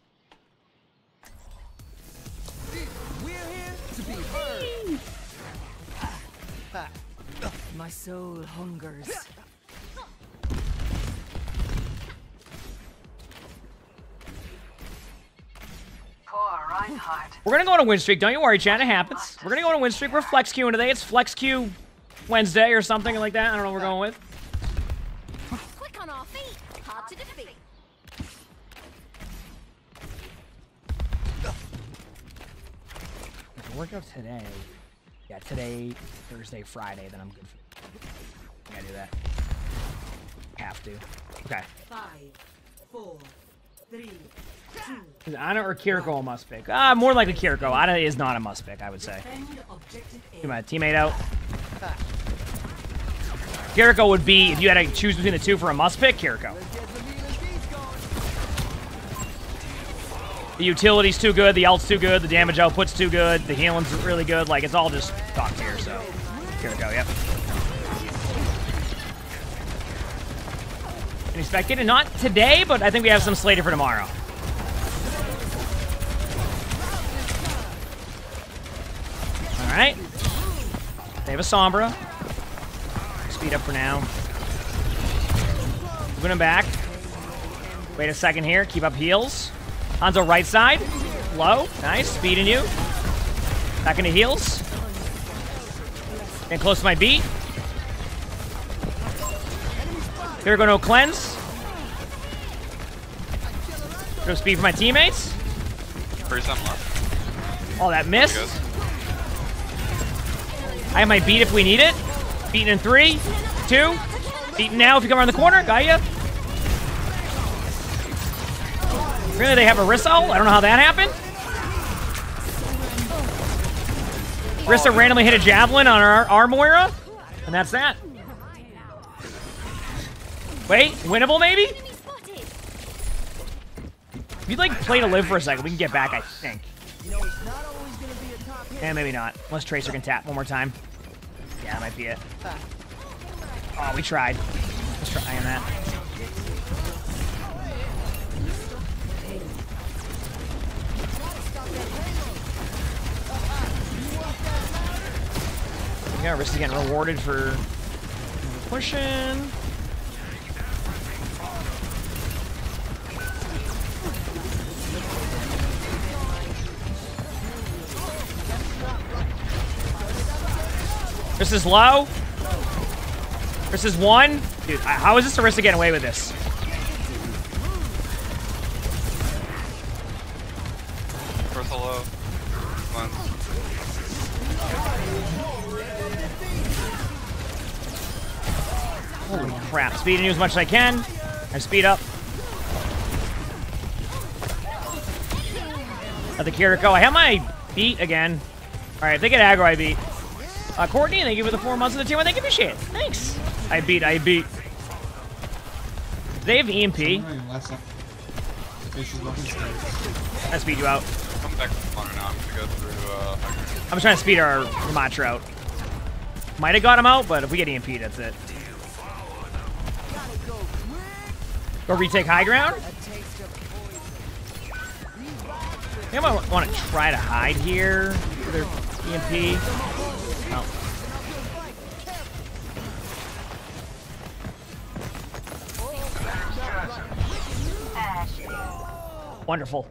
My soul hungers. Poor Reinhardt. We're gonna go on a win streak. Don't you worry, Chad. It happens. We're gonna go on a win streak. We're flex queuing today. It's flex queue Wednesday or something like that. I don't know what we're going with. Work out today, yeah, today, Thursday, Friday, then I'm good for I gotta do that. Have to. Okay. Five, four, three, two. Is Ana or Kiriko a must pick? Ah, more likely Kiriko. Ana is not a must pick, I would say. Get my teammate out. Kiriko would be, if you had to choose between the two for a must pick, Kiriko. The utility's too good, the ult's too good, the damage output's too good, the healing's really good. Like, it's all just top tier, so. Kiriko, yep. And expect it, and not today, but I think we have some slated for tomorrow. Alright. They have a Sombra. Speed up for now. Moving him back. Wait a second here. Keep up heals. Hanzo right side. Low. Nice. Speeding you. Back into heals. Getting close to my beat. Here we go, no cleanse. No speed for my teammates. First time left. Oh, that missed. I have my beat if we need it. Beaten in three, two. Beaten now if you come around the corner. Got ya. Really, they have a Rissa? I don't know how that happened. Rissa randomly hit a javelin on our, our Moira, and that's that. Wait, winnable maybe? If you'd like play to live for a second, we can get back, I think. And maybe not. Unless Tracer can tap one more time. Yeah, that might be it. Oh, we tried. Let's try on that. Yeah, Risk is getting rewarded for pushing. This is low. This is one. Dude, how is this Orisa getting away with this? First hello. Come Holy crap. Speeding you as much as I can. I speed up. Let the Kiriko. I have my beat again. Alright, if they get aggro, I beat. Uh, Courtney, thank you for the four months of the team. Thank you for shit. Thanks. I beat, I beat. They have EMP? I speed you out. Come back to now. I'm gonna go through. Uh, I'm trying to speed our Ramattra out. Might have got him out, but if we get EMP, that's it. Go retake high ground. I might want to try to hide here for their EMP. Oh. Wonderful.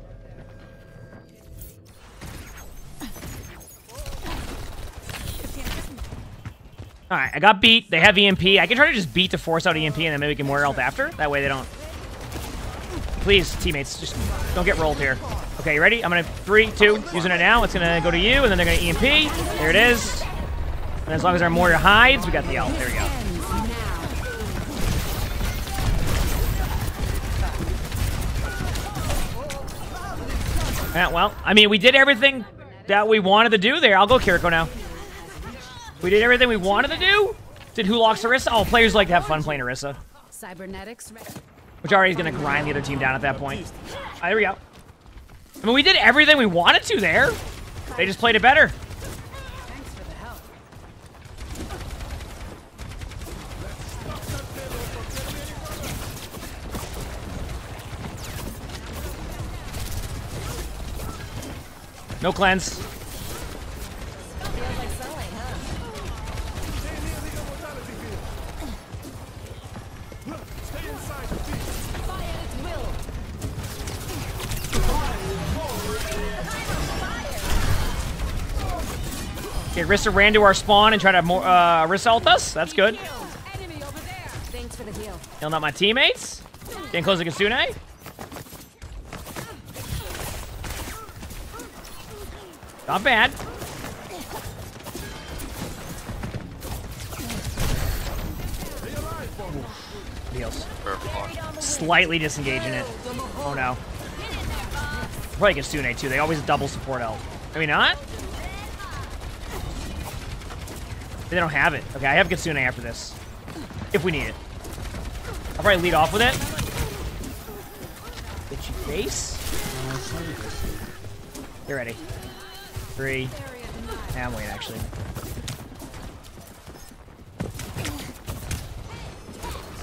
Alright, I got beat. They have EMP. I can try to just beat to force out EMP and then maybe we can more health after. That way they don't... Please, teammates, just don't get rolled here. Okay, you ready? I'm gonna... Three, two, using it now. It's gonna go to you, and then they're gonna EMP. There it is. And as long as our Moira hides, we got the ult. There we go. Yeah, well, I mean, we did everything that we wanted to do there. I'll go Kiriko now. We did everything we wanted to do? Did who locks Orisa? Oh, players like to have fun playing Orisa. Cybernetics. Which already is going to grind the other team down at that point. There we go. I mean, we did everything we wanted to there. They just played it better. No cleanse. Okay, Rissa ran to our spawn and tried to more, uh, Rissa ult us. That's good. Thanks for the heal. Killing out my teammates. Getting close to Kitsune. Not bad. Deals. Slightly disengaging it. Oh no. Probably Kitsune too. They always double support ult. Maybe not? They don't have it. Okay, I have Kitsune after this. If we need it. I'll probably lead off with it. Itchy face. Get ready. Three. Yeah, I'm waiting, actually.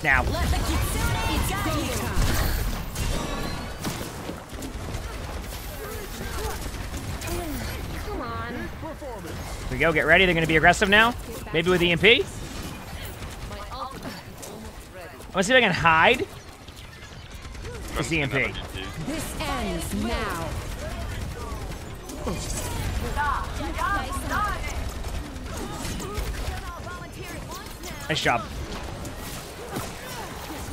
Now. Here we go. Get ready. They're going to be aggressive now. Maybe with EMP. I'm going to see if I can hide. This EMP. This ends now. Nice job.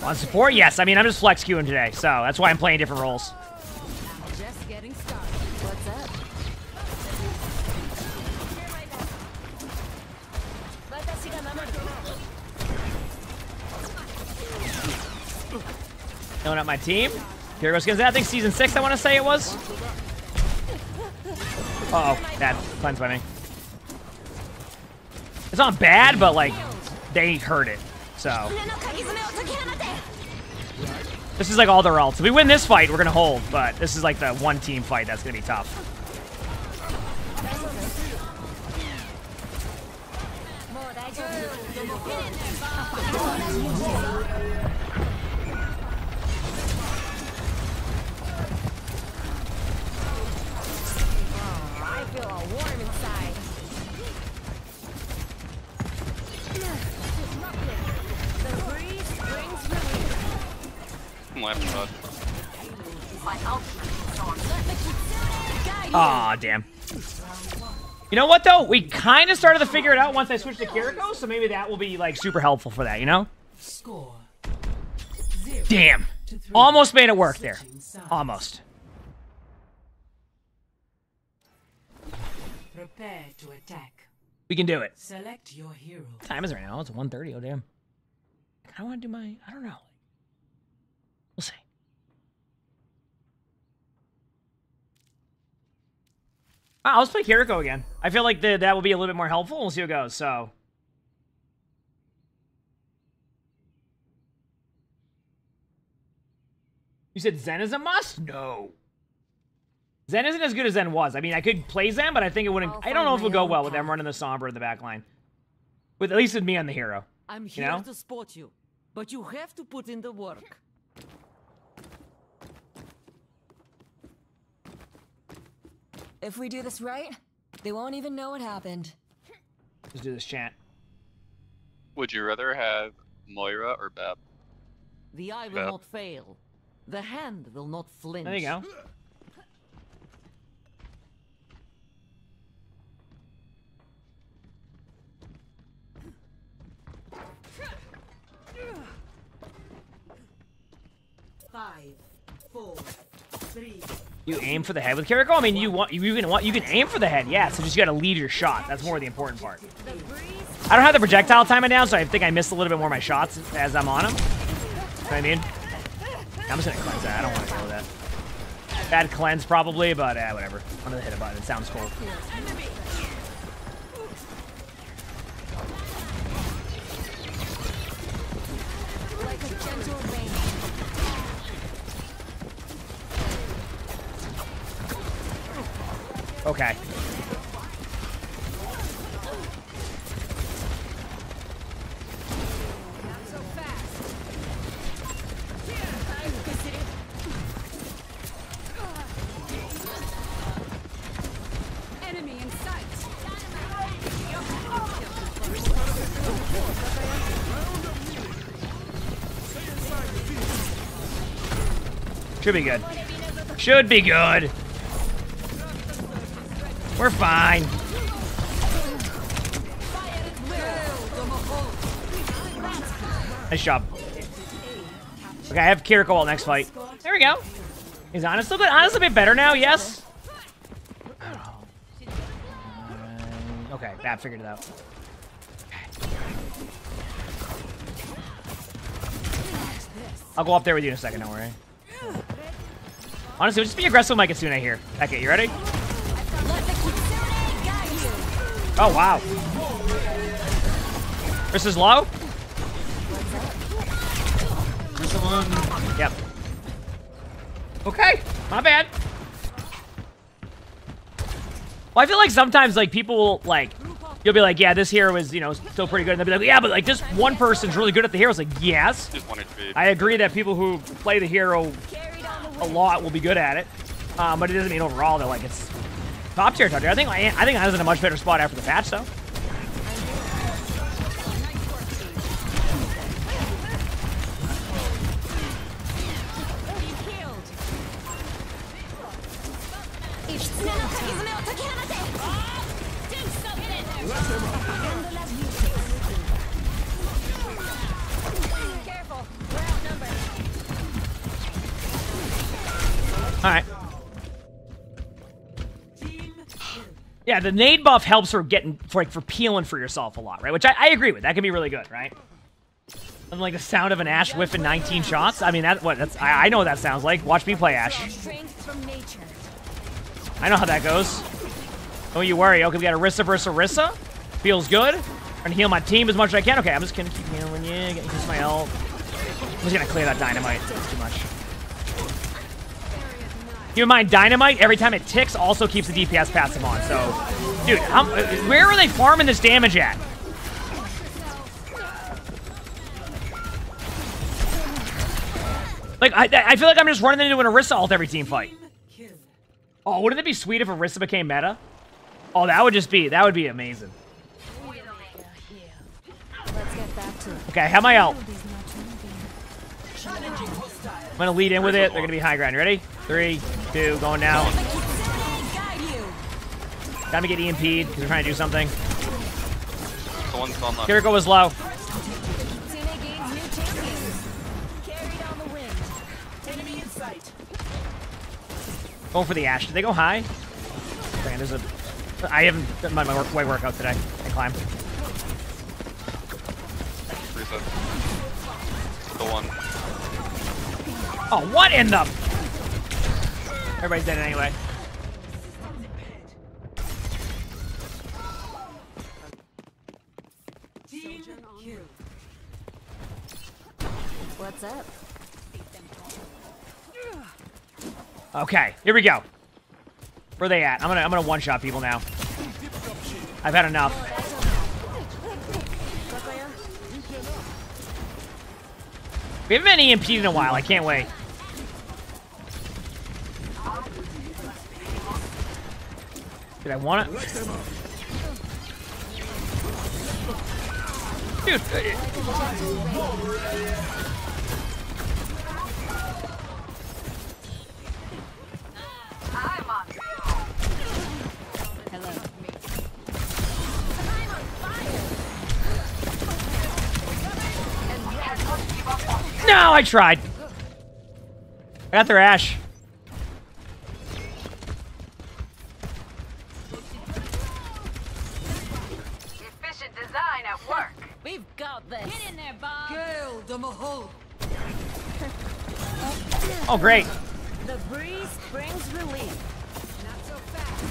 On support? Yes. I mean, I'm just flex queuing today, so that's why I'm playing different roles. Filling up my team. Here goes Skins. I think season six, I want to say it was. Uh oh, bad. Cleanse by me. It's not bad, but like, they heard it. So. This is like all their ults. If we win this fight, we're gonna hold, but this is like the one team fight that's gonna be tough. Aw, damn. You know what though? We kind of started to figure it out once I switched to Kiriko, so maybe that will be like super helpful for that. You know? Score. Damn. Almost made it work there. Almost. Prepare to attack. We can do it. Select your hero. What time is it right now? It's 1.30. Oh damn. I want to do my. I don't know. Ah, let's play Kiriko again. I feel like the, that will be a little bit more helpful. We'll see how it goes. So. You said Zen is a must? No. Zen isn't as good as Zen was. I mean, I could play Zen, but I think it wouldn't. I don't know if it would go well with them running the Sombra in the back line. With at least with me on the hero. I'm You here know? to support you, but you have to put in the work. If we do this right, they won't even know what happened. Let's do this chant. Would you rather have Moira or Bap? The eye will Yep. not fail. The hand will not flinch. There you go. Five, four, three. You aim for the head with Kiriko. I mean, you want you can want you can aim for the head, yeah. So just you got to lead your shot. That's more the important part. I don't have the projectile timer down, so I think I missed a little bit more of my shots as I'm on them. You know what I mean? I'm just gonna cleanse that. I don't want to with that. Bad cleanse probably, but uh, whatever. I'm gonna hit a button. It sounds cool. Like Okay. Enemy in sight. Should be good. Should be good. We're fine. Nice job. Okay, I have Kiriko all next fight. There we go. Is Ana still good? Ana's a bit better now, yes? I don't know. Uh, okay, Bap figured it out. I'll go up there with you in a second, don't worry. Honestly, just be aggressive with my Kitsune here. Okay, you ready? Oh, wow. This is low? Yep. Okay, not bad. Well, I feel like sometimes, like, people will, like, you'll be like, yeah, this hero is, you know, still pretty good. And they'll be like, yeah, but, like, this one person's really good at the hero. It's like, yes. Just wanted to be. I agree that people who play the hero a lot will be good at it, um, but it doesn't mean overall they're like it's top tier toucher. I think I think I was in a much better spot after the patch though. All right. Yeah, the nade buff helps for getting for like for peeling for yourself a lot, right? Which I, I agree with. That can be really good, right? Something like the sound of an Ash whiffing 19 shots. I mean, that what that's I, I know what that sounds like. Watch me play Ash. Strength from nature. I know how that goes. Don't you worry. Okay, we got Orisa versus Orisa. Feels good. Trying to heal my team as much as I can. Okay, I'm just gonna keep healing you. Getting use my ult. I'm just gonna clear that dynamite. It's too much. Keep in mind, dynamite every time it ticks also keeps the DPS passive on. So, dude, how, where are they farming this damage at? Like, I, I feel like I'm just running into an Orisa ult every team fight. Oh, wouldn't it be sweet if Orisa became meta? Oh, that would just be, that would be amazing. Okay, I have my ult. I'm gonna lead in with it. They're gonna be high ground. Ready? Three, two, going now. Gotta get EMP'd because we're trying to do something. The one's. Kiriko was low. Teammate gains new champions. Carried on the wind. Enemy in sight. Going for the Ash. Did they go high? Dang, there's a... I haven't done my, my work, way workout today. I climb. Reset. The one. Oh, what in the... Everybody's dead anyway. What's up? Okay, here we go. Where are they at? I'm gonna I'm gonna one shot people now. I've had enough. We haven't been EMP'd in a while. I can't wait. Did I want it? Dude. Uh, no, I tried. I got their ash. This. Get in there, Bob. Kill the Mahol. Oh, great. The breeze brings relief. Not so fast.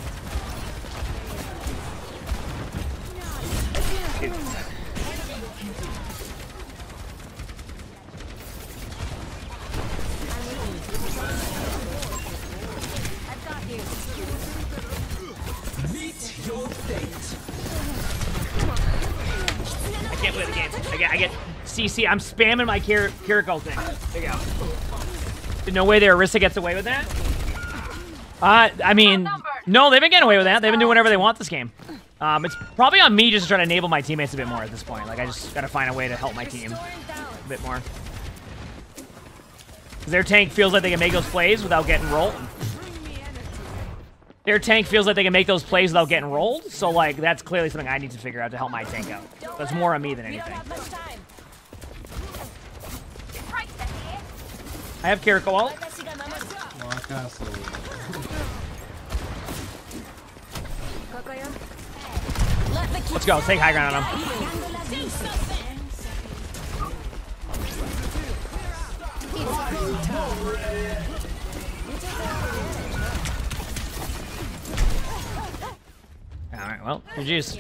I've got you. Meet your fate. I can't play the game. I get, I get CC. I'm spamming my Kir Kiriko thing. There you go. No way their Orisa gets away with that. Uh, I mean, no, they've been getting away with that. They've been doing whatever they want this game. Um, it's probably on me just to try to enable my teammates a bit more at this point. Like, I just gotta find a way to help my team a bit more. Their tank feels like they can make those plays without getting rolled. Their tank feels like they can make those plays without getting rolled. So, like, that's clearly something I need to figure out to help my tank out. That's more on me than anything. I have Kiriko. Let's go. Take high ground on him. Alright, well, oh, GG's.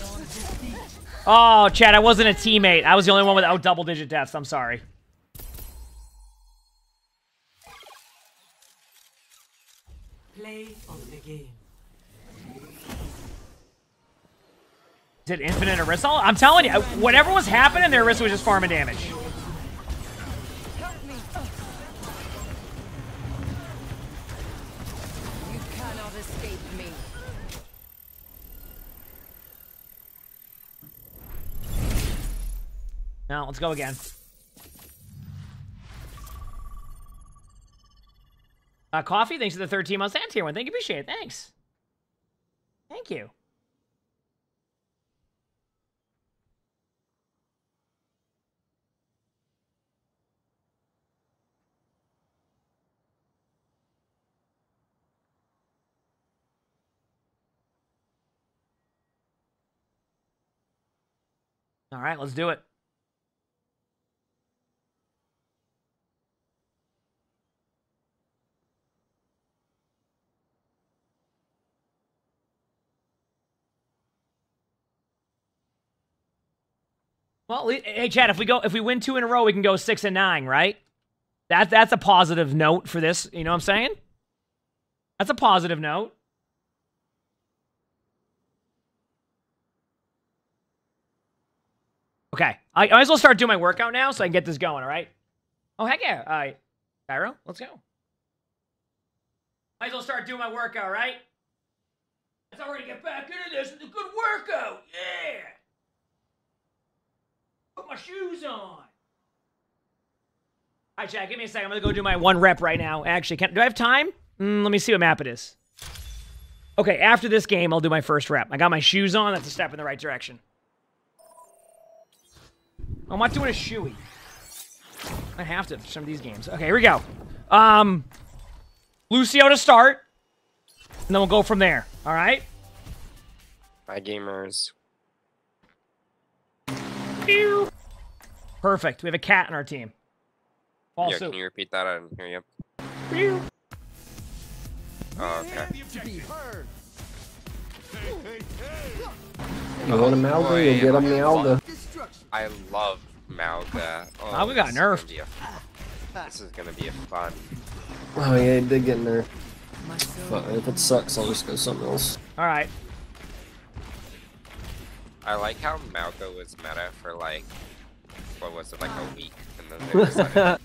Oh, Chad, I wasn't a teammate. I was the only one without double-digit deaths. I'm sorry. Play of the game. Did infinite Orisa? I'm telling you, whatever was happening, their Orisa was just farming damage. Now, let's go again. Uh, coffee, thanks for the 13 months and tier one. Thank you, appreciate it. Thanks. Thank you. All right, let's do it. Well, hey Chad, if we go if we win two in a row, we can go six and nine, right? That that's a positive note for this. You know what I'm saying? That's a positive note. Okay, I, I might as well start doing my workout now so I can get this going. All right? Oh heck yeah! All right, Gyro, let's go. Might as well start doing my workout, right? That's how we're gonna get back into this with a good workout. Yeah. Put my shoes on. All right, Jack, give me a second. I'm gonna go do my one rep right now. Actually, can do I have time? Mm, let me see what map it is. Okay, after this game, I'll do my first rep. I got my shoes on. That's a step in the right direction. I'm not doing a shoey. I have to some of these games. Okay, here we go. Um, Lucio to start, and then we'll go from there. All right. Bye, gamers. Perfect. We have a cat in our team. Yeah, Also, can you repeat that? I didn't hear you. Oh, okay. You want a Mauga? You'll get a Mauga. I love Mauga. Oh, Mauga got this is nerfed. gonna a- This is gonna be a fun. Oh yeah, he did get in there. But if it sucks, I'll just go something else. all right. I like how Mauga was meta for like, what was it, like a week, and then they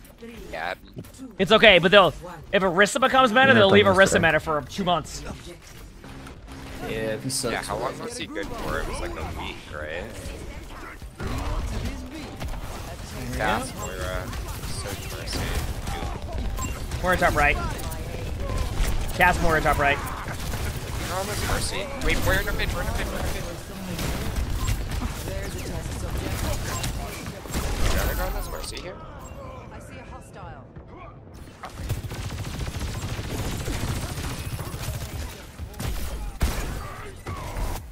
yeah, It's okay, but they'll if Orisa becomes meta, they'll leave Orisa yesterday. meta for two months. Yeah, if he sucks. yeah. How long was he good for? It was like a week, right? Cass, Moira, uh, Search Mercy. Moira top right. Cass Moira top right. Mercy. Wait, we're in a pit, we're in a pit, we're in a pit. Gotta go this Mercy here. I see a hostile.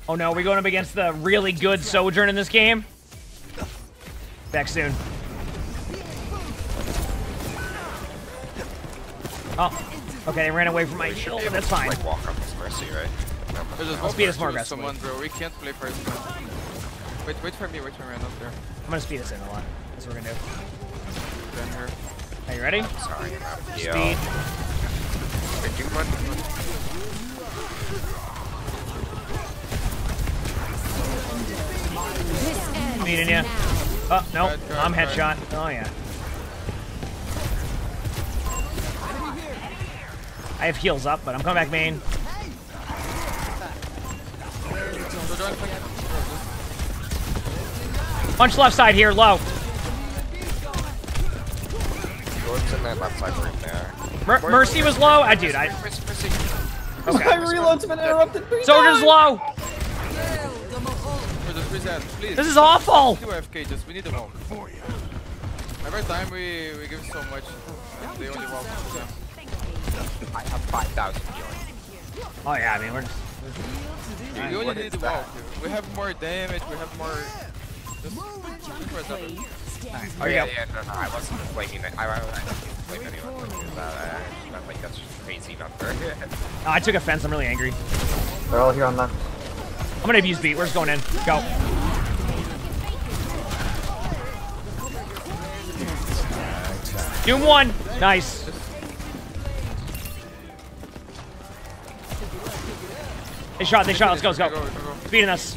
Oh no, we're going up against the really good Sojourn in this game. Back soon. Oh, okay, they ran away from my shield, but that's fine. Like walk on this Mercy, right? There's I'll speed us more aggressively. Someone, bro. We can't play first. man. Wait, wait for me. Wait for me. I'm not there. I'm gonna speed us in a lot. That's what we're gonna do. Down here. Are you ready? Sorry, I'm out of Speed. heal. Wait, do one. Speeding you. Oh, no, I'm headshot. Oh, yeah. I have heals up, but I'm coming back main. Punch left side here, low. Jordan's in that left side room there. Mer Mercy was low. I dude, I. Mercy, Mercy. Okay. My reload's been interrupted. three Soldier's times. low. Bro, just reset, please. This is awful. Two just we need them all. Every time we we give so much, and they only walk. Yeah. I have 5,000 healing. Oh yeah, I mean we're. We only What need is to that? walk. We have more damage. We have more. Just just. Oh yeah, yeah, no, no, I wasn't blaming it. I, I, I didn't blame anyone for that. I actually meant like that's just crazy number. Oh, I took offense. I'm really angry. They're all here on left. I'm gonna abuse beat. We're just going in. Go. Doom one. Nice. They shot. They shot. Let's go. Let's go. Beating us.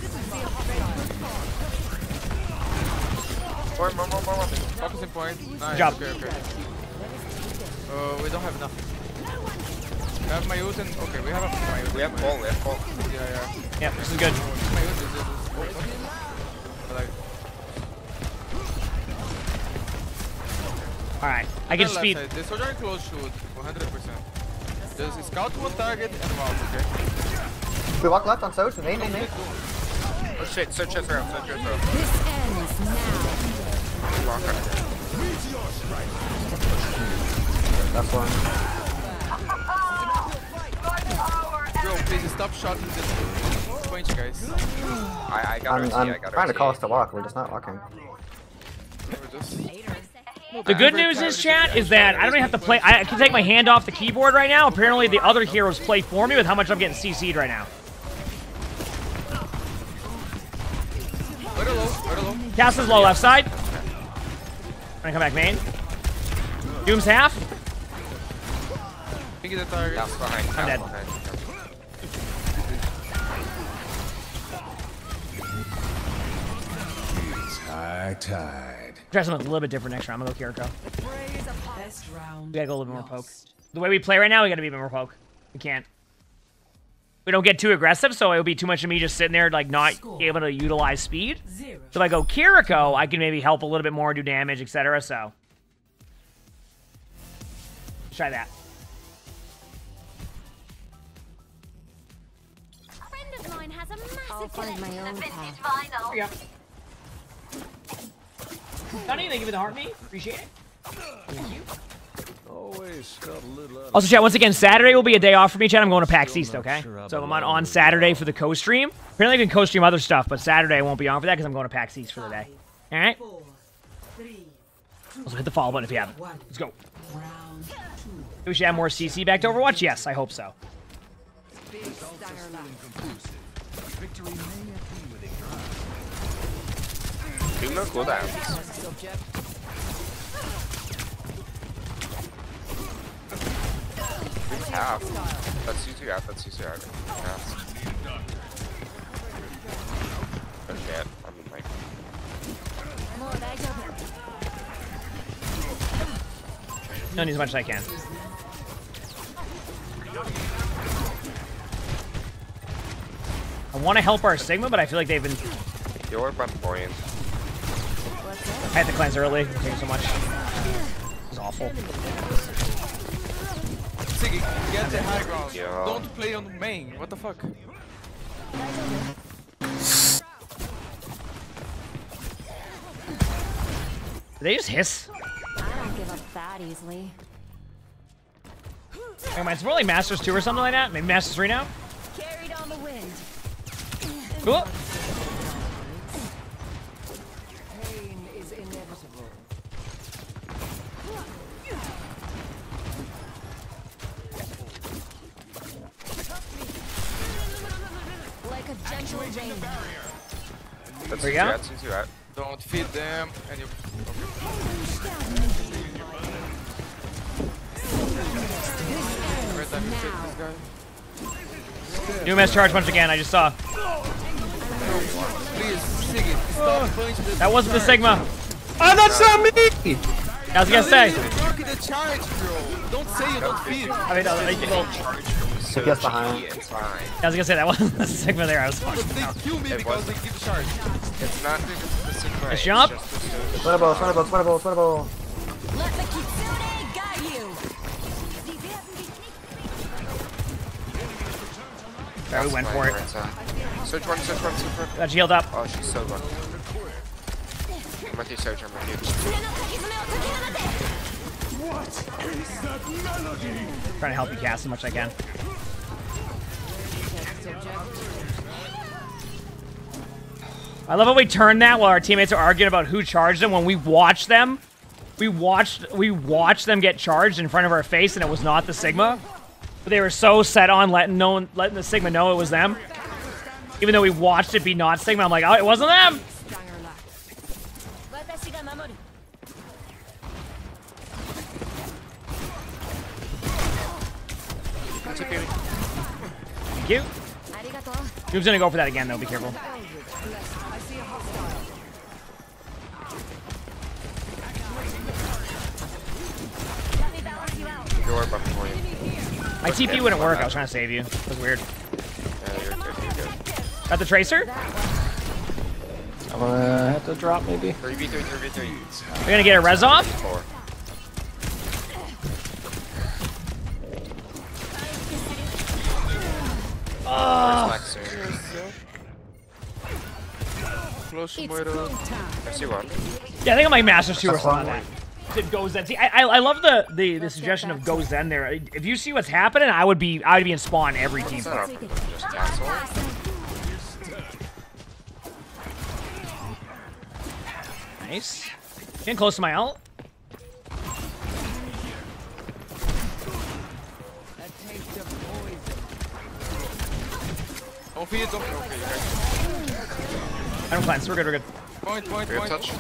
More, more, more, more, more. Focusing point. Nice. job. Okay, okay. Uh, we don't have enough. We have my ult and okay, we have a my ult. We have full, we have full. Yeah, yeah. Yeah, this is good. My ult is is- is- but like, All right. I can on the left speed. side, The soldier close shoot, 100%. There's a scout one target and wow, okay. We walk left on Soch. Main, main, main. Oh shit, search your throat, search your throat. This ends now. Walk. That's one. Bro, please stop shooting this point, guys. I, I got I'm, RC, I'm I got trying to call us to walk. We're just not walking. The good news is, chat, is that I don't even have to play. I can take my hand off the keyboard right now. Apparently, the other heroes play for me with how much I'm getting CC'd right now. Very low, very low. Cass is low left side. Gonna come back main. Doom's half. Think the target. That's behind, I'm that's dead. behind. It's high tide. Try something a little bit different next round. I'm gonna go Kiriko. Best round. We gotta go a little bit more poke. The way we play right now, we gotta be a bit more poke. We can't. We don't get too aggressive, so it would be too much of me just sitting there, like, not able to utilize speed. Zero. So if I go Kiriko, I can maybe help a little bit more, do damage, etc. So. Let's try that. I'll find my own path. Here we go. Donnie, thank you for the heart me. Appreciate it. Thank you. Also, chat, once again, Saturday will be a day off for me, chat. I'm going to PAX East, okay? So I'm on, on Saturday for the co-stream. Apparently I can co-stream other stuff, but Saturday I won't be on for that because I'm going to PAX East for the day. All right? Also, hit the follow button if you haven't. Let's go. We should have more CC back to Overwatch? Yes, I hope so. Do no cooldowns. Who's half? That's two out, that's two out. Half. Oh I'm like... Don't need as much as I can. I want to help our Sigma, but I feel like they've been... You're point. I had to cleanse early. Thank you so much. It was awful. Get the high ground. Yeah. Don't play on the main. What the fuck? Did they just hiss? I don't give up that easily. Never mind, it's more like Masters 2 or something like that. Maybe Masters 3 now? Carried on the wind. Cool. That's There you you go. out, you two. Don't feed them and you. Where's that shit, this guy? New MS charge punch again, I just saw. Please, Siggy, stop punching the That wasn't the Sigma. Oh, that's not me! I was gonna say. Look at the charge, bro. Don't say you don't feed. I mean, no, like, well, So Guess behind. cheeky and fine. I was gonna say that wasn't the Sigma there. I was But fucking they kill me because they wasn't. give charge. It's not because of the Sigma. Nice it's job. just the Sigma. Sweatable, sweatable, sweatable, sweatable. Let the kitsune guide you. Alright, we went for it. Search one, search one, search one. Got healed up. Oh, she's so good. I'm with you, Search, I'm with you. What is that melody? Trying to help you cast as much as I can. I love how we turned that while our teammates are arguing about who charged them when we watched them. We watched we watched them get charged in front of our face and it was not the Sigma. But they were so set on letting no one, letting the Sigma know it was them. Even though we watched it be not Sigma, I'm like, oh, it wasn't them. Thank you. Noob's gonna go for that again though, be careful. You're my point. My TP wouldn't work, I was trying to save you. It was weird. Yeah, you're good, you're good. Got the tracer? I'm gonna have to drop maybe. 3v3, 3v3. We're gonna get a res off? Four. Oh. Where's Lex soon? Close to Moira. I see one. Yeah, I think I'm like Masters 2 or something that. It goes Zen. See, I, I, I love the, the, the suggestion of go Zen there. If you see what's happening, I would be I would be in spawn every team It's not fight. up, just tassel. Nice. Getting close to my ult. Don't feed, don't feed. Okay, I don't cleanse. We're good. We're good. Point, point, We have point. touch.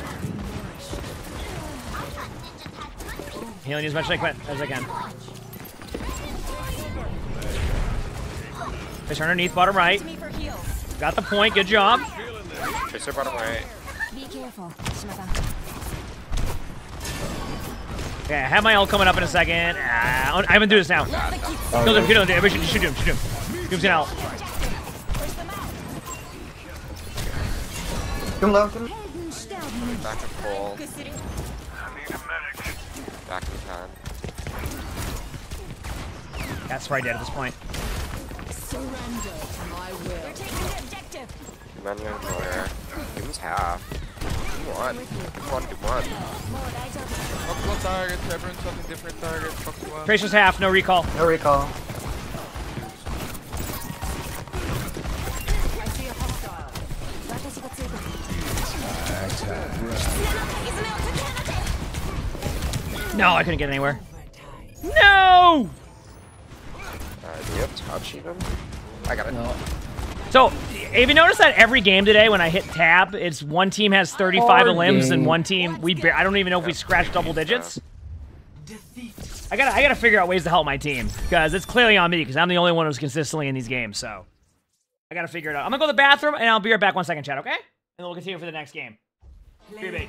Healing as much as I can. As I can. Fish underneath, bottom right. Got the point. Good job. Tracer bottom right. Be careful. Okay, I have my ult coming up in a second. Ah, I haven't do this now. Kill him. Kill him. Everybody should shoot him. Shoot him. Doom's gonna ult. Come low, come Back and full. Back in time. That's probably dead at this point. Surrender to my will. effective. Come on, you more. Humans half. Come on. Come on, come on. Multiple targets, everyone's something different target. Fuck you up. Tracer's half, no recall. No recall. I No, I couldn't get anywhere. No! Uh, do you have touch even? I got it. No. So, have you noticed that every game today when I hit tab, it's one team has 35 Hard limbs and one team we I don't even know if we scratched double digits. I gotta I gotta figure out ways to help my team because it's clearly on me because I'm the only one who's consistently in these games. So I gotta figure it out. I'm gonna go to the bathroom and I'll be right back one second, chat. Okay? And then we'll continue for the next game. BB.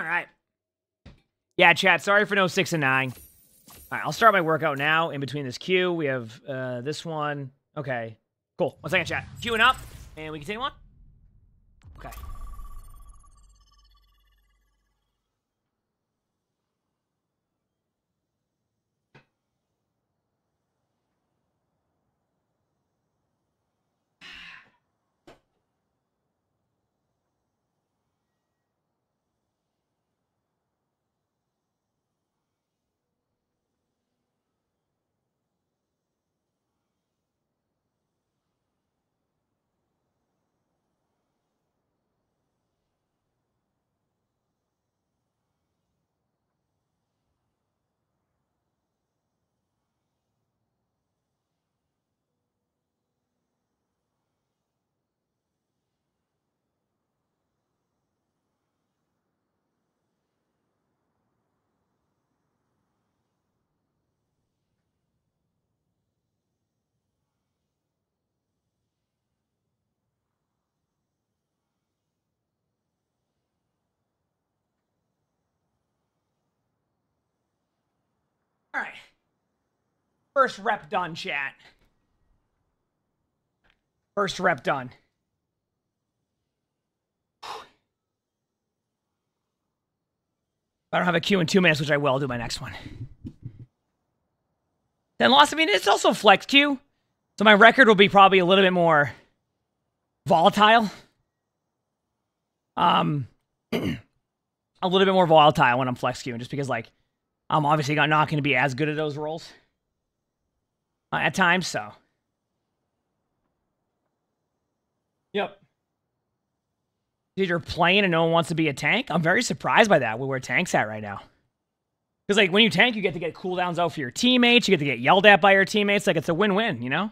All right. Yeah, chat. Sorry for no six and nine. All right, I'll start my workout now. In between this queue, we have uh, this one. Okay, cool. One second, chat. Queuing up, and we continue on. Okay. All right. First rep done, chat. First rep done. I don't have a in two minutes, which I will I'll do my next one. Then loss, I mean, it's also flex queue. So my record will be probably a little bit more volatile. Um, a little bit more volatile when I'm flex queuing, just because, like, I'm obviously not going to be as good at those roles uh, at times, so. Yep. Dude, you're playing and no one wants to be a tank? I'm very surprised by that, with where tank's at right now. Because, like, when you tank, you get to get cooldowns out for your teammates. You get to get yelled at by your teammates. Like, it's a win-win, you know?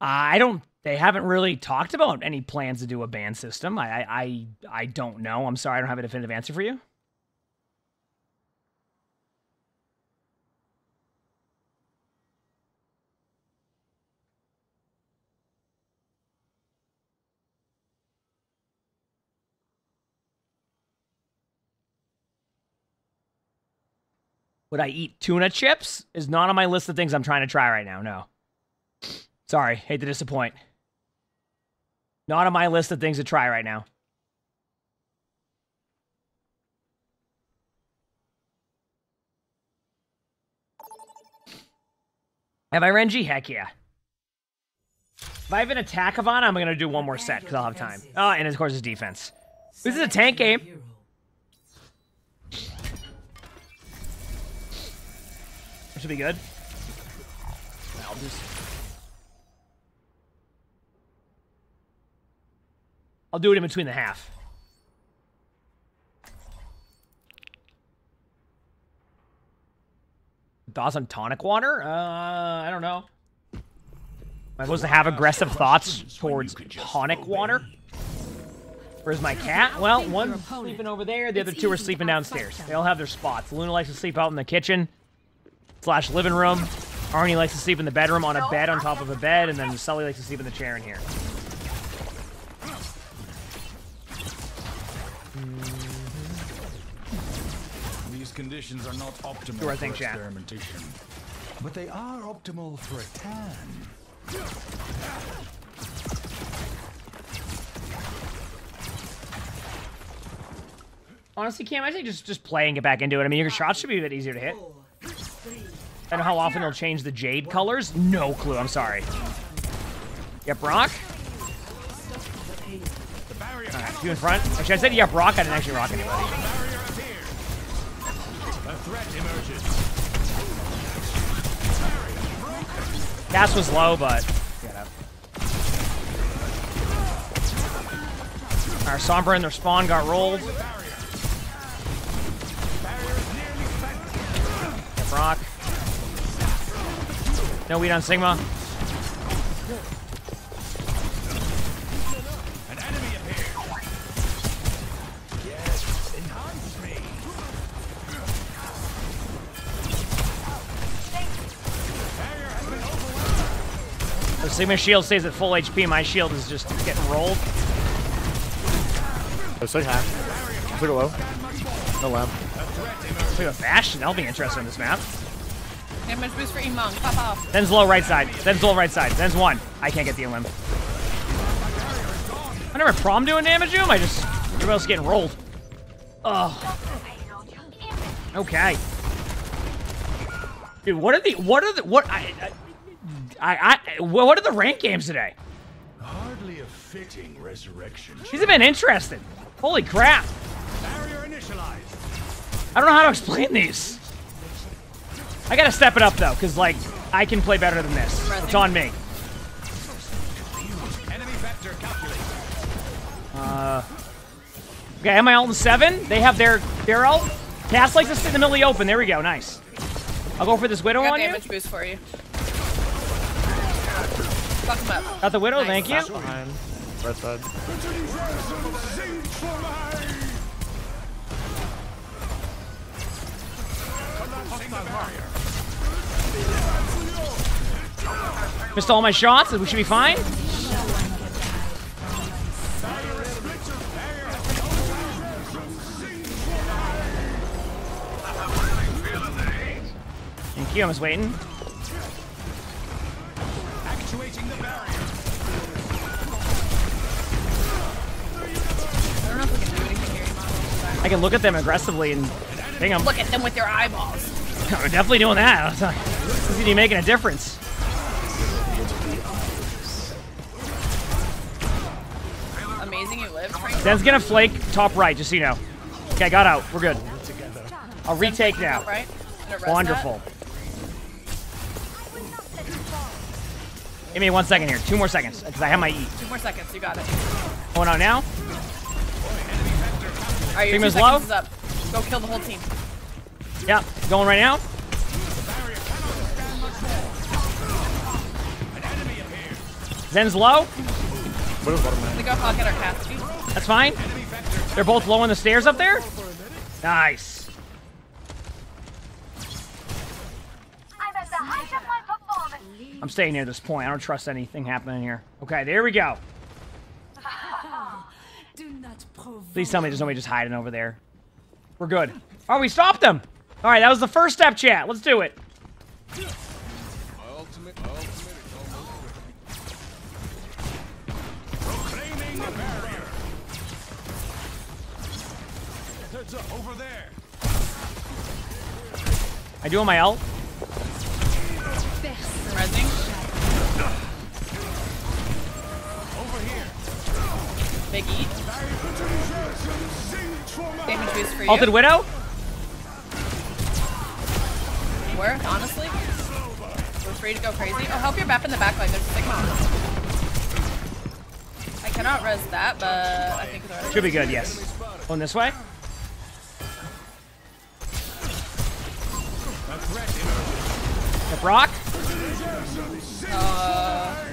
I don't. They haven't really talked about any plans to do a ban system. I, I, I, don't know. I'm sorry, I don't have a definitive answer for you. Would I eat tuna chips? Is not on my list of things I'm trying to try right now. No. Sorry, hate to disappoint. Not on my list of things to try right now. Have I Renji? Heck yeah. If I have an attack of on, I'm gonna do one more set because I'll have time. Oh, and of course his defense. This is a tank game. This should be good. I'll just. I'll do it in between the half. Thoughts on tonic water? Uh, I don't know. Am I supposed to have aggressive thoughts towards tonic water? Where's my cat? Well, one's sleeping over there, the other two are sleeping downstairs. They all have their spots. Luna likes to sleep out in the kitchen slash living room. Arnie likes to sleep in the bedroom on a bed on top of a bed, and then Sully likes to sleep in the chair in here. Conditions are not optimal Do our for thing, chat. experimentation, but they are optimal for a tan. Honestly, Cam, I think just just playing it back into it. I mean, your shots should be a bit easier to hit. I don't know how often they'll change the jade colors. No clue. I'm sorry. Yep, Brock. Alright, you in front. Actually, I said yep, Brock. I didn't actually rock anybody. Cass was low, but. Our Sombra and their spawn got rolled. Yep, Brock. No weed on Sigma. The Sigma shield stays at full HP. My shield is just getting rolled. Let's take half. Let's take a low. No lamp. Look at Bastion. That'll be interesting in this map. Damage boost for Emongg. Pop off. Zen's low right side. Zen's low right side. Zen's one. I can't get the limb. I never prom doing damage to him. I just everybody else getting rolled. Oh. Okay. Dude, what are the what are the what I I I, I what are the rank games today? Hardly a fitting resurrection. These have been interesting. Holy crap. Barrier initialized. I don't know how to explain these. I gotta step it up though, because like I can play better than this. It's on me. Enemy vector calculated. Uh, okay, am I ult in seven? They have their their ult. Cass likes to sit in the middle of the open. There we go. Nice. I'll go for this widow Got on you. damage boost for you. Fuck him up. Got the widow. Nice. Thank you. Behind. Right side. Missed all my shots. We should be fine. Thank you. I was waiting. I don't know if we can do anything here, Emongg. I can look at them aggressively and ding them. Look at them with your eyeballs. I'm definitely doing that. Is he making a difference? Amazing you lived, Zen's gonna flake top right, just so you know. Okay, got out. We're good. I'll retake now. Right? Wonderful. Give me one second here. Two more seconds, because I have my E. Two more seconds. You got it. Going out now. All right, your two Sigma's low. seconds is up. Go kill the whole team. Yeah, going right now. Zen's low. They go hog at our Cass. That's fine. They're both low on the stairs up there. Nice. I'm at the height of my performance. I'm staying near this point. I don't trust anything happening here. Okay, there we go. Do not provoke. Please tell me there's nobody just hiding over there. We're good. Oh, we stopped them. All right, that was the first step, chat. Let's do it. Ultimate, ultimate, Proclaiming a barrier. Over there. I do on my ult. Resing. Big E. Damage boost for you. Ulted Widow. Where, honestly? We're free to go crazy. Oh, help your map in the back line. There's a Sigma. I cannot res that, but I think it's alright. Should be good, yes. On this way. The Brock. Uh,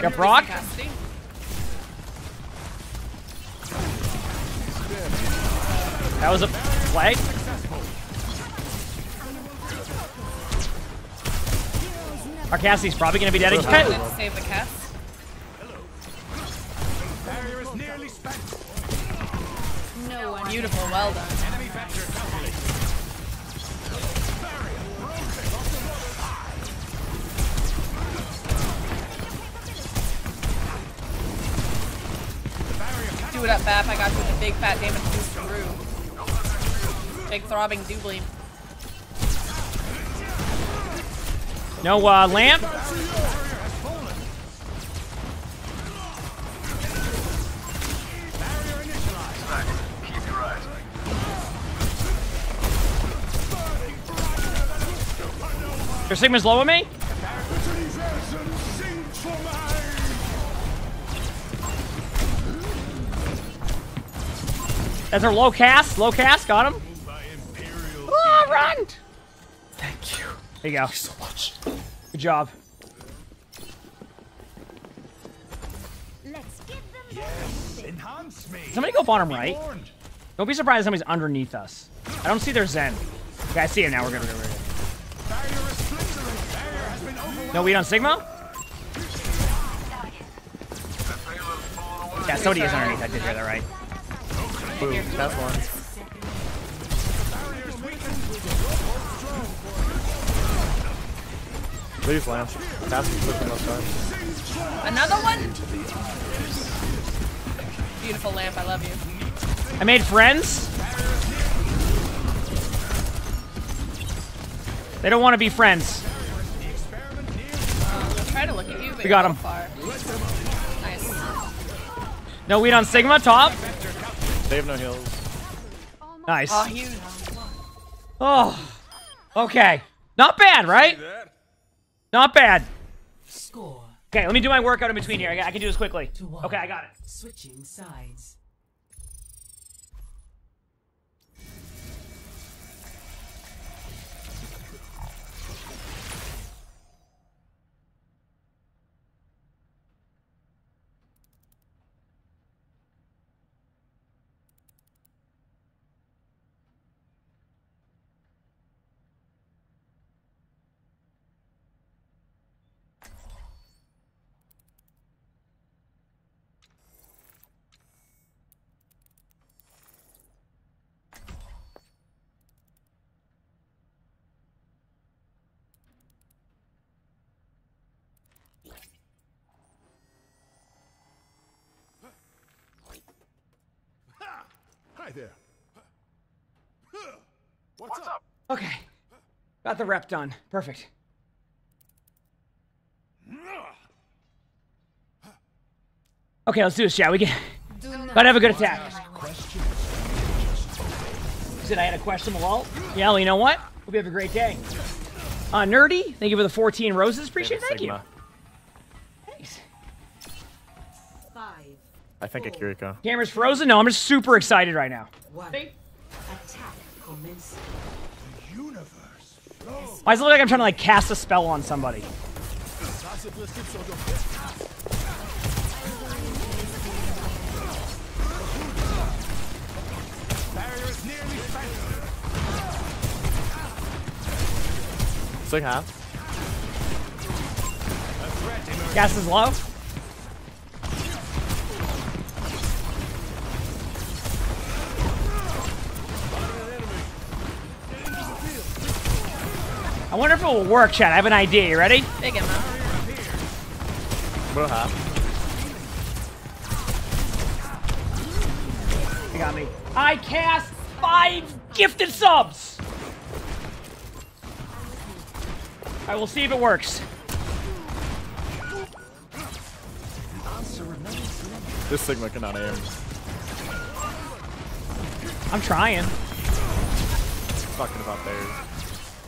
Got Brock. That was a play. Our Cassie's probably going to be dead again. Let's save the Cass. Barrier is nearly spent. No one. Beautiful. Well done. Do it up, Bap. I got a big fat damage from Big throbbing doobly. No uh, lamp. Your Sigma's low on me? That's our low Cass. Low Cass. Got him. Ah, run! Thank you. There you go. so much. Good job. Let's give them Yes, enhance me. Somebody go bottom right. Don't be surprised if somebody's underneath us. I don't see their Zen. Okay, I see him now. We're good. We're good. We're good. No weed on Sigma? Yeah, somebody is underneath. I did hear that right. Boom. That's one. Please land. Cassie's pushing outside. Another one? Beautiful lamp. I love you. I made friends. They don't want to be friends. Um, to look at you, but We got you're him. Nice. No weed on Sigma, top. They have no heals. Nice. Oh, huge. Oh, okay. Not bad, right? Not bad. Score Okay, let me do my workout in between here. I, I can do this quickly. Okay, I got it. Switching sides. Hi there. What's up? Okay. Got the rep done. Perfect. Okay, let's do this, shall We can. Gotta have a good attack. Said I had a questionable ult. Yeah, well, you know what? Hope you have a great day. Uh, Nerdy, thank you for the 14 roses. Appreciate it. Thank you. Thanks. Five. I think a Kiriko. Camera's frozen? No, I'm just super excited right now. One. Attack commencing. Why does it look like I'm trying to like cast a spell on somebody? Barrier is nearly spent. Sig half. A threat emerges. Cass is low. Wonder if it will work, Chad. I have an idea. You ready? Big Emma. We'll have. You got me. I cast five gifted subs. I will see if it works. This Sigma cannot aim. I'm trying. Talking about theirs.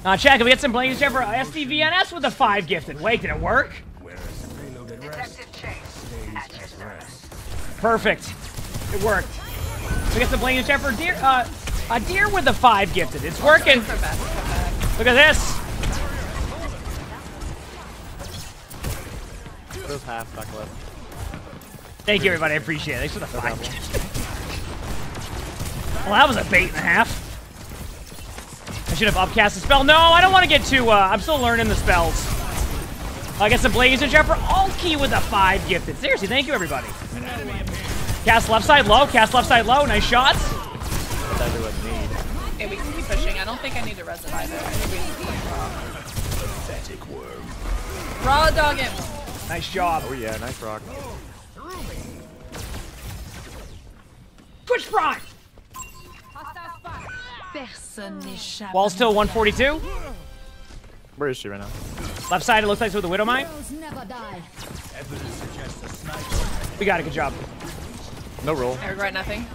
Uh, Chad, can we get some blanks here for SDVNS with the five gifted? Wait, did it work? Perfect. It worked. We get some blanks here for deer. Uh, a deer with the five gifted. It's working. Look at this. Those half back left. Thank you, everybody. I appreciate it. Thanks for the five. well, that was a bait and a half. I should have upcast the spell. No, I don't want to get too. Uh, I'm still learning the spells. I get some Blaze and Jumper. Alt key with a five gifted. Seriously, thank you, everybody. Cass left side low. Cass left side low. Nice shots. That's what I need. Okay, we can keep pushing. I don't think I need to res it either. I think we need to keep raw. Raw dog him. Nice job. Oh yeah, nice rock. Twitch Prime. Personne. Wall still 142. Where is she right now? Left side, it looks like it's with the Widow Mine. We got a Good job. No roll. I regret nothing.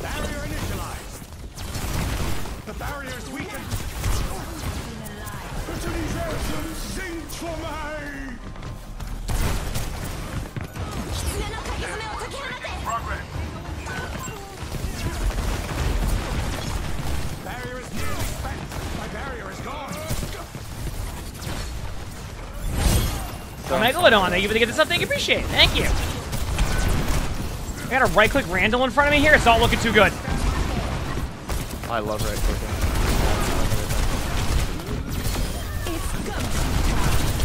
Barrier initialized. The barrier is weakened. Sing for me! Barrier So Megalodon, thank you for the gift of something. Appreciate it. Thank you. I got a right click Randall in front of me here. It's not looking too good. I love right clicking.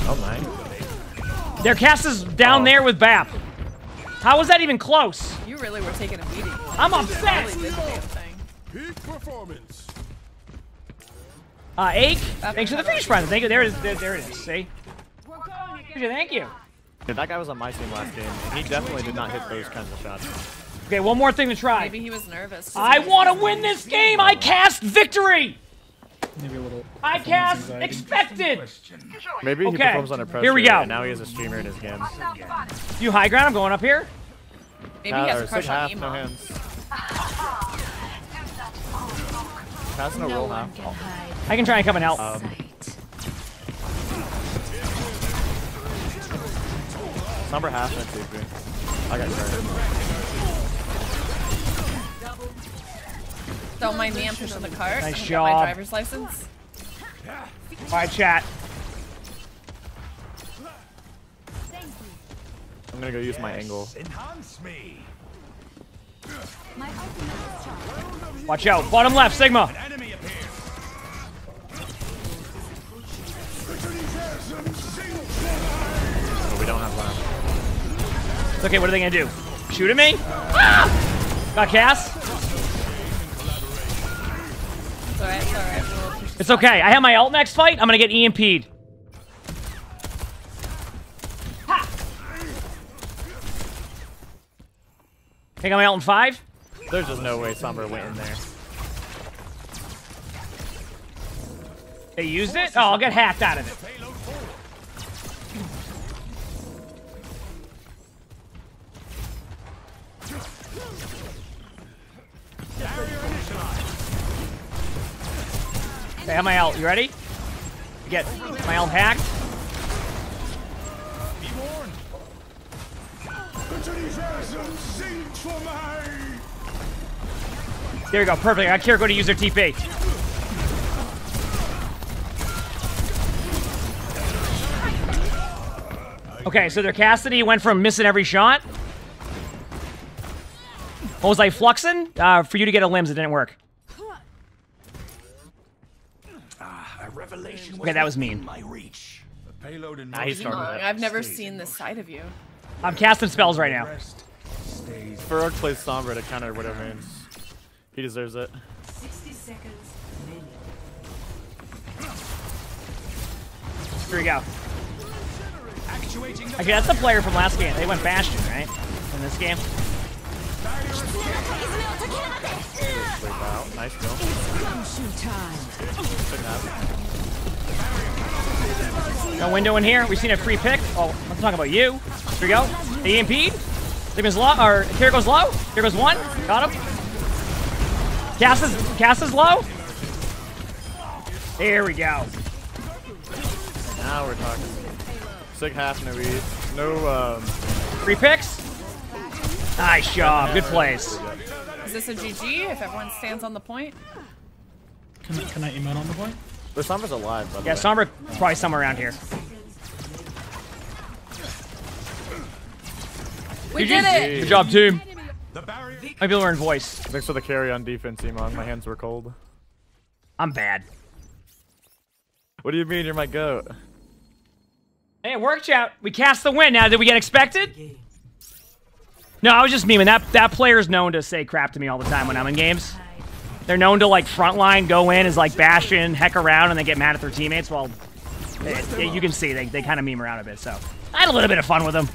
Oh my. Their Cass is down Oh. there with BAP. How was that even close? You really were taking a beating. I'm You upset. Really did the damn thing. Peak performance. Uh, Ake, thanks for the finish prize. Thank you. There it is. There, there it is. See? Thank you. Dude, that guy was on my team last game, and he definitely did not hit those kinds of shots. Okay, one more thing to try. Maybe he was nervous. I want to win this game. I cast victory. Maybe a little. I cast expected. Maybe he Okay, performs under pressure. here we go. And now he has a streamer in his game. You high ground. I'm going up here. Maybe he has a crush on half, Emo. no hands. Has no, roll half. I can try and come and help. Um, number half and TP. I got started. Don't mind me, I'm pushing the cart. Nice I'm gonna get job. My driver's license. All right, chat. I'm gonna go use my angle. Enhance me. Watch out. Bottom left, Sigma. Enemy appears. But we don't have lamp. It's okay. What are they gonna do? Shoot at me? Ah! Got Cass. It's alright, it's alright. We'll It's okay. I have my ult next fight. I'm gonna get EMP'd. Ha! Think I my ult in five? There's just no way Sombra went in there. They used it? Oh, I'll get hacked out of it. Okay, I have my ult. You ready? Get my ult hacked. Be warned. There we go. Perfect. I got Kiriko to use their TP. Okay, so their Cassidy went from missing every shot. What was I fluxing? Uh, for you to get elims, it didn't work. Ah, a revelation Okay, that was mean. my reach. The payload in Nah, he motion. started. I've never seen this side of you. I'm casting spells right now. Farok plays Sombra to counter whatever means. He deserves it. 60 seconds. Here we go. Okay, that's the player from last game. They went Bastion, right? In this game. Sleep out. Nice kill. No window in here. We've seen a free pick. Oh, let's talk about you. Here we go. The EMP. Leaving low. Or here goes low. Here goes one. Got him. Cass is Cass is low. There we go. Now we're talking. Sick half no. No um Free picks. Nice job. Good plays. Is this a GG if everyone stands on the point? Can, I- can I emote on the point? The Sombra's alive, by the Yeah, way. Sombra probably somewhere around here. We GG. did it! Good job, team. The barrier. Might be learn voice. Thanks for the carry on defense, Iman. My hands were cold. I'm bad. What do you mean? You're my goat. Hey, it worked out. We cast the win. Now, did we get expected? No, I was just memeing. That that player's known to say crap to me all the time when I'm in games. They're known to like frontline, go in as like Bastion, heck around, and then get mad at their teammates. Well, they- you can see they, they kind of meme around a bit. So I had a little bit of fun with them.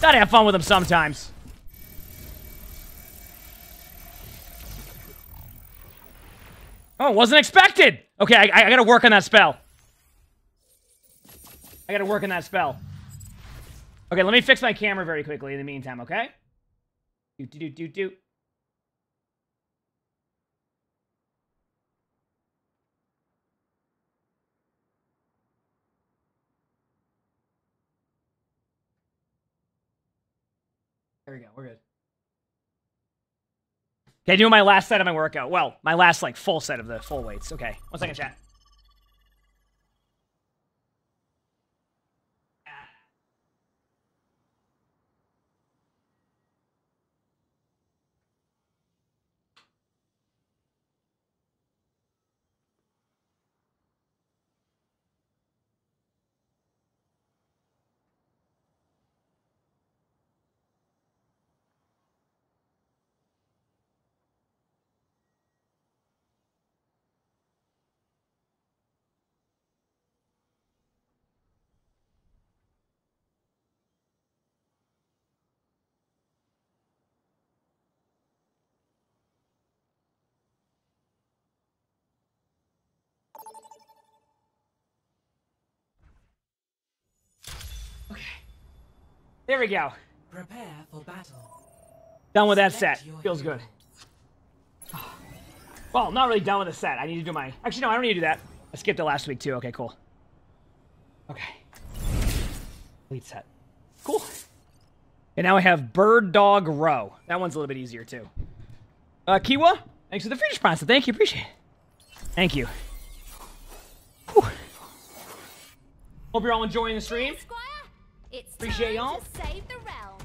Gotta have fun with them sometimes. Oh, wasn't expected. Okay, I, I gotta work on that spell. I gotta work on that spell. Okay, let me fix my camera very quickly in the meantime, okay? Do do do do do. There we go. We're good. Okay, doing my last set of my workout. Well, my last like full set of the full weights. Okay, one second, chat. There we go. Prepare for battle. Done with that set. Feels good. Well, not really done with the set. I need to do my... Actually, no, I don't need to do that. I skipped it last week, too. Okay, cool. Okay. Lead set. Cool. And now I have Bird Dog Row. That one's a little bit easier, too. Uh, Kiwa, thanks for the free sponsor. Thank you. Appreciate it. Thank you. Whew. Hope you're all enjoying the stream. It's Appreciate time y'all. to save the realm.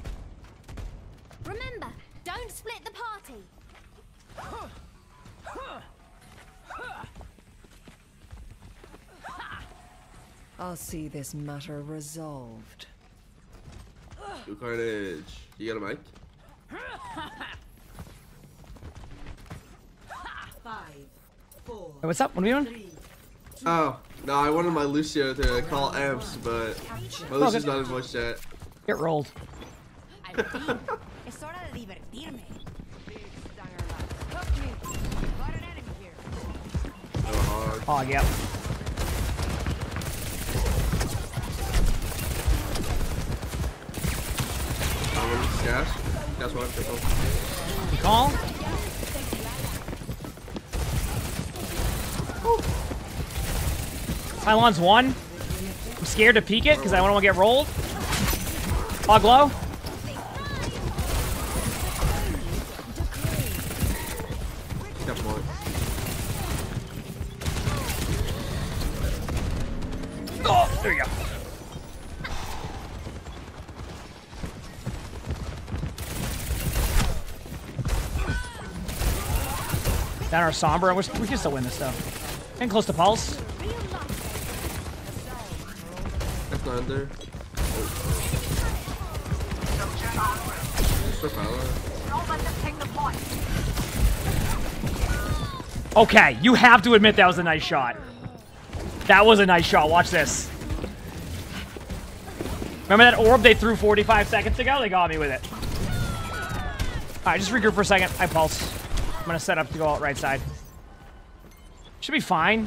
Remember, don't split the party. I'll see this matter resolved. Blue Carnage. You got a mic? Five, four, Hey, what's up? What are we doing? Oh, no, I wanted my Lucio to call Amps, but my Lucio's good. not in voice chat. Get rolled. Al fin, es hora de divertirme. Oh, yep. Um, Cass? Cass one, careful. Call. Pylon's one. I'm scared to peek it because I don't want to get rolled. Hog low. Oh, there you go. Down our Sombra. We're, we can still win this, though. Getting close to Pulse. There. Okay, you have to admit that was a nice shot. That was a nice shot. Watch this. Remember that orb they threw 45 seconds ago? They got me with it. Alright, just regroup for a second. I pulse. I'm gonna set up to go out right side. Should be fine.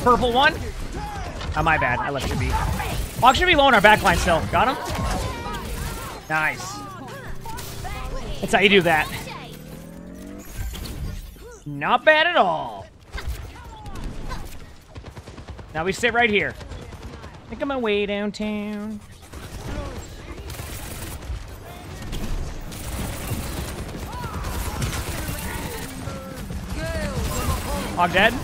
Purple one. Oh, my bad. I left you be. Fox should be low in our backline still. Got him? Nice. That's how you do that. Not bad at all. Now we sit right here. Making my way downtown. Hog dead.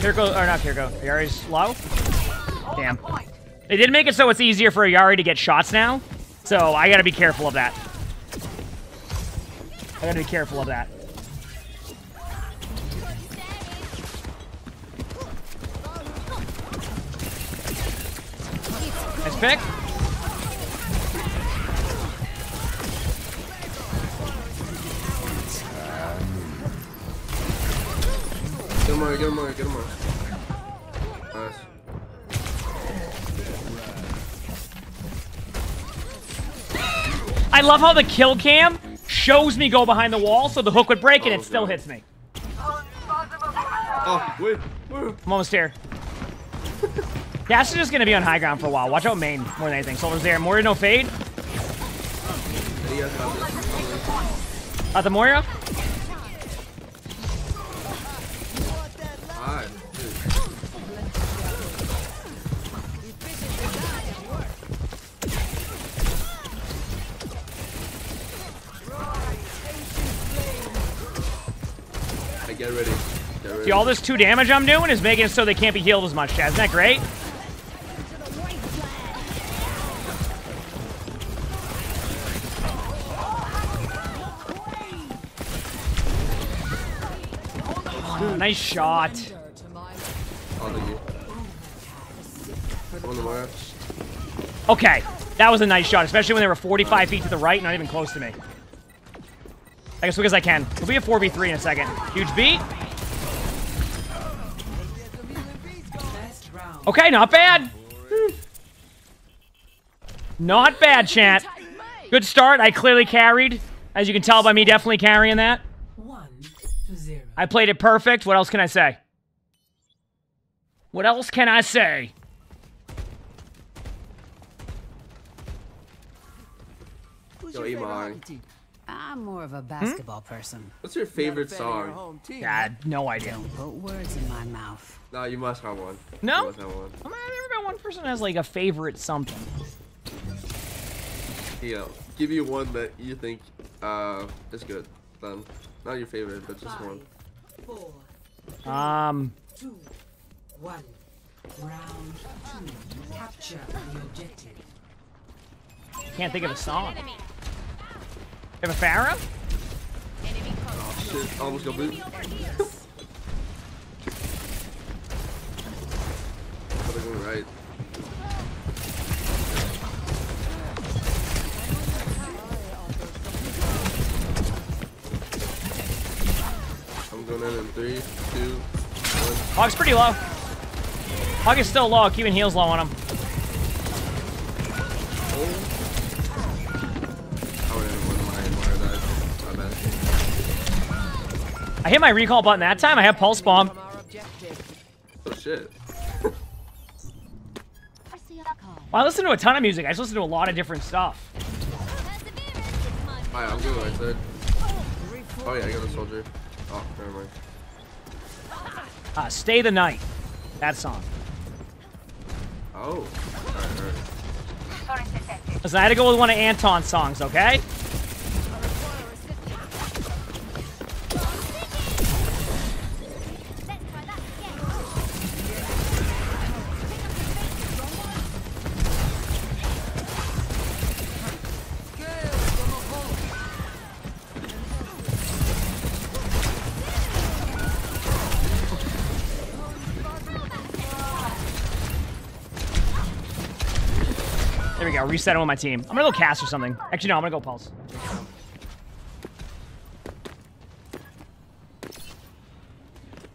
Kiriko, or not Kiriko, Illari's low? Damn. They did make it so it's easier for Illari to get shots now, so I gotta be careful of that. I gotta be careful of that. Nice pick. Get him get him get him. Nice. I love how the kill cam shows me go behind the wall so the hook would break and it oh, still hits me. Oh, wait, wait. I'm almost here. Cass is just gonna be on high ground for a while. Watch out main more than anything. Soldier's there. Moira no fade. At uh, the Moira. Hey, get ready. Get ready. See, all this two damage I'm doing is making it so they can't be healed as much, Chad. Isn't that great? Oh, nice shot. Thank you. I'm on the wire. Okay, that was a nice shot, especially when they were 45 feet to the right, not even close to me. I guess because I can. We'll be a 4v3 in a second. Huge beat. Okay, not bad. Not bad, chat. Good start. I clearly carried. As you can tell by me definitely carrying that. I played it perfect. What else can I say? What else can I say? Yo, Iman. I'm more of a basketball person. What's your favorite song? Yeah, no idea. Don't put words in my mouth. No, you must have one. No? You must have one. I've never been one person has like a favorite something. Yeah, give you one that you think uh is good. Then, not your favorite, but just one. Four, Um, two, one. Round two. Capture the objective. can't think of a song. You have a Pharah? Oh shit, almost got boot. They're going right. I'm going in in three, two, one. Hog's pretty low. Hog is still low, keeping heals low on him. I hit my recall button that time. I have Pulse Bomb. Oh shit. Well, I listen to a ton of music. I just listen to a lot of different stuff. Alright, I'm right side. Oh yeah, I got a soldier. Oh, never mind. Uh, Stay the Night. That song. Oh. Alright, alright. Listen, I had to go with one of Anton's songs, okay? Reset on my team. I'm gonna go Cass or something. Actually, no. I'm gonna go pulse.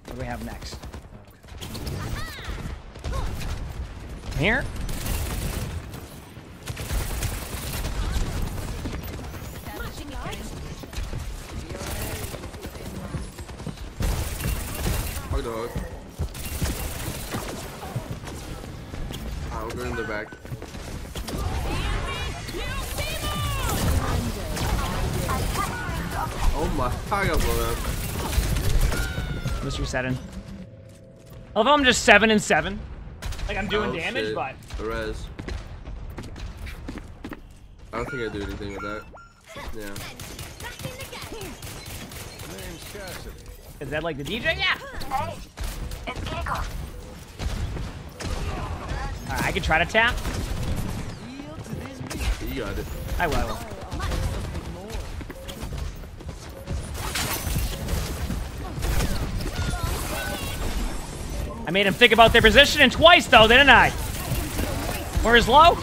What do we have next? Here. Up. Just resetting. I love how I'm just seven and seven. Like I'm doing Oh, damage, shit. but The res. I don't think I do anything with that. Yeah. Is that like the DJ? Yeah. Alright, I can try to tap. You got it. I will. I made him think about their position and twice though, didn't I? Where's low?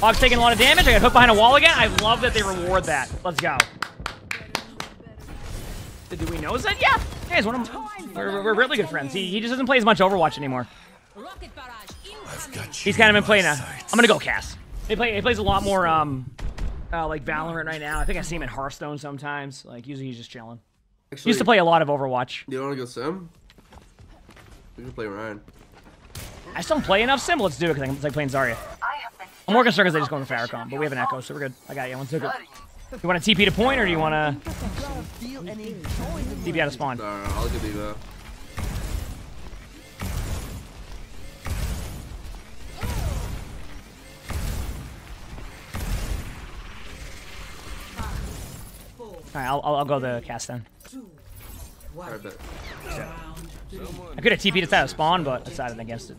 Hog's taking a lot of damage. I got hooked behind a wall again. I love that they reward that. Let's go. Do we know Zed? Yeah. Yeah, he's one of them. We're, we're really good friends. He, he just doesn't play as much Overwatch anymore. He's kind of been playing a. I'm gonna go Cass. He play. He plays a lot more um, uh, like Valorant right now. I think I see him in Hearthstone sometimes. Like usually he's just chilling. Actually- Used to play a lot of Overwatch. You don't want to go Sym? We can play Ryan. I still play enough Sym. Let's do it because it's like playing Zarya. I'm more concerned because they just go into Farrakhan, but we have an Echo, so we're good. I got you. One second. You want to TP to point or do you want to TP out of spawn? Alright, I'll give you. All right, I'll, I'll, I'll go the Cass then. Alright, bet. I could have TP'd it out of spawn, but I decided against it.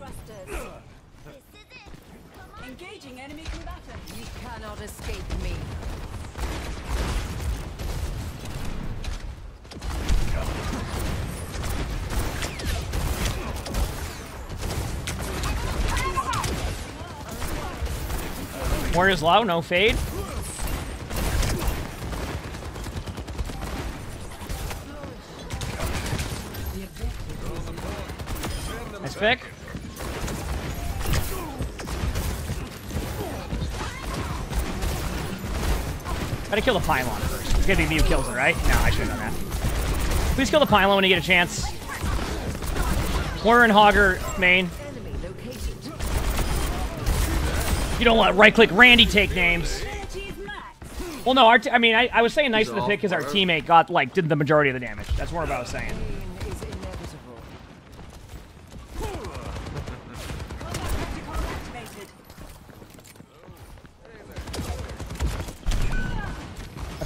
Engaging enemy combatant. You cannot escape me. Warriors low, no fade. Pick. Gotta kill the pylon first. It's gonna be me who kills it, right? No, I should have done that. Please kill the pylon when you get a chance. Warren Hogger main. You don't let right-click Randy take names. Well, no, our t I mean, I, I was saying nice to the pick because our teammate got, like, did the majority of the damage. That's more about what I was saying.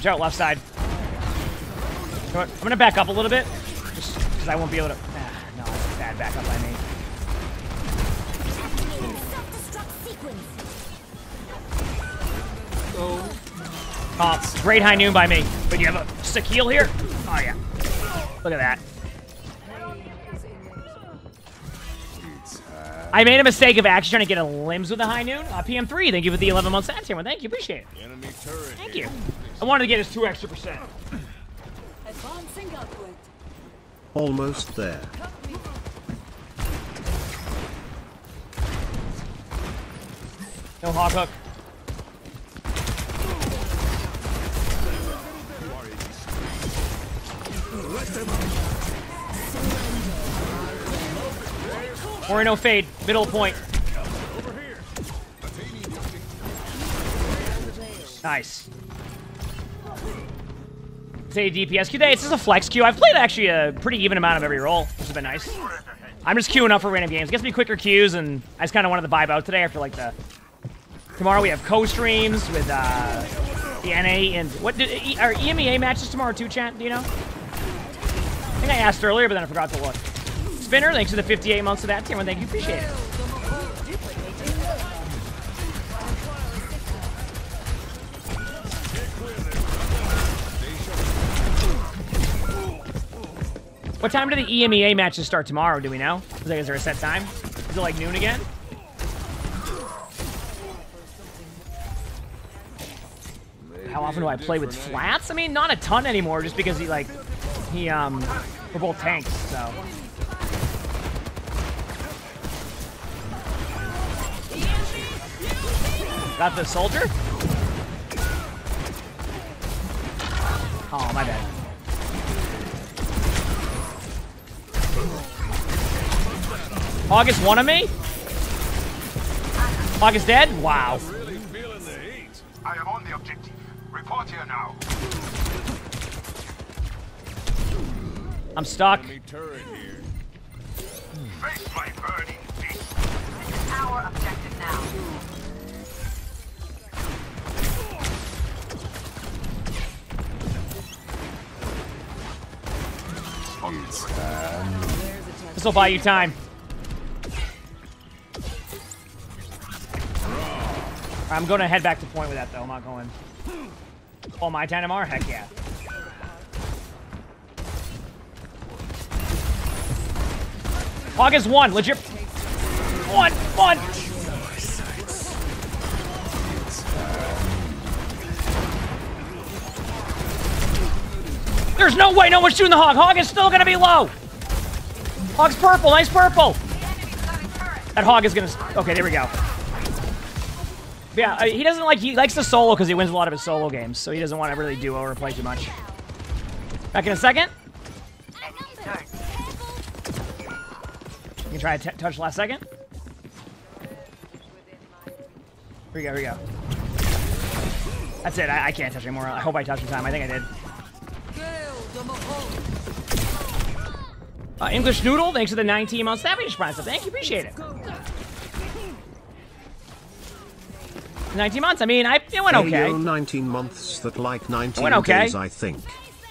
Watch out, left side. I'm gonna back up a little bit, just because I won't be able to. Ah, no, that's bad backup by me. Oh, great high noon by me. But you have a sick heal here? Oh, yeah. Look at that. I made a mistake of actually trying to get elims with a high noon. Uh, PM3, thank you for the 11 months ad Well, Thank you, appreciate it. Enemy turret. Thank you. I wanted to get his two extra percent. Advancing upward. Almost there. No hog hook. Or no fade. Middle point. Nice. Say DPS queue day. It's just a flex queue. I've played actually a pretty even amount of every role, which has been nice. I'm just queuing up for random games. Gets me quicker queues, and I just kind of wanted to vibe out today after like the. Tomorrow we have co-streams with uh, the NA and what E- are EMEA matches tomorrow too, chat? Do you know? I think I asked earlier, but then I forgot to look. Spinner, thanks for the 58 months of that team. Thank you, appreciate it. What time do the EMEA matches start tomorrow? Do we know? Is there, is there a set time? Is it like noon again? how often do I play with Flats? I mean, not a ton anymore, just because he like he um we're both tanks, so. Got the soldier? Oh, my bad. August one of me? August dead? Wow. Really feeling the heat. I am on the objective. Report here now. I'm stuck. Face my burning fist. Our objective This will buy you time. I'm going to head back to point with that, though. I'm not going. Oh, my Tanamar? Heck yeah. August 1, legit. One, one. There's no way no one's shooting the hog. Hog is still gonna be low. Hog's purple, nice purple. That hog is gonna. Okay, there we go. Yeah, uh, he doesn't like. He likes the solo because he wins a lot of his solo games, so he doesn't want to really duo or play too much. Back in a second. You can try to touch last second. Here we go. Here we go. That's it. I, I can't touch anymore. I hope I touched in time. I think I did. Uh, English Noodle, thanks for the 19 months Savage Prime. So thank you, appreciate it. 19 months. I mean, I it went okay. Ayo, 19 months that like 19 went okay. days I think.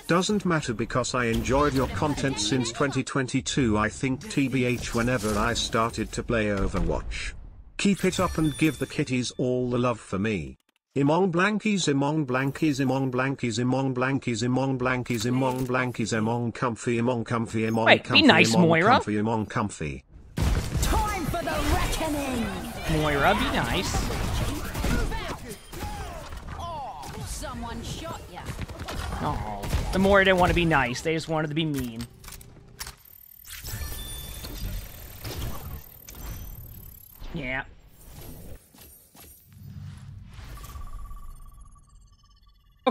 Doesn't matter because I enjoyed your content since 2022 I think TBH whenever I started to play Overwatch. Keep it up and give the kitties all the love for me. Imong blankies imong blankies imong blankies imong blankies imong blankies imong blankies imong comfy imong comfy imong Wait, be comfy nice, imong Moira. comfy imong comfy. Time for the reckoning. Moira, be nice. Oh, someone shot ya. Oh, the more didn't want to be nice. They just wanted to be mean. Yeah.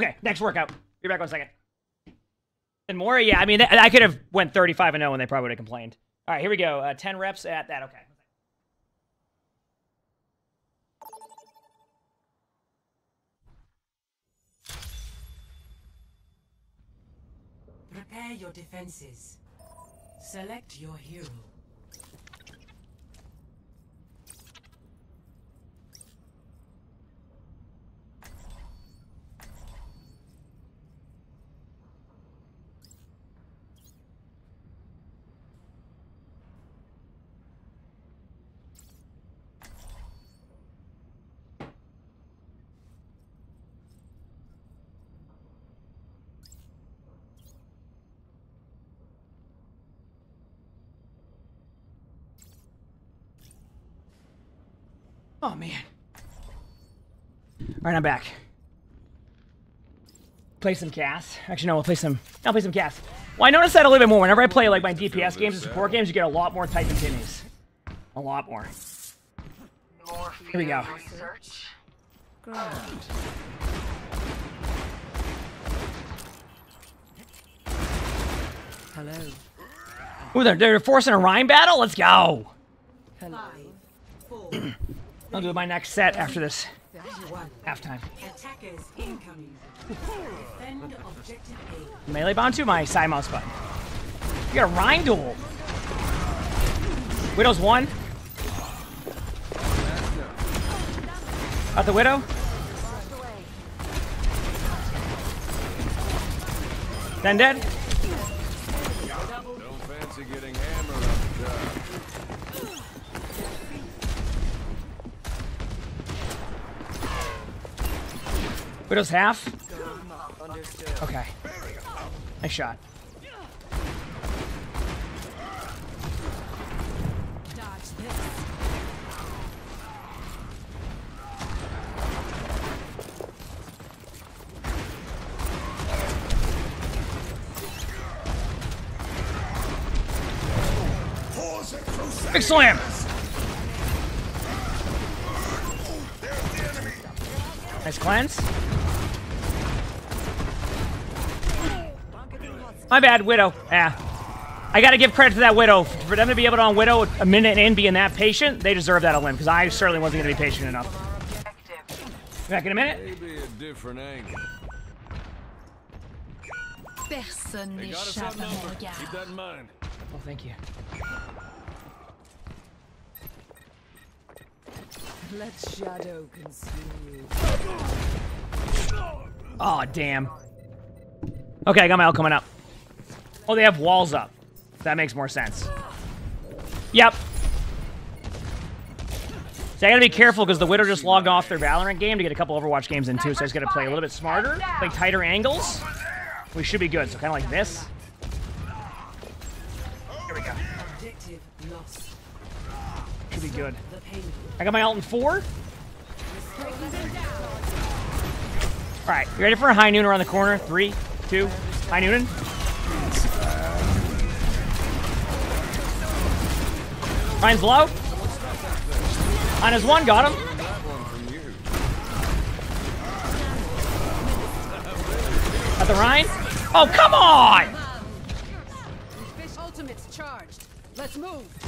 Okay, next workout. Be back one second. And more, yeah. I mean, I could have went 35 and 0, and they probably would have complained. All right, here we go. Uh, 10 reps at that. Okay. Prepare your defenses. Select your hero. Oh man. All right, I'm back. Play some Cass. Actually, no, we'll play some. I'll play some Cass. Well, I noticed that a little bit more. Whenever I play like my DPS games and support games, you get a lot more type continues. A lot more. Here we go. Hello. Ooh, they're, they're forcing a rhyme battle? Let's go. Hello. I'll do my next set after this halftime. Attackers incoming. Defend objective A. Melee bound to my side mouse button. You got a rhyme duel. Widow's one. Got the Widow. Then dead. Don't fancy getting hammered Widow's half? Okay. Nice shot. Big slam! Nice cleanse. My bad, Widow. Yeah. I gotta give credit to that Widow. For them to be able to on Widow a minute in being that patient, they deserve that elim, because I certainly wasn't gonna be patient enough. Back in a minute. Maybe a different angle. Personne They got us n'échappe à mon regard. Keep that in mind. Oh, thank you. Let shadow consume you. Oh, damn. Okay, I got my ult coming up. Oh, they have walls up. That makes more sense. Yep. So I gotta be careful because the Widow just logged off their Valorant game to get a couple Overwatch games in too, so I just gotta play a little bit smarter, play tighter angles. We should be good, so kind of like this. Here we go. Should be good. I got my ult in four. Alright, you ready for a high noon around the corner? Three, two, high noonin. Rein's low. On his one, got him. At the Rein. Oh, come on! Fish ultimate's charged. Let's move.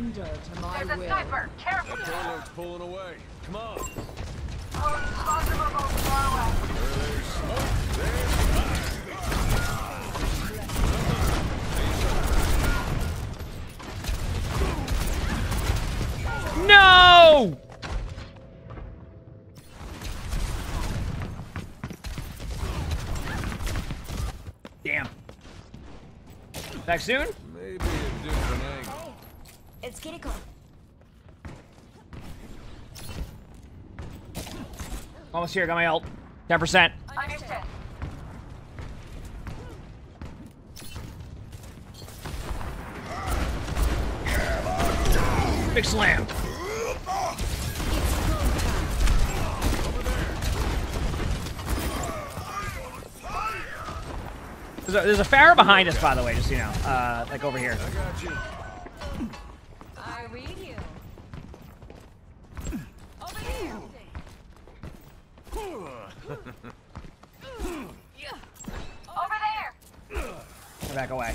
Surrender to my There's a will. sniper. Careful. That payload's pulling away. Come on. Oh, There's smoke. No! Damn. Back soon? Maybe a different angle. It's Kiriko. Almost here, got my ult. 10%. Understood. Big slam. There's a, there's a behind us, by the way, just you know. Uh, like over here. I read you. Over here. Over there. Get back away.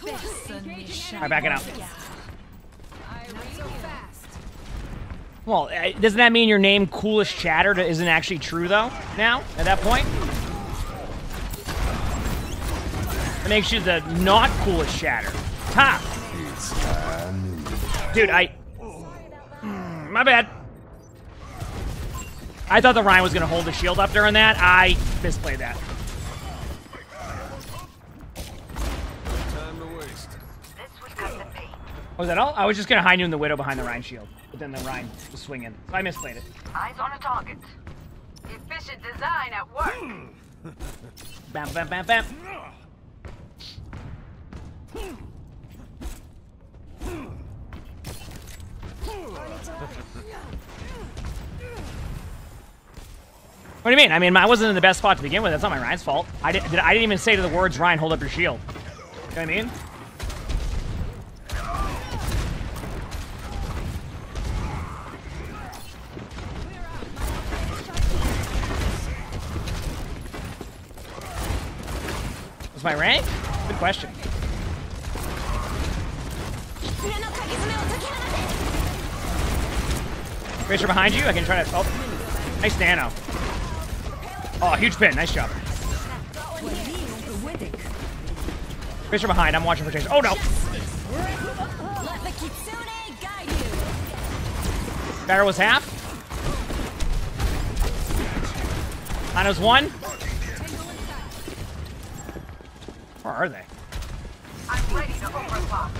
Personne n'échappe. Alright, backing up. Not so fast. Well, uh, doesn't that mean your name, Coolest Chatter, isn't actually true, though, now, at that point? It makes you the not coolest Chatter. Ha! Dude, I... Mm, My bad. I thought the Rein was going to hold the shield up during that. I misplayed that. Time to waste. Oh, was that all? I was just going to high noon the Widow behind the Rein shield. But then the Rein was swinging. So I misplayed it. Eyes on a target. Efficient design at work. Bam, bam, bam, bam. What do you mean? I mean, I wasn't in the best spot to begin with. That's not my Rein's fault. I didn't. Did, I didn't even say to the words, "Rein, hold up your shield." You know what I mean? Was my rank? Good question. Racer behind you. I can try to. Oh, nice nano. Oh, huge pin. Nice job. Racer behind. I'm watching for Tracer. Oh no. Batter was half. Ana's one. Where are they? I'm ready to overclock.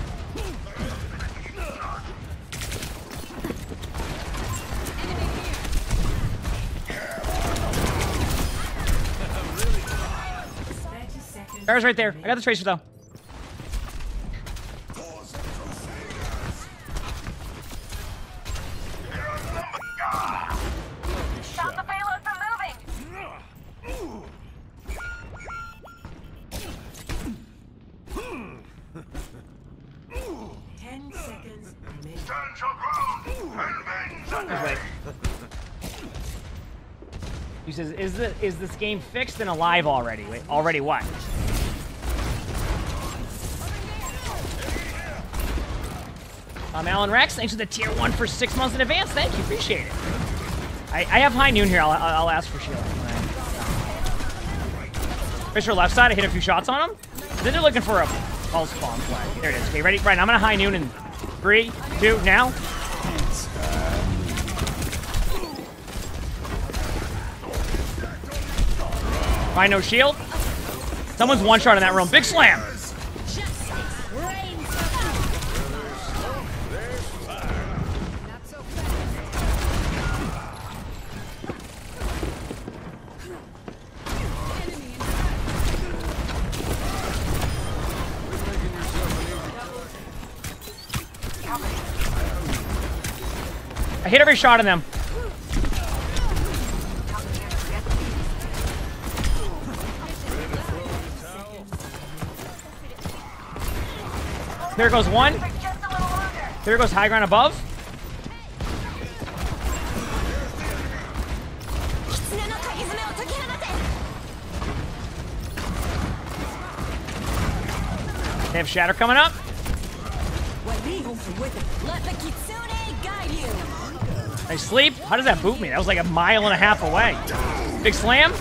Pharah's right there. I got the tracer though. Stop the payload from moving! Ten seconds remaining. Stand your ground and bend That's right. He says, "Is the is this game fixed and alive already? Wait, already what?" I'm Alan Rex. Thanks for the tier one for six months in advance. Thank you, appreciate it. I, I have high noon here. I'll, I'll, ask for Sheila. Fisher left side. I hit a few shots on him. Then they're looking for a pulse bomb flag. There it is. Okay, ready? Right. I'm gonna high noon in three, two, now. Find no shield. Someone's one shot in that room. Big slam. Shot on them. There goes one. There goes high ground above. They have Shatter coming up. I sleep. How does that boot me? That was like a mile and a half away. Big slam.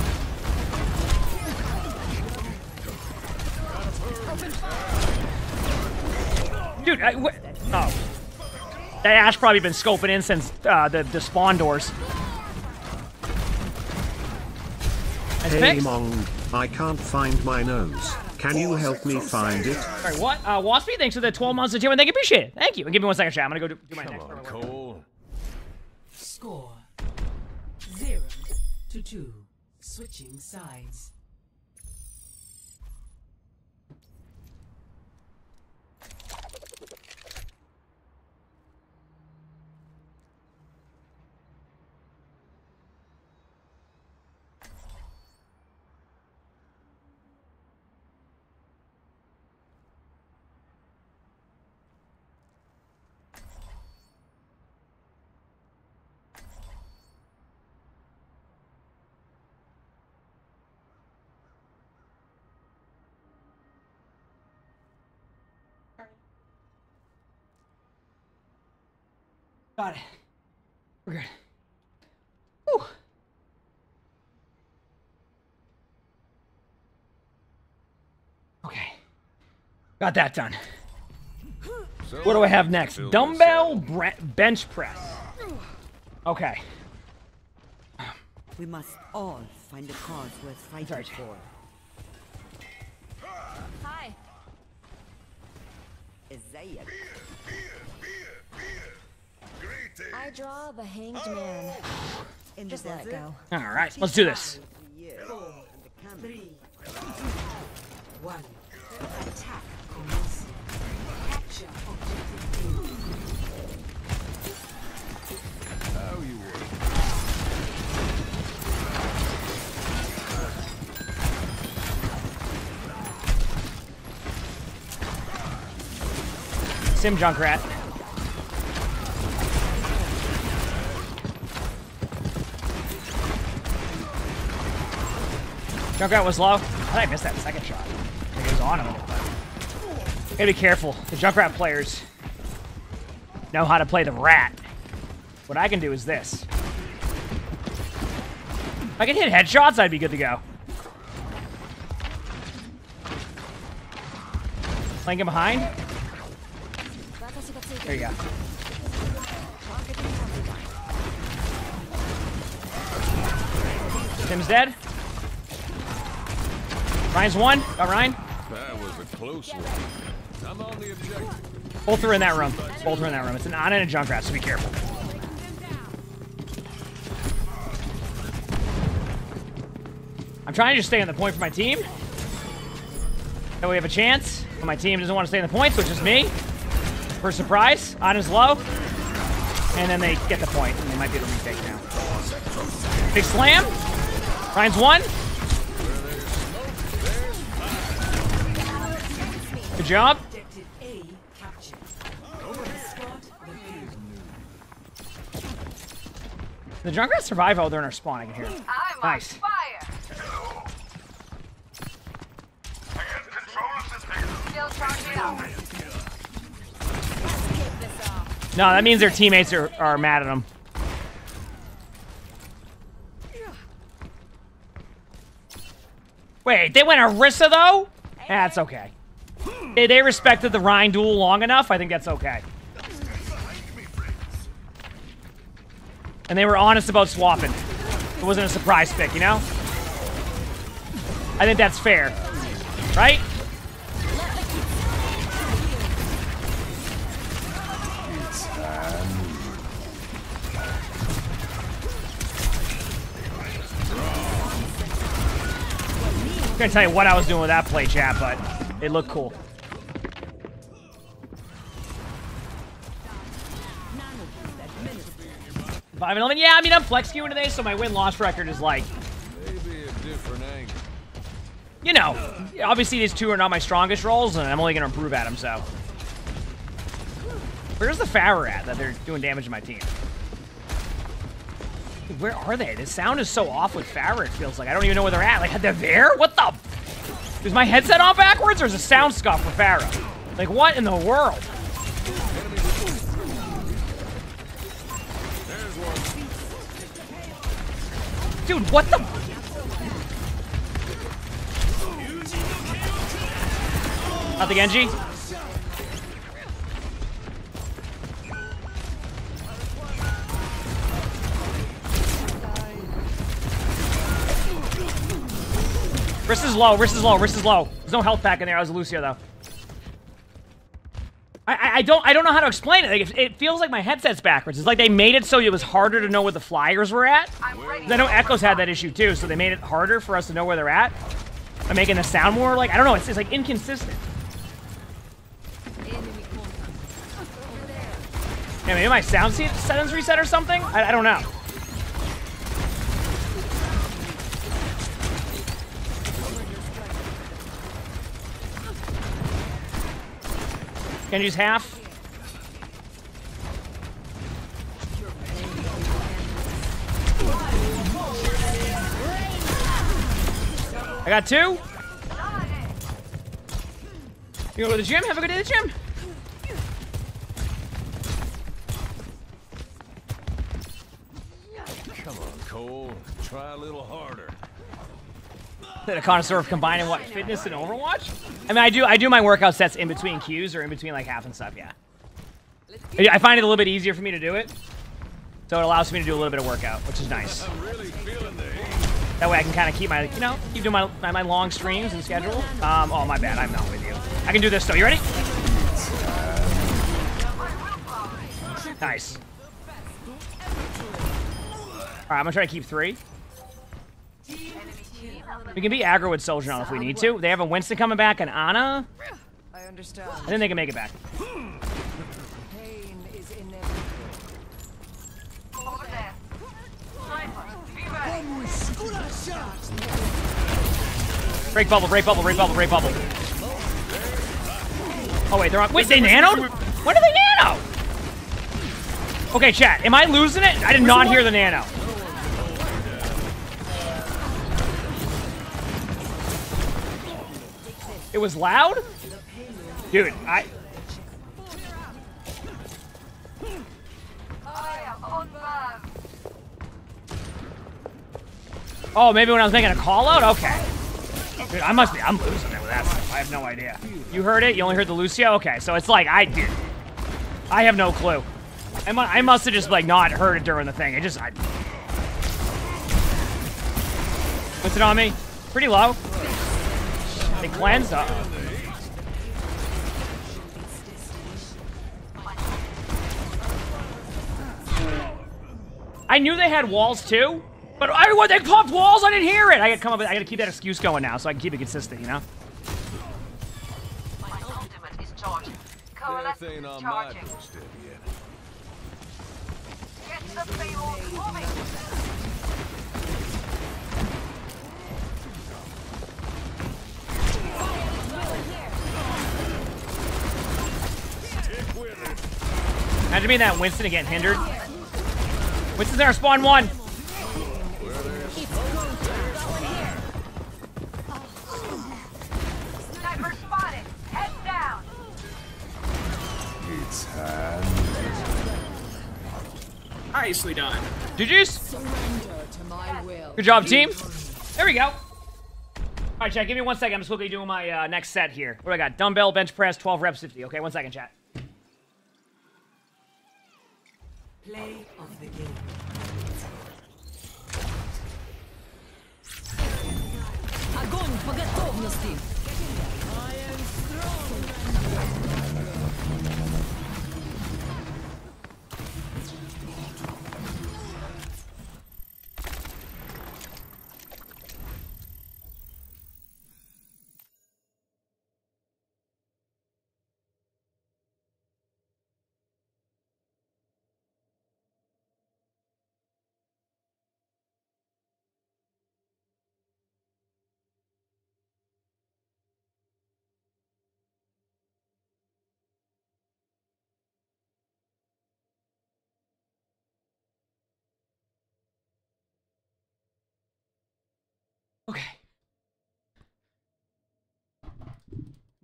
Dude, I, wh- oh. That Ashe probably been scoping in since uh, the, the spawn doors. Nice Hey picks. Mong, I can't find my nose. Can you help me find it? Sorry, what? Uh, Waspy, thanks for the 12 months of tier one. Thank you, appreciate it. Thank you. And give me one second, chat. I'm gonna go do, do my next. on, to two. Switching sides. Got it. We're good. Whew. Okay. Got that done. What do I have next? Dumbbell bre- bench press. Okay. We must all find a cause worth fighting right. for. Hi. Isaiah. I draw the hanged man. Oh. In Just let it go. All right, let's do this. Four, three, two, one. Attack. Capture objective How you work? Sim Junkrat. Junkrat was low. I thought I missed that second shot. I think it was on him. Gotta be careful. The Junkrat players know how to play the rat. What I can do is this. If I can hit headshots, I'd be good to go. Flanking behind. There you go. Tim's dead. Rein's one. Got Rein. That was a close one. I'm on the objective. Both are in that room. Both are in that room. It's an Ana and a Junkrat, so be careful. I'm trying to just stay on the point for my team. That way we have a chance. When my team doesn't want to stay in the points, which is me. For surprise, on his low. And then they get the point, and they might be able to retake now. Big slam. Rein's one. Good job. Objective A captured. Squad the Junkrat survive out there in our spawn, I can hear. it. Nice. Still charging up. No, that means their teammates are, are mad at them. Wait, they went Orisa though? That's okay. They, they respected the Rein duel long enough. I think that's okay. And they were honest about swapping. It wasn't a surprise pick, you know? I think that's fair. Right? I'm gonna tell you what I was doing with that play, chat, but it looked cool. Five and eleven. Yeah, I mean I'm flex queuing today, so my win loss record is like, Maybe a different angle. you know, obviously these two are not my strongest roles, and I'm only gonna improve at them. So, where's the Pharah at that they're doing damage to my team? Dude, Where are they? The sound is so off with Pharah. It feels like I don't even know where they're at. Like they're there? What the? Is my headset on backwards, or is a sound scuff for Pharah? Like what in the world? Dude, what the? Not the Genji? Wrist is low, wrist is low, wrist is low. There's no health pack in there. I was Lucio though. I, I, don't I don't know how to explain it. Like, it. It feels like my headset's backwards. It's like they made it so it was harder to know where the flyers were at. I know Echoes had that issue too, so they made it harder for us to know where they're at. By making the sound more like I don't know. It's, it's like inconsistent. Yeah, maybe my sound se- settings reset or something. I, I don't know. Can you use half. I got two. You go to the gym? Have a good day at the gym. Come on, Cole. Try a little harder. A connoisseur of combining what fitness and Overwatch. I mean, I do I do my workout sets in between queues or in between like half and stuff. Yeah, I find it a little bit easier for me to do it, so it allows me to do a little bit of workout, which is nice. That way I can kind of keep my you know keep doing my my, my long streams and schedule. Um, oh my bad, I'm not with you. I can do this though. You ready? Nice. All right, I'm gonna try to keep three. We can be aggro with Soldier now if we need to. They have a Winston coming back and Ana. I understand. I think they can make it back. Pain is inevitable. Over there. Break bubble, break bubble, break bubble, break bubble. Oh wait, they're on. Wait, they nanoed? When did they nano? Okay, chat. Am I losing it? I did not hear the nano. It was loud? Dude, I. Oh, maybe when I was making a call out? Okay. Dude, I must be. I'm losing it with that stuff. I have no idea. You heard it? You only heard the Lucio? Okay, so it's like I did. I have no clue. I, mu I must have just like not heard it during the thing. It just. I... What's it on me? Pretty low. They cleansed. -oh. I knew they had walls too, but I when they popped walls, I didn't hear it. I gotta come up. With, I gotta keep that excuse going now, so I can keep it consistent. You know. Death ain't on my doorstep yet. Get the payload moving. Imagine being that Winston and getting hindered. Winston's in our spawn one. Sniper spotted. Head down. It's hand. Nicely done. GG's. Surrender to my will. Good job, team. There we go. All right, chat. Give me one second. I'm just quickly doing my uh, next set here. What do I got? Dumbbell, bench press, 12 reps, 50. Okay, one second, chat. Play of the game. Огонь по готовности!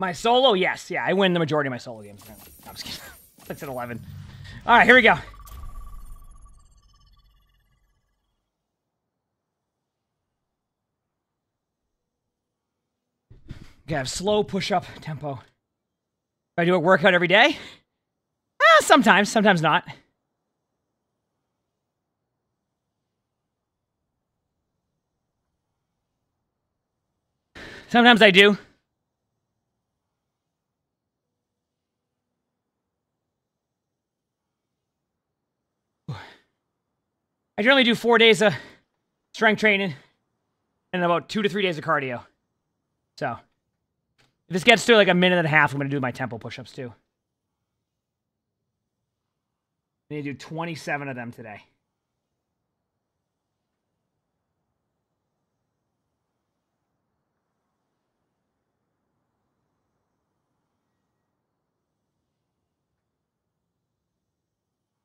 My solo, yes. Yeah, I win the majority of my solo games. I'm just kidding. 6 and 11. All right, here we go. Okay, I have slow push-up tempo. Do I do a workout every day? Ah, sometimes, sometimes not. Sometimes I do. I generally do four days of strength training and about two to three days of cardio. So, if this gets to like a minute and a half, I'm going to do my tempo push ups too. I need to do 27 of them today.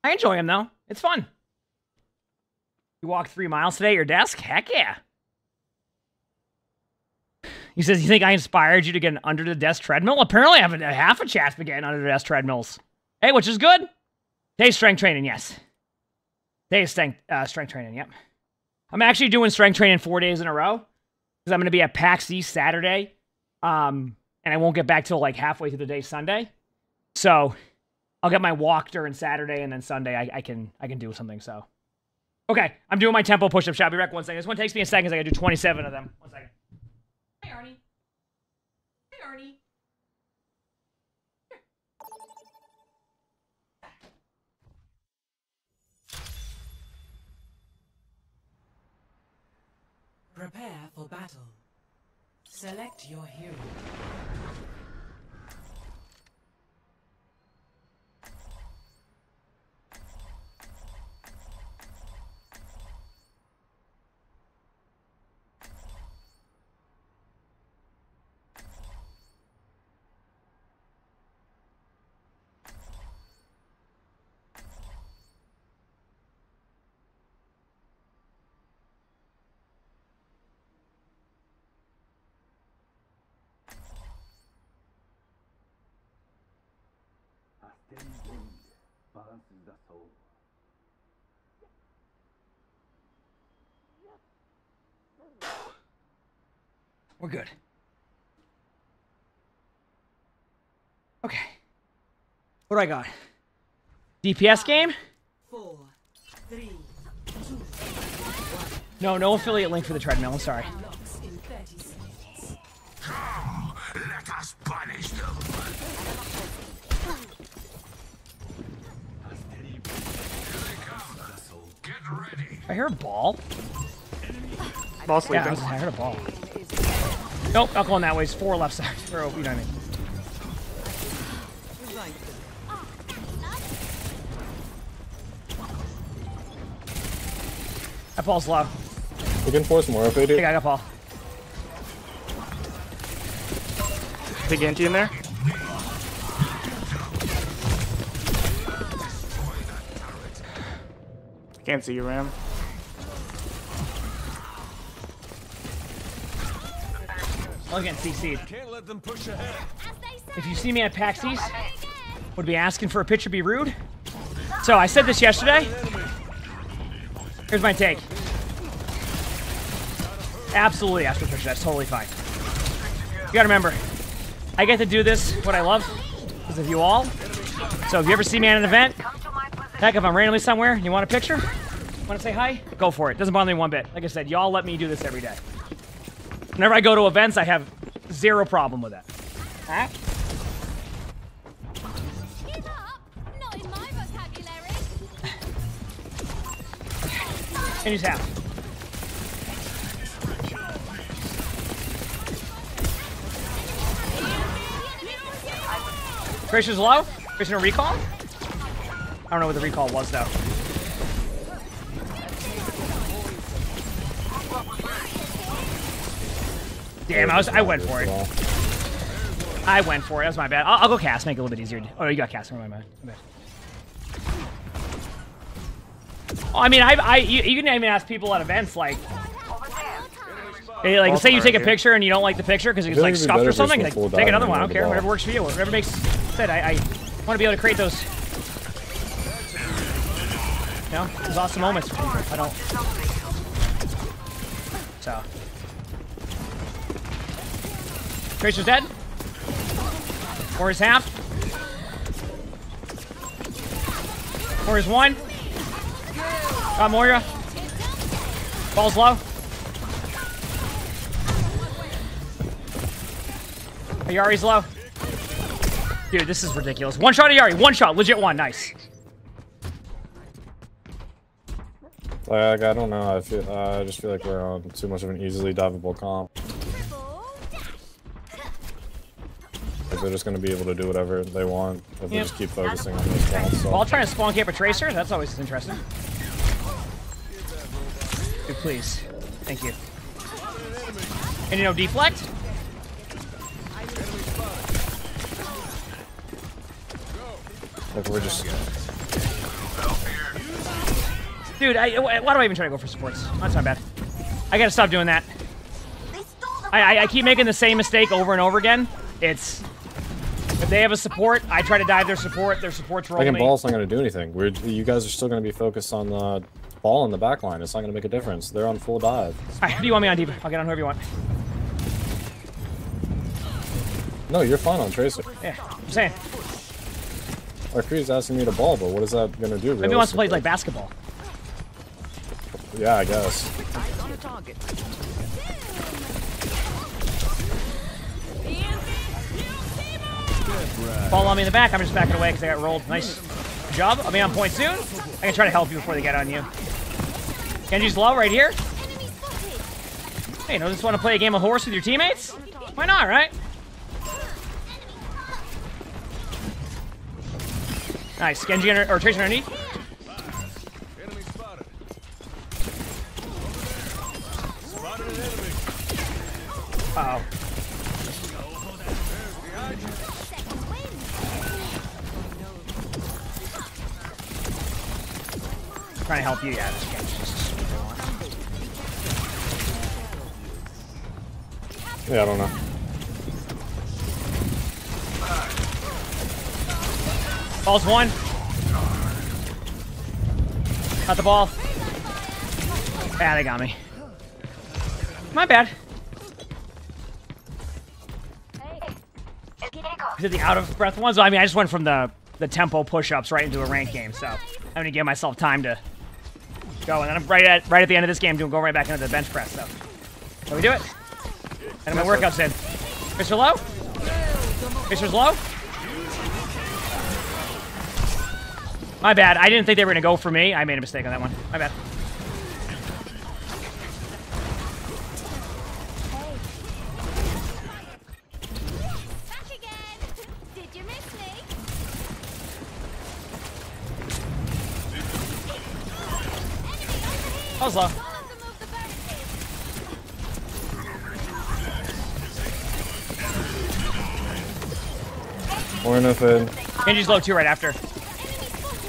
I enjoy them though. It's fun. You walk three miles today at your desk? Heck yeah. He says, You think I inspired you to get an under the desk treadmill? Apparently, I have a, half a chat's been getting under the desk treadmills. Hey, which is good. Today's strength training, yes. Today's strength, uh, strength training, yep. I'm actually doing strength training four days in a row because I'm going to be at PAX East Saturday. Um, and I won't get back till like halfway through the day Sunday. So I'll get my walk during Saturday and then Sunday I, I can I can do something. So okay, I'm doing my tempo push-up. Shall be back one second. This one takes me a second. So I gotta do 27 of them. One second. Hey Arnie. Hey Arnie. Prepare for battle. Select your hero. Balances the soul. We're good. Okay. What do I got? DPS game? No, no affiliate link for the treadmill. I'm sorry. locks in 30 seconds. Let us punish I hear a ball. Ball sleeping. Yeah, I, was, I heard a ball. Nope, not going that way. It's four left side. Or, you know what I mean. That ball's low. We can force more if they do. I got Paul. Big Anti in there? Can't see you, Ram. I'll get CC'd. Can't let them push ahead. If you see me at PAX East, would be asking for a picture be rude? So I said this yesterday. Here's my take. Absolutely ask for a picture. That's totally fine. You gotta remember, I get to do this, what I love, because of you all. So if you ever see me at an event, heck, if I'm randomly somewhere and you want a picture, want to say hi, go for it. Doesn't bother me one bit. Like I said, y'all let me do this every day. Whenever I go to events, I have zero problem with that. Huh? And he's half. Gracious low? Gracious recall? I don't know what the recall was though. Damn, I was I went for it. I went for it. That was my bad. I'll, I'll go Cass, make it a little bit easier. Oh, you got Cass. Never mind. My bad. Oh, I mean, I, I, you, you can even ask people at events like, hey, like, say you take a picture and you don't like the picture because it's like scuffed or something. Like, take another one. I don't care. Whatever works for you. Whatever makes said. I, I want to be able to create those, know, those awesome moments. I don't. So. Tracer's dead. Or is half. Or is one. Got Moira. Ball's low. Illari's low. Dude, this is ridiculous. One shot Illari. One shot. Legit one. Nice. Like, I don't know. I feel. Uh, I just feel like we're on too much of an easily diveable comp. Like they're just gonna be able to do whatever they want if they just keep focusing on this ball. So. Well, I'll try to spawn camp a Tracer. That's always interesting. Dude, please. Thank you. And you know, deflect? Like we're just. Dude, I, why do I even try to go for supports? That's not bad. I gotta stop doing that. I, I, I keep making the same mistake over and over again. It's if they have a support, I try to dive their support. Their support's rolling. Me. ball's not gonna do anything. We're you guys are still gonna be focused on the ball in the back line. It's not gonna make a difference. They're on full dive. Alright, who do you want me on, D.Va? I'll get on whoever you want. No, you're fine on Tracer. Yeah, I'm saying. Arcree's asking me to ball, but what is that gonna do? Maybe he wants to play like basketball. Yeah, I guess. Fall on me in the back. I'm just backing away because I got rolled. Nice job. I'll be on point soon. I can try to help you before they get on you. Genji's low right here. Hey, you know, just want to play a game of horse with your teammates? Why not, right? Nice. Genji under, or Tracer underneath. Oh. Trying to help you, yeah. This game's just Yeah, I don't know. Ball's one. Got the ball. Yeah, they got me. My bad. Is it the out of breath ones? I mean, I just went from the the tempo push-ups right into a rank game, so I'm gonna give myself time to go, and then I'm right at right at the end of this game, doing go right back into the bench press. So, can we do it? And my workout's in. Mr. Low. Mr. Low. My bad. I didn't think they were gonna go for me. I made a mistake on that one. My bad. Was low. Or no. Genji's low too right after.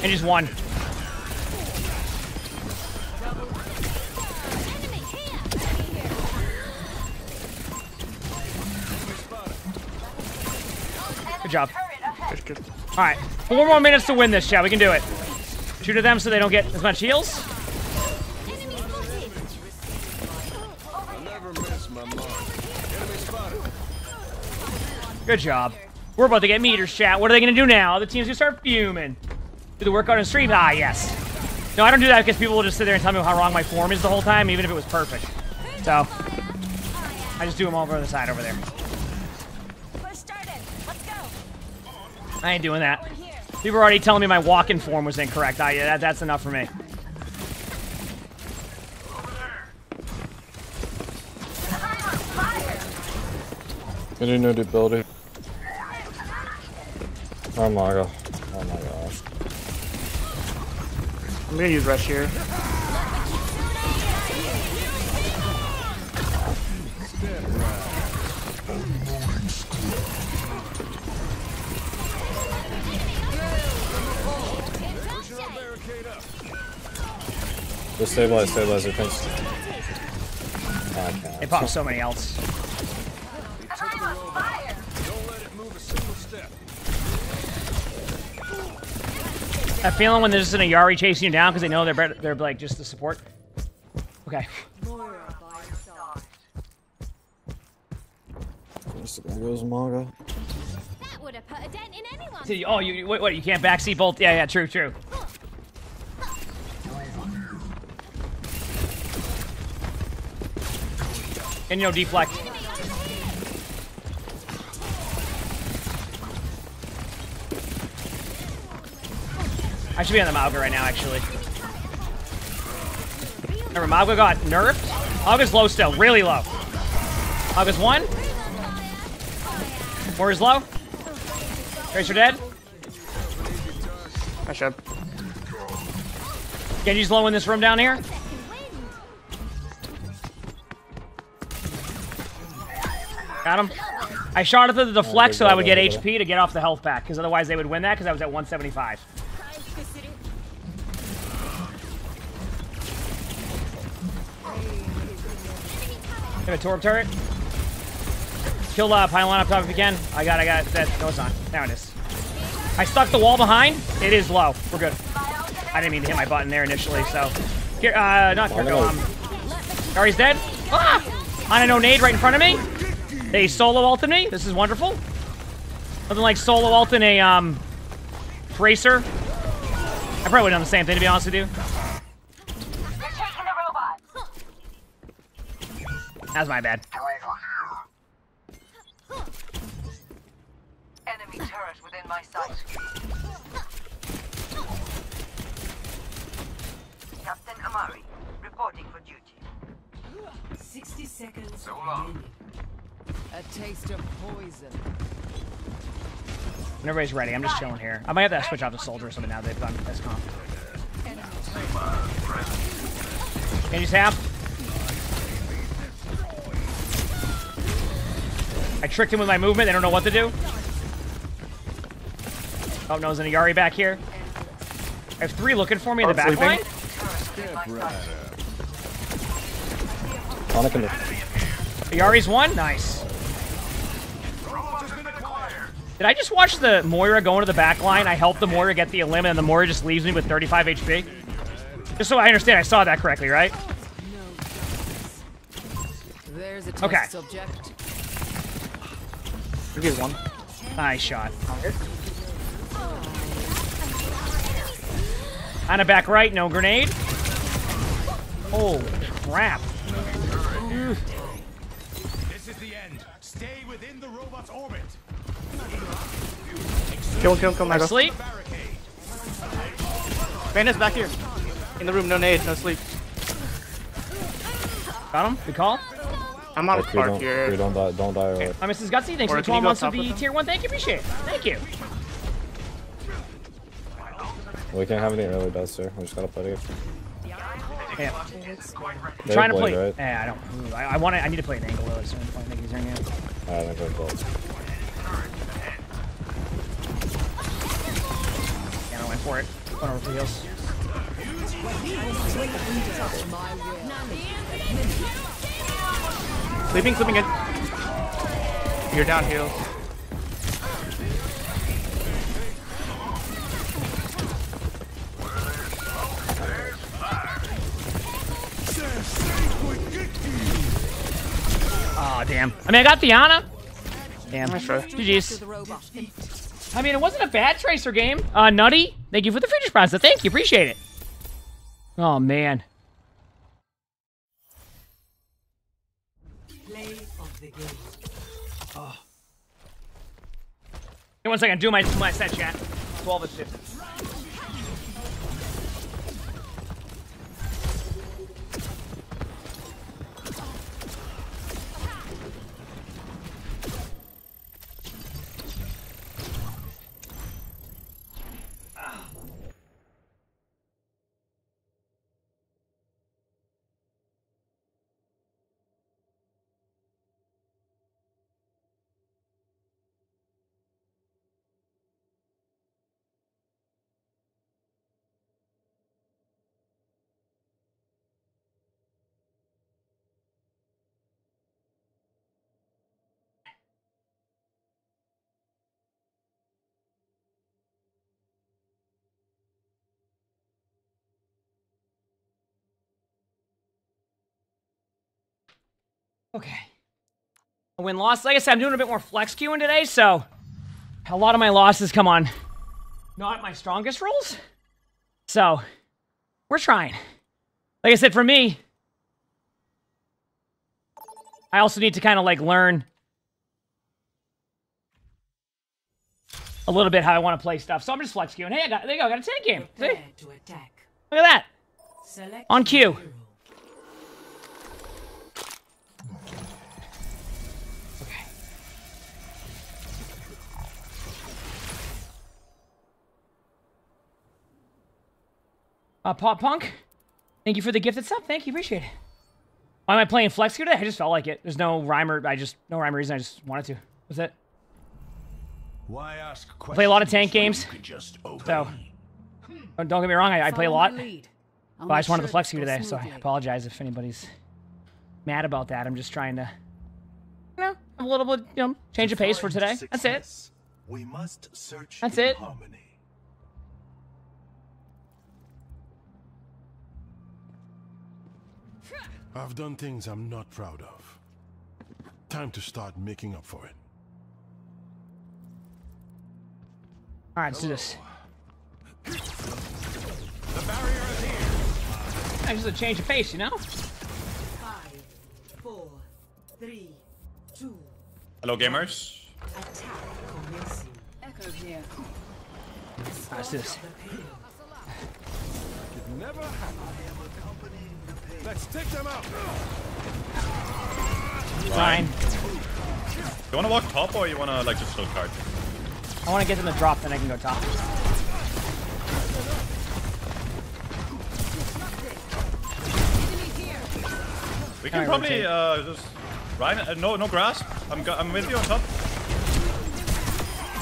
Genji's one. Good job. Alright, four more minutes to win this, chat. We can do it. Shoot at them so they don't get as much heals. Good job. We're about to get meters, chat. What are they going to do now? The team's going to start fuming. Do the workout on stream? Ah, yes. No, I don't do that because people will just sit there and tell me how wrong my form is the whole time, even if it was perfect. So, I just do them all over the side over there. I ain't doing that. People are already telling me my walking form was incorrect. Ah, yeah, that, that's enough for me. We need no ability. Oh my god. Oh my gosh. I'm gonna use rush here. Just stabilize, stabilize things. I can't. They pop so many else. That feeling when there's just an Illari chasing you down because they know they're better, they're like just the support. Okay. There goes Mauga. That would have put a dent in So you- oh, you you- wait, what? You can't backseat bolt? Yeah, yeah, true, true. And you know, deflect. I should be on the Mauga right now, actually. Remember, Mauga got nerfed. Mauga's low still, really low. Mauga's one. Warrior's low. Tracer dead. I should. Genji's low in this room down here. Got him. I shot it to the deflect oh, so I would get HP to get off the health pack, because otherwise they would win that, because I was at 175. Have a Torb turret. Kill uh, pylon up top if you can. I got, I got that. No, it's not. There it is. I stuck the wall behind. It is low. We're good. I didn't mean to hit my button there initially, so. Here, uh, not Kiriko, um. Gary's dead. Ah! On a no nade right in front of me. They solo ulted me. This is wonderful. Nothing like solo ulting a, um, Tracer. I probably would have done the same thing, to be honest with you. That's my bad. Enemy turret within my sight. Captain Amari, reporting for duty. 60 seconds So long. A taste of poison. When everybody's ready, I'm just chilling here. I might have to switch off the soldier or something now that they've done this comp. Can you half. I tricked him with my movement. They don't know what to do. Oh, no, there's an Yari back here. I have three looking for me in the back line. Sonic in the Illari's one? Nice. Did I just watch the Moira go into the back line? I helped the Moira get the elim, and the Moira just leaves me with 35 HP? Just so I understand, I saw that correctly, right? There's a test Okay. subject. Here's one. Nice shot. On a back right, no grenade. Oh, crap. This is the end. Stay within the robot's orbit. Kill him, kill him, kill him. I go. Sleep. Bandit's back here. In the room, no nade, no sleep. Got him? Good call. I'm out of Like, we spark don't, here. we don't die, don't die early. I'm Mrs. Gutsy. Thanks Or for the 12 months of the tier 1. Thank you. Appreciate it. Thank you. We can't have any early deaths here. We just gotta play it. Yeah. They trying to play. right? Yeah, I don't. I, I want to. I need to play an angle though. So I'm playing using it. Alright, I'm going both. Yeah, I went for it. Went over for heals. Sleeping, sleeping good. You're down heals. Oh damn. I mean, I got Diana. Damn. Nice try. GG's. I mean, it wasn't a bad Tracer game. Uh, Nutty, thank you for the feature sponsor. Thank you, appreciate it. Oh man. Play of the game. Oh. Hey, one second. Do my my set chat. Twelve is fifty. Okay. Win loss. Like I said, I'm doing a bit more flex queuing today, so a lot of my losses come on not my strongest roles. So we're trying. Like I said, for me, I also need to kind of like learn a little bit how I want to play stuff. So I'm just flex queuing. Hey, I got there you go, I got a tank game. See? To attack. Look at that. Select On cue. Uh, Pop Punk, thank you for the gifted sub. Thank you, appreciate it. Why am I playing Flex here today? I just felt like it. There's no rhyme or I just no rhyme or reason. I just wanted to. Was it? Why ask I play a lot of tank games. Just. So don't don't get me wrong. I, I play a lot. my lead. I'll But I just wanted to flex this you today, so I apologize if anybody's mad about that. I'm just trying to, you know, have a little bit, you know, change of pace for today. That's it. We must search That's it. harmony. I've done things I'm not proud of. Time to start making up for it. All right, let's do this. The barrier is here. I just a change of pace, you know. Five, four, three, two. Hello, gamers. Attack. Echo here. All right, let's do this. Never Let's take them out. Fine. You wanna walk top or you wanna like just slow card? I want to get them to drop, then I can go top. We can probably uh just Rein. Uh, no, no grasp. I'm I'm with you on top.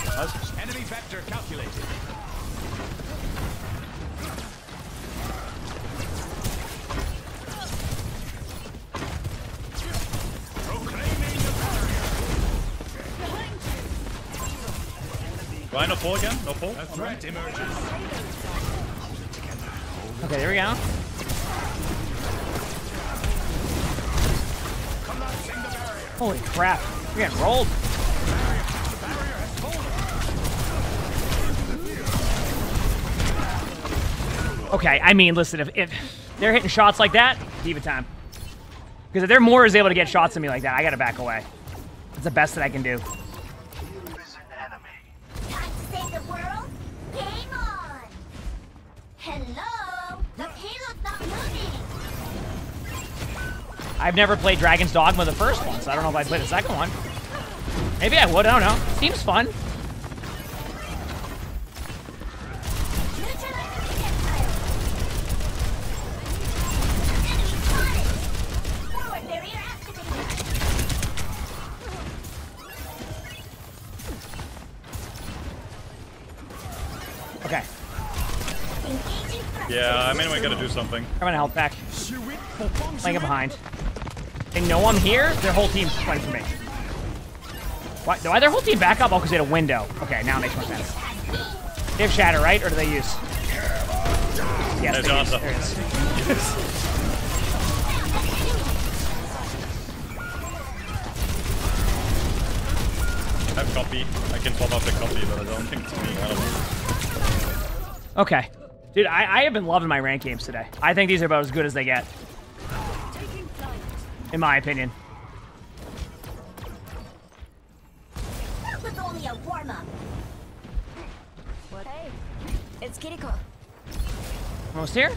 Nice. Enemy vector calculated. Barrier. Rein, no pull again. No pull. A threat emerges. Okay, there we go. Collapsing the barrier. Holy crap, we're getting rolled. Okay, I mean, listen, if, if they're hitting shots like that, D.Va time. Because if their more is able to get shots at me like that, I gotta back away. It's the best that I can do. I've never played Dragon's Dogma the first one, so I don't know if I played the second one. Maybe I would, I don't know. Seems fun. Okay. Yeah, I mean, we gotta do something. I'm gonna help back. Playing it behind. They know I'm here. Their whole team's playing for me. Why? Why their whole team back up? Oh, because they had a window. Okay, now it makes more sense. They have shatter, right? Or do they use? Yes, There's they use. There it is. I have copy. I can pop up the copy, but I don't think it's being relevant. Okay. Dude, I, I have been loving my rank games today. I think these are about as good as they get. In my opinion. That was only a warm-up. What? Hey, it's Kiriko. Almost here?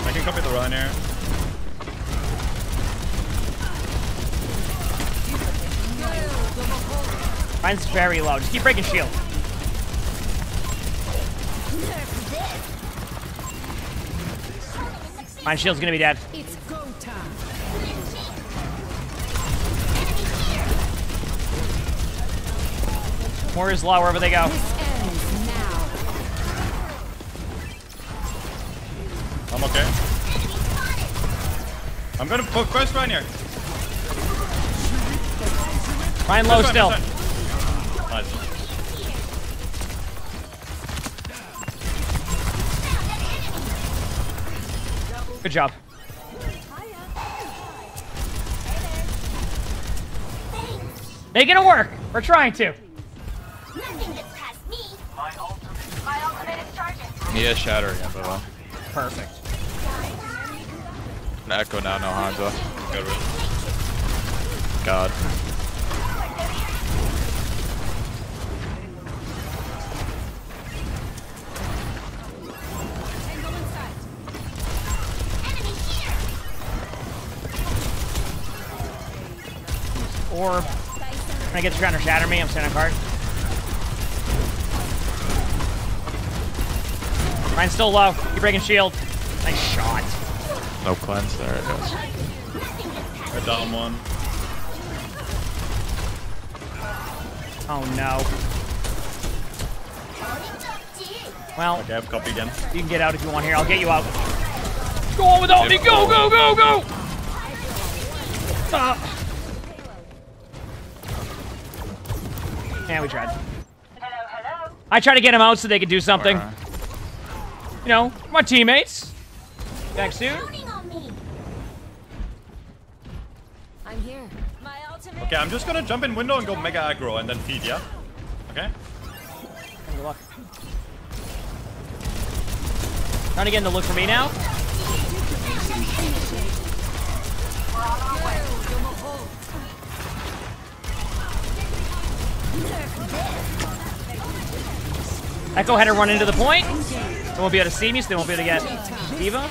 I can copy the run here. Mine's very low. Just keep breaking shield. Mine shield's gonna be dead. It's go time. Warriors low wherever they go. I'm okay. I'm gonna put quest run here. Rein low still. run, quest run. Nice. Good job. Making it work. We're trying to. Nothing gets past me. My ultimate, my ultimate is charging. He has shatter again, by the way. Perfect. An Echo now, no Hanzo. Good. God. Orb. Can I get you trying to shatter me? I'm standing card. Rein's still low. Keep breaking shield. Nice shot. No cleanse. There it goes. We're down one. Oh no. Well, Okay, I have copy again. you can get out if you want here. I'll get you out. Go on without me. Go, go, go, go. Ah. Yeah, we tried. I tried to get him out so they could do something. You know, my teammates. Back soon. I'm here. My ultimate. Okay, I'm just gonna jump in window and go mega aggro and then feed, yeah? Okay? Good luck. Trying to get him to look for me now. Echo had to run into the point. They won't be able to see me, so they won't be able to get D.Va.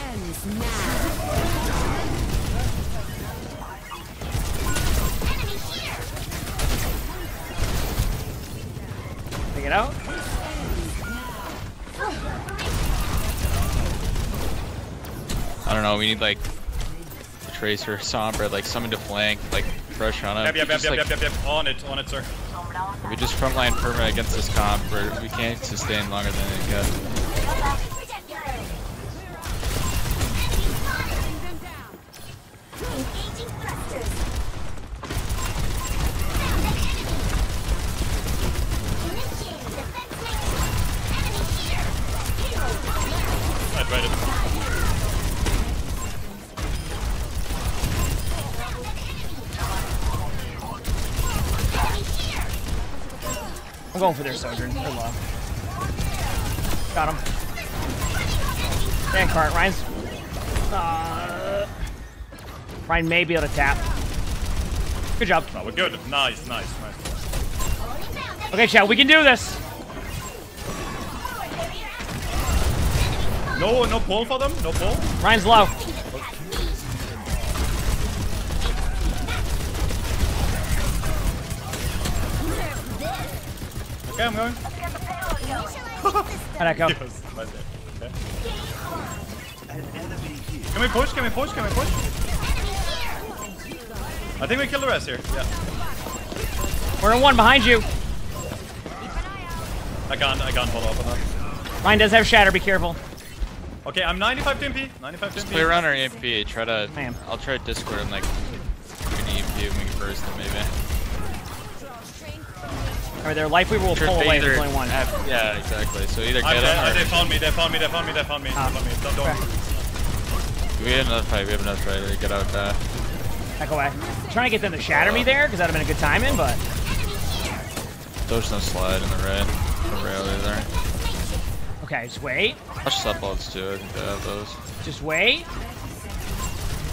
Take it out. I don't know. We need like a Tracer, Sombra, like someone to flank, like rush on him. Yep, yep, yep, Just, yep, like, yep, yep, yep. On it, on it, sir. We just frontline perma against this comp, we can't sustain longer than it can. I'm going for their Sojourn. They're low. Got him. Dan Cart. Rein's. Uh, Rein may be able to tap. Good job. No, we're good. Nice, nice, nice. Okay, chat. We can do this. No, no pull for them? No pull? Rein's low. How'd that go? Yes. Okay. Can we push? Can we push? Can we push? I think we kill the rest here. Yeah. We're in one behind you. I can't, I can't follow up on that. Rein does have shatter. Be careful. Okay, I'm 95 to MP. 95 to Just MP. play around our MP. Try to. I'll try Discord and like an EMP and we can burst them maybe. Or their life weaver will pull they away. either There's only one. have- yeah, exactly. So either I'm get dead. them They or found me, they found me, they found me, they found me, they found me. Ah. They found me. Don't, don't. we have another fight. We have another fight. Get out there. Back away. trying to get them to shatter me there because that'd have been a good timing, but There's no slide in the red. No rail either. okay, just wait. Watch sub bolts too. I think they have those. Just wait.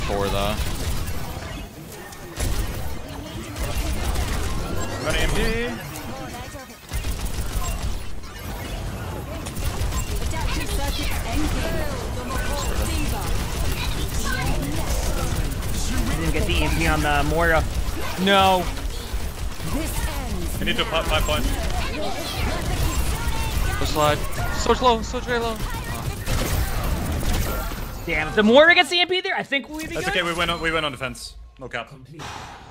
Four though. I'm gonna MP. Didn't get the EMP on the Moira. No. I need to pop five points. Go slide. So low. So very low. Damn. If the Moira gets the EMP there, I think we'd be That's good. okay. We went on. We went on defense. No cap.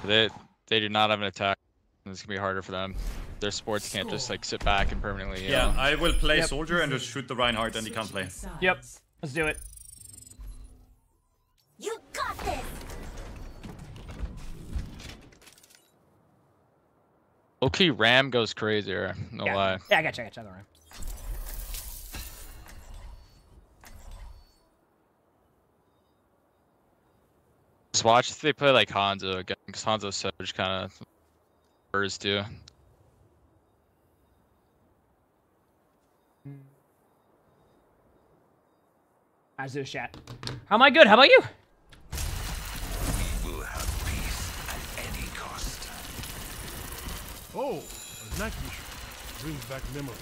They they do not have an attack. It's gonna be harder for them. Their sports can't just like sit back and permanently. You Yeah, know? I will play Yep. soldier and just shoot the Reinhardt, and he can't play. Yep. Let's do it. You got this! Low key Ram goes crazier. No yeah. lie. Yeah, I got you. I got you. Don't. Just watch if they play like Hanzo again, because Hanzo's just kind of birds too. I do chat. How am I good? How about you? We'll have peace at any cost. Oh, a necklace brings back memories.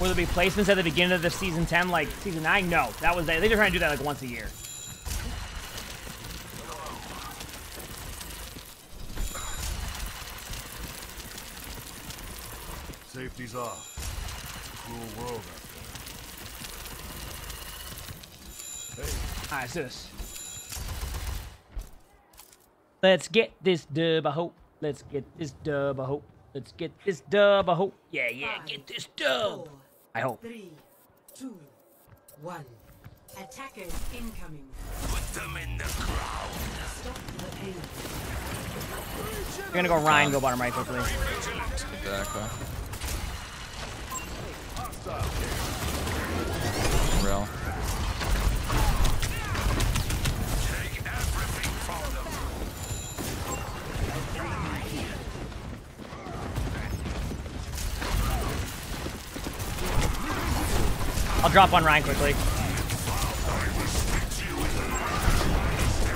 Will there be placements at the beginning of the season 10 like season 9? No. That was they just trying to do that like once a year. Safety's off. Cruel world out there. Hey, Alright, so this. Let's get this dub, I hope. Let's get this dub, I hope. Let's get this dub, I hope. Yeah, yeah, get this dub. I hope. Three, two, one. Attackers incoming. Put them in the ground. Stop the pain. You're gonna go Rein, go bottom right quickly. Exactly. Real. I'll drop on Rein quickly.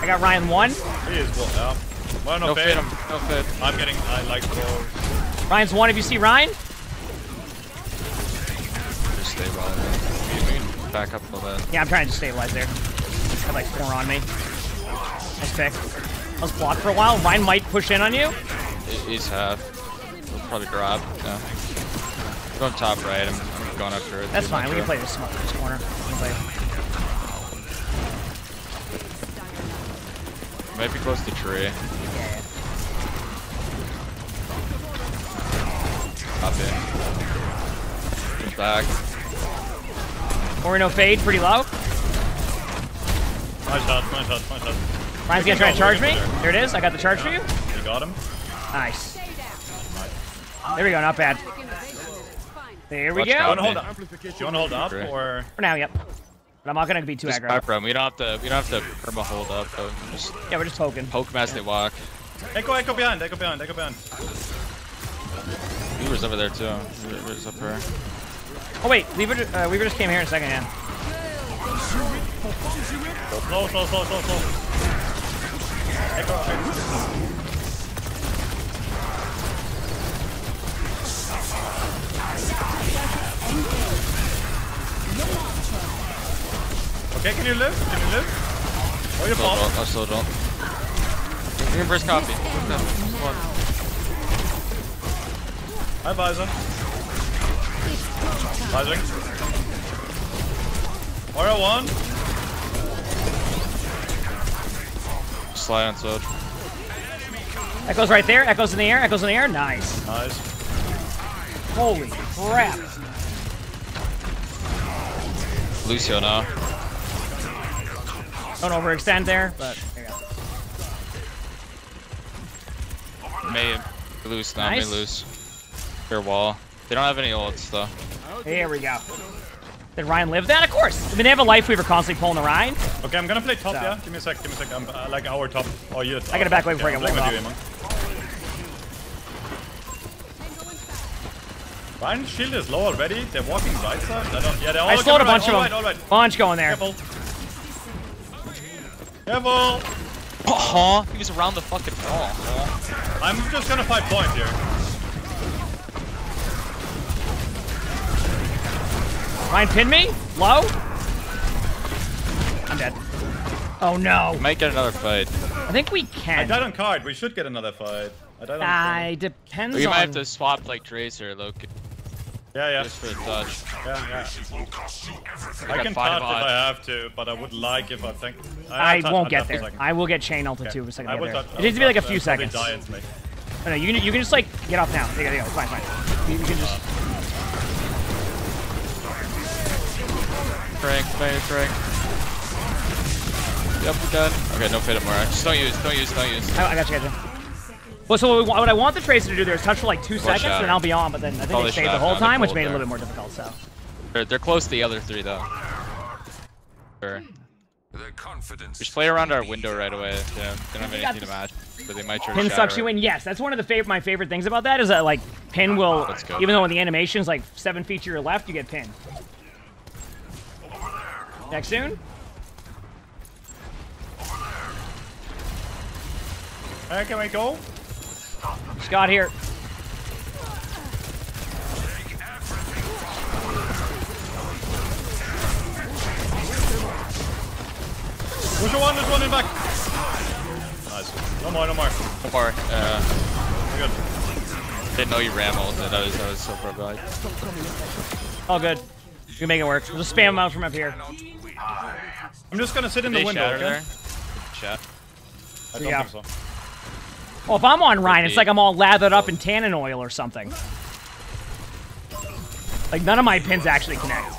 I got Rein one. He is well up. Well, no, No fade. fit him. No fit. I'm getting. I like to. Rein's one. If you see Rein, Just stay by there. We can back up a little bit. yeah, I'm trying to stabilize there. Have like four on me. Nice pick. I was blocked for a while. Rein might push in on you. He- He's half. He'll probably grab. Yeah. Going top right. I'm, I'm after it. That's fine. We can play it. this smart this corner. We can play. Might be close to tree. Up in. He's back. Orino fade pretty low. Nice shot. Nice shot. Nice shot. Rein's gonna try to charge me. There it is. I got the charge for you. You got him. Nice. There we go. Not bad. There we Watch go. out, You wanna hold man. up? You wanna hold up or? For now, yep. But I'm not gonna be too Just aggro. back. We don't have to. We don't have to perma hold up. Though. Just Yeah, we're just poking. poke them as they walk. Echo, echo behind. Echo behind. Echo behind. Weaver's over there too. Weaver's up there. Oh wait, Weaver, uh, Weaver just came here in a second, hand. Slow, slow, slow, slow, slow. Echo. echo. Okay, can you live? Can you live? Oh, you Still fall. don't. I still don't. Here, first copy. Oh one. Hi, Visor. Visor. Aura one. Slide on Sword. Echo's right there. Echo's in the air. Echo's in the air. Nice. Nice. Holy crap. Lucio now. Don't overextend there, but there you go. May loose now. Nice. May loose. Fair wall. They don't have any ults though. Here we go. Did Rein live that? Of course. I mean, they have a life weaver constantly pulling the Rein. Okay, I'm gonna play top, So. yeah? Give me a sec, give me a sec. I'm uh, like our top. Oh, you. I gotta back away before I yeah, get I'm playing Rein's shield is low already. They're walking right side. I don't, yeah, they're all I slowed a bunch right, of them. All right, all right. Bunch going there. Careful. Careful. Oh, he was around the fucking wall. I'm just gonna fight point here. Rein pin me? Low? I'm dead. Oh no. We might get another fight. I think we can. I can. died on card. We should get another fight. I died on I depends We on. might have to swap like Tracer, Loki. Yeah, yeah. Just for the touch. Yeah, yeah. We I can five touch if. I have to, but I would like if I think. I I'll touch- won't get touch there. I will get chain ulti Okay. too for a second. I will there. touch- It needs to be like a few uh, seconds. die. No, no, you can you can just like get off now. There you go. there you go. Fine, fine. You, you can just. Frank, Frank, Frank. Yep, we're done. Okay, no fit more. Just don't use, don't use, don't use. I, I got you, got you. Well, so what, we, what I want the Tracer to do there is touch for like two Watch seconds, out. and I'll be on. But then I think Probably they stayed the whole time, which gold made it a little bit more difficult. So. They're, they're close to the other three though. Sure. Just play around our window right away. Yeah, they don't have anything to match, but they might try Pin shatter sucks you it. in. Yes, that's one of the favorite my favorite things about that is that like pin will Let's go. even though when the animation's like seven feet to your left, you get pinned. Next soon. Hey, can we go? Scott here. Push one, there's one in back. Nice. No more, no more. No more. Uh, We're good. didn't know you ram ulted. That was, that was so pro All good. We can make it work. We'll just spam them out from up here. I'm just gonna sit in the window, okay? there? Chat. I don't yeah. think so. Well, if I'm on Rein, it's like I'm all lathered up in tannin oil or something. Like none of my pins actually connect.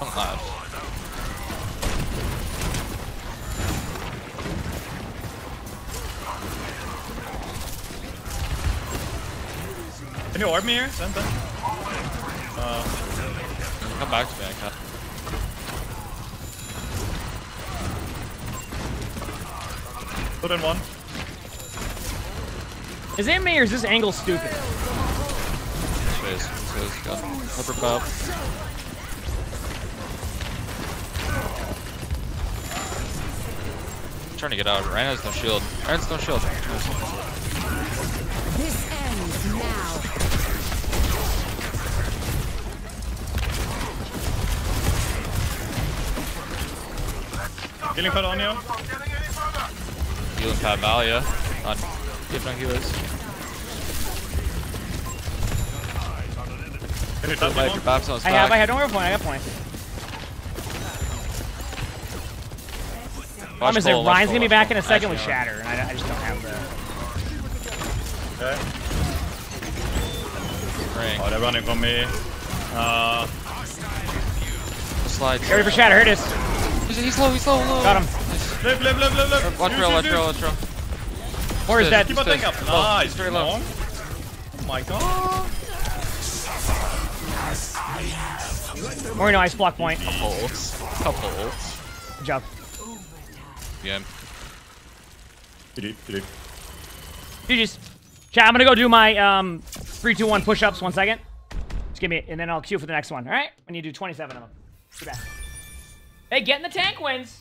Can you orb me here? Send them. Uh, Come back to me. I can't. put in one. Is it me or is this angle stupid? This way is, this is got upper pop. trying to get out. Rein has no shield. Rein has no shield. This ends now. Healing pad on you. Healing Pat Valia on give no healers. Can you touch Like me your Babs on his I have. I have. Don't worry, point. I got point. Problem is that goal, watch Rein's gonna be back in a second with Shatter, and I, I just don't have the. Okay. Oh, they're running from me. Uh, Slide. Ready for Shatter? Here it is. He's, he's low. He's low. low. Got him. live, live, live, live, live. Watch Use, real. Watch use. real. Watch real. Or is that? Keep on thing up. Low. Nice. Very low. Long. Oh my god. Or no, ice block point. Couple ults. Couple ults. Good job. Yeah. GG, GG. GG's. Chat, I'm gonna go do my um three, two, one push-ups. One second. Just give me, and then I'll queue for the next one. All right? I need to do 27 of them. Too. Hey, get in the tank wins.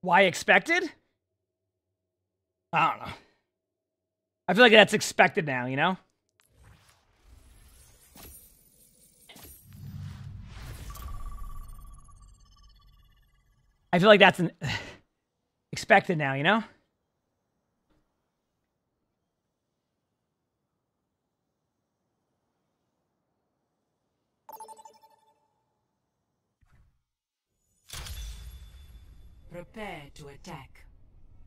Why expected? I don't know. I feel like that's expected now, you know? I feel like that's an expected now, you know? Prepare to attack.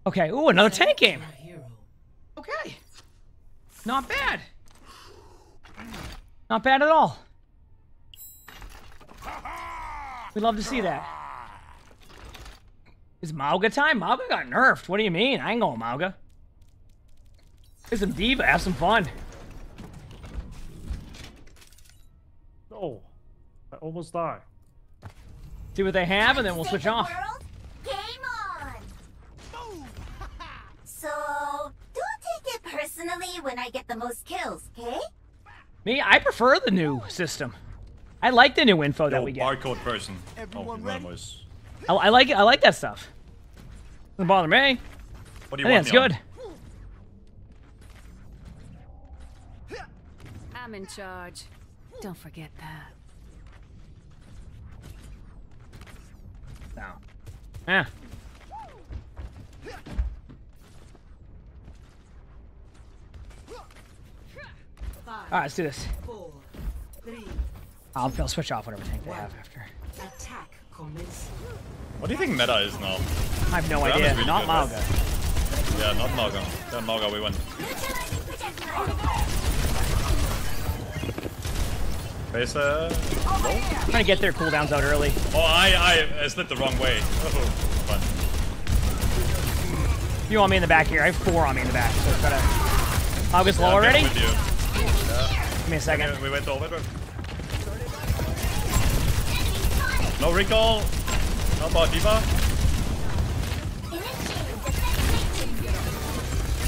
Okay, ooh, another tank game. Okay. Not bad. Not bad at all. We'd love to see that. Is Mauga time? Mauga got nerfed. What do you mean? I ain't going Mauga. Play some D.Va. Have some fun. Oh, I almost died. See what they have, and then we'll switch off. Game personally when I get the most kills, okay? Me, I prefer the new system. I like the new info that we get. barcode version. Oh, Anonymous. I, I like it. I like that stuff. Doesn't bother me. What do you I want think me it's on? good. I'm in charge. Don't forget that. No. Yeah. Five, All right, let's do this. four, three, I'll, I'll switch off whatever tank they have after. attack commence. What do you think meta is now? I have no idea. really Not Mauga. right? Yeah, not Mauga. Then Mauga, we win. Face, uh, low? Trying to get their cooldowns out early. Oh, I, I, I slid the wrong way. Oh. You want me in the back here? I have four on me in the back, so. Mauga's low Yeah, I'm already. Yeah. Give me a second. We went over. No recall. How about D.Va?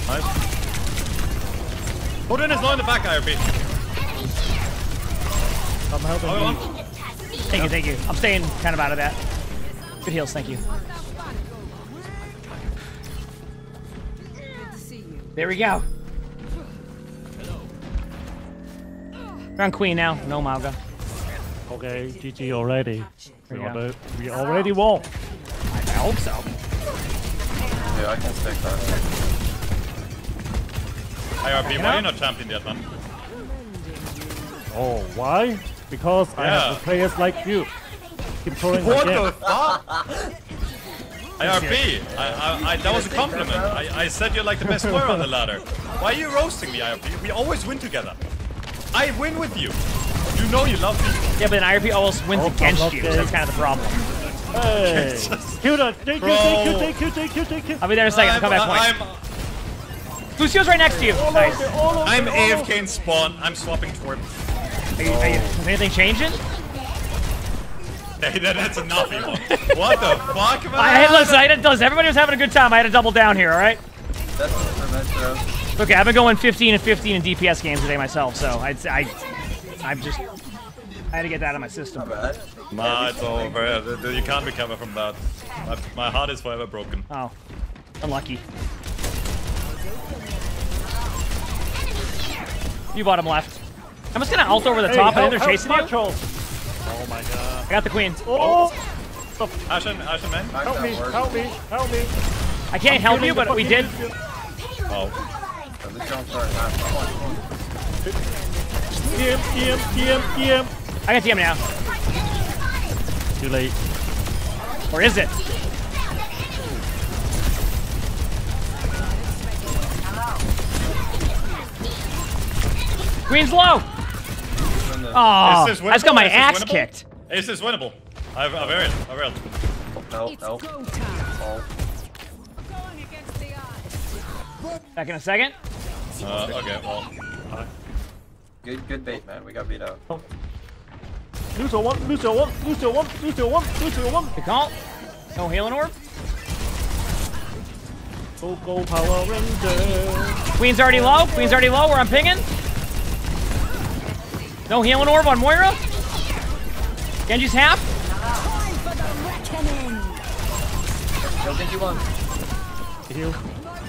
Nice. Odin is low in the back, IRP. I'm helping Oh, on. Thank you, thank you. I'm staying kind of out of that. Good heals, thank you. There we go. We're on Queen now. No Mauga. Okay, GG already. We, There you go. already, we already won. I hope so. Yeah, I can stick that. IRP, why are you not champion yet, man? Oh, why? Because I Yeah. have players like you. Keep throwing my What game. the fuck? IRP, I, I, I, that was a compliment. I, I said you're like the best player on the ladder. Why are you roasting me, IRP? We always win together. I win with you. You know you love me. Yeah, but an IRP always wins Oh, against you, so that's kind of the problem. Hey! Kill that! Kill, kill, Bro. kill, kill, kill, kill, kill, kill, kill. I'll be there in a second. I'll come back I'm, point. Lucio's right next to you. Nice. I'm AFK in spawn. I'm swapping toward. Are you, are you, is anything changing? Hey, that, that's enough, nothing. What the fuck, man? I, hey, listen, I didn't, listen, everybody was having a good time. I had to double down here, all right? That's for Metro. Okay, I've been going 15 and 15 in DPS games today myself, so I'd, I, I'm just, I had to get that out of my system. Nah, it's over. You can't recover from that. My, my heart is forever broken. Oh, unlucky. You bottom left. I'm just gonna ult over the Hey, top. I help, they're chasing you. Macho. Oh my god. I got the queen. Oh! Ashen, Ashen, man. Help me, help me, help me. I can't I'm help you, but we did. Oh. At least don't start half. TM, TM, TM, TM. I got TM now. Too late. Or is it? Queen's low. Oh, this I just got my winnable? Is this axe winnable? kicked. Is this winnable? I've, I've earned. I've earned. No, no. Oh. Back in a second. Uh, okay, well. Good, good bait, man. We got beat out. Lucio one, Lucio one, Lucio one, Lucio one, Lucio one. Good call. No healing orb. Go, go, Power Ranger. Queen's already low. Queen's already low. Where I'm pinging. No healing orb on Moira. Genji's half. Don't think you won. You?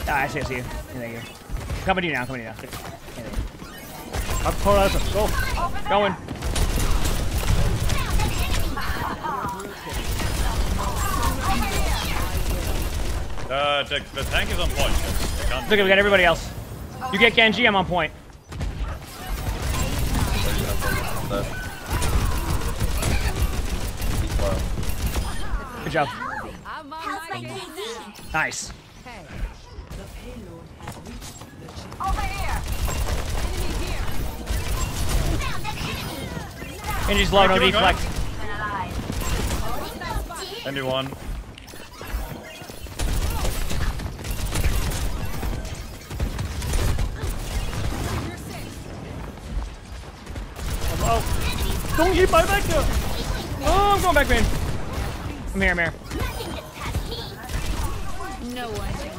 Ah, I see, I see you. Thank you. Coming to you now, coming to you now. Up horizon, go. Going. Uh, the, the tank is on point. I can't It's okay, we got everybody else. You get Genji, I'm on point. Good job. How's my KD? Nice. Over here. Low, no Keep on going. deflect. Anyone? Oh, don't hit my back there. Oh, I'm going back, man. I'm here, I'm here. No one.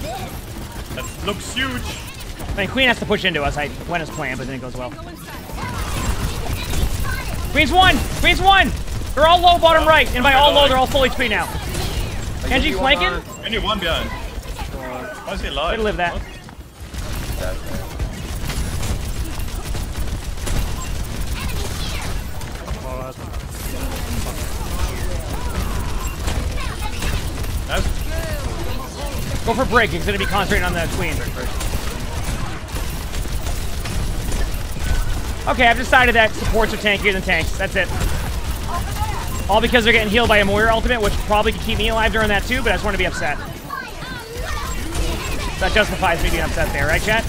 That looks huge. I mean, Queen has to push into us. I went as planned, but then it goes well. Queen's one! Queen's one! They're all low bottom right, and by all low, they're all full HP now. Genji flanking? Any one behind. Why is he alive? Way to live that. Go for break. He's going to be concentrating on the Queen. Okay, I've decided that supports are tankier than tanks. That's it. All because they're getting healed by a Moira ultimate, which probably could keep me alive during that too, but I just want to be upset. That justifies me being upset there, right, chat?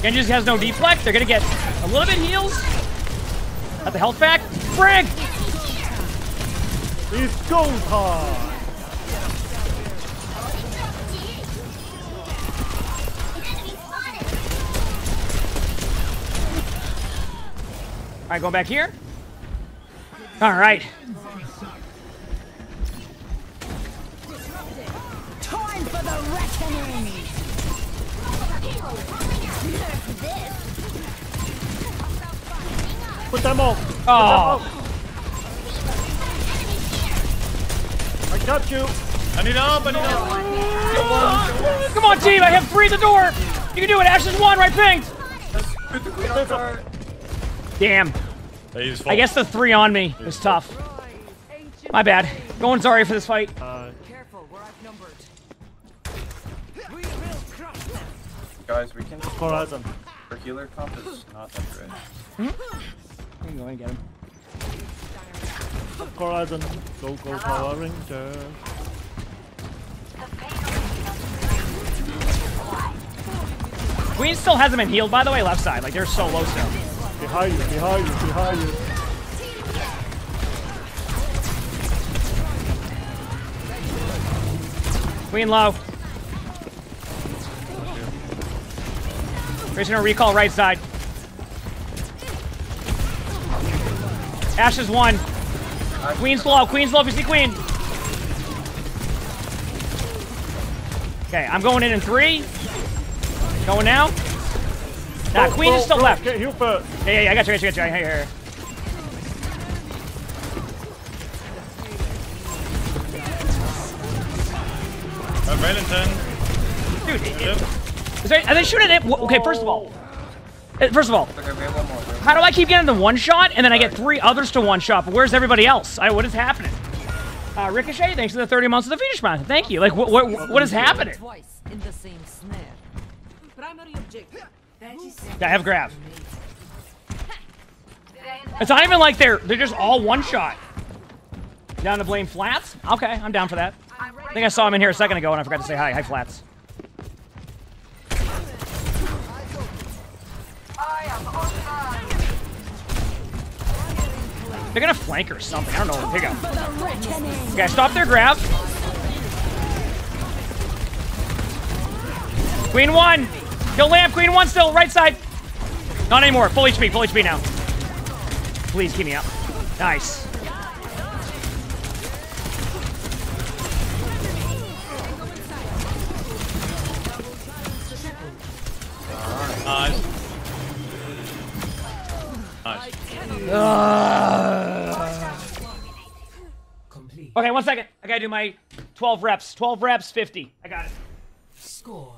Genji just has no deflect. They're going to get a little bit heals. Got the health back. Brig! It's go time. All right, going back here. All right. Time for the reckoning. Put them all. Oh. I got you. I need help, I need help. Come on, team. I have three at the door. You can do it. Ashes one, right pinged. Damn. I guess the three on me was tough. My bad. Going sorry for this fight. Guys, we can just Horizon. For healer comp is not that great. Hmm? You can go and get him. Horizon. Go, go, Power Ranger. Queen still hasn't been healed, by the way, left side. Like, they're so low still. Behind you, behind you, behind you. Queen low. A recall right side. Ashes one. Queen's low. Queen's low if you see Queen. Okay, I'm going in in three. Going now. Nah, Go, Queen go, is still go, left. Get heal first. Yeah, yeah, yeah, I got you, I got you, I got you. Here, here. Uh, Valentin. Dude, it, it, is there, are they shooting it? Okay, first of all, uh, first of all, Okay, we have one more. how do I keep getting the one shot and then I get three others to one shot? But where's everybody else? I, what is happening? Uh, Ricochet, thanks for the 30 months of the Phoenix Mountain. Thank you. Like, what, what, what is happening? Twice in the same snare. Primary objective. I have grab. It's not even like they're they're just all one shot. Down to blame Flats? Okay, I'm down for that. I think I saw him in here a second ago and I forgot to say hi. Hi, Flats. They're gonna flank or something. I don't know. Here you go. Okay, stop their grab. Queen one. Kill lamp. Queen one still. Right side. Not anymore. Full HP. Full HP now. Please keep me up. Nice. Nice. Nice. Okay, one second. I gotta do my 12 reps. 12 reps, 50. I got it. Score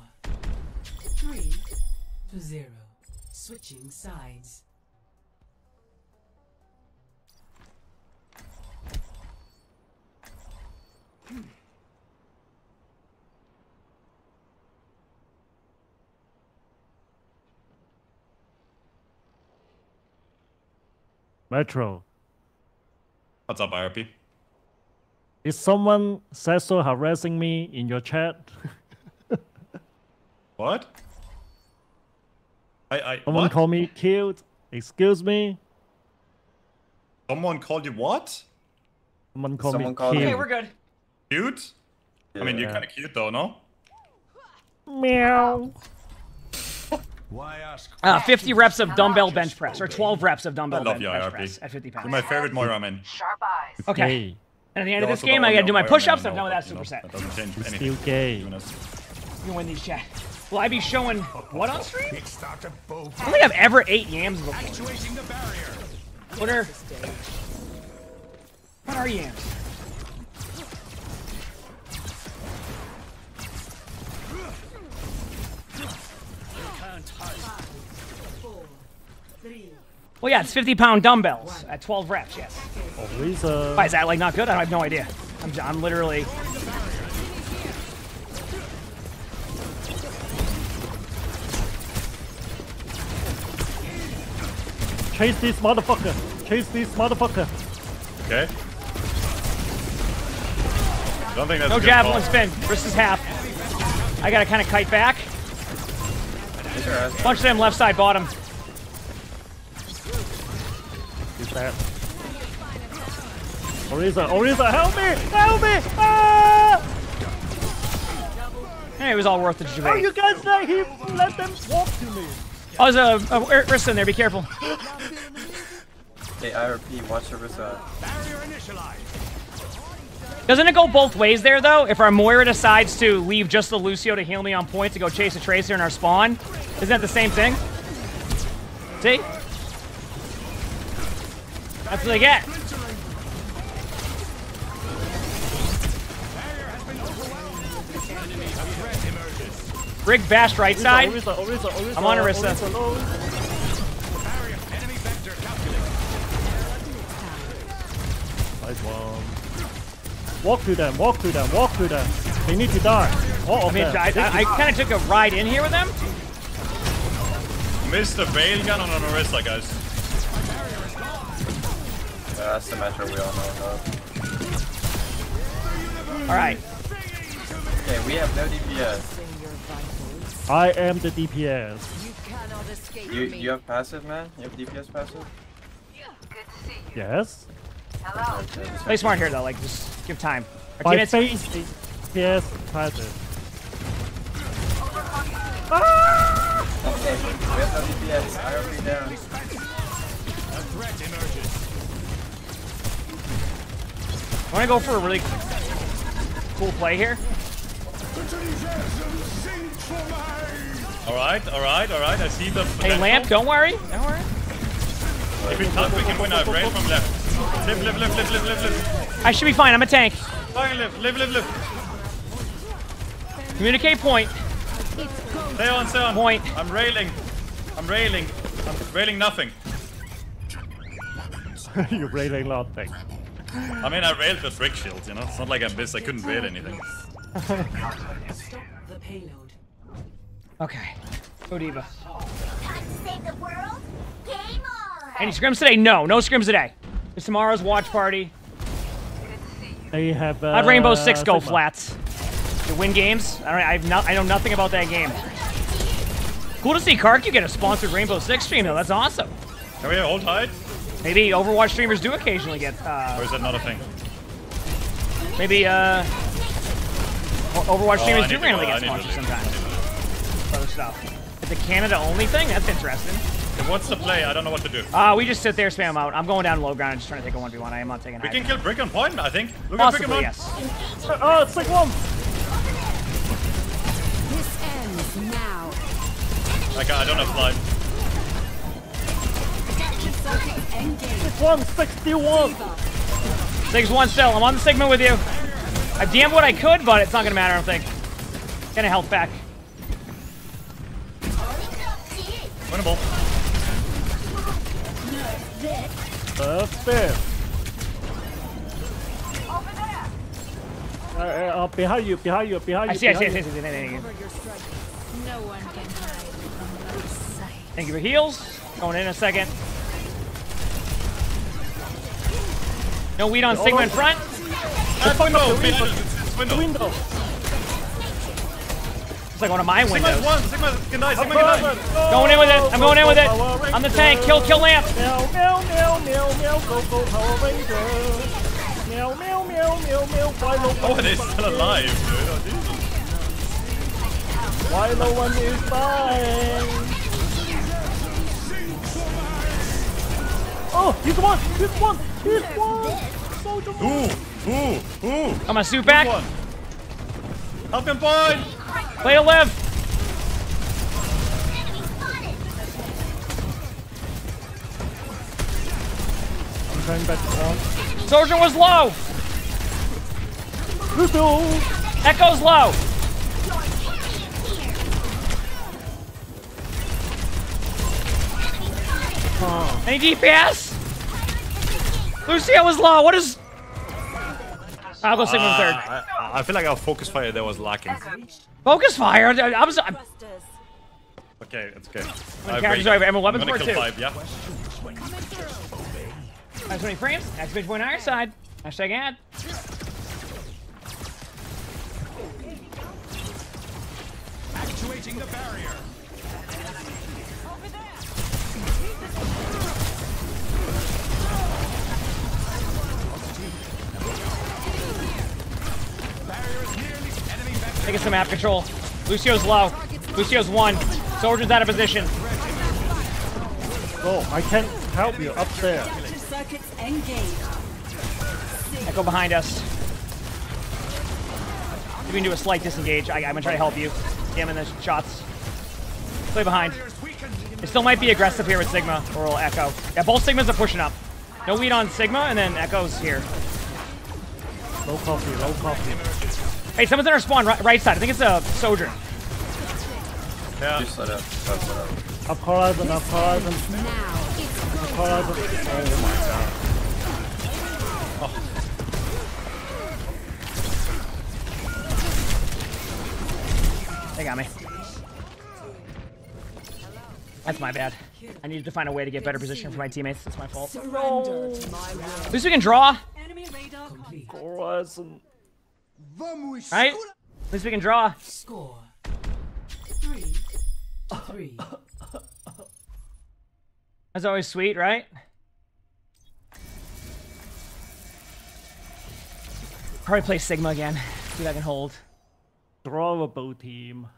three to zero. Switching sides. Metro. What's up, IRP? Is someone sexual harassing me in your chat? What? I I Someone what? call me cute. Excuse me. Someone called you what? Someone call Someone me called cute. Okay, we're good. Cute? I mean, you're kind of cute though, no? Meow. Why ask? Uh, 50 reps of dumbbell bench press, or 12 reps of I dumbbell love bench, you, bench press at 50 pounds. You're my favorite Moira man. Sharp eyes. Okay. And at the end of this game, I gotta do my push-ups. man I'm done with that know, superset. but That doesn't change anything. still gay. You win these chat. Will I be showing what on stream? Start. I don't think I've ever ate yams before. Actuating the barrier. What are what are yams? Well, yeah, it's 50 pound dumbbells at 12 reps. Yes. Oh, Lisa. Why is that like not good? I have no idea. I'm, I'm literally. Chase this motherfucker. Chase this motherfucker. Okay. Don't think that's No a good javelin call. spin. Wrist is half. I gotta kind of kite back. Punch them left side bottom. Is that? Orisa, Orisa, help me! Help me! Ah! Hey, it was all worth the Oh, debate. you guys let him let them walk to me. Oh, there's a, a wrist in there. Be careful. Hey, IRP, watch wrist. Doesn't it go both ways there, though? If our Moira decides to leave just the Lucio to heal me on point to go chase a Tracer in our spawn, isn't that the same thing? See? That's what they get. Rig bashed right side. Orisa, Orisa, Orisa, I'm on Orisa, Orisa. low. Nice one. Walk to them, walk to them, walk to them. They need to die. All I of mean, them. I, I, I kind of took a ride in here with them. Missed the veil gun on Orisa, guys. Yeah, that's the metro we all know about. All right. Okay, we have no DPS. I am the DPS. You you have passive, man? You have DPS passive? Yes. Okay, just Play smart here, though. Like, just give time. Our My face is DPS passive. Okay, we have no DPS. IRP down. A threat emerges. I want to go for a really cool play here. All right, all right, all right. I see the. Hey, potential. Lamp, don't worry. Don't worry. If we touch, we can win our raid from left. Live, live, live, live, live, live, live. I should be fine. I'm a tank. Fine, live, live, live, live. Communicate point. Stay on, stay on. Point. I'm railing. I'm railing. I'm railing nothing. You're railing nothing. I mean, I railed with brick shields, you know? It's not like I'm this, I couldn't rail anything. Stop the payload. Okay. Go D.Va. Save the world? Game on! Any scrims today? No. No scrims today. It's tomorrow's watch party. They have. Uh, How'd Rainbow Six go Sigma. flats? To win games? I don't. I've not. I know nothing about that game. Cool to see Kark. You get a sponsored Rainbow Six stream though. That's awesome. Can we hold tight? Maybe Overwatch streamers do occasionally get. Uh, Or is that not a thing? maybe uh, Overwatch Oh, streamers do randomly go, get I need to sponsored sometimes. Other stuff. It's a Canada only thing. That's interesting. Okay, What's the play? I don't know what to do. Uh, we just sit there, spam out. I'm going down low ground, just trying to take a one v one. I am not taking. We high can kill Brig on point, I think. Look at Brig Possibly on yes. Oh, it's like one. This ends now. Like, I don't have slide. It's 161. Six one still. I'm on the Sigma with you. I damned what I could, but it's not gonna matter. I don't think. Get a health back. Winnable. Perfect. Uh, uh, behind you, behind you, behind you. I see. I see. I see. I see. you. Thank you. No one can hide from my sight. Thank you for heals. Going in a second. No weed on Sigma in front. That's window. Behind us. It's, it's window. Window. It's like one of my Sigma's windows. one. Sigma can die. Sigma can die. Going in with it. I'm going in with it. I'm the tank. Kill, kill lamp. Meow, meow, meow, meow, meow, go, go, Power Ranger. Meow, meow, meow, meow, meow, why no Oh, one they're still alive, dude. Oh, Jesus. Why no one is dying? Oh, he's one, he's one, he's one. Soldier Ooh, ooh, ooh. Got my suit back. Good one. Help him, boy. Play to live. I'm going back to one. Soldier was low. Lucio. Echo's low. Oh. Any DPS? Lucio was low. What is? I'll go Sigma in third. Uh, I, I feel like our focus fire there was lacking. Focus fire. I, I was. I'm, Okay, it's okay. many I characters break. do I have? I'm 11 I'm gonna for two. five, yeah? Nice 20 frames. Activation point iron side. Hashtag ad. Actuating the barrier. Barrier is nearly vector. Taking some map control. Lucio's low. Lucio's one. Soldier's out of position. Oh, I can't help you up there. Echo behind us. You can do a slight disengage. I, I'm gonna try to help you. Jamming the shots. Play behind. It still might be aggressive here with Sigma or Echo. Yeah, both Sigmas are pushing up. No weed on Sigma, and then Echo's here. Low coffee, low coffee. Hey, someone's in our spawn, right, right side. I think it's a Sojourn. Yeah. Just let up. That's what up. Up horizon, up horizon. Up horizon. Oh my god. They got me. That's my bad. I needed to find a way to get better position for my teammates. That's my fault. Surrender to my will. At least we can draw, Enemy radar complete. Horizon. Right? At least we can draw. Score. Three. to Three. That's always sweet, right? Probably play Sigma again. See if I can hold. Drawable team.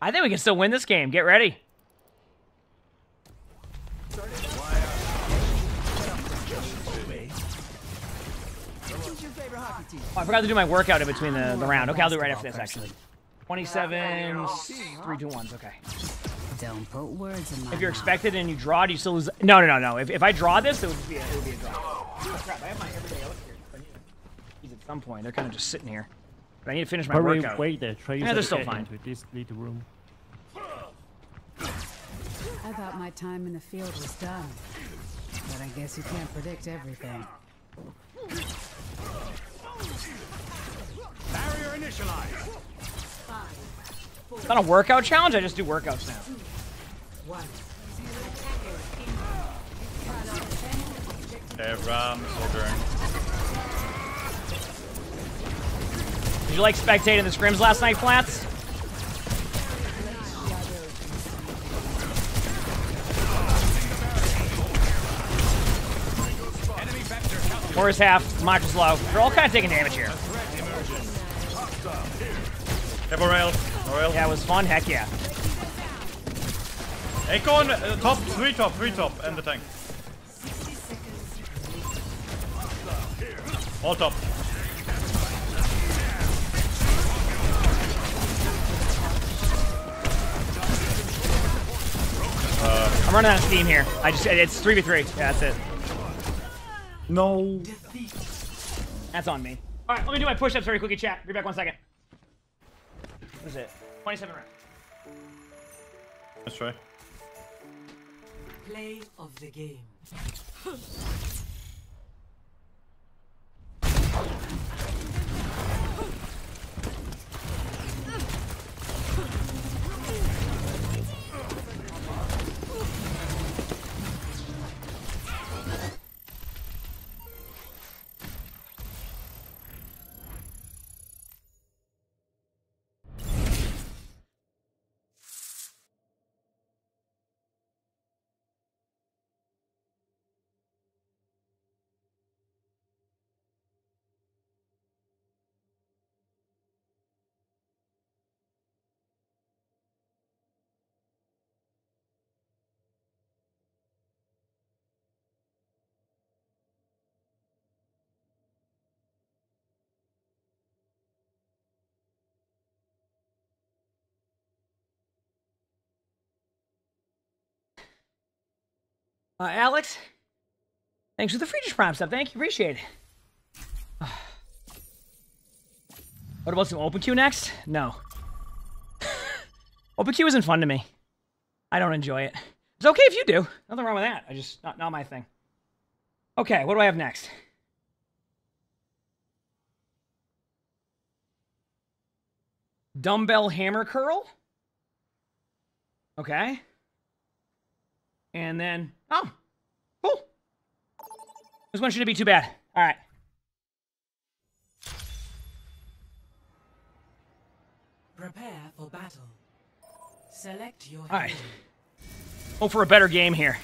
I think we can still win this game. Get ready. Oh, I forgot to do my workout in between the, the round. Okay, I'll do it right after this, actually. 27, 3, 2, 1s. Okay. Don't put words in my If you're expected and you draw, do you still lose? No, no, no, no. If, if I draw this, it would be a, it would be a draw. Oh, crap. I have my everyday here. I need to use at some point. They're kind of just sitting here. But I need to finish my Hurry, workout. wait there, Tracer. Yeah, they're to still get fine. Into this little room. I thought my time in the field was done. But I guess you can't predict everything. Barrier initialized. It's not a workout challenge. I just do workouts now. One. Okay, Ram, Soldier. Did you like spectating the scrims last night, Flats? Or is half, Michael's low. They're all kind of taking damage here. A rail. Rail. Yeah, it was fun. Heck yeah. Hey, uh, top, three top, three top, and the tank. All top. Uh, I'm running out of steam here. I just it's three v three. Yeah, that's it. No. That's on me. All right, let me do my push-ups very quickly, chat. Be back one second. What is it? 27 rounds. Let's try. Play of the game. Uh, Alex, thanks for the free prime stuff. Thank you, appreciate it. What about some open queue next? No. open queue isn't fun to me. I don't enjoy it. It's okay if you do. Nothing wrong with that. I just not not my thing. Okay, what do I have next? Dumbbell hammer curl. Okay. And then, oh, cool. This one shouldn't be too bad. All right. Prepare for battle. Select your All right. Hope for a better game here.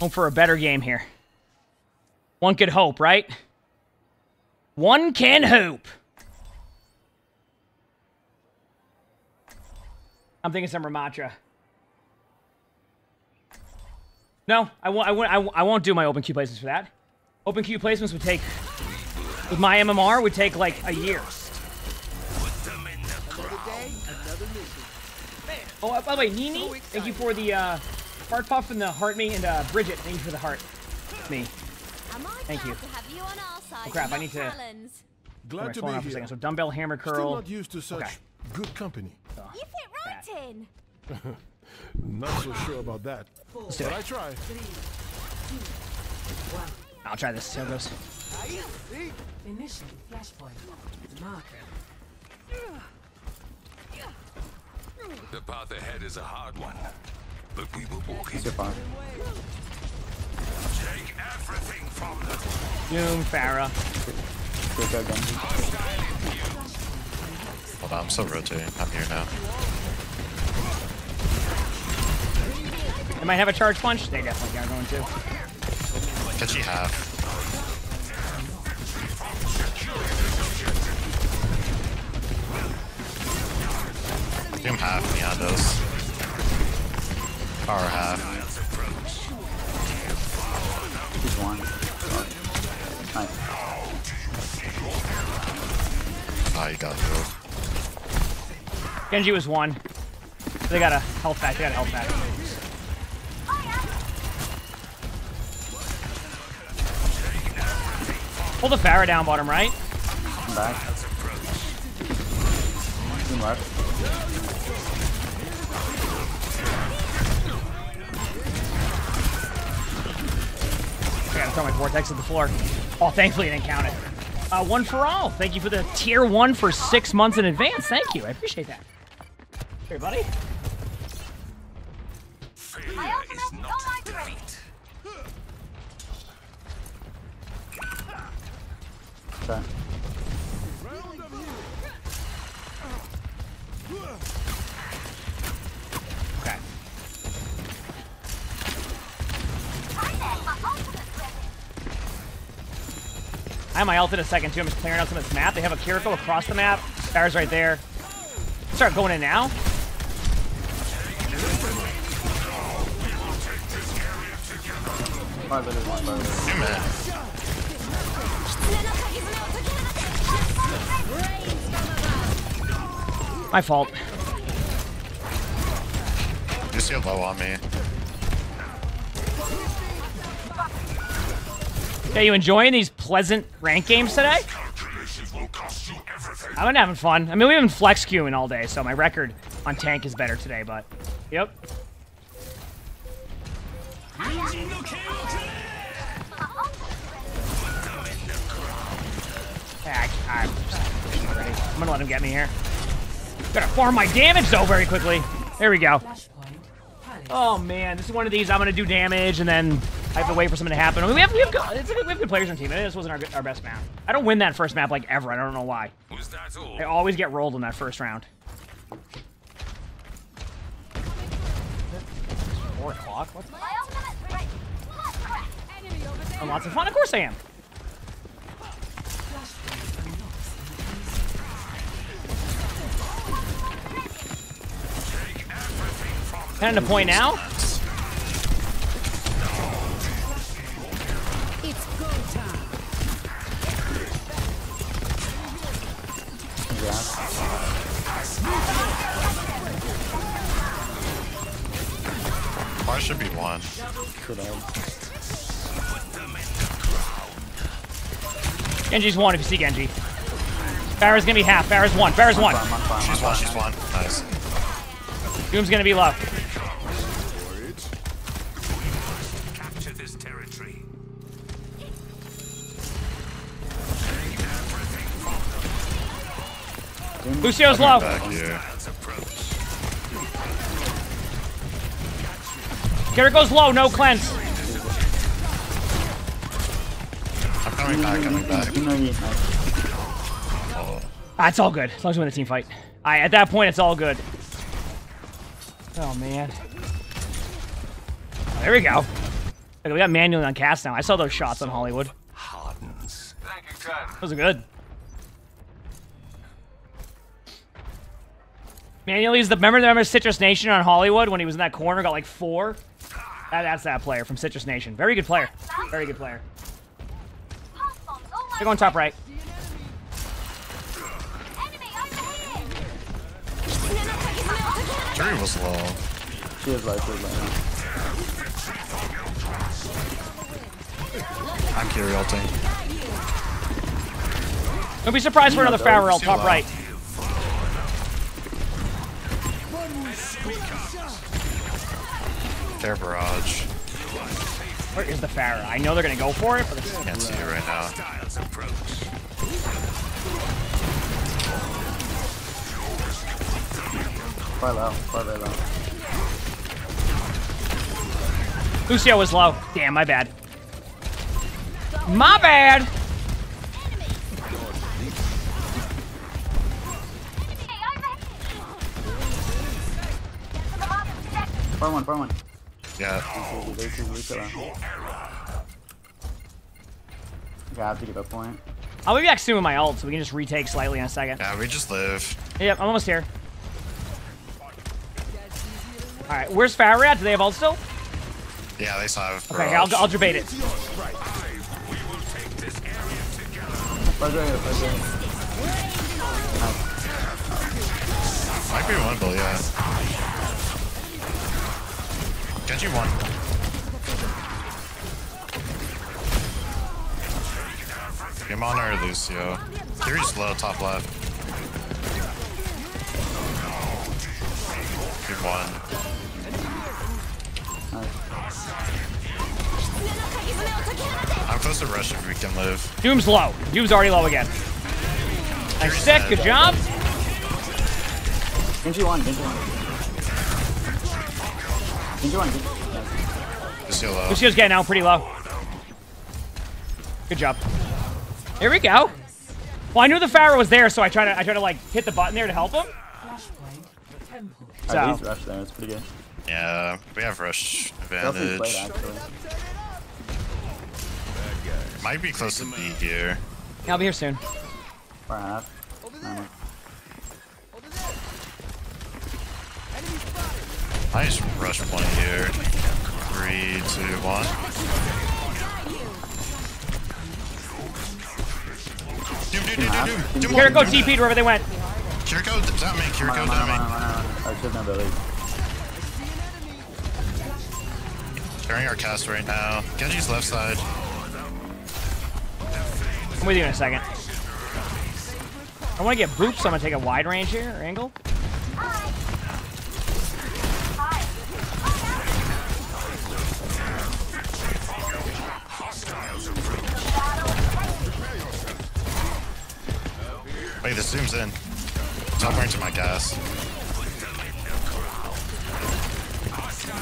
Hope for a better game here. One could hope, right? One can hope. I'm thinking some Ramattra. No, I won't. I won't. I won't, do my open queue placements for that. Open queue placements would take, with my MMR, would take like a year. Oh, uh, by the way, Nini, thank you for the uh, heart puff and the heart me, and uh, Bridget, thank you for the heart me. Thank you. Oh crap, I need to. Glad Put to be off for a here. second. So dumbbell hammer Still curl. not used to such Okay. good company. You fit right in. Not so sure about that. Let's do but it. I try. I'll try this. See how it goes. Initial flashpoint. Marker. The path ahead is a hard one, but we will walk it. You're. Take everything from them. Doom, Pharah. Hold on, I'm still rotating. I'm here now. They might have a charge punch. They definitely are going to. Catchy half. Doom half, Meandos. Power half. He's one. Nice. Oh, you got healed. Genji was one. They got a health back. They got a health back. Pull the Pharah down bottom right. I'm back. Zoom left. I gotta throw my vortex at the floor. Oh, thankfully it didn't count it. Uh, one for all. Thank you for the tier one for six months in advance. Thank you. I appreciate that. Here, buddy. My ultimate is on my defeat. Okay. Okay. I have my ult in a second too. I'm just clearing out some of this map. They have a Kiriko across the map. Stars right there. Start going in now. Five minutes, five minutes. My fault. You see a low on me. Okay, you enjoying these pleasant rank games today? I've been having fun. I mean, we've been flex queuing all day, so my record on tank is better today, but... Yep. I, I, I'm gonna let him get me here. Gotta farm my damage, though, very quickly. There we go. Oh, man. This is one of these I'm gonna do damage, and then I have to wait for something to happen. I mean, we have, we have, good, it's, we have good players on the team. This wasn't our, our best map. I don't win that first map, like, ever. I don't know why. I always get rolled in that first round. Four o'clock? What? I'm oh, lots of fun. Of course I am. Ten to point now. It's go time. Why should be one? Genji's one if you see Genji. Pharah's gonna be half. Pharah's one. Pharah's one. She's one, she's one. Nice. Doom's gonna be low. Lucio's low. Back here. Garrett goes low. No cleanse. I'm coming back, coming back. That's all good. As long as we win the team fight. I at that point, it's all good. Oh man. There we go. Okay, we got manually on cast now. I saw those shots on Hollywood. Hardens. Thank you, Ken. Those are good. Manually is the remember remember Citrus Nation on Hollywood when he was in that corner got like four. That, that's that player from Citrus Nation. Very good player. Very good player. They're going top right. Jury was low. She is life, she is life. I'm Kiri ulting. Don't be surprised for another Farrell top right. Their barrage. Where is the Pharah? I know they're gonna go for it, but it's Can't see it right now. Quite low, quite very low. Lucio was low. Damn, my bad. My bad. Far one, far one. Yeah. Okay, I have to give a point. I'll be back soon with my ult, so we can just retake slightly in a second. Yeah, we just live. Yep, I'm almost here. Alright, where's Pharah at? Do they have ult still? Yeah, they still have Okay. I'll, I'll debate it. Right there, right there. Might be winnable, yeah. Genji one. Game on or Lucio. Kiri's low, top left. Good one. I'm close to rush if we can live. Doom's low. Doom's already low again. Nice sick, good job. Genji one, Genji one. Genji one, Lucio low. Lucio's getting out pretty low. Good job. Here we go. Well, I knew the Pharaoh was there, so I tried to I tried to like hit the button there to help him. So. Right, rush there, it's pretty good. Yeah, we have rush Selfie played, advantage. Might be close to B here. Yeah, I'll be here soon. Far half. Nine. Nice rush point here. Three, two, one. Doom Here, one, go TP to wherever they went. Kiriko, down me, Kiriko, Come on, down me. come on, come on. I should know the lead. Carrying our cast right now. Genji's left side. I'm with you in a second. I want to get booped, so I'm gonna take a wide range here, or angle. Wait, this zooms in. Teleporting to my gas.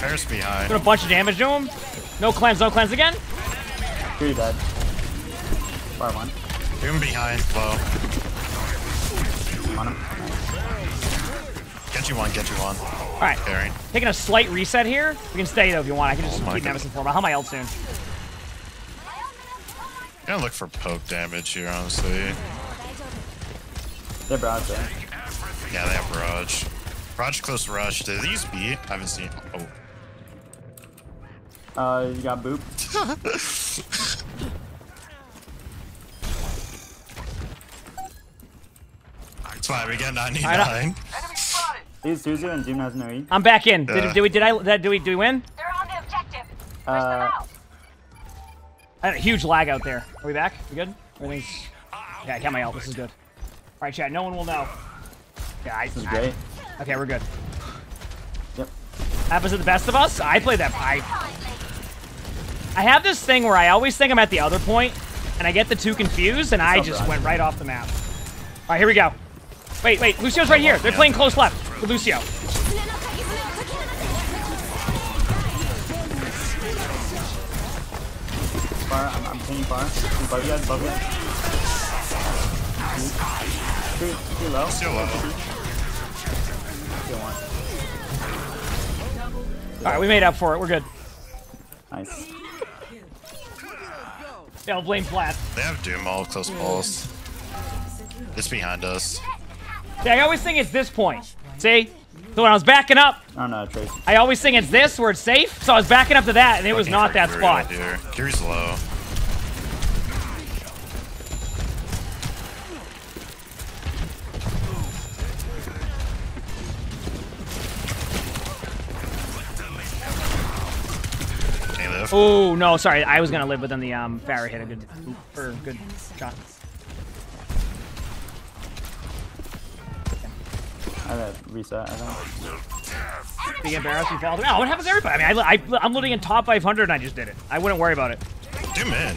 Ferris behind. Doing a bunch of damage to him. No cleanse, no cleanse again. Three dead. Far one. Doom behind, low. On him. Genji one, you one. All right, taking a slight reset here. We can stay though if you want. I can just Oh my keep God. Nemesis for him. I'll have my ult soon. gonna look for poke damage here, honestly. They're broad there. Yeah, they have Barrage. Barrage close Rush. Did these beat? I haven't seen. Oh. Uh, you got boop. It's fine, we get 99. Alright, He's Suzu and Zoom has no E. I'm back in. Did, Yeah. did we? Did I? Did we? Did we win? They're on the objective. Uh, I had a huge lag out there. Are we back? We good? Everything's. Yeah, I got my ult. This is good. All right, chat. No one will know. Yeah, I, This is I- great. okay, we're good. Yep. Happens to the best of us. I play that. I. I have this thing where I always think I'm at the other point, and I get the two confused, and I just went right off the map. All right, here we go. Wait, wait. Lucio's right here. They're playing close left with Lucio. Far, I'm, I'm pinning far. Above you guys, above. Too, too low. Still low. Still one. All right, we made up for it. We're good. Nice. Yeah, I'll blame flat. They have Doom all close balls. It's behind us. See, I always think it's this point. See? So when I was backing up, Oh no, Trace. I always think it's this where it's safe. So I was backing up to that, and it was not that spot. Here. Kiri's low. Can you live? Oh no, sorry, I was gonna live, but then the um Pharah hit a good, or good shot. I had to reset, I think. Being embarrassed, you fall. No, what happens to everybody? I mean, I, I, I'm looting in top 500, and I just did it. I wouldn't worry about it. Doom in.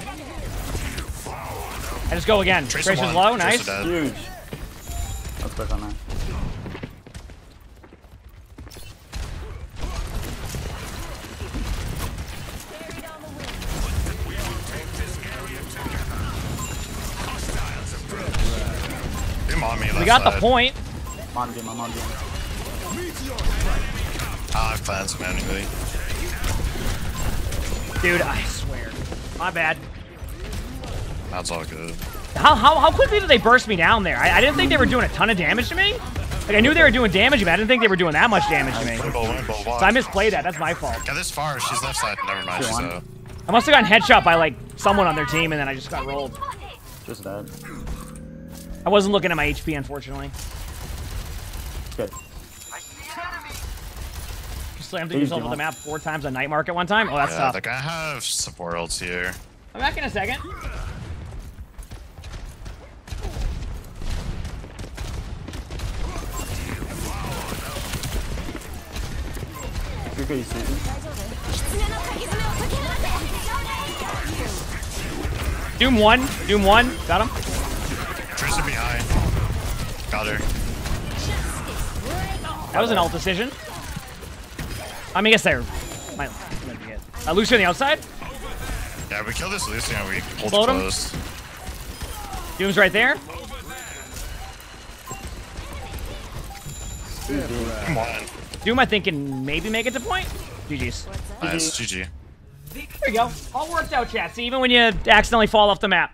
I just go again. Tracer Tracer's one. low, Tracer nice. dead. Huge. Let's click on that. Doom on me. We left got the point. I'm on game, I'm on game. Ah, I've cleansed him. Dude, I swear. My bad. That's all good. How, how, how quickly did they burst me down there? I, I didn't think they were doing a ton of damage to me. Like, I knew they were doing damage but. I didn't think they were doing that much damage to me. Wimble, Wimble, So I misplayed that. That's my fault. Got this far. She's left side. Never mind. She's out. I must have gotten headshot by, like, someone on their team, and then I just got rolled. Just dead. I wasn't looking at my HP, unfortunately. Good. You slammed Please yourself do on the map four times on Night Market one time? Oh, that's yeah, tough. like I have support ults here. I'm back in a second. You're good, Suzu. Doom one. Doom one. Got him. Tracer behind. Got her. That was an alt decision. I mean, I guess they're. Might, be it. Uh, Lucio on the outside. Yeah, we kill this Lucian. We hold Float him. close. Doom's right there. Come on. Doom, I think, can maybe make it to point. GG's. Nice. GG. There you go. All worked out, chat. See, even when you accidentally fall off the map.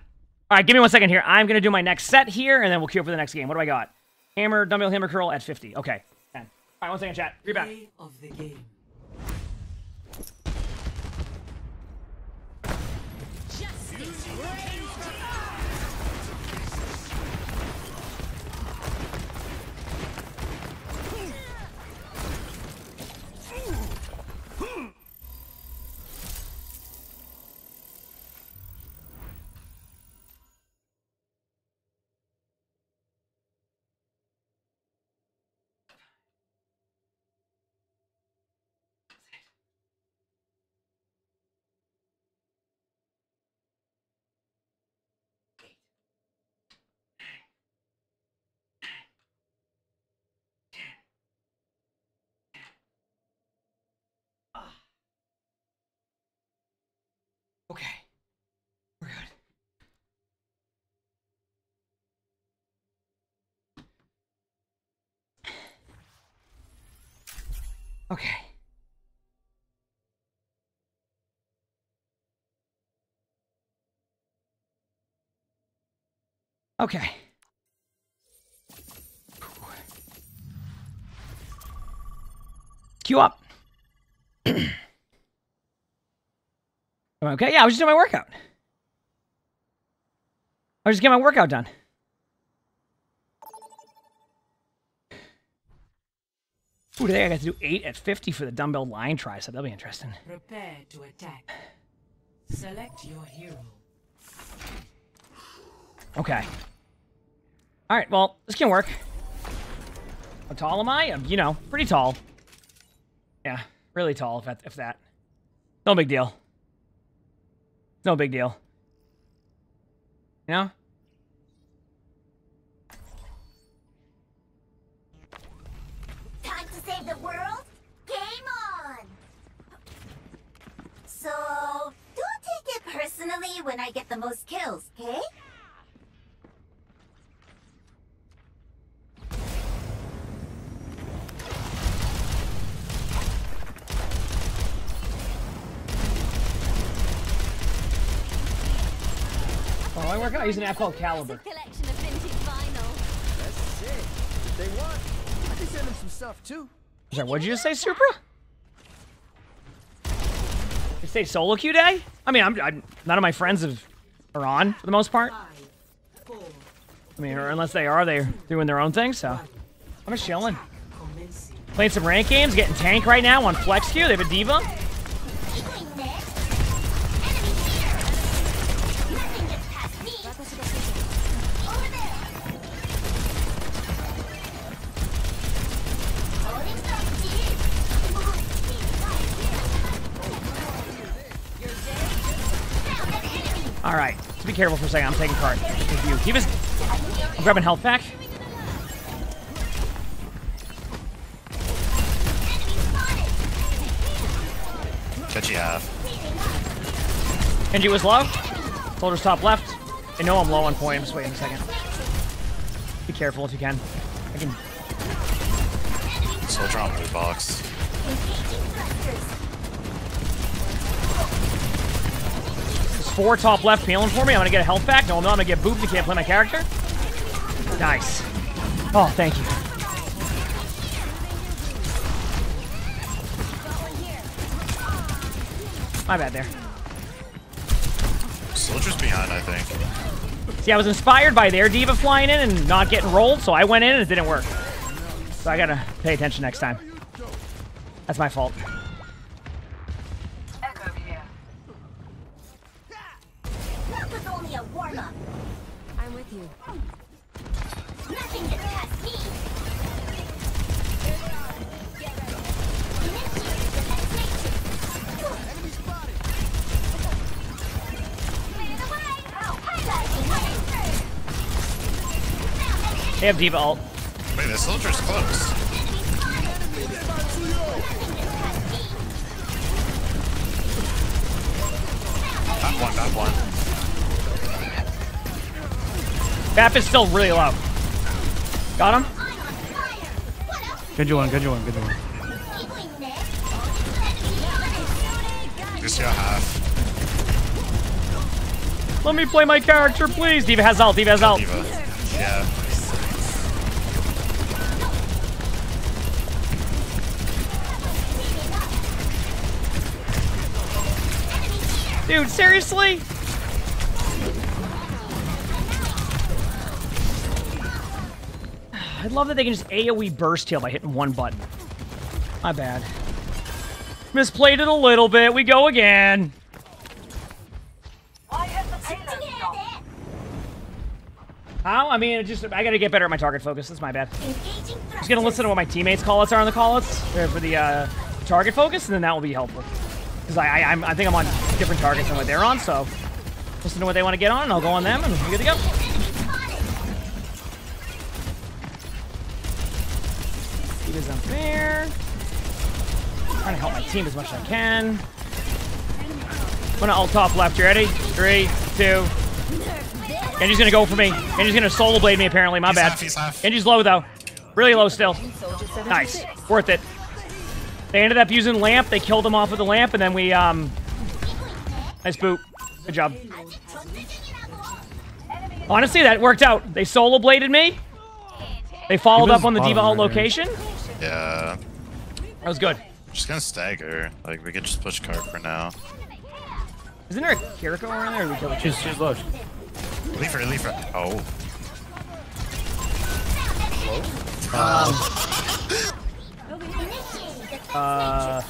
All right, give me one second here. I'm going to do my next set here, and then we'll queue up for the next game. What do I got? Hammer, dumbbell, hammer curl at 50. Okay. 10. All right, one second, chat. Be back. Of the game. Okay. Okay. Queue up. okay, yeah, I was just doing my workout. I was just getting my workout done. Ooh, today I got to do 8 at 50 for the dumbbell line tricep. That'll be interesting. Prepare to attack. Select your hero. Okay. Alright, well, this can work. How tall am I? I'm, you know, pretty tall. Yeah, really tall, if that. If that. No big deal. No big deal. You know? Personally when I get the most kills, okay? Oh, I work out using an app called Caliber. Collection of vintage vinyl. That's sick. If they want, I can send them some stuff too. Sorry, what'd you just say, Supra? Say solo queue day? I mean, I'm, I'm none of my friends have are on for the most part. I mean, unless they are, they're doing their own thing. So I'm just chilling, playing some rank games, getting tank right now on flex queue. They have a D.Va. All right, so be careful for a second. I'm taking part with you. D.Va's I'm grabbing health back. you half. Genji was low. Soldier's top left. I know I'm low on point. I'm just waiting a second. Be careful if you can. I can. Soldier on blue box. Four top left peeling for me. I'm gonna get a health back. No, I'm not. I'm gonna get booped. You can't play my character. Nice. Oh, thank you. My bad there. Soldier's behind, I think. See, I was inspired by their D.Va flying in and not getting rolled, so I went in and it didn't work. So I gotta pay attention next time. That's my fault. They have D.Va ult. Wait, the soldier's close. Got one, got one. Bap is still really low. Got him? Good one, good one, good one. Just got half. Let me play my character, please. D.Va has ult. D.Va has ult. D.Va. Yeah. Dude, seriously? I love that they can just AoE burst heal by hitting one button. My bad. Misplayed it a little bit. We go again. How? I mean, just I gotta get better at my target focus. That's my bad. I'm Just gonna listen to what my teammates' callouts are on the callouts for the uh, target focus, and then that will be helpful. Because I, I, I'm, I think I'm on different targets than what they're on, so listen to what they want to get on, and I'll go on them, and we're good to go. Keep this up there. Trying to help my team as much as I can. I'm gonna ult top left. You ready? Three, two. Genji's gonna go for me. Genji's gonna solo blade me apparently. My He's bad. half. Genji's low though. Really low still. Nice. Worth it. They ended up using lamp. They killed him off with the lamp, and then we um. Nice boot. Good job. Honestly, that worked out. They solo bladed me. They followed up on the D.Va ult location. Yeah. That was good. Just gonna stagger. Like, we could just push card for now. Isn't there a Kiriko around there? Or we kill the She's, she's low. Leave her, leave her. Oh. Uh,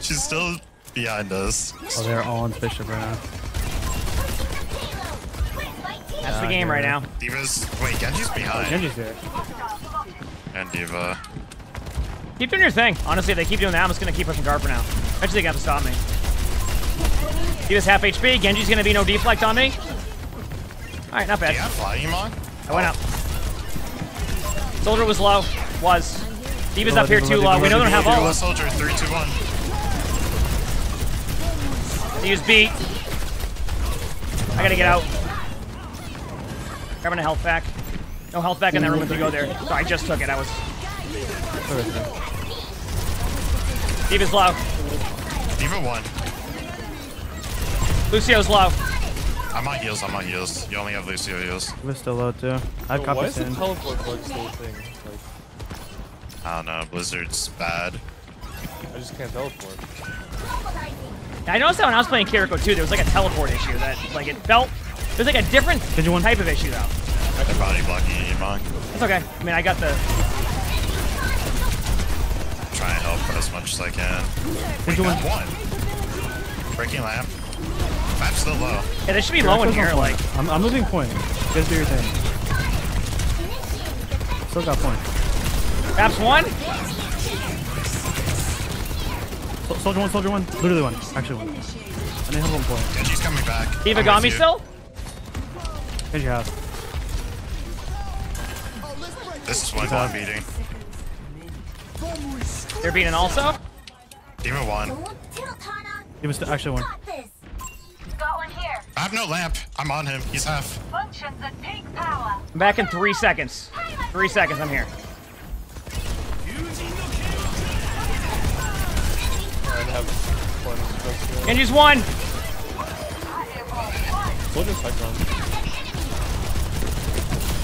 She's still behind us. Oh, they're all on Bishop right now. that's the game right now. D.Va's. Wait, Genji's behind. Genji's there. And D.Va. Keep doing your thing. Honestly, if they keep doing that, I'm just gonna keep pushing guard for now. Eventually, they got to stop me. D.Va's half HP. Genji's gonna be no deflect on me. All right, not bad. Yeah, flying on. I went up. Soldier was low. Was. D.Va's D.Va, up here too D.Va, low. We know they don't have D.Va, all. Soldier, 3, 2, 1. He was beat. I gotta get out. Grabbing a health back. No health back in that room if you go there. Sorry, I just took it. I was. D.Va's low. D.Va 1. Lucio's low. I'm on heals, I'm on heals. You only have Lucio heals. We're still low too. I Yo, copy why is the teleport bug still a thing? Like, I don't know, Blizzard's bad. I just can't teleport. I noticed that when I was playing Kiriko too, there was like a teleport issue that like it felt. There's like a different digital one type of issue though. They're body blocking you, Monk. That's okay. I mean, I got the. Try and help as much as I can. Wait, doing- got one. Breaking lamp. Map's still low. Yeah, they should be low in here. Like, I'm, I'm losing point. Just do your thing. Still got point. Perhaps one. So- soldier one, soldier one. Literally one. Actually one. I need help one point. Genji's coming back. Eva I'm got me you. still. Genji has. This is one He's I'm beating. They're beating also. Demon 1. He was actually one. Got one here. I have no lamp. I'm on him. He's half. Functions at peak power. I'm back in three seconds. Three seconds. I'm here. I'd have fun. That's good. Genji's one. Soldier's Cyclone.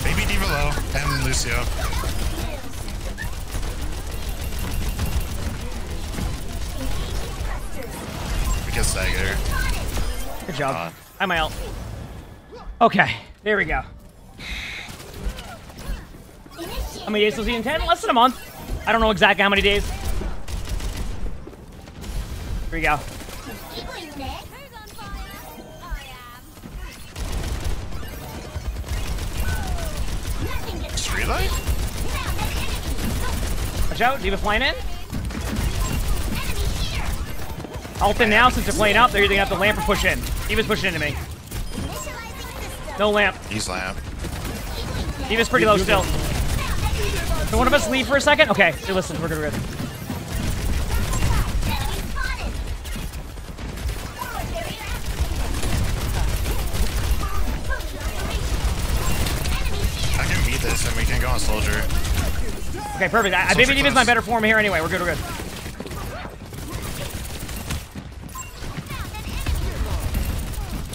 Baby D.Va low. And Lucio. We can stagger. Good job. Uh, I'm out. Okay, there we go. How many days till season 10? Less than a month. I don't know exactly how many days. Here we go. Street light? Watch out, D.Va flying in. Ult in now since they're playing out. They're either gonna have to lamp or push in. D.Va's pushing into me. No lamp. He's lamp. D.Va's pretty low still. Can one of us leave for a second? Okay, hey, listen, we're good, we're good. This and we can go on soldier. Okay, perfect. I, I, Soldier Baby D.Va's my better form here anyway. We're good, we're good.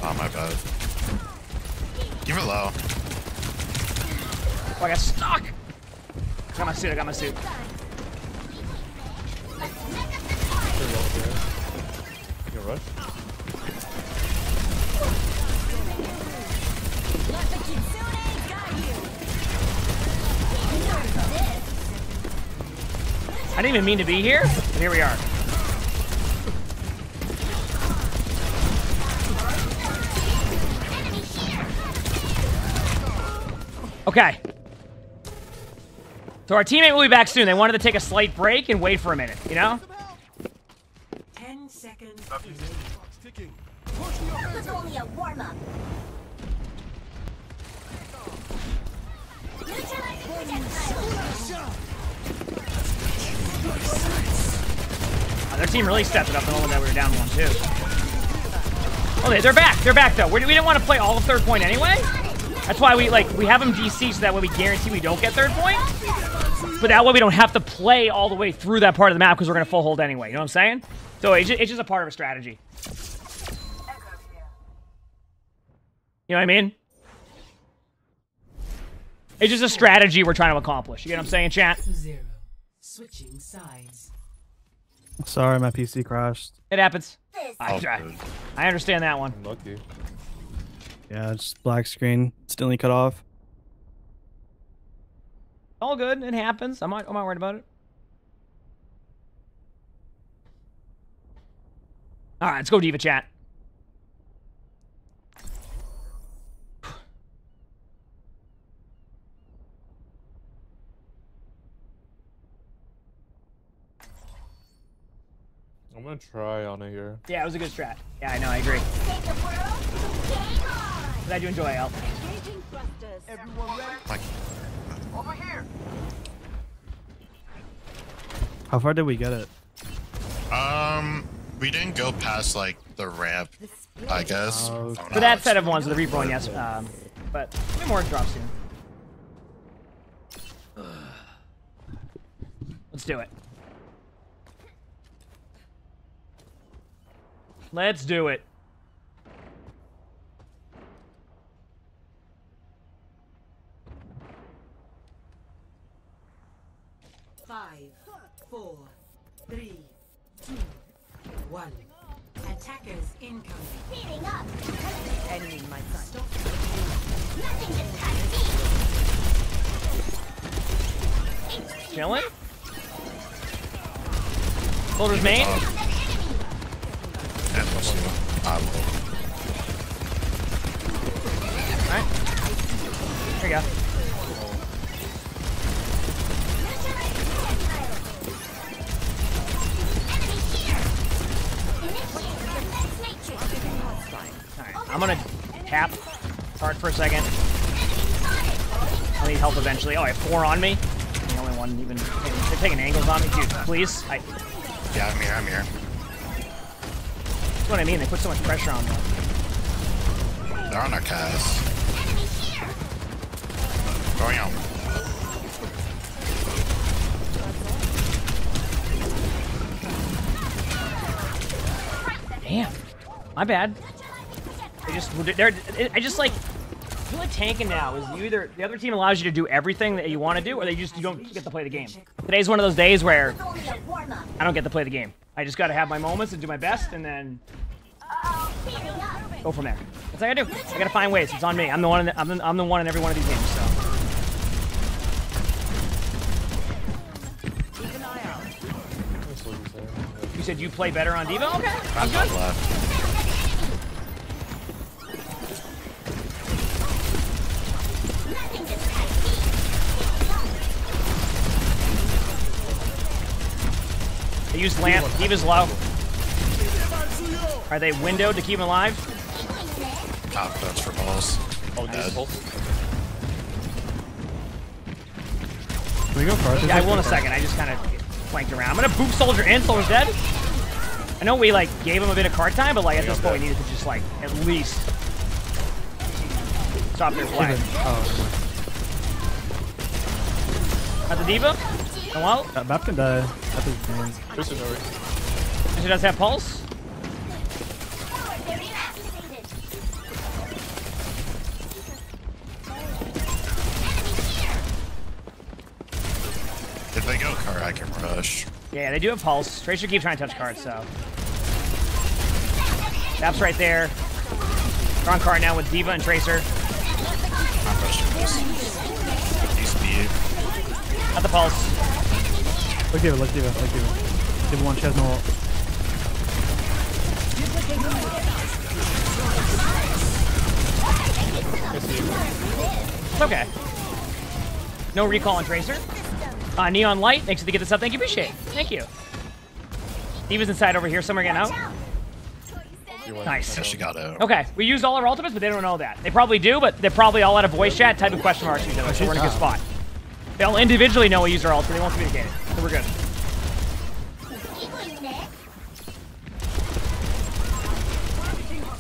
Oh my bad. Give it low. Oh, I got stuck. I got my suit, I got my suit. You rush? I didn't even mean to be here, but here we are. Okay. So our teammate will be back soon. They wanted to take a slight break and wait for a minute, you know? Ten seconds. That was only a warm-up. Neutralizing Uh, their team really stepped it up the moment that we were down one, too. Oh, they- they're back. They're back, though. We, we didn't want to play all of third point anyway. That's why we, like, we have them DC so that way we guarantee we don't get third point. but that way we don't have to play all the way through that part of the map because we're gonna full hold anyway. You know what I'm saying? So it's just, it's just a part of a strategy. You know what I mean? It's just a strategy we're trying to accomplish. You get what I'm saying, chat? Zero. Switching sides. Sorry, my PC crashed. It happens. I, I. I understand that one. Lucky. Yeah, it's black screen. Instantly cut off. All good. It happens. I'm not, I'm not worried about it. All right, let's go D.Va chat. I'm gonna try on it here. Yeah, it was a good strat. Yeah, I know. I agree. Glad you enjoy, Al. Everyone ready? Over here. How far did we get it? Um, we didn't go past like the ramp, I guess. For that set of ones, the Reaper one, yes. Um, but maybe more drop soon. Let's do it. Let's do it. Five, four, three, two, one. Attackers incoming. Speeding up. Enemy in my sight. Stop. Nothing can touch me. Chilling. Boulder's main. And we'll see I will. Alright. There you go. Alright, I'm gonna tap hard for a second. I'll need help eventually. Oh, I have four on me. The only one even they're taking angles on me. Dude, please. I, Yeah, I'm here, I'm here. That's what I mean. They put so much pressure on them. They're on our cast. Going out. Damn. My bad. They just, they're, I just like, Like tanking now is you either, the other team allows you to do everything that you want to do, or they just, you don't get to play the game. Today's one of those days where I don't get to play the game. I just gotta have my moments and do my best, and then go from there. That's all I gotta do. I gotta find ways. It's on me. I'm the one. In the, I'm, the, I'm the one in every one of these games. So. You said you play better on D.Va? Okay. I'm good. They use lamp. D.Va's low. Are they windowed to keep him alive? Ah, Top touch for balls. Oh, Dead. Can we go first? Yeah, I will in a second. I just kind of flanked around. I'm gonna boop Soldier in. Soldier's dead. I know we like gave him a bit of card time, but like at this point we needed to just like at least stop their flag. Oh, At the D.Va? Oh well. uh, Bap can die. Bap is main. She does have pulse. If they go car, I can rush. Yeah, they do have pulse. Tracer keeps trying to touch cards, so. Tap's right there. We're on card now with D.Va and Tracer. I'm rushing this. He's speed. At the pulse. Look D.Va, look D.Va, look D.Va. D.Va one, she has no ult. It's okay. No recall on Tracer. Uh, Neon Light, thanks to get this up. Thank you, appreciate it. Thank you. D.Va's inside over here, somewhere getting out. Nice. She got out. Okay, we used all our ultimates, but they don't know that. They probably do, but they're probably all out of voice chat type of question marks each other, so we're in a good spot. They'll individually know we used our ult, but they won't communicate it. And we're good.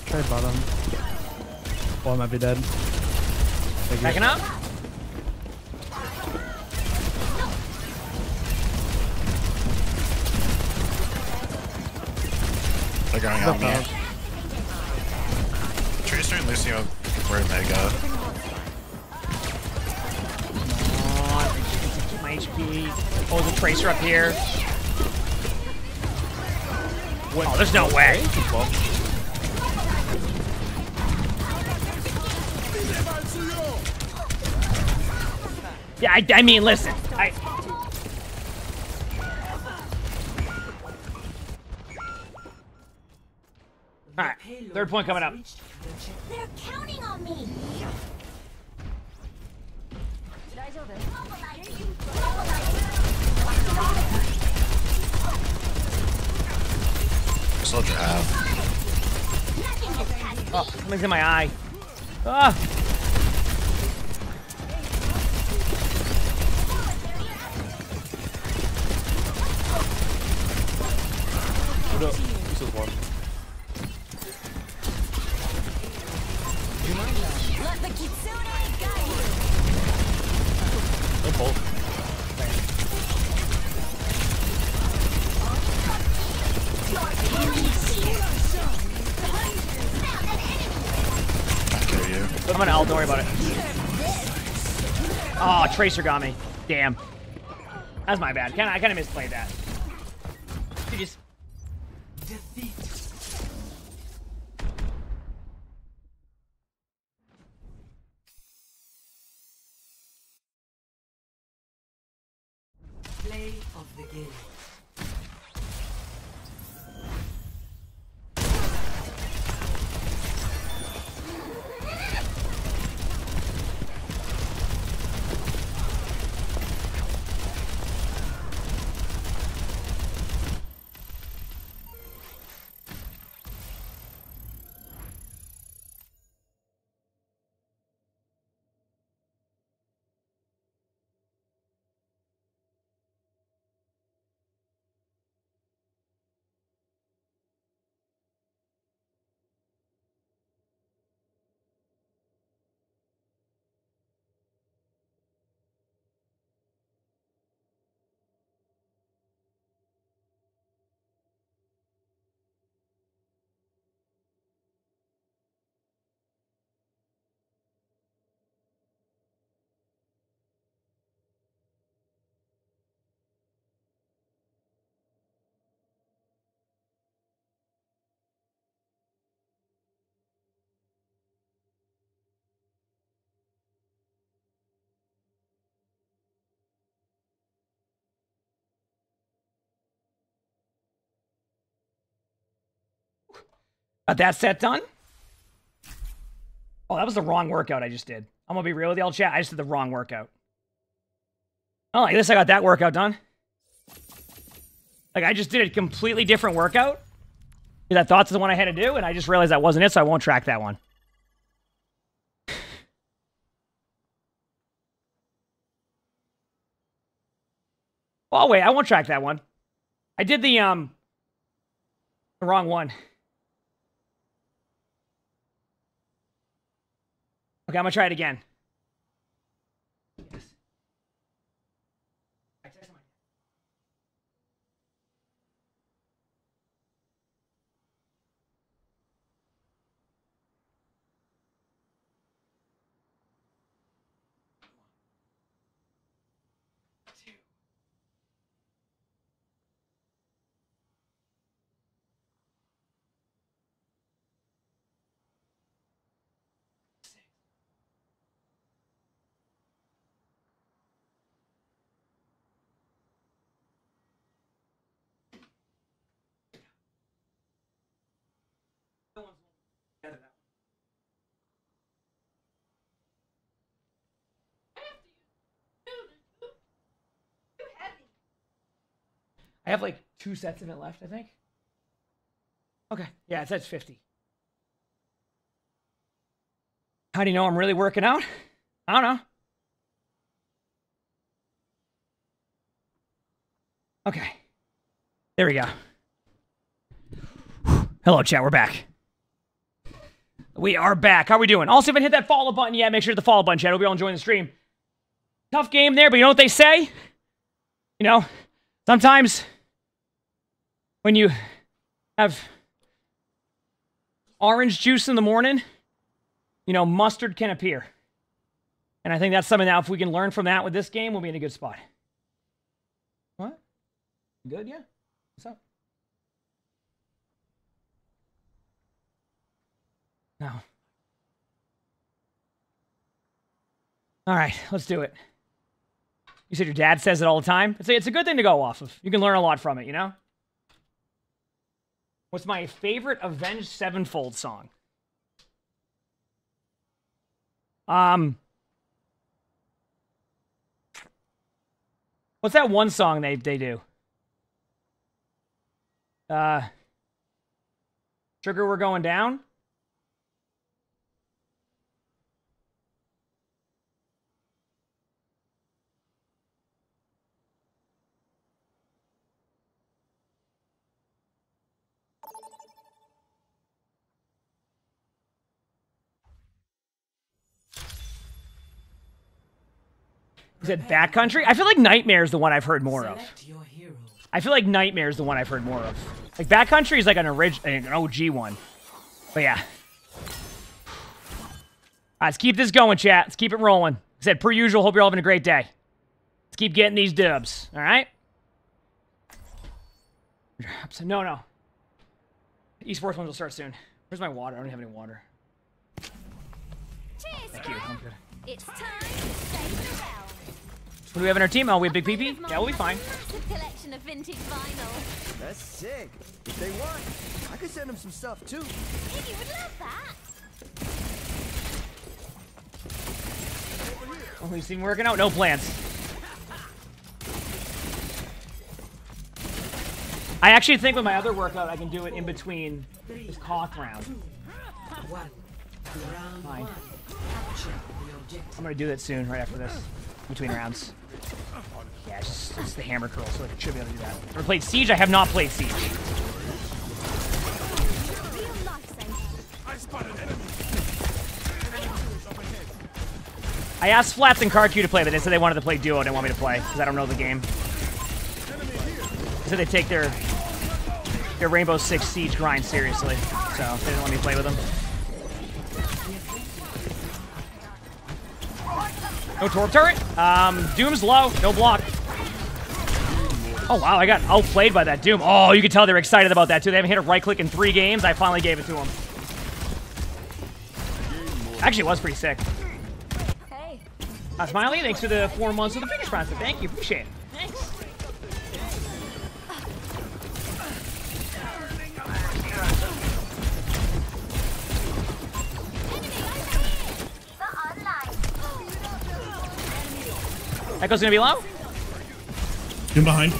Try bottom. Well, I might be dead. Backing up. They're going on me. Tracer and Lucio, where they go. My HP. Oh, the tracer up here. Oh, there's no way. Yeah, I, I mean, listen. I, all right, third point coming up. They're counting on me. Soldier half. Oh, something's in my eye. Ah. What up? This is one. Let the kitsune guide you. They're both. I'm gonna ult, don't worry about it. Oh, Tracer got me. Damn. That's my bad. Kinda, I kind of misplayed that. You just... Play of Got that set done? Oh, that was the wrong workout I just did. I'm gonna be real with y'all, chat. I just did the wrong workout. Oh, like this, I got that workout done. Like, I just did a completely different workout. I thought it's the one I had to do, and I just realized that wasn't it, so I won't track that one. Oh, wait, I won't track that one. I did the, um, the wrong one. Okay, I'm gonna try it again. I have like two sets of it left, I think. Okay. Yeah, it says 50. How do you know I'm really working out? I don't know. Okay. There we go. Hello, chat. We're back. We are back. How are we doing? Also, if you haven't hit that follow button yet, make sure to the follow button, chat. Hope you all enjoying the stream. Tough game there, but you know what they say? You know, sometimes when you have orange juice in the morning, you know, mustard can appear. And I think that's something that if we can learn from that with this game, we'll be in a good spot. What? Good, yeah? What's up? No. All right, let's do it. You said your dad says it all the time. It's a, it's a good thing to go off of. You can learn a lot from it, you know? What's my favorite Avenged Sevenfold song? Um, what's that one song they they do? Uh, Sugar, we're going down. Is it Bat Country? I feel like Nightmare is the one I've heard more of. I feel like Nightmare is the one I've heard more of. Like Bat Country is like an original, an OG one. But yeah. All right, let's keep this going, chat. Let's keep it rolling. I said, per usual, hope you're all having a great day. Let's keep getting these dubs, all right? No, no. Esports ones will start soon. Where's my water? I don't have any water. Cheers, Thank you. I'm good. It's time to save the realm. What do we have in our team? Oh, we have Big PP? Yeah, we'll be fine. Massive collection of vintage vinyl. That's sick. If they want, I could send them some stuff too. Iggy would love that. Oh, we seem working out. No plans. I actually think with my other workout, I can do it in between this cock round. Fine. I'm gonna do that soon, right after this, between rounds. Yeah, it's, just, the hammer curl, so I should be able to do that. Ever played Siege? I have not played Siege. I asked Flats and CarQ to play, but they said they wanted to play duo. Didn't want me to play because I don't know the game. They said they take their their Rainbow Six Siege grind seriously, so they didn't let me play with them. No Torb turret. Um, Doom's low. No block. Oh, wow. I got outplayed by that Doom. Oh, you can tell they're excited about that, too. They haven't hit a right click in three games. I finally gave it to them. Actually, it was pretty sick. Uh, Smiley, thanks for the four months of the finish sponsor. Thank you. Appreciate it. Thanks. Echo's gonna be low. Doom behind.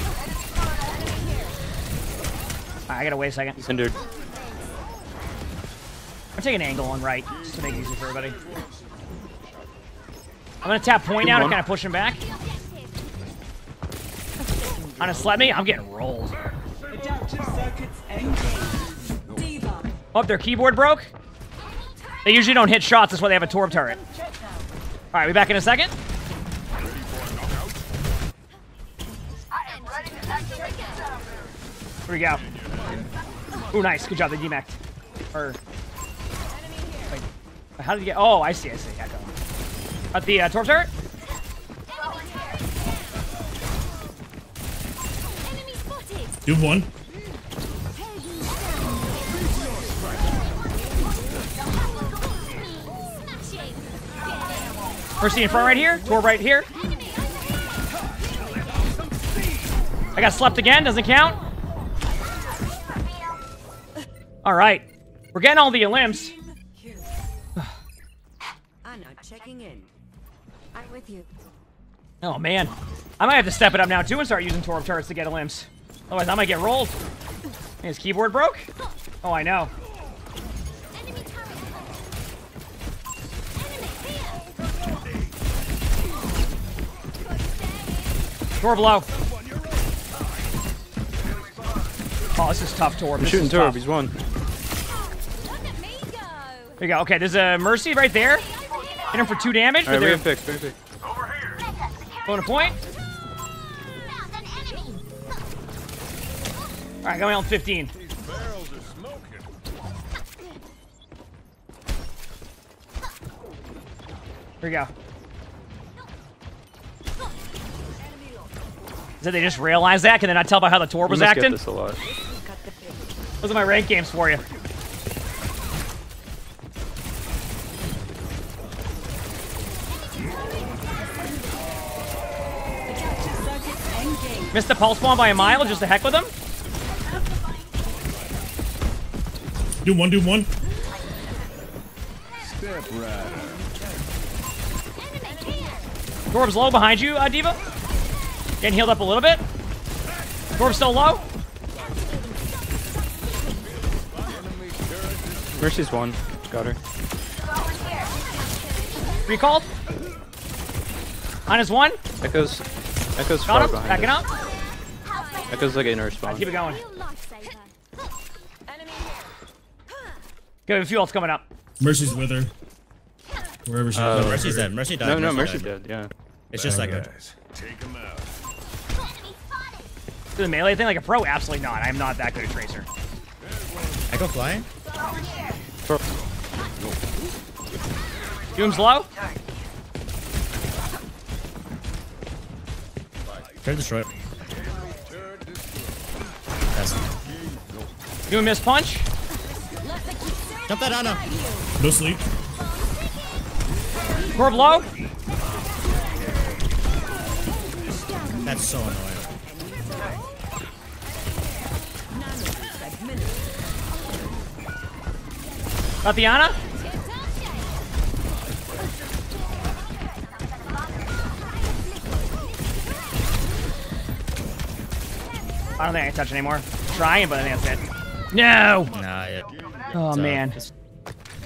Alright, I gotta wait a second. Cindered. I'm taking an angle on right, just to make it easier for everybody. I'm gonna tap point out and kind of push him back. On a slap me, I'm getting rolled. Oh, their keyboard broke? They usually don't hit shots, that's why they have a Torb turret. Alright, we back in a second? Here we go. Ooh, nice. Good job. They demeched. Or. Wait. How did you get. Oh, I see. I see. Echo. At the uh, Torb turret? Doom one. Mercy in front right here. Torb right here. I got slept again. Doesn't count. All right. We're getting all the elims. Ana checking in. I'm with you. Oh, man. I might have to step it up now, too, and start using Torb turrets to get limbs. Otherwise, I might get rolled. His keyboard broke? Oh, I know. Torb low. Oh, this is tough, Torb. I'm This shooting is Torb. tough. He's one. There you go. Okay, there's a Mercy right there. Hit him for two damage. All right, we have fixed. We're. Going to point. All right, going on 15. Here we go. Did they just realize that? Can they not tell by how the Torb was acting? This a lot. Those are my rank games for you. Missed the pulse bomb by a mile just to heck with them. Do one, do one. Step right. Torb's low behind you, uh, D.Va. Getting healed up a little bit. Torb's still low. Mercy's one. Got her. Recalled. On his one. Echoes. Echoes Got far him. behind Backing us. up. Echoes like in her spawn. Keep it going. Good, a few ults coming up. Mercy's with her. Wherever she Uh, is. Mercy's dead. Mercy died. No, no, Mercy Mercy died. dead. Yeah. It's just that good. Take him out. Do the melee thing like a pro? Absolutely not. I'm not that good at Tracer. Echo flying? Doom's low. Turret destroyed. That's Doom miss punch. Jump that Ana. No sleep. Torb low. That's so annoying. Got I don't think I can touch it anymore. Trying, but I think that's it. No! Nah, yeah. Oh, It's, uh, man.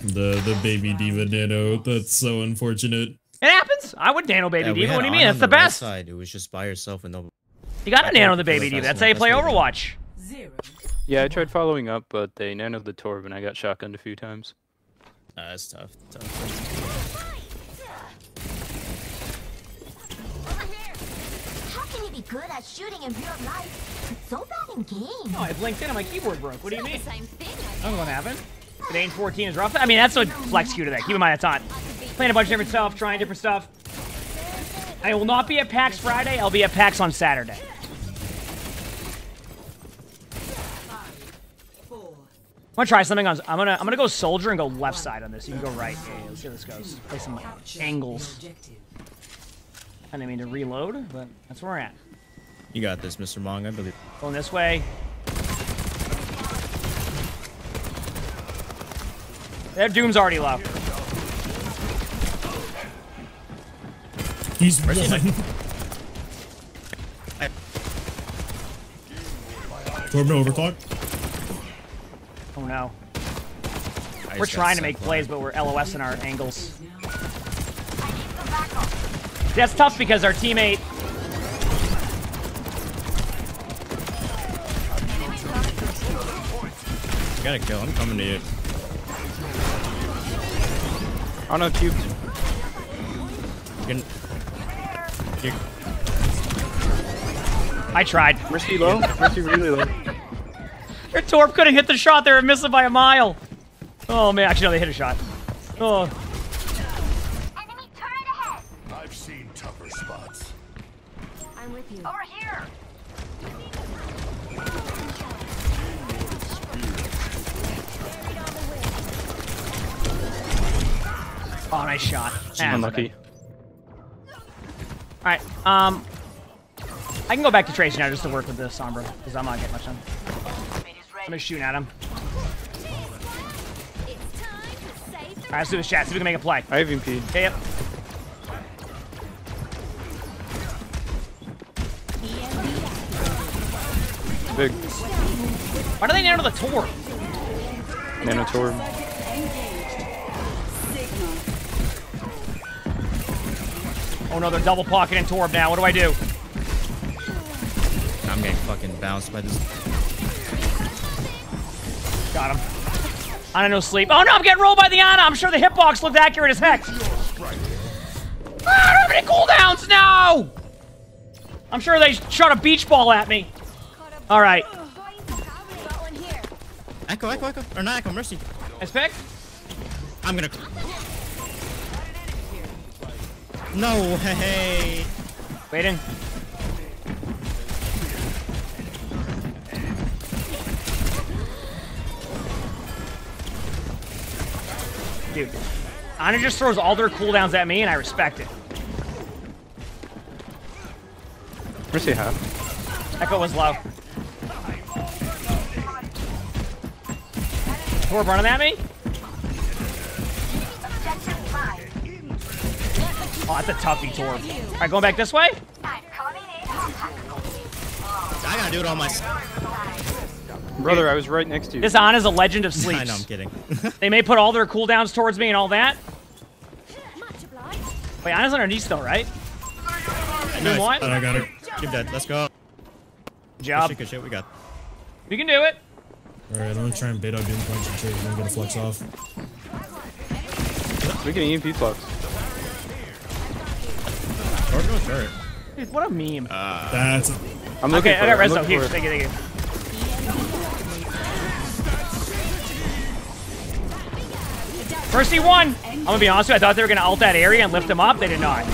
The the baby D.Va nano. That's so unfortunate. It happens. I would nano baby Yeah, D.Va. What do you mean? Ana That's on the right best. Side. It was just by herself with no. You got to nano the baby was D.Va. That's how you play Overwatch. Zero. Yeah, I tried following up, but they nanoed the Torb and I got shotgunned a few times. Nah, that's tough. tough. Good at shooting in real life, but so bad in games? No, I blinked in and my keyboard broke. What do you mean? Same thing. I don't know what happened. Today's 14 is rough. I mean, that's what flex Q to that. Keep in mind, that's on. Playing a bunch of different stuff, trying different stuff. I will not be at PAX Friday. I'll be at PAX on Saturday. I'm gonna try something on. I'm gonna I'm gonna go soldier and go left side on this. You can go right. Yeah, yeah, let's see how this goes. Play some angles. I didn't mean to reload, but that's where we're at. You got this, Mr. Mong. I believe. Going this way. Their Doom's already low. He's Mercy's one. like- Torb no overclock. Oh no. I We're trying to make one. plays, but we're LOS in our angles. That's tough because our teammate. You gotta kill. I'm coming to you. Oh no, cubed. You can- you- I tried. Mercy low. Mercy really low. Your Torb couldn't hit the shot. They were missing by a mile. Oh man, actually no, they hit a shot. Oh, oh, nice shot. Ah, Unlucky. All right. Um, I can go back to Trace now just to work with the Sombra because I'm not getting much done. I'm just shooting at him. All right, let's do this chat. See if we can make a play. I have EMP. Okay, yep. Big. Why do they nano the Torb? Nano Torb. Oh no, they're double pocketing Torb now. What do I do? I'm getting fucking bounced by this. Got him. I don't know sleep. Oh no, I'm getting rolled by the Ana. I'm sure the hitbox looked accurate as heck. Ah, I don't have any cooldowns. now. I'm sure they shot a beach ball at me. All right. Echo, echo, echo. Or not echo, mercy. Nice pick. I'm gonna. No way. Waiting. Dude, Ana just throws all their cooldowns at me, and I respect it. Mercy half. Echo was low. Torb running at me? Oh, that's a toughie, Torb. All right, going back this way? I gotta do it on my. Brother, I was right next to you. This Ana's a legend of sleeps. I know, I'm kidding. they may put all their cooldowns towards me and all that. Wait, Ana's underneath still, right? Doom Nice. one? I got it. You're dead. Let's go. Good job. Good shit, good shit. We got. We can do it. Alright, I'm gonna try and bait out Doom Punch and trade. I'm gonna get a flex off. We can EMP flux. Or go turret. Dude, what a meme. Uh, That's. I'm looking okay, for I got it, I'm res though. looking Here, for it. thank you, thank you. Mercy one. I'm gonna be honest with you. I thought they were gonna ult that area and lift him up. They did not.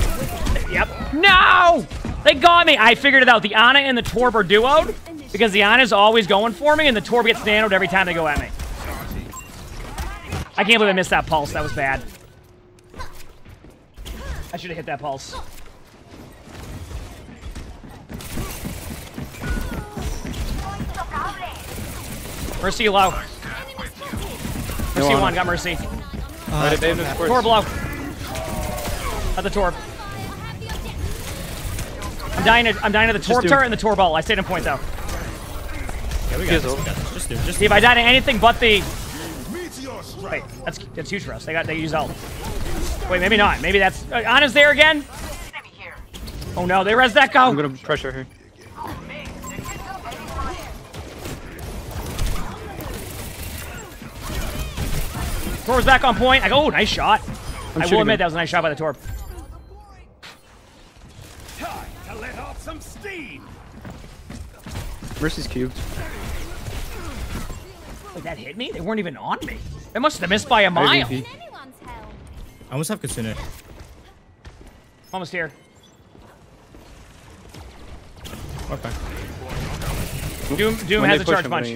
Yep. No! They got me. I figured it out. The Ana and the Torb are duoed because the Ana's always going for me and the Torb gets nanoed every time they go at me. I can't believe I missed that pulse. That was bad. I should have hit that pulse. Mercy low. Mercy Ana. one, got Mercy. Alright, they have no. Torb low. At the Torb. I'm dying to, I'm dying to the Just Torb do- turret and the Torb ult. I stayed in point though. Yeah, we got this. We got this. Just do. Just See, if I die to anything but the... Wait, that's, that's huge for us. They got they use ult. Wait, maybe not. Maybe that's... Uh, Ana's there again? Oh no, they res that go. I'm gonna pressure her. Torb's back on point. I go, oh, nice shot. I'm I will admit him. that was a nice shot by the Torb. Time to let off some steam. Mercy's cubed. Wait, that hit me? They weren't even on me. They must have missed by a mile. I almost have Kitsune. Almost here. Okay. Doom, Doom When has a charge him, punch.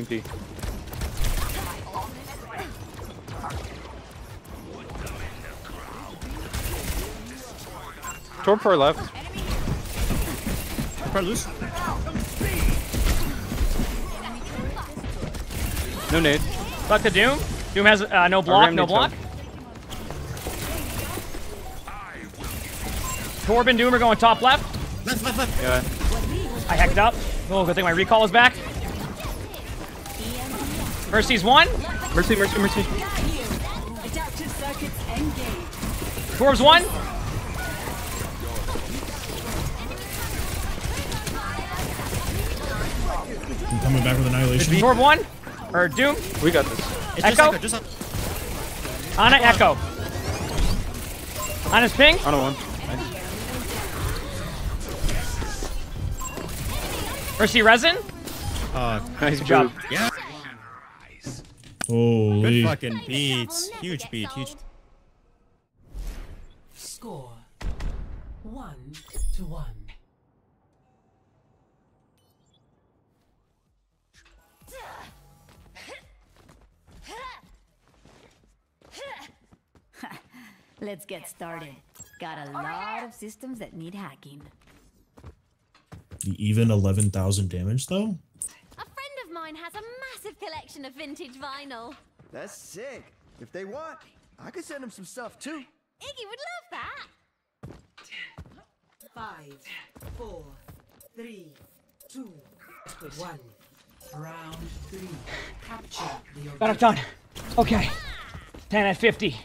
I'm gonna EMP. Torb far left. Probably loose. No nade. Luck to Doom. Doom has uh, no block, no needs block. Torb and Doom are going top left. Left, left, left. Yeah. I hacked up. Oh, good thing my recall is back. Mercy's one. Mercy, mercy, mercy. Adaptive. Torb's one. I'm coming back with Annihilation. Torb one. Or Doom. We got this. It's just Echo? Echo. Just up. Ana Echo. Ana's ping. On a one. Mercy resin. Uh, Nice job. job. yeah. Holy. Good fucking beats. Huge beat. Huge. Score one to one. Let's get started. Got a lot of systems that need hacking. Even 11,000 damage though? A friend of mine has a massive collection of vintage vinyl. That's sick. If they want, I could send them some stuff too. Iggy would love that. Five, four, three, two, one. Round three. Capture the Got it done. Okay. 10 at 50.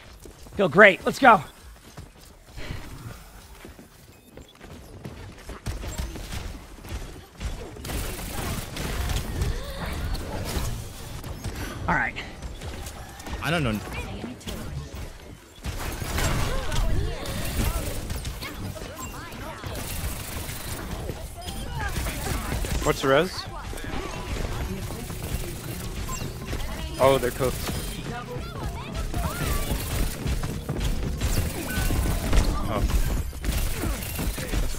Feel great. Let's go. All right. I don't know. What's the res? Oh, they're cooked.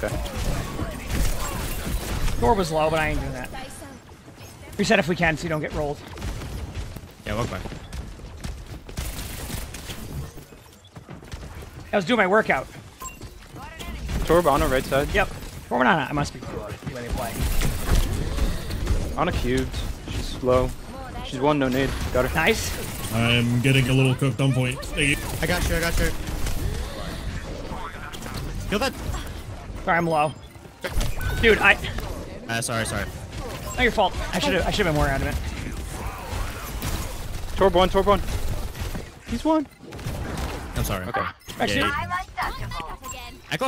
Okay. Door was low, but I ain't doing that. Reset if we can so you don't get rolled. Yeah, walk back. I was doing my workout. Torb on the right side. Yep. Or not, I must be cool the way play. On a cubed. She's slow. She's one, no need. Got her. Nice. I'm getting a little cooked on point. Thank you. I got you, I got you. Kill that. Sorry, I'm low. Dude, I. Uh, sorry, sorry. Not your fault. I should have. I should have been more adamant. Torb one, Torb one. He's one. I'm sorry. Okay. Actually, Yeah, I'm untouchable. I go.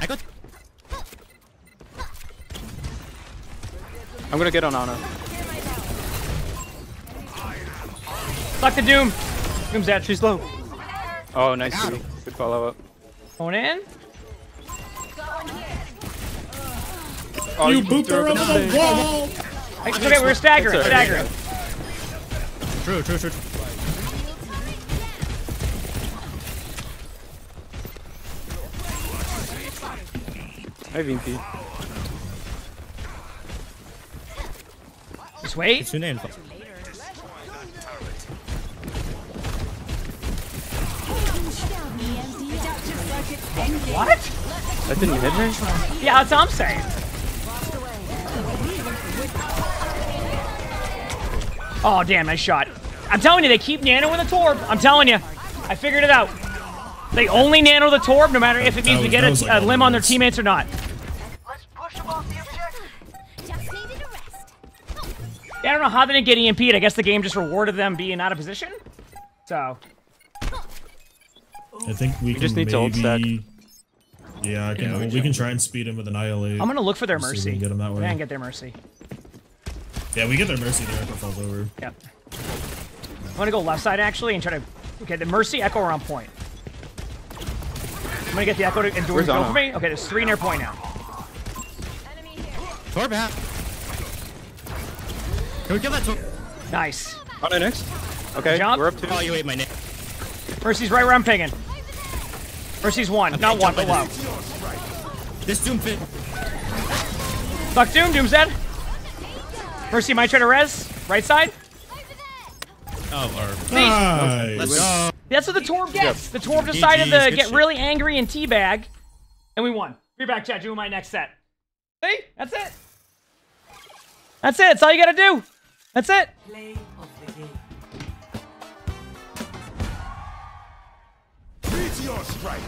I go. I'm gonna get on Ana. Fuck the Doom. Doom's dead. She's low. Oh, nice. Good Good follow up. Going in. Oh, you booped her over the the wall. It's okay, we're staggering. It's alright. Staggering. True, true, true. Hi, VP. Just wait. It's your name. What? That didn't hit her? Yeah, that's what I'm saying. Oh, damn, nice shot. I'm telling you, they keep nano in the torb. I'm telling you. I figured it out. They only nano the torb no matter if it means That we get a, like a all limb on their teammates or not. Yeah, I don't know how they didn't get EMP'd. I guess the game just rewarded them being out of position. So, I think we, We can just need to ult stack. maybe. Yeah, I can, Yeah, we we can try and speed him with an annihilate. I'm going to look for their See if we mercy. can get him that We way. can get their mercy. Yeah, we get their mercy there if it falls over. Yep. I'm gonna go left side actually and try to. Okay, the Mercy Echo are on point. I'm gonna get the Echo to and Doom go for me. Okay, there's three near point now. Torb out. Can we kill that Torb? Nice. Ana next. Okay, Jump. we're up to. Oh, you ate my name. Mercy's right where I'm pinging. Mercy's one, not one, but low. This Doom fit. Fuck Doom, Doom's dead. Mercy might try to res. Right side. Oh, or. Nice. Let's go. That's what the Torb gets. The Torb GG's, decided to good get shit. really angry and teabag, and we won. Be back, chat. Doing my next set. See? That's it. That's it. That's all you gotta do. That's it. Play of the game. Meteor strike.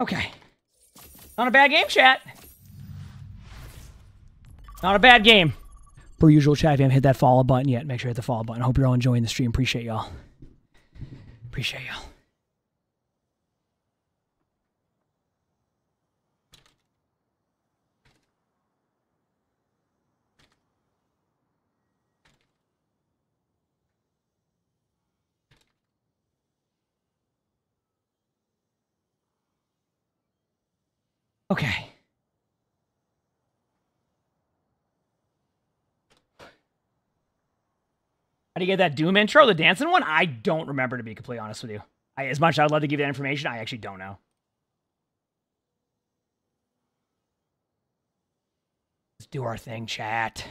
Okay. Not a bad game, chat. Not a bad game. Per usual, chat, if you haven't hit that follow button yet, make sure you hit the follow button. Hope you're all enjoying the stream. Appreciate y'all. Appreciate y'all. Okay. How do you get that Doom intro, the dancing one? I don't remember, to be completely honest with you. I, as much as I'd love to give you that information, I actually don't know. Let's do our thing, chat.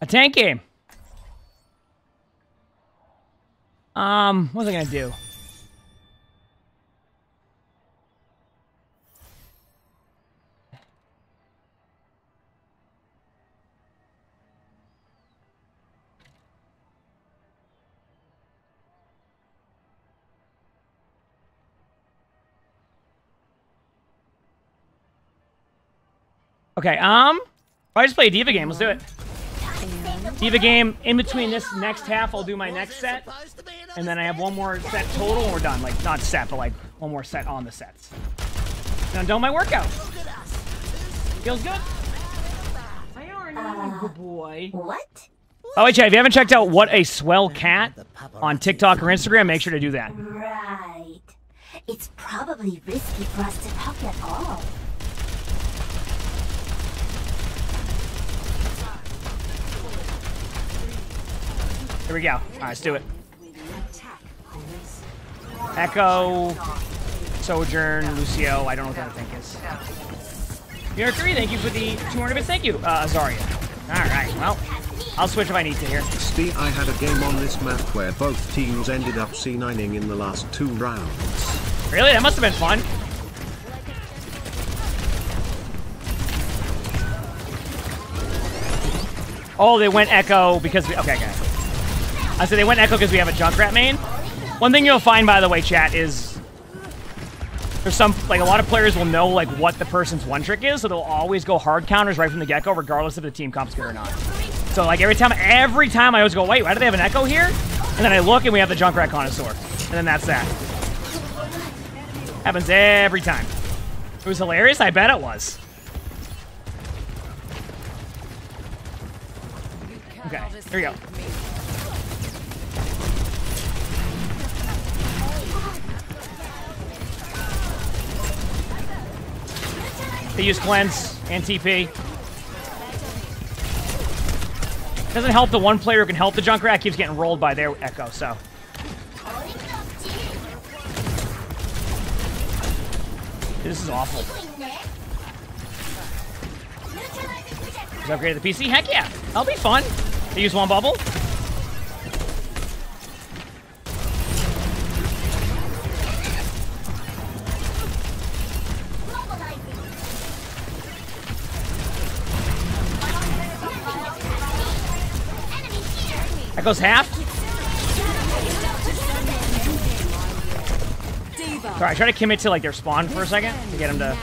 A tank game. Um, what was I gonna do? Okay, um, I just play a D.Va game. Let's do it. D.Va game. In between this next half, I'll do my next set, and then I have one more set total, and we're done. Like not set, but like one more set on the sets. Then I'm done my workout. Feels good. Good boy. What? Oh wait, Chad, if you haven't checked out what a swell cat on TikTok or Instagram, make sure to do that. Right. It's probably risky for us to talk at all. Here we go. All right, let's do it. Echo, Sojourn, Lucio. I don't know what other thing is. Mercury, thank you for the 200 bits. Thank you, uh, Azaria. All right, well, I'll switch if I need to here. Steve, I had a game on this map where both teams ended up C9ing in the last two rounds. Really? That must have been fun. Oh, they went Echo because we... Okay, okay. I said they went Echo because we have a Junkrat main. One thing you'll find, by the way, chat, is... There's some... Like, a lot of players will know, like, what the person's one trick is, so they'll always go hard counters right from the get-go, regardless if the team comp's good or not. So, like, every time... Every time I always go, wait, why do they have an Echo here? And then I look, and we have the Junkrat Connoisseur. And then that's that. Happens every time. It was hilarious? I bet it was. Okay, here we go. They use cleanse and TP. Doesn't help the one player who can help the Junkrat keeps getting rolled by their Echo, so. This is awful. Is upgraded the PC? Heck yeah. That'll be fun. They use one bubble. Goes half. Sorry, I try to commit to like their spawn for a second to get him to.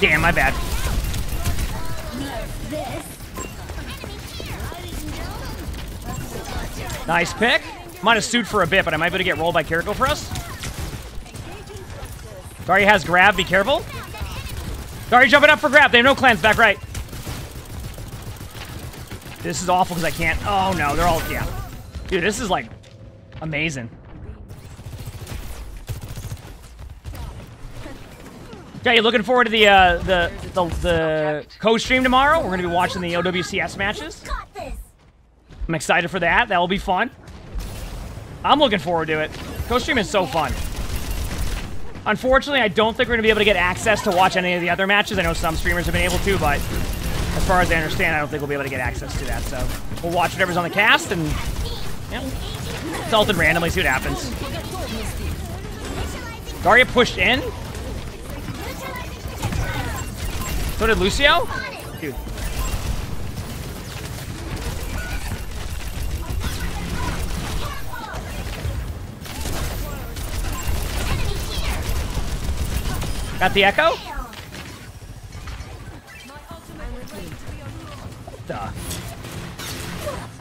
Damn, my bad. Nice pick. Might have sued for a bit, but I might be able to get rolled by Kiriko for us. Dari has grab, be careful. Dari jumping up for grab. They have no clans, back right. This is awful because I can't. Oh no, they're all, yeah. Dude, this is like amazing. Okay, you looking forward to the uh, the the, the co-stream tomorrow? We're gonna be watching the OWCS matches. I'm excited for that. That will be fun. I'm looking forward to it. Co-stream is so fun. Unfortunately, I don't think we're gonna be able to get access to watch any of the other matches. I know some streamers have been able to, but as far as I understand, I don't think we'll be able to get access to that. So we'll watch whatever's on the cast and yeah, salt it randomly, see what happens. Daria pushed in. So did Lucio? Dude. Got the echo?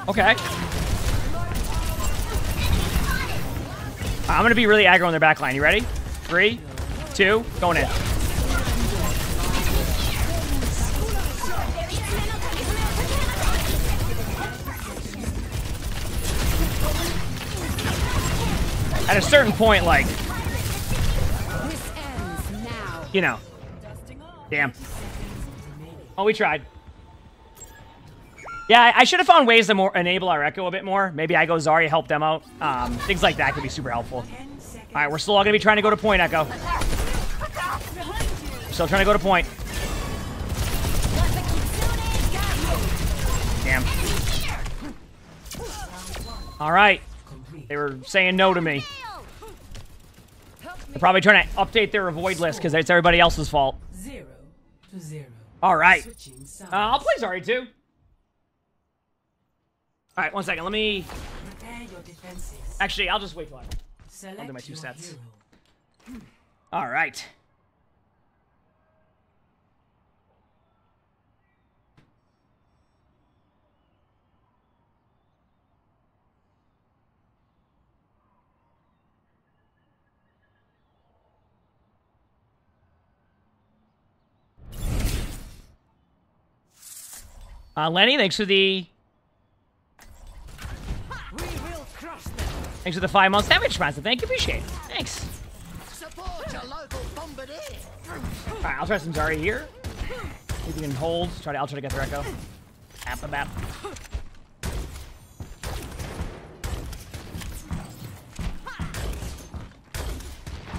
Okay. I'm gonna be really aggro on their back line. You ready? Three, two, going in. At a certain point, like, you know. Damn. Oh, we tried. Yeah, I, should have found ways to more enable our Echo a bit more. Maybe I go Zarya, help them out. Um, things like that could be super helpful. All right, we're still all going to be trying to go to point, Echo. still trying to go to point. Damn. All right. They were saying no to me. They're probably trying to update their avoid list because it's everybody else's fault. Zero to zero. All right. Uh, I'll play Zarya too. All right, one second. Let me. Prepare your defenses. Actually, I'll just wait till I. Select I'll do my two sets. hero. All right. Uh, Lenny, thanks for the thanks for the five months damage response. Thank you, appreciate it. Thanks. Support your local bombardier. All right, I'll try some Zarya here. See if we can hold. Try to. I'll try to get the echo. App a bap.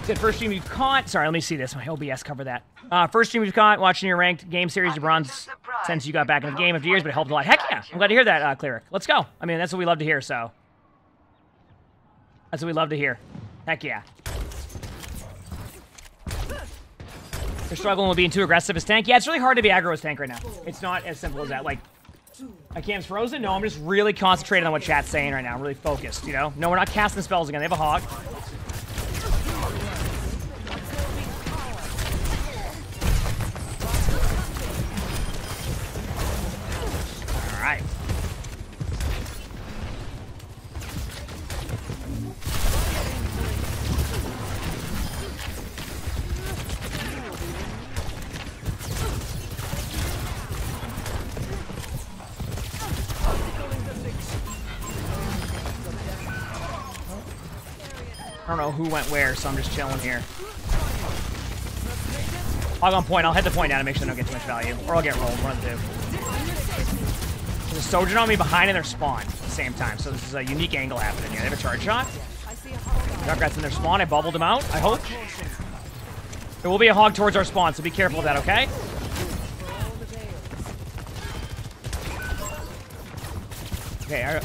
Good first stream you caught. Sorry, let me see this. My OBS cover that. Uh, first stream you caught watching your ranked game series of bronze since you got back in the game after years, but it helped a lot. Heck yeah, I'm glad to hear that, uh, Cleric. Let's go. I mean, that's what we love to hear. So that's what we love to hear. Heck yeah. You're struggling with being too aggressive as tank. Yeah, it's really hard to be aggro as tank right now. It's not as simple as that. Like, my cam's frozen? No, I'm just really concentrated on what chat's saying right now. I'm really focused, you know? No, we're not casting spells again. They have a hog. Know who went where, so I'm just chilling here. Hog on point. I'll head the point down to make sure they don't get too much value. Or I'll get rolled. One of the two. There's a Sojourn on me behind and their spawn at the same time. So this is a unique angle happening here. They have a charge shot. Junkrat's in their spawn. I bubbled them out, I hope. There will be a hog towards our spawn, so be careful of that, okay? Okay,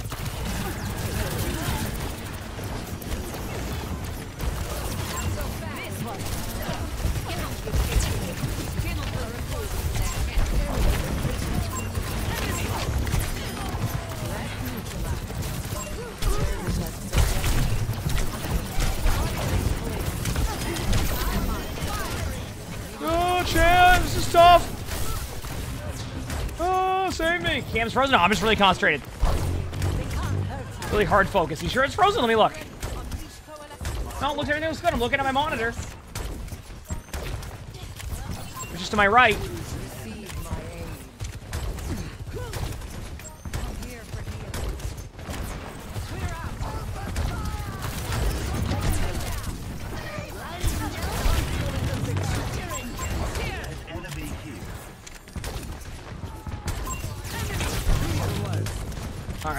Cam's frozen. No, I'm just really concentrated. Really hard focus. You sure it's frozen? Let me look. No, it looks everything looks good. I'm looking at my monitor. Just to my right.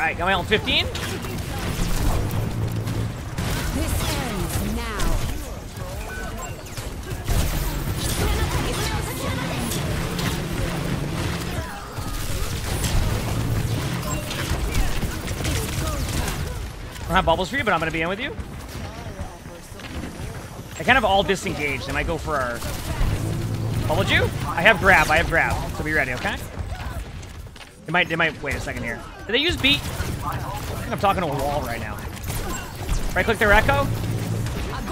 All right, got my own 15. This ends now. I don't have bubbles for you, but I'm going to be in with you. I kind of all disengaged. And I might go for our... Bubbled you? I have grab. I have grab. So be ready, okay? They might, they might... Wait a second here. Did they use beat? I I'm talking to a wall right now. Right-click their Echo.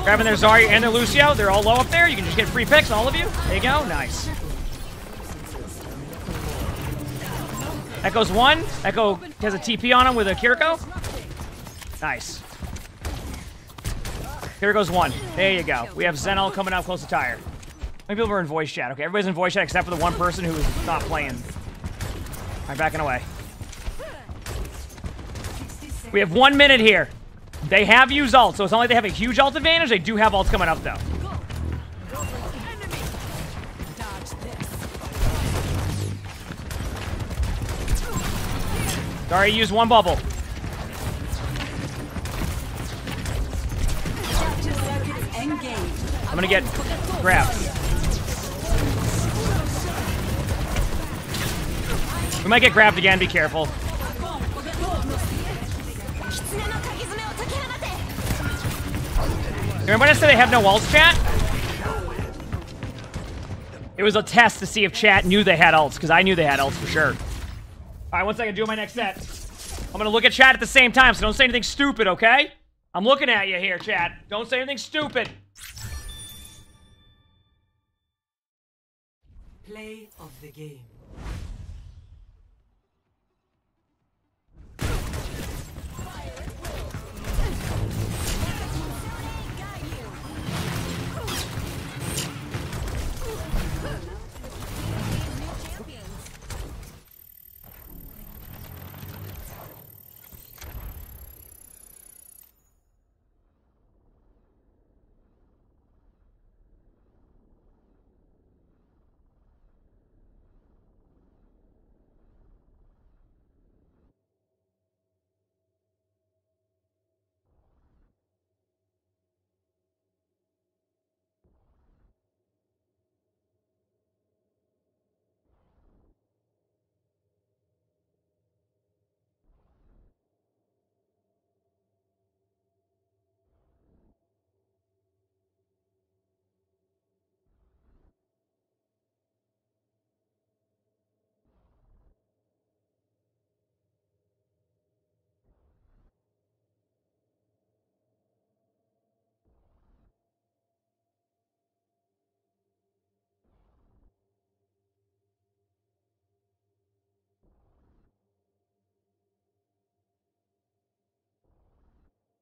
Grabbing their Zarya and their Lucio. They're all low up there. You can just get free picks, all of you. There you go. Nice. Echo's one. Echo has a TP on him with a Kiriko. Nice. Here goes one. There you go. We have Zenel coming out close to tire. Maybe people are in voice chat. Okay, everybody's in voice chat except for the one person who is not playing. Right, backing away. We have one minute here. They have used ult, so it's not like they have a huge ult advantage. They do have ults coming up, though. Sorry, use one bubble. I'm gonna get grabbed. We might get grabbed again. Be careful. Remember when I said they have no ults, chat? It was a test to see if chat knew they had ults, because I knew they had ults for sure. All right, one second, do my next set. I'm gonna look at chat at the same time, so don't say anything stupid, okay? I'm looking at you here, chat. Don't say anything stupid. Play of the game.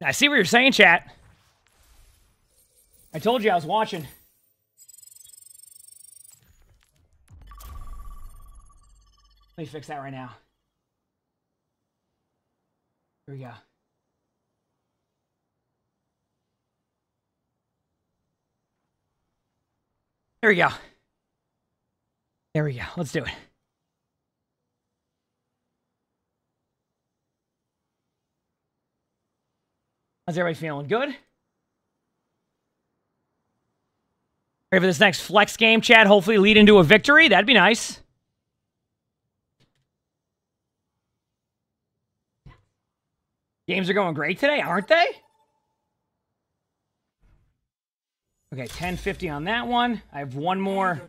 I see what you're saying, chat. I told you I was watching. Let me fix that right now. Here we go. There we go. There we go. Let's do it. How's everybody feeling? Good? Ready for this next flex game, Chad? Hopefully lead into a victory. That'd be nice. Games are going great today, aren't they? Okay, 1050 on that one. I have one more.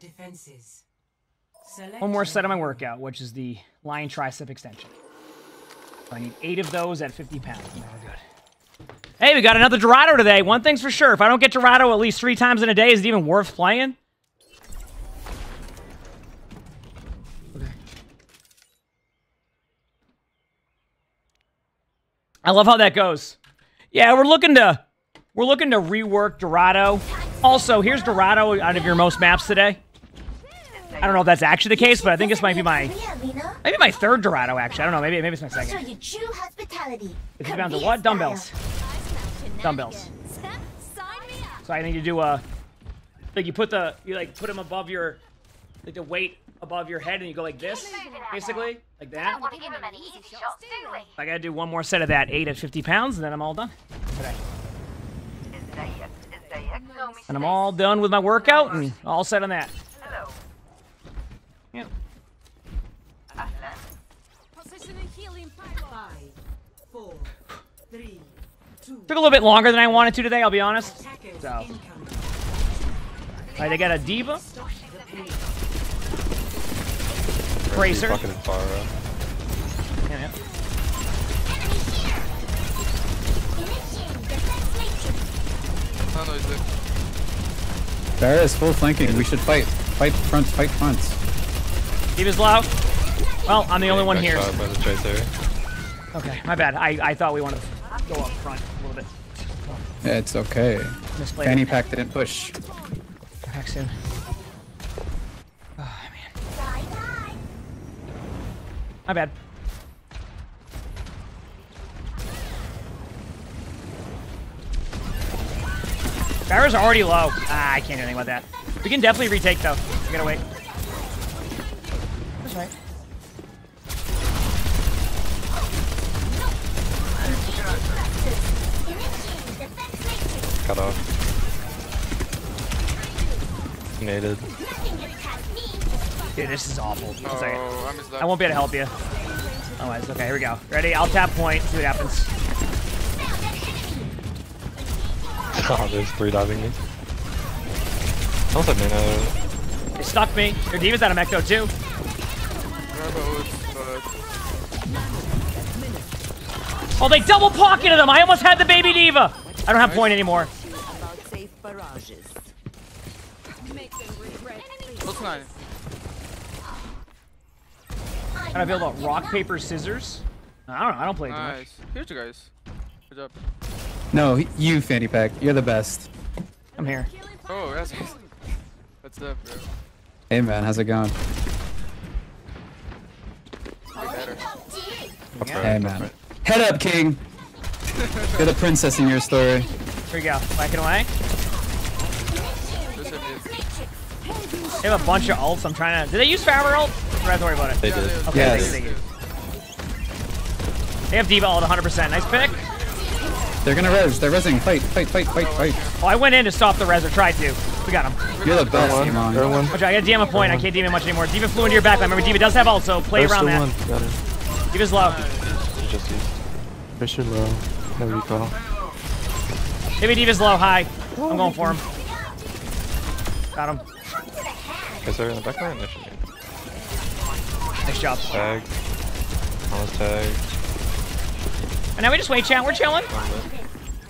One more set of my workout, which is the lion tricep extension. So I need eight of those at 50 pounds. Very good. Hey, we got another Dorado today. One thing's for sure. If I don't get Dorado at least three times in a day, is it even worth playing? I love how that goes. Yeah, we're looking to we're looking to rework Dorado. Also, here's Dorado out of your most maps today. I don't know if that's actually the case, but I think this might be my maybe my third Dorado. Actually, I don't know. Maybe maybe it's my second. you true hospitality. If you found the what? Dumbbells. Dumbbells. So I think you do a like you put the you like put them above your like the weight above your head and you go like this basically like that. I gotta do one more set of that eight at 50 pounds and then I'm all done today. And I'm all done with my workout and all set on that. Yep. Took a little bit longer than I wanted to today, I'll be honest. So. Alright, they got a D.Va. Tracer. Fucking Pharah. Yeah, yeah. No, he's there. Full flanking. We should fight. Fight front. Fight front. D.Va's low. Well, I'm the only one here. shot by the Tracer. Okay, my bad. I, I thought we wanted to go up front a little bit. Yeah, it's okay. Misplayed Fanny pack didn't push. Back soon. Oh, man. My bad. Barra's already low. Ah, I can't do anything about that. We can definitely retake though. We gotta wait. That's right. Cut off. Naded. Dude, this is awful. One Oh, second. I missed that. I won't be able to help you. Oh, Otherwise, okay, here we go. Ready? I'll tap point, see what happens. Oh, there's three diving me. Also, Nano. They stuck me. Their D.Va's out of mech though, too. Oh, they double pocketed them! I almost had the baby D.Va! I don't have point anymore. Safe barrages. Close nine. How do I feel about rock, paper, scissors? I don't know. I don't play too much. Nice. Here's you guys. Good job. No, you, Fanny Pack. You're the best. I'm here. Oh, that's What's up, bro? Hey, man. How's it going? Way better. Hey, man. Head up, King. You're the princess in your story. Here we go. Whacking away. They have a bunch of ults. I'm trying to. Did they use Faber ult? I don't have to worry about it. They did. Okay, Yes. they, they, they have D.Va ult 100%. Nice pick. They're gonna res. They're resing. Fight, fight, fight, fight, fight. Oh, I went in to stop the res, or tried to. We got him. You're the best, Iman. Watch out, I got DM a point. I can't DM it much anymore. D.Va flew into your backline. Remember, D.Va does have ult, so play around that. One. Got it. D.Va's low. Just use. Fisher low. No recall. Maybe D.Va's low. High. I'm going for him. Got him. Is there in the backline? No, she didn't. Nice job. Tag. Almost tag. And now we just wait, chat. We're chilling.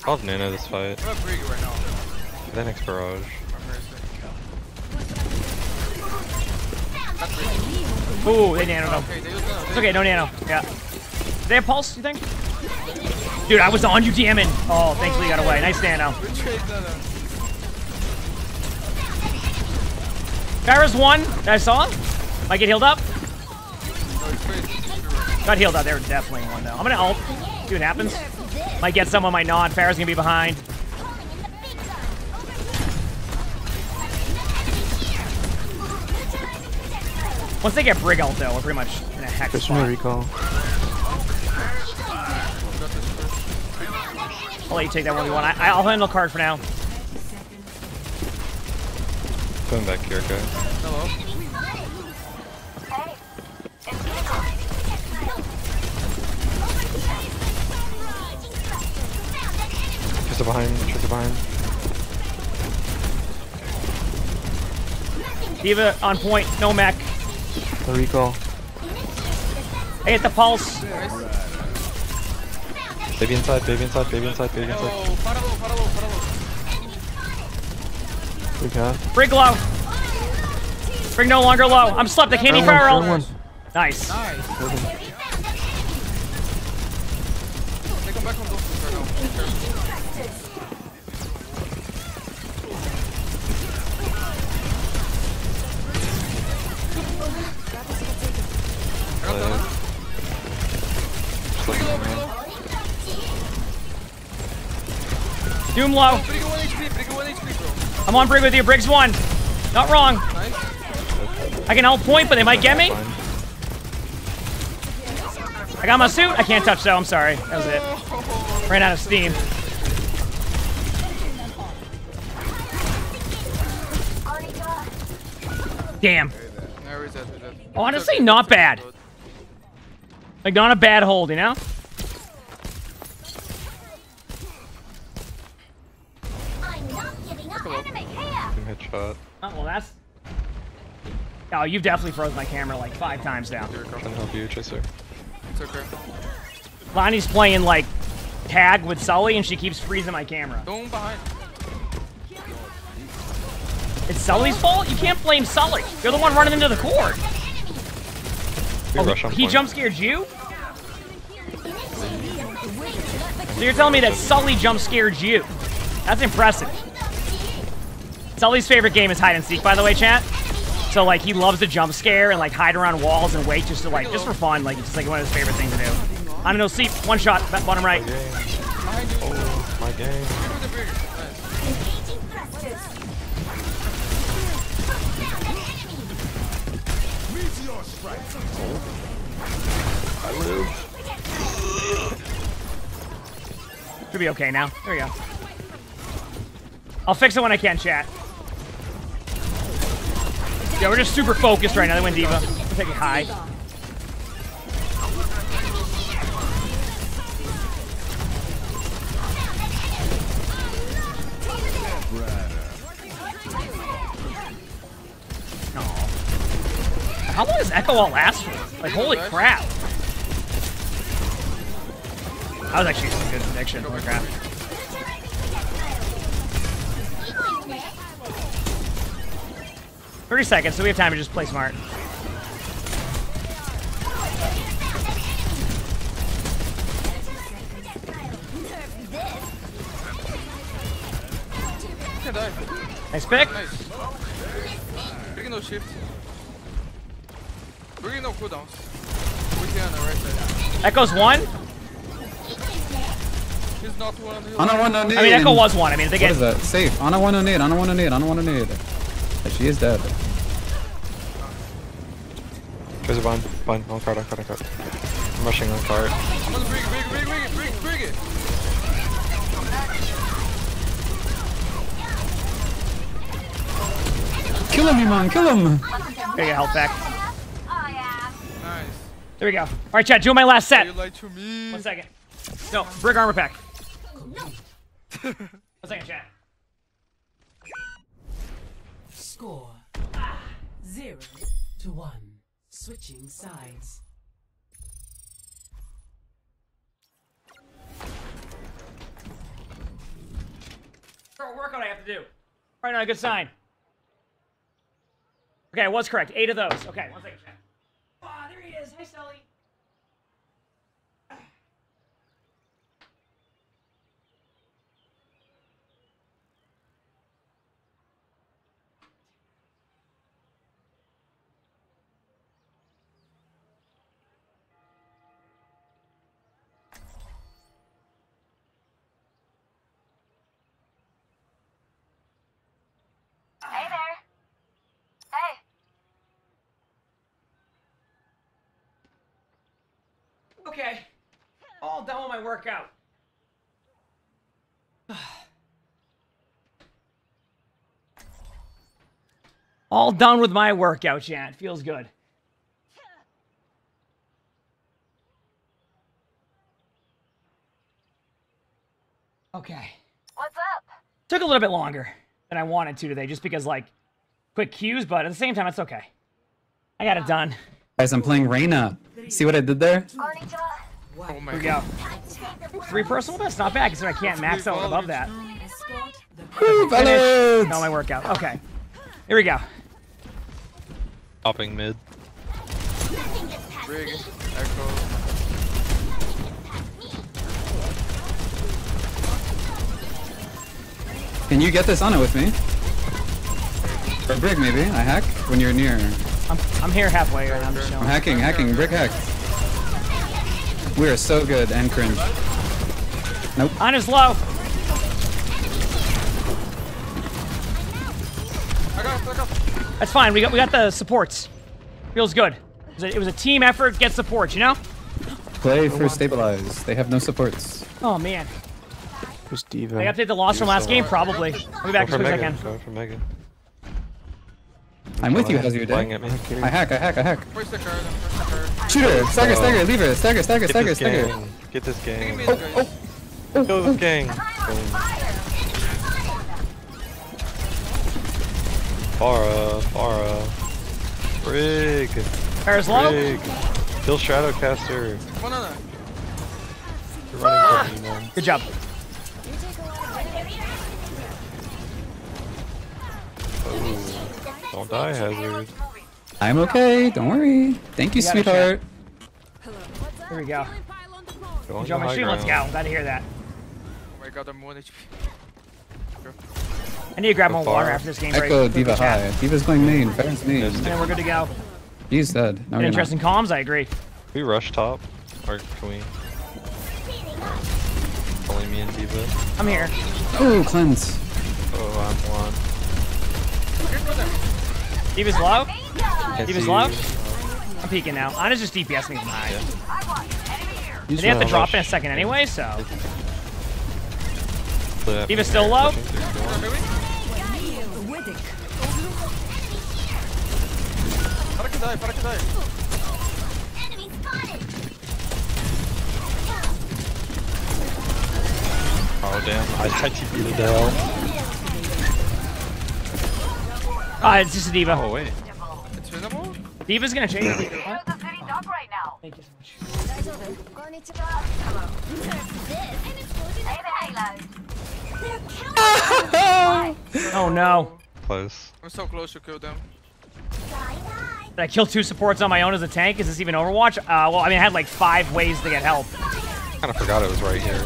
I'll have Nano this fight. I'm at Brig right now. Then next barrage. Ooh, they nanoed him. Okay, they was gonna. It's okay, no nano. Yeah. They have pulse, you think? Dude, I was on you DMing. Oh, thankfully you got away. Nice nano. Pharah's one. that I saw. Might get healed up. Got healed up. They were definitely one though. I'm gonna ult. See what happens. Might get someone, might not. Pharah's gonna be behind. Once they get Brig ult though, we're pretty much in a hex Fisher no spot. recall. I'll let you take that one v one. I, I'll handle card for now. Going back here, guys. Hello. Just behind. Just behind. D.Va on point, no mech. No recall. I hit the pulse. Baby inside. Baby inside. Baby inside. Baby inside. Oh, Pharah low, Pharah low, Pharah low. Big half. Brig low. Brig no longer low. I'm slept. I can't eat Third one, Farrell. third one. Nice. They come back on those right now. Doom low. Brig 1 1 HP. I'm on Brig with you. Brig's one. Not wrong. I can ult point, but they might get me. I got my suit. I can't touch though. I'm sorry. That was it. Ran out of steam. Damn. Honestly, not bad. Like, not a bad hold, you know? Headshot. Oh, well, that's... Oh, you've definitely froze my camera like five times now. Trying to help you, Chaser. It's okay. Lonnie's playing, like, tag with Sully, and she keeps freezing my camera. Don't behind. It's Sully's fault? You can't blame Sully. You're the one running into the court. Oh, rush on he point. jump scared you? So you're telling me that Sully jump scared you? That's impressive. Sully's favorite game is hide and seek, by the way, chat. So like he loves to jump scare and like hide around walls and wait just to like just for fun. Like it's just like one of his favorite things to do. I don't know, see One shot, bottom right. Oh, my game. I live. Should be okay now. There we go. I'll fix it when I can, chat. Yeah, we're just super focused right now. They win D.Va. We're taking high. How long does Echo all last for? Like, holy crap. That was actually some good prediction. Holy crap. Thirty seconds, so we have time to just play smart. Can't die. Nice pick. Nice. Bringing no shift. Bringing no cooldowns. We can on the right side. Echo's one. He's not one. he's Ana one no need. I mean, Echo was one. I mean, they get is that? Safe. Ana one no need. Ana one no need. Ana one no need. Yeah, She is dead. There's a bind. Bind. On card, on card, on card. I'm rushing on card. I'm gonna bring it, bring it, bring it, bring it, bring it. Kill him, Iman. Kill him. Gotta get health back. Nice. There we go. All right, chat. Doing my last set. You lied to me. One second. No, Brig armor pack. One second, chat. Score zero to one. Switching sides. Girl, workout I have to do. All right, now, a good sign. Okay, I was correct. Eight of those. Okay, one second, chat. Ah, there he is. Hi, Sully. Okay. All done with my workout. All done with my workout, Jan. Feels good. Okay. What's up? Took a little bit longer than I wanted to today, just because, like, quick cues, but at the same time, it's okay. I got it oh. done. Guys, I'm playing Reyna. See what I did there? Oh Here we go. Three personal best, not bad, because I can't max out above that. Woo, Finish. fellas! No, my workout. Okay. Here we go. Hopping mid. Brig, Echo. Can you get this on it with me? Or Brig, maybe. I hack when you're near. I'm, I'm here halfway right now. I'm just I'm hacking, hacking, brick hack. We are so good and cringe. Nope. On his low. I got I got. That's fine. We got we got the supports. Feels good. It was a, it was a team effort. Get supports, you know? Play for stabilize. They have no supports. Oh man. Who's D.Va? They update the loss from last game, probably. I'll be back Go as for quick as I Megan. can. Go for Megan. I'm with you, how's your Flying day? at. I hack, I hack, I hack. Where's the card? Where's the card? Shoot her! Oh, stagger, oh. stagger, leave her! Stagger, stagger, Get stagger, this stagger. Get this gang. Give me the. Oh, Kill this gang. Boom. Pharah, Pharah. Brig. Pharah's low. Brig. Kill Shadowcaster. One on that. You're running from me, man. Good job. Oh, don't die, Hazard. I'm okay, don't worry. Thank you, You got a sweetheart. Here we go. Go on Joe the high Machine, let's go. ground. Glad to hear that. Oh my god, I'm 1 HP. I need to grab Go more water after this game break. Echo, D.Va high. D.Va's going main. Pharah's main. And then we're good to go. He's dead. No, An you're interesting comms, I agree. Can we rush top? Or can we? Only me and D.Va. I'm here. Oh, cleanse. Oh, I'm one. D.Va's low. Can't D.Va's low. I'm peeking now. Ana's just DPSing me from high. He's And they have to low. drop in a second anyway, so. Play that D.Va's still low? pushing through door. die, para que die. Enemy spotted. Oh damn, I tried to beat it to hell. Ah, it's just a D.Va. Oh wait. It's winnable? D.Va's gonna change. Thank you so much. Oh no. Close. I'm so close to kill them. Did I kill two supports on my own as a tank? Is this even Overwatch? Uh, well, I mean, I had like five ways to get help. Kinda forgot it was right here.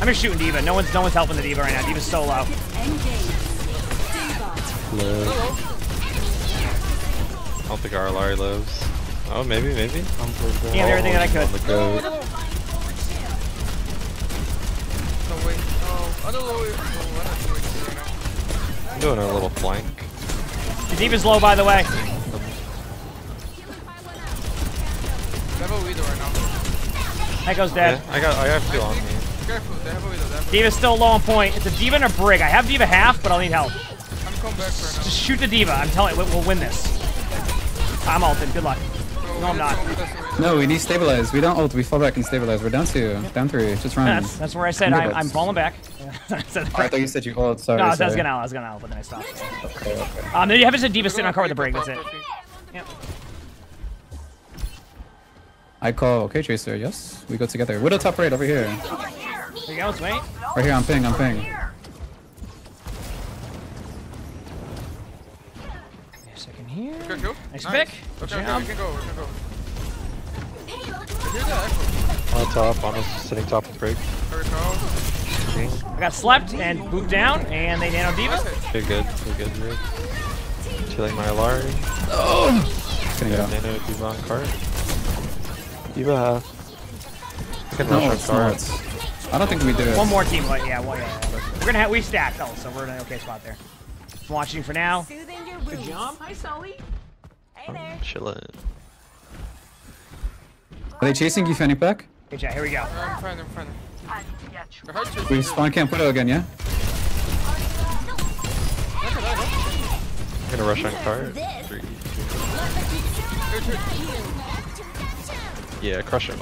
I'm just shooting D.Va. No one's no one's helping the D.Va right now. D.Va's so low. Live. I don't think our Illari lives. Oh, maybe, maybe. I'm Yeah, everything that I could. On the goat. No way. Oh, I don't know if. Oh, I don't know if right now. I'm doing a little flank. The D.Va's low, by the way. They have a widow right now. Echo's dead. Yeah, I got, I have two on me. Careful, they have a widow. They have a D.Va's still low on point. It's a D.Va and a Brig. I have D.Va half, but I'll need help. I'm coming back right now. Just shoot the D.Va. I'm telling you, we'll, we'll win this. I'm ulted. Good luck. No, I'm not. No, we need stabilize. We don't ult. We fall back and stabilize. We're down two, down three. Just run. That's, that's where I said I'm. I'm falling back. I said Oh, I thought you said you ult. Sorry. no, I was sorry. gonna out. I was gonna out, but then I stopped. Okay, okay. Um, then you have just a D.Va sitting on cover with the Brig. That's it. Yep. I call. Okay, Tracer. Yes, we go together. Widow top right over here. Here you go. Let's wait. Right here. I'm ping. I'm ping. Give second here. Good kill. Nice Nice. pick. Okay, Good okay, job. we can go, we can go. I hear. On top, on us, sitting top of the Very cold. I got slept and booped down, and they nano D.Va. You're good, you're good, Brig. Killing my Illari. Oh! Gonna Yeah, get. Nano, D.Va on cart. D.Va half. I can No, rush on it's cart. Not. I don't think we do it. One more team, but yeah, one, yeah, yeah. We're gonna have we stacked though, so we're in an okay spot there. I'm watching for now. Good job. Hi, Sully. I'm chilling. Are they chasing you, Fanny Pack? Okay, chat, here we go. I'm fine, I'm fine. They're hard to We spawn camp Widow again, yeah? I'm gonna rush on cart. Three, two. Yeah, crush him.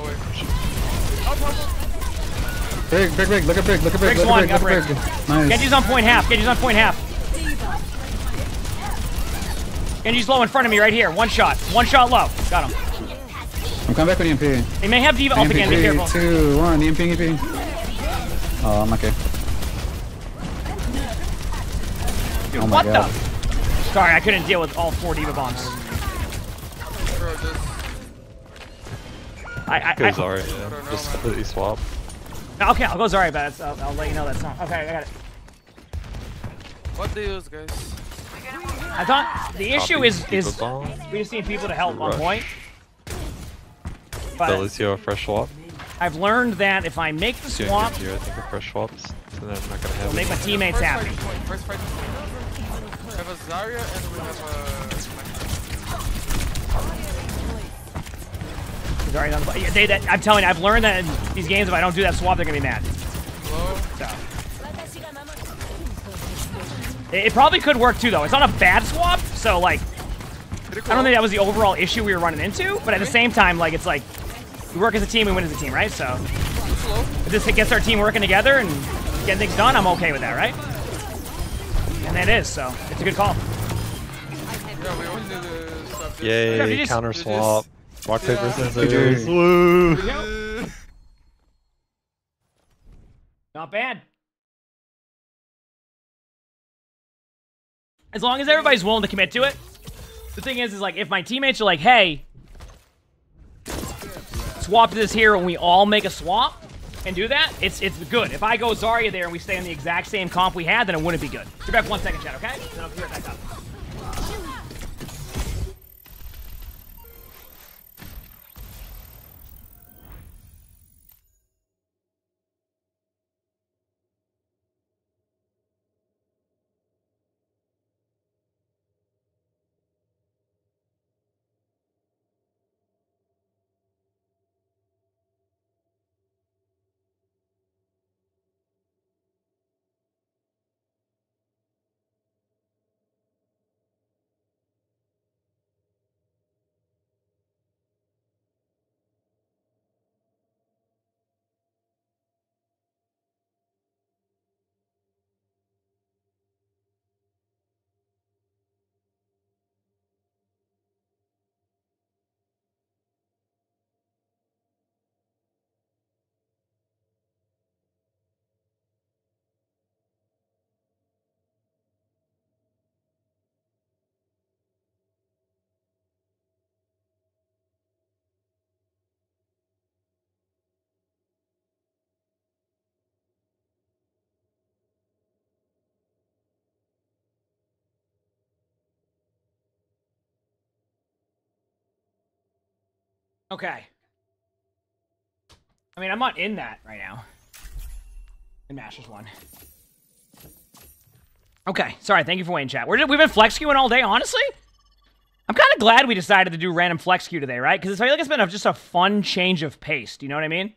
Brig, Brig, Brig. Look at Brig. Look at Brig. Brig's Look one, at got Brig. Look Brig. at Brig. Nice. Genji's on point half. Genji's on point half. Genji's low in front of me right here. One shot. One shot low. Got him. I'm coming back with EMP. They may have D.Va up EMP, again. Be three, careful. two, one. EMP, EMP. Oh, I'm okay. Dude, oh my what god. the? Sorry, I couldn't deal with all four D.Va bombs. Bro, this. I, I, Go I, Zarya, yeah. Just completely swap. Okay, I'll go Zarya, but I'll, I'll let you know that's not. Okay, I got it. What they use, guys? I thought the issue Copy, is is bomb. we just need people to help on point. But But Lucio a fresh swap. I've learned that if I make the swap, good I think a fresh swaps. So then I'm not gonna have make my it. teammates First happy. point, first fighting point. We have a Zarya and we have a. Zarya's on the- yeah, they, that, I'm telling you, I've learned that in these games, if I don't do that swap, they're gonna be mad. So. It, it probably could work too, though. It's not a bad swap, so like, I don't think that was the overall issue we were running into. But at the same time, like, it's like we work as a team, we win as a team, right? So if this gets our team working together and getting things done, I'm okay with that, right? And that is, so it's a good call. Yeah, we only to stop this. Yeah, you Yay, counter swap. Rock, paper, Yeah. scissors. Good Woo! Not bad. As long as everybody's willing to commit to it. The thing is, is like, if my teammates are like, hey, swap this here and we all make a swap and do that, it's it's good. If I go Zarya there and we stay on the exact same comp we had, then it wouldn't be good. Get back one second, chat, okay? Then I'll clear it back up. Okay. I mean, I'm not in that right now. And Masters one. Okay, sorry. Thank you for waiting, chat. We're, we've been flex queuing all day, honestly. I'm kind of glad we decided to do random flex queue today, right? Because I feel like it's been a, just a fun change of pace. Do you know what I mean?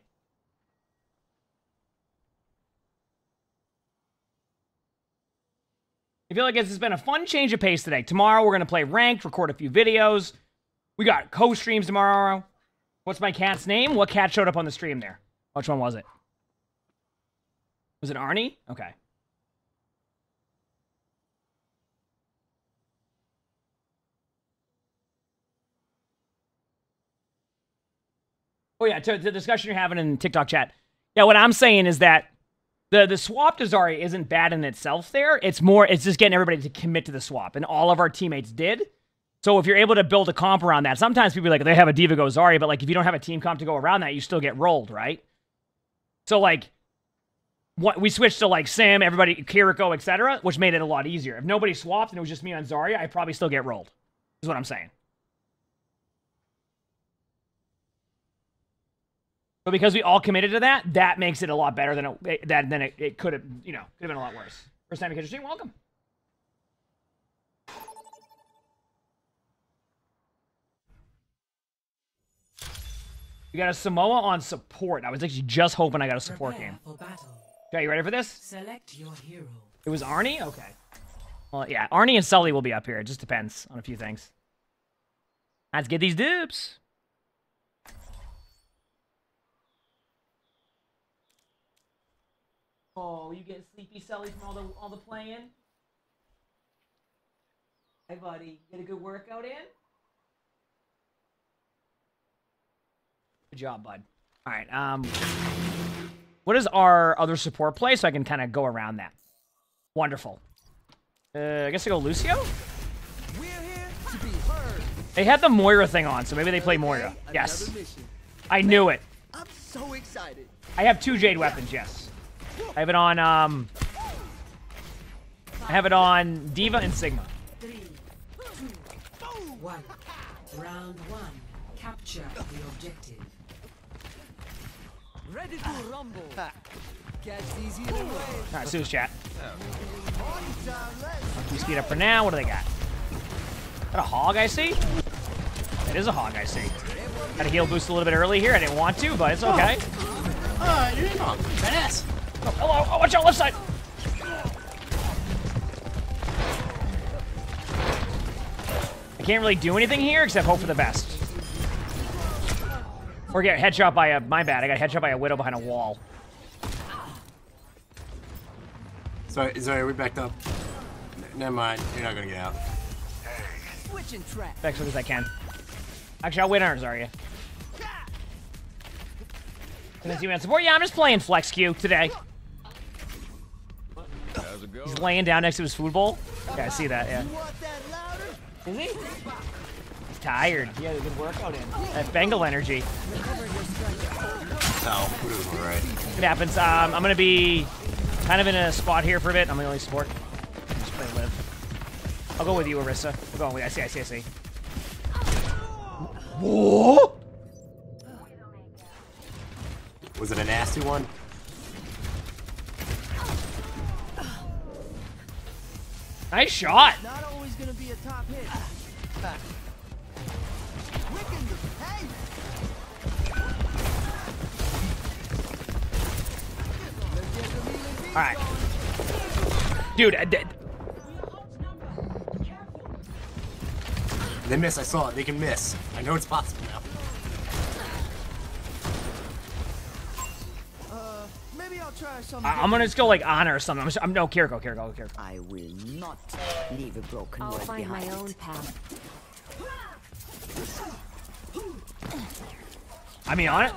I feel like it's been a fun change of pace today. Tomorrow we're gonna play ranked, record a few videos. We got co-streams tomorrow. What's my cat's name? What cat showed up on the stream there? Which one was it? Was it Arnie? Okay. Oh yeah, to the discussion you're having in TikTok chat. Yeah, what I'm saying is that the the swap to Zarya isn't bad in itself. There, it's more. It's just getting everybody to commit to the swap, and all of our teammates did. So if you're able to build a comp around that, sometimes people like they have a D.Va go Zarya, but like if you don't have a team comp to go around that, you still get rolled, right? So like, what we switched to like Sym, everybody Kiriko, etc., which made it a lot easier. If nobody swapped and it was just me on Zarya, I probably still get rolled. Is what I'm saying. But because we all committed to that, that makes it a lot better than it that than it, it could have, you know, could have been a lot worse. First time you catch a stream, welcome. You got a Samoa on support. I was actually just hoping I got a support Prepare game. for battle. Okay, you ready for this? Select your hero. It was Arnie? Okay. Well, yeah, Arnie and Sully will be up here. It just depends on a few things. Let's get these dupes. Oh, you getting sleepy, Sully, from all the all the playing? Hey, buddy, get a good workout in. Good job, bud. All right. Um, what is our other support play so I can kind of go around that? Wonderful. Uh, I guess I go Lucio. They had the Moira thing on, so maybe they play Moira. Yes. I knew it. I'm so excited. I have two Jade weapons, yes. I have it on, um... I have it on D.Va and Sigma. Three, two, one. Round one. Capture the objective. Ready to rumble. Catch these either way. Alright, Sue's chat. We speed up for now. What do they got? Is that a hog I see? It is a hog I see. Got a heal boost a little bit early here. I didn't want to, but it's okay. Uh, you're in wrong. Badass. Oh, hello. Oh, watch out, left side. I can't really do anything here except hope for the best. Or get headshot by a... My bad. I got headshot by a widow behind a wall. Sorry, sorry, we backed up. N- never mind. You're not gonna get out. Switching track. Back as quick as I can. Actually, I'll win ours, are you? Gonna see me on support? Yeah, I'm just playing Flex Q today. How's it going? He's laying down next to his food bowl. Yeah, I see that, yeah. Is he? He's tired. He had a good workout in. That Bengal energy. No, we're doing all right. It happens. Um, I'm gonna be kind of in a spot here for a bit. I'm the only support. Just play live. I'll go with you, Orisa. We're going with. you. I see. I see. I see. Whoa! Was it a nasty one? Nice shot. Not always gonna be a top hit. All right, dude. I did. They miss. I saw it. They can miss. I know it's possible now. Uh, maybe I'll try something. I- I'm gonna just go like honor or something. I'm, just, I'm no Kiriko. Kiriko. Kiriko. I will not leave a broken I'll world find behind. my own path. I mean, on it.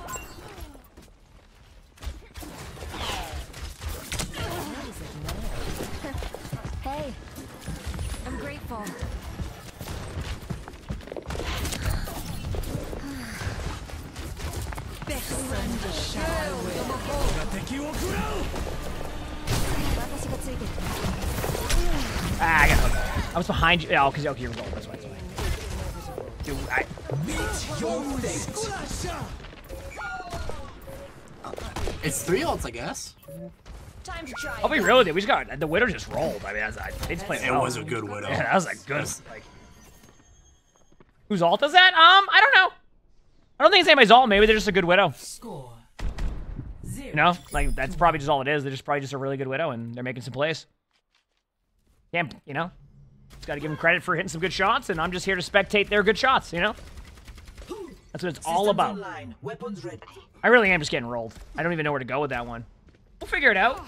I'm grateful. Ah, I got hooked. I was behind you. Oh, because okay, you're rolling. That's why. That's why. Dude, I, Meet your fate. It's three ults, I guess. Time to try. I'll be real with you. We just got the widow just rolled. I mean, that's, I, they just played It well. was a good widow. Yeah, that was like good. That's- Like, whose alt is that? Um, I don't know. I don't think it's anybody's alt. Maybe they're just a good widow. Score. Zero. You know, like that's probably just all it is. They're just probably just a really good widow, and they're making some plays. Can't, you know, just got to give them credit for hitting some good shots, and I'm just here to spectate their good shots. You know, that's what it's all about. online. Weapons ready. I really am just getting rolled. I don't even know where to go with that one. We'll figure it out.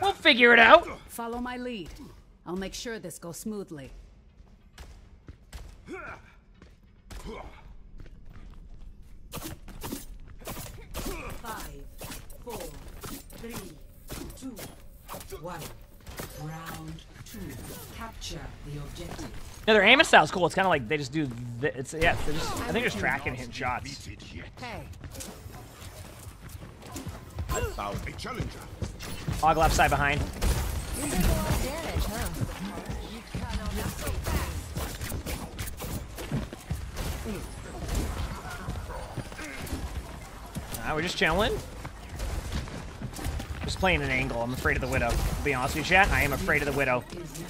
We'll figure it out. Follow my lead. I'll make sure this goes smoothly. Five, four, three, two, one. Round two. Capture the objective. Yeah, their aiming style's cool. It's kind of like they just do. The, it's yeah. They're just, I think they're just tracking and hitting shots. Hey, Found a challenger. Hog left side behind. Damage, huh? Uh, we're just chilling. Just playing an angle. I'm afraid of the widow. To be honest with you, chat, I am afraid of the widow.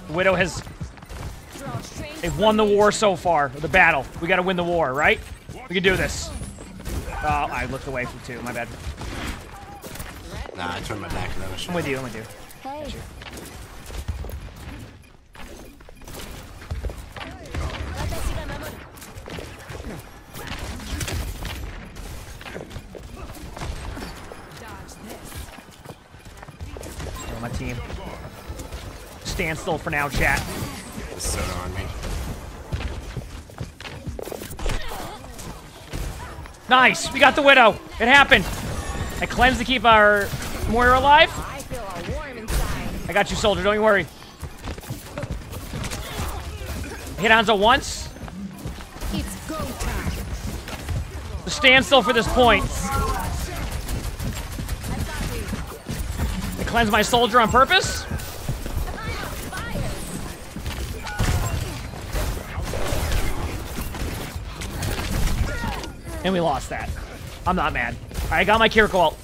The widow has. They've won the war so far. The battle. We got to win the war, right? We can do this. Oh, I looked away from two. My bad. Nah, I turned my back to that. I'm with you. I'm with you. Hey. Oh, my team. Stand still for now, chat. There's soda on me. Nice. We got the widow. It happened. I cleansed to keep our warrior alive. I feel all warm inside. I got you, soldier. Don't you worry. Hit Hanzo once. it's go time. Stand still for this point. I cleanse my soldier on purpose. And we lost that. I'm not mad. I got my Kiriko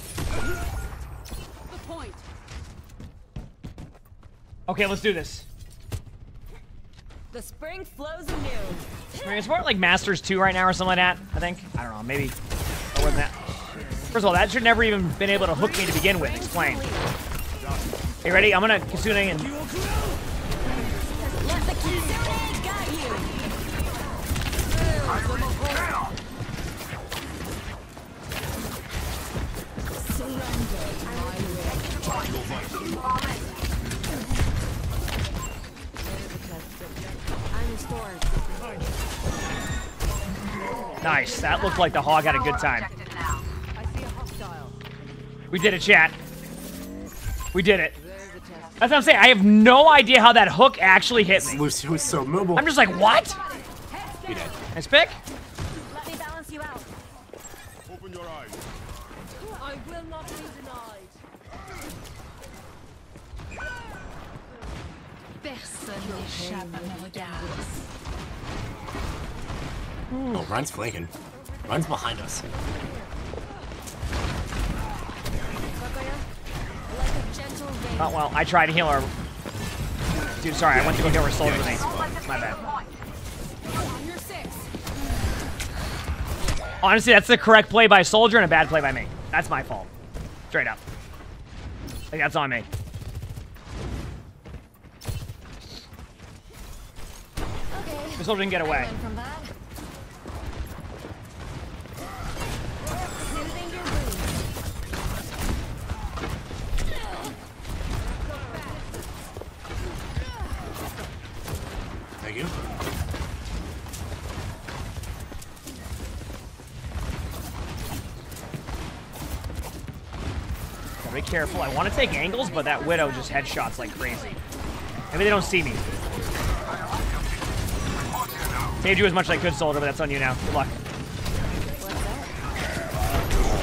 Okay, let's do this. The spring flows anew. It's more like Masters 2 right now or something like that, I think. I don't know, maybe. Or wasn't that? First of all, that should never even been able to hook me to begin with. Explain. Hey, ready? I'm gonna Kitsune and... Let Nice. That looked like the hog had a good time. We did it, chat. We did it. That's what I'm saying. I have no idea how that hook actually hit me. It was, so mobile. I'm just like, what? You dead. Nice pick. Let me balance you out. Open your eyes. I will not be denied. Personne n'échappe à mon regard. Hmm. Oh, Ryan's flanking. Ryan's behind us. Like a gentle rain. Oh, well, I tried to heal her. Dude, sorry, I went to go heal her soldier with me. My bad. Honestly, that's the correct play by soldier and a bad play by me. That's my fault. Straight up. Like, that's on me. Okay. The soldier didn't get away. Thank you. Gotta be careful. I want to take angles, but that widow just headshots like crazy. Maybe they don't see me. Saved you as much as I could, soldier, but that's on you now. Good luck.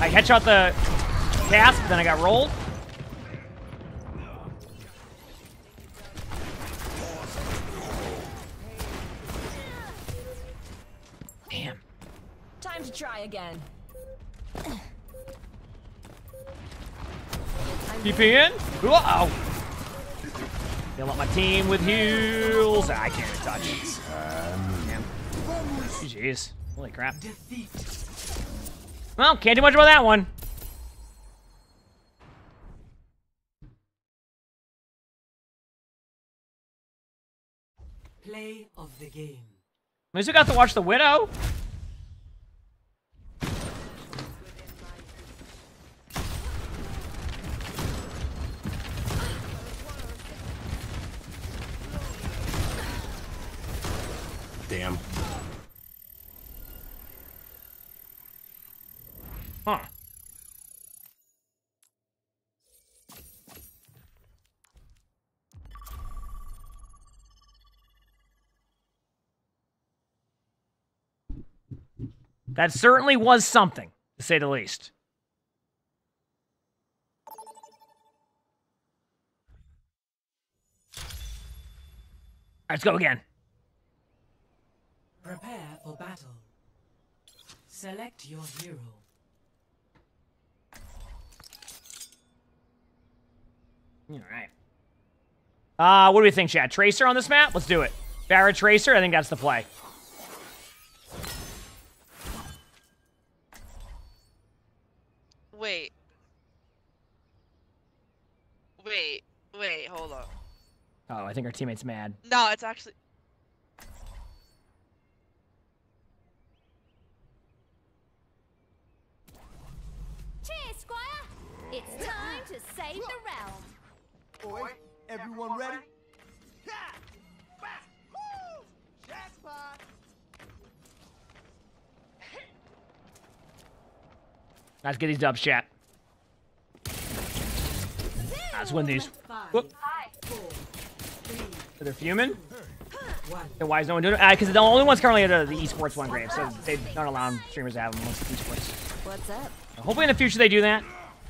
I headshot the Cass, then I got rolled. Try again. TP in. Whoa. Fill up my team with heals. I can't even touch. Damn. Jeez. Holy crap. Well, can't do much about that one. Play of the game. At least we got to watch the Widow. Damn. Huh. That certainly was something, to say the least. Let's go again. Prepare for battle. Select your hero. All right. Uh, what do we think, Chad? Tracer on this map? Let's do it. Barrett Tracer, I think that's the play. Wait. Wait. Wait, hold on. Oh, I think our teammate's mad. No, it's actually. Cheers, Squire! It's time to save the realm. Boy, everyone ready? Let's get these dubs, chat. Let's win these. Whoop. They're fuming. Then why is no one doing it? Uh, because the only ones currently are the, the esports one grave, so they don't allow streamers to have them amongst esports. What's up? Hopefully in the future they do that.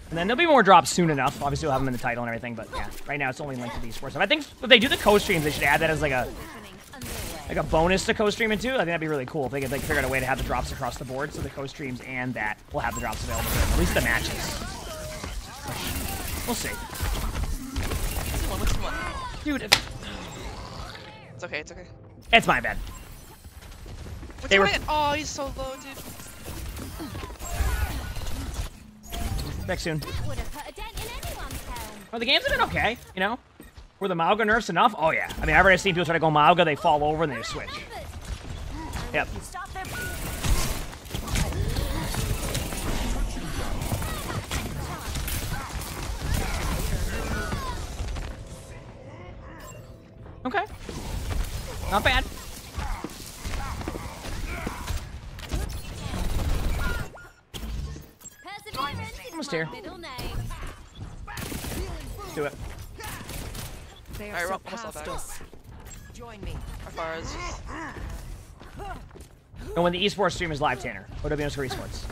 And then there'll be more drops soon enough. Obviously we'll have them in the title and everything, but yeah, right now it's only linked to these esports stuff. I think if they do the co-streams, they should add that as like a like a bonus to co-streaming too. I think that'd be really cool if they could like figure out a way to have the drops across the board, so the co-streams and that will have the drops available them. At least the matches. We'll see. Dude, if- It's okay, it's okay. it's my bad. What's They were-? Oh, he's so low, dude. Anyone's helm. Well, the games have been okay, you know? Were the Mauga nerfs enough? Oh, yeah. I mean, I've already seen people try to go Mauga, they fall over, and they switch. Yep. Okay. Not bad. Almost my here. middle name. Let's do it. They are Alright, almost all back. Join me. As far as. And when the esports stream is live, Tanner. OW underscore esports.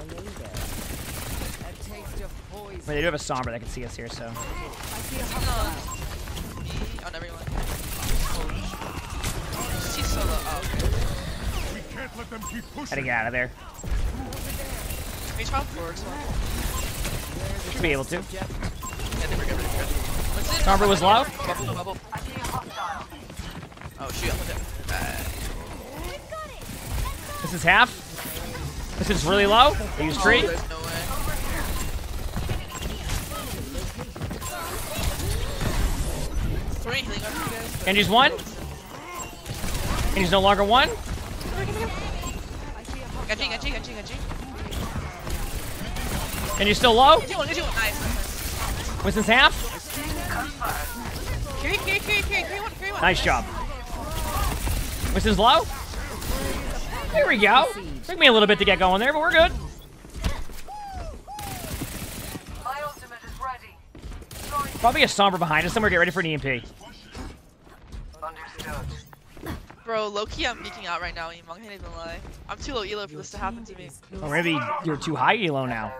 A taste of I mean, they do have a Sombra that can see us here, so. Me uh, on everyone. She's so low. Oh, okay. Gotta get out of there. Can you try forwards one? Should be able to. Yeah, I think we're good, we're good. What's it? Sombra was low? Bubble, bubble. Oh, shoot, I'm with it. This is half. This is really low. They use tree. Oh, there's no way. Three healing up you guys. Genji's one. Genji's no longer one. Genji. Genji's still low. Genji one, Genji one. Nice, nice, nice. Winston's half. Carry, carry, carry, carry, carry one, carry one. Nice job. Winston's low. There we go. Took me a little bit to get going there, but we're good. My ultimate is ready. Probably a Sombra behind us somewhere. Get ready for an EMP. Bro, low-key, I'm geeking out right now, Emongg. I can't even lie. I'm too low elo for this to happen to me. Oh, or maybe you're too high elo now.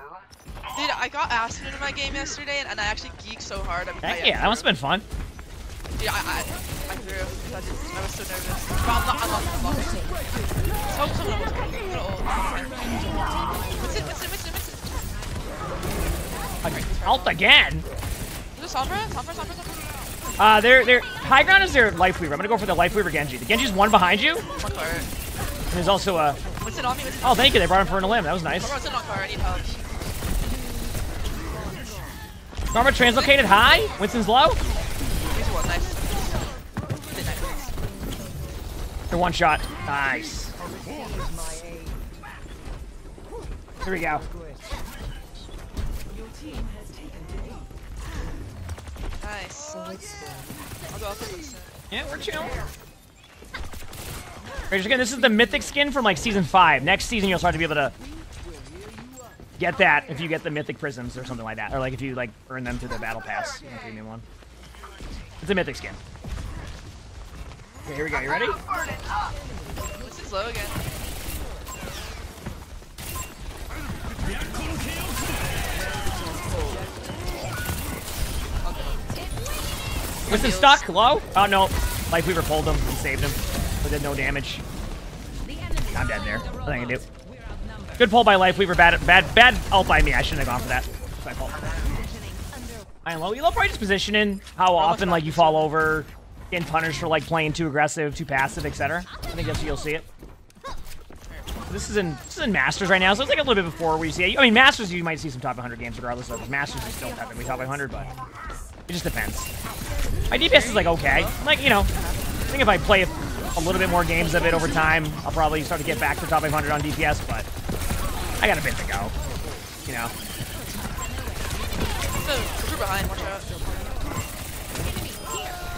Dude, I got acid in my game yesterday, and, and I actually geeked so hard. I, Heck yeah, that must have been fun. Dude, I, I, I through. I, did, I was so nervous. But I'm not, I'm not, I'm not. Let's hope someone was going to ult. Winston, Winston, Winston, Winston. Okay, ult again. Is it Sombra? Sombra, Sombra, Sombra? Uh, they're, they're, high ground is their Lifeweaver. I'm gonna go for the Lifeweaver Genji. The Genji's one behind you. There's also a. Winston on me, Winston. Oh, thank you. They brought him for an limb. That was nice. Sombra, Winston on card. I need help. Karma translocated high. Winston's low. Here's one, nice. Winston, nice. They're one shot. Nice. Here we go. Nice. Yeah, we're chilling. Rage again, this is the mythic skin from like season five. Next season, you'll start to be able to get that if you get the mythic prisms or something like that, or like if you like earn them through the battle pass, premium one. It's a mythic skin. Okay, here we go. You ready? Winston's low again. Winston stuck. Low. Oh no, Lifeweaver pulled him and saved him, but did no damage. I'm dead there. Nothing I can do. Good pull by Lifeweaver. Bad, bad, bad ult by me. I shouldn't have gone for that. It's my fault. I low. Elo probably just positioning how often like you fall over, getting punished for like playing too aggressive, too passive, etc. I think that's you'll see it. This is in this is in Masters right now, so it's like a little bit before we see it. I mean, Masters you might see some top 100 games regardless of. Masters is still technically top 100, but it just depends. My DPS is like okay. Like you know, I think if I play a little bit more games of it over time, I'll probably start to get back to top 500 on DPS. But I got a bit to go. You know. So, we're behind, watch out.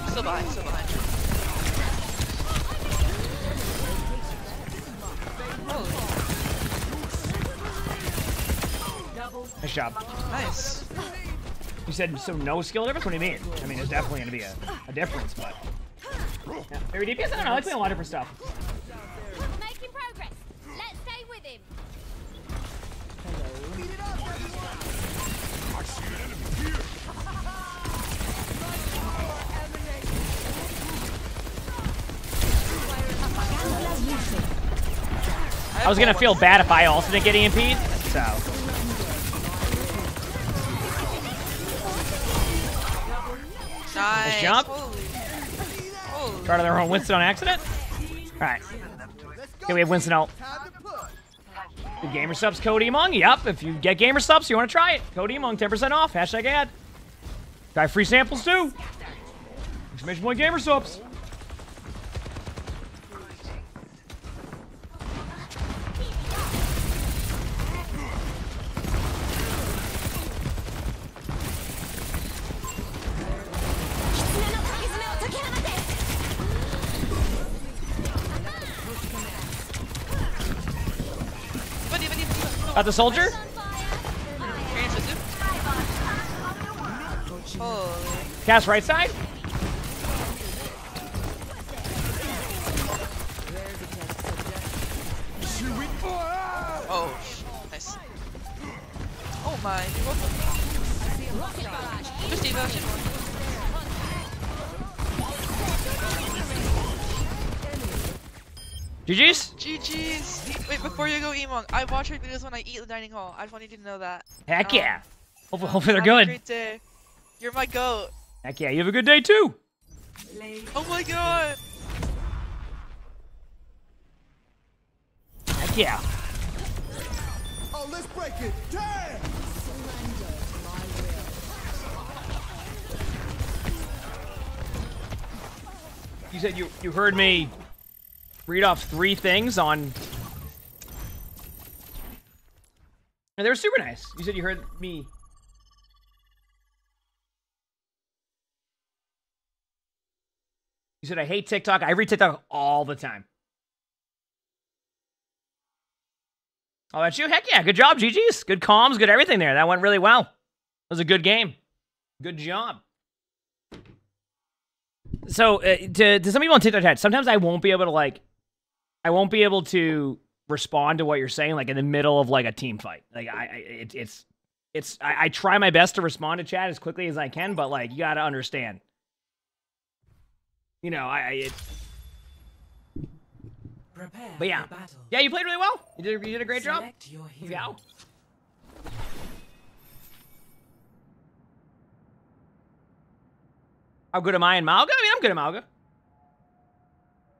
Still behind, still behind. Nice job. Nice. You said so no skill difference? What do you mean? I mean, there's definitely going to be a, a difference, but... Yeah. Maybe DPS? I don't know. I like playing a lot of different stuff. Making progress. Let's stay with him. I was going to feel bad if I also didn't get EMP'd, so... Nice. jump. Holy. Holy. Started their own Winston on accident? Alright. Okay, we have Winston out. The GamerSupps code Emongg. Yep, if you get GamerSupps, you want to try it. Cody Emongg, 10% off. Hashtag ad. Got free samples too. Exclamation point GamerSupps. Got the soldier? Holy. Cass right side? Oh, nice. Oh my. Just Eva, GG's? GG's. Wait, before you go, Emongg, I watch your videos when I eat at the dining hall. I just want you to know that. Heck Um, yeah. Hopefully, hopefully they're have a good. great day. You're my goat. Heck yeah, you have a good day too. Oh my god. Heck yeah. Oh, let's break it. Damn! You said you, you heard me read off three things on... And they were super nice. You said you heard me... You said I hate TikTok. I read TikTok all the time. Oh, that's you? Heck yeah. Good job, GG's. Good comms, good everything there. That went really well. It was a good game. Good job. So, uh, to, to some people on TikTok chat, sometimes I won't be able to, like, I won't be able to respond to what you're saying, like, in the middle of, like, a team fight. Like, I, I it, it's, it's, I, I try my best to respond to chat as quickly as I can, but, like, you gotta understand. you know, I, I it, Prepare but yeah, yeah, you played really well. You did, you did a great job. Select hero. Yeah. How good am I in Mauga? I mean, I'm good at Mauga.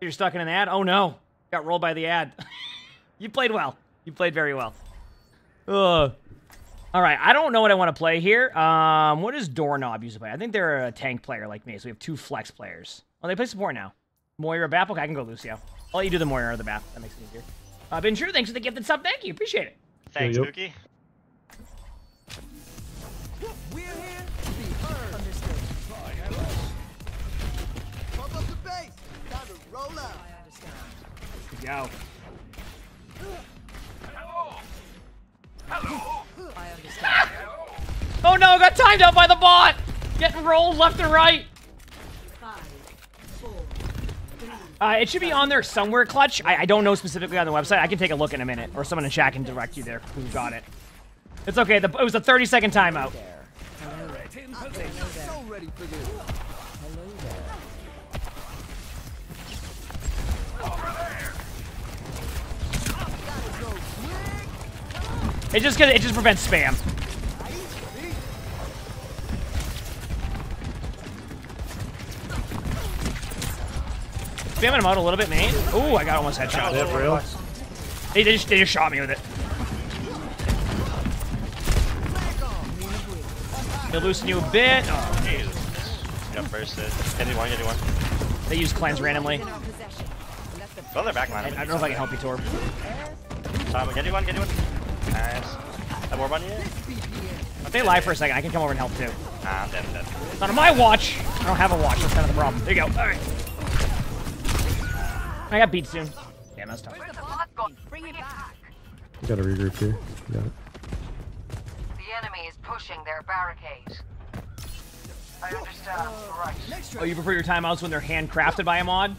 You're stuck in an ad? Oh no. Got rolled by the ad. you played well. You played very well. Ugh. All right, I don't know what I want to play here. Um, what does Doorknob use to play? I think they're a tank player like me, so we have two flex players. Oh, they play support now. Moira, Bap. Okay, I can go Lucio. I'll let you do the Moira or the Bap. That makes it easier. Uh, Ben True, thanks for the gifted sub. Thank you. Appreciate it. Thanks, Yo, go. I understand. Oh no, I got timed out by the bot! Getting rolled left and right. Uh, it should be on there somewhere, Clutch. I, I don't know specifically on the website. I can take a look in a minute, or someone in chat can direct you there who got it. It's okay. The, it was a 30 second timeout. So It just gonna, it just prevents spam. Spamming him out a little bit, main. Ooh, I got almost headshot. Yeah, real. They, they just they just shot me with it. They're loosen you a bit. Oh, Jesus. Got bursted. Get you one, get you one. They use cleanse randomly. Go on their back line. I, I don't know if I can help you, Torb. Um, get you one, get you one. Nice. Have more money? If they lie for a second, I can come over and help too. Ah, I'm dead, I'm dead. Not on my watch. I don't have a watch. That's kind of the problem. There you go. All right. I got beat soon. Damn, that's tough. Bring it back. We gotta regroup here. We got it. The enemy is pushing their barricade. I understand. Right. Oh, you prefer your timeouts when they're handcrafted by a mod?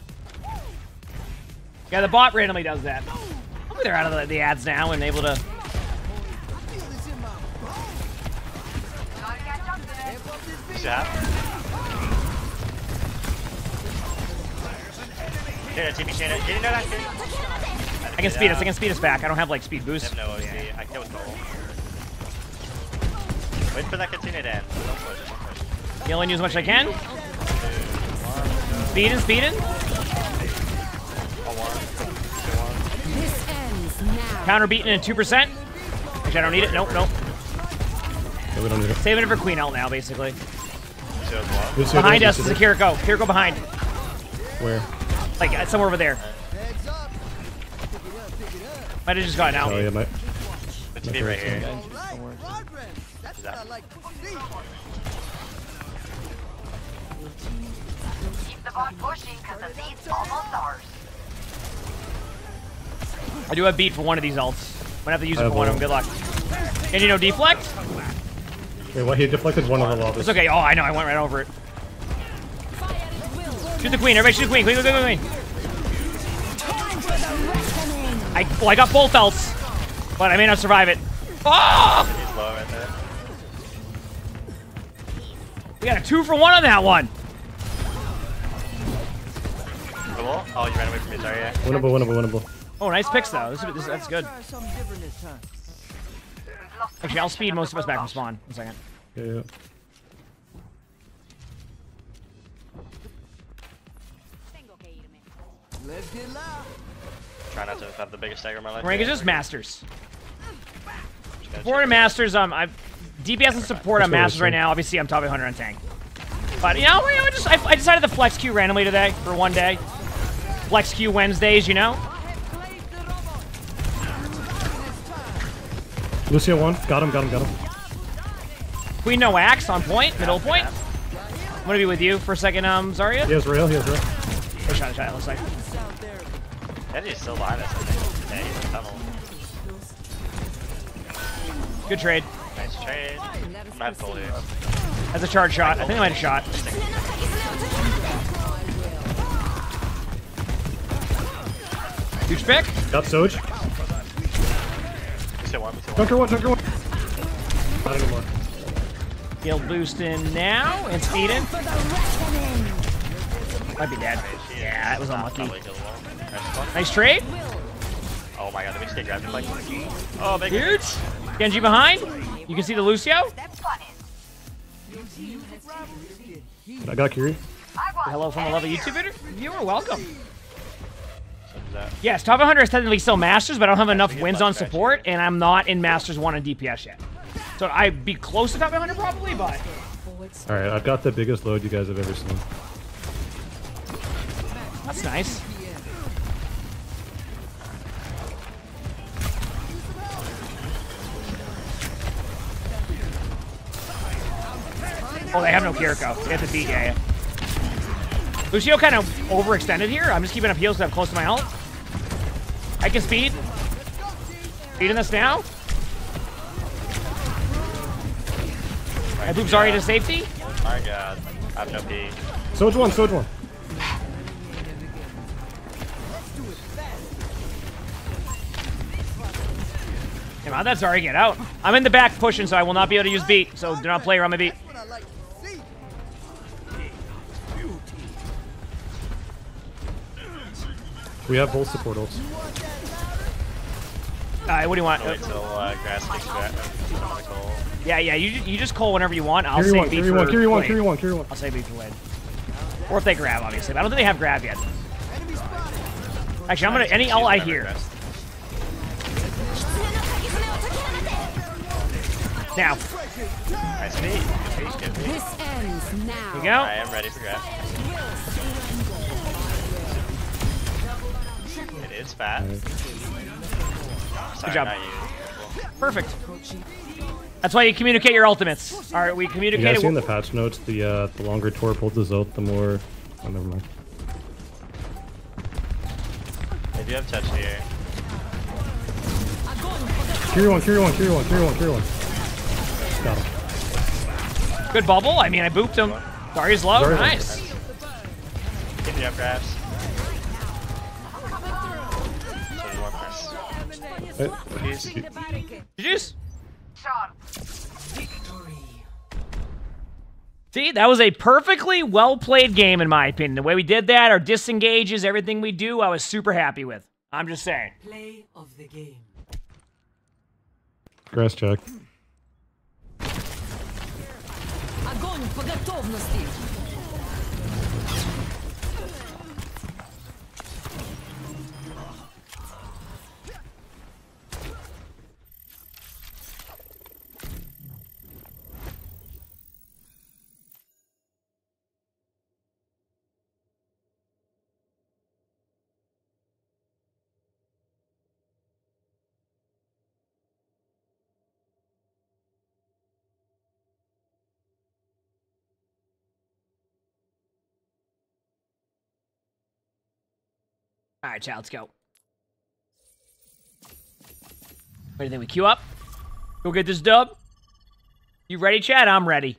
Yeah, the bot randomly does that. Hopefully they're out of the, the ads now and able to. Yeah. Yeah, TP Shannon. Did you know that? I can speed us. I can speed us back. I don't have like speed boost. No, OC. I killed goal. Wait for that Katina to end. Don't push, don't push. Healing you as much as I can. Speeding, speeding. This ends. Counter beaten in 2%. Which I don't need it. Nope, nope. Yeah, we don't need it. Saving it for Queen Ult now, basically. Lucio Behind there, us is Lucio a Kiriko. Kiriko behind. Where? Like, uh, somewhere over there. Might have just gotten out. Oh yeah, my. Let's be right here. I like to see. Keep the bot pushing because the lead's almost ours. I do have beat for one of these ults. Might have to use it for one of them. Good luck. And you know, deflect? Wait, what? He deflected one of the lobbies. It's okay. Oh, I know. I went right over it. Shoot the queen. Everybody shoot the queen. Queen, queen, queen, queen. I, well, I got both ults, but I may not survive it. Oh! He's low right there. We got a two for one on that one. Cool. Oh, you ran away from me. Sorry, yeah. Winnable, winnable, winnable. Oh, nice picks though. This, is- this, that's good. Actually, I'll speed most of us back from spawn. One second. Yeah, yeah. Let's get loud. Try not to have the biggest stagger in my life. Rank is just masters. Support and masters. Um, I've DPS and support on masters right now. Obviously, I'm top 100 on tank. But you know, I just I, I decided to flex queue randomly today for one day. Flex queue Wednesdays, you know. Lucio one. Got him, got him, got him. Queen no axe on point, middle point. I'm gonna be with you for a second, um, Zarya. He has rail, he has rail. Oh, shot, shot, it looks like. Genji's still behind us, I think. Yeah, he's in tunnel. Good trade. Nice trade. I'm gonna have full here. That's a charge shot. I think I might have shot. Huge pick. Got Soj. We still one, we still one. Junker one, Junker one. Not anymore. Heal boosting now and speeding. Might be dead. Yeah, that was unlucky. Nice trade. Oh my god, the mixtape grabbed him like Oh, big Huge. Genji behind. You can see the Lucio. I got Kiri. Hello from a lovely YouTube viewer. Viewer, welcome. What's that? Yes, top 100 is technically still Masters, but I don't have enough wins on support, and I'm not in Masters 1 on DPS yet. So I'd be close to top 100 probably, but All right, I've got the biggest load you guys have ever seen. that's nice. Oh, they have no Kiriko. They have to beat, yeah, yeah. Lucio kind of overextended here. I'm just keeping up heals because I'm close to my ult. I can speed. Speeding this now. I boop Zarya to safety. My god. I have no P. Soldier one, soldier one. Come on, that's Zarya get out. I'm in the back pushing, so I will not be able to use beat. So do not play around my beat. We have both support ults. Alright, what do you want? Wait till uh, grass takes back. I'm gonna call. Yeah, yeah, you, you just call whenever you want. I'll Carry say one, beat for one, carry one, carry one, carry one. I'll say beat for lane. Or if they grab, obviously. But I don't think they have grab yet. Actually, I'm gonna any ult I hear. Now. Nice beat. Please get me. This ends now. Here you go. I am ready for grab. It is fat. Sorry, job. not. Perfect. That's why you communicate your ultimates. All right, we You communicated. guys see in the patch notes, the uh, the longer Torb holds his ult, the more. Oh, never mind. I do have touch here. Carry one, carry one, carry one, carry one, carry one. Got him. Good bubble. I mean, I booped him. Zarya's low. Zarya's nice. Give me up grabs. Hey, Please. Juice. See, that was a perfectly well played game, in my opinion. The way we did that, our disengages, everything we do, I was super happy with. I'm just saying. Play of the game. Grass check. Огонь по готовности. Right, chat, let's go. Do you? We queue up? Go get this dub? You ready, Chad? I'm ready.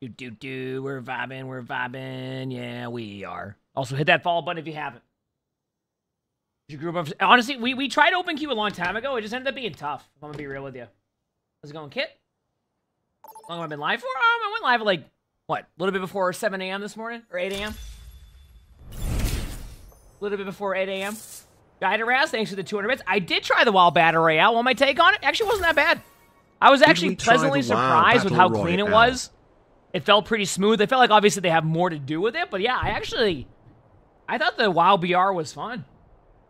Do do do. We're vibing. We're vibing. Yeah, we are. Also, hit that follow button if you haven't. Your group of honestly, we we tried open queue a long time ago. It just ended up being tough. If I'm gonna be real with you. How's it going, Kit? How long have I been live for? Um, I went live at like what? A little bit before 7 a.m. this morning or 8 a.m. A little bit before 8 a.m. Guide Raz, thanks for the 200 bits. I did try the Wild Battle Royale. What my take on it? Actually, wasn't that bad. I was actually pleasantly surprised with how clean it was. It felt pretty smooth. I felt like obviously they have more to do with it, but yeah, I actually, I thought the Wild BR was fun.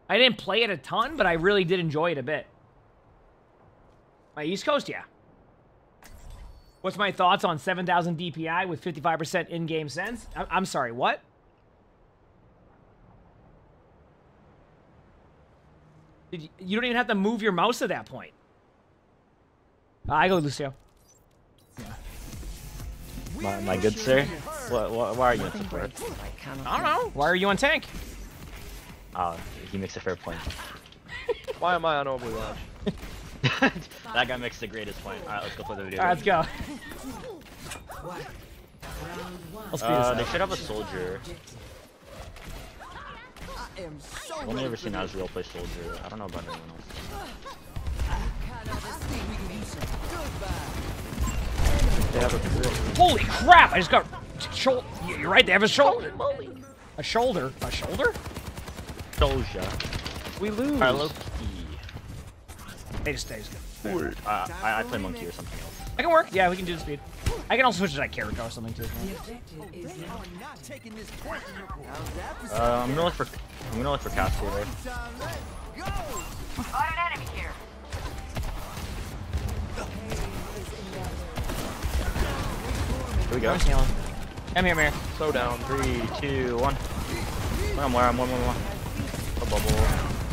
I didn't play it a ton, but I really did enjoy it a bit. My East Coast, yeah. What's my thoughts on 7,000 DPI with 55% in-game sense? I- I'm sorry, what? You, you don't even have to move your mouse at that point. Uh, I go Lucio. My, my good sir. What, what, why are you on support? I don't know. Why are you on tank? Oh, he makes a fair point. Why am I on Overwatch? that guy makes the greatest point. Alright, let's go play the video. All right, let's go. Let's uh, they should have a soldier. I've only ever seen Azrael play soldier. I don't know about anyone else. They have a Holy crap! I just got shoulder. You're right. They have a shoulder. A shoulder. A shoulder. Doja. We lose. Carlo. They just stays. Uh, I, I play monkey or something else. I can work. Yeah, we can do the speed. I can also switch to like Kiriko or something too. Uh, I'm gonna look for I'm gonna look for Cass here. Got an enemy here. Here we go. I'm healing. Come here, Mir. Slow down. Three, two, one. Where am where I'm one, one, one. A bubble.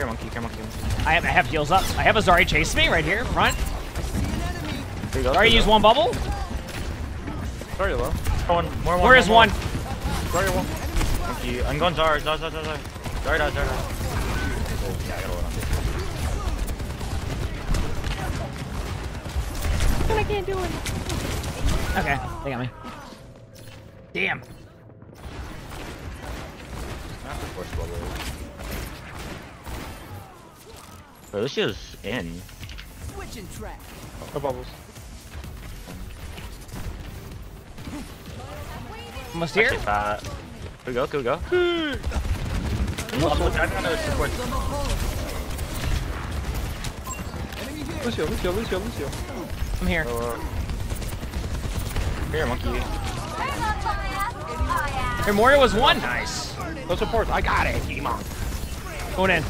Care monkey, care monkey. I have, I have heals up. I have a Zari chase me right here, front. There you go. Zari use one bubble. Sorry, low. Oh, one, more, one. Where is more, one? Sorry, one. Monkey. I'm going Zara, Zara, Zara, Zara. Zara, Zara, Zara. Oh, yeah, I gotta hold on. But I can't do it. Okay, they got me. Damn. That's the first bubble. Bro, this shit's in. Switching track. No bubbles. Almost here. Actually fat. Here we go, here we go. Oh, look, I'm gonna support. Lucio, Lucio, Lucio, Lucio. I'm here. Uh, here, monkey. Here, Moira was one. Nice. Those supports. I got it. Come on. Going in.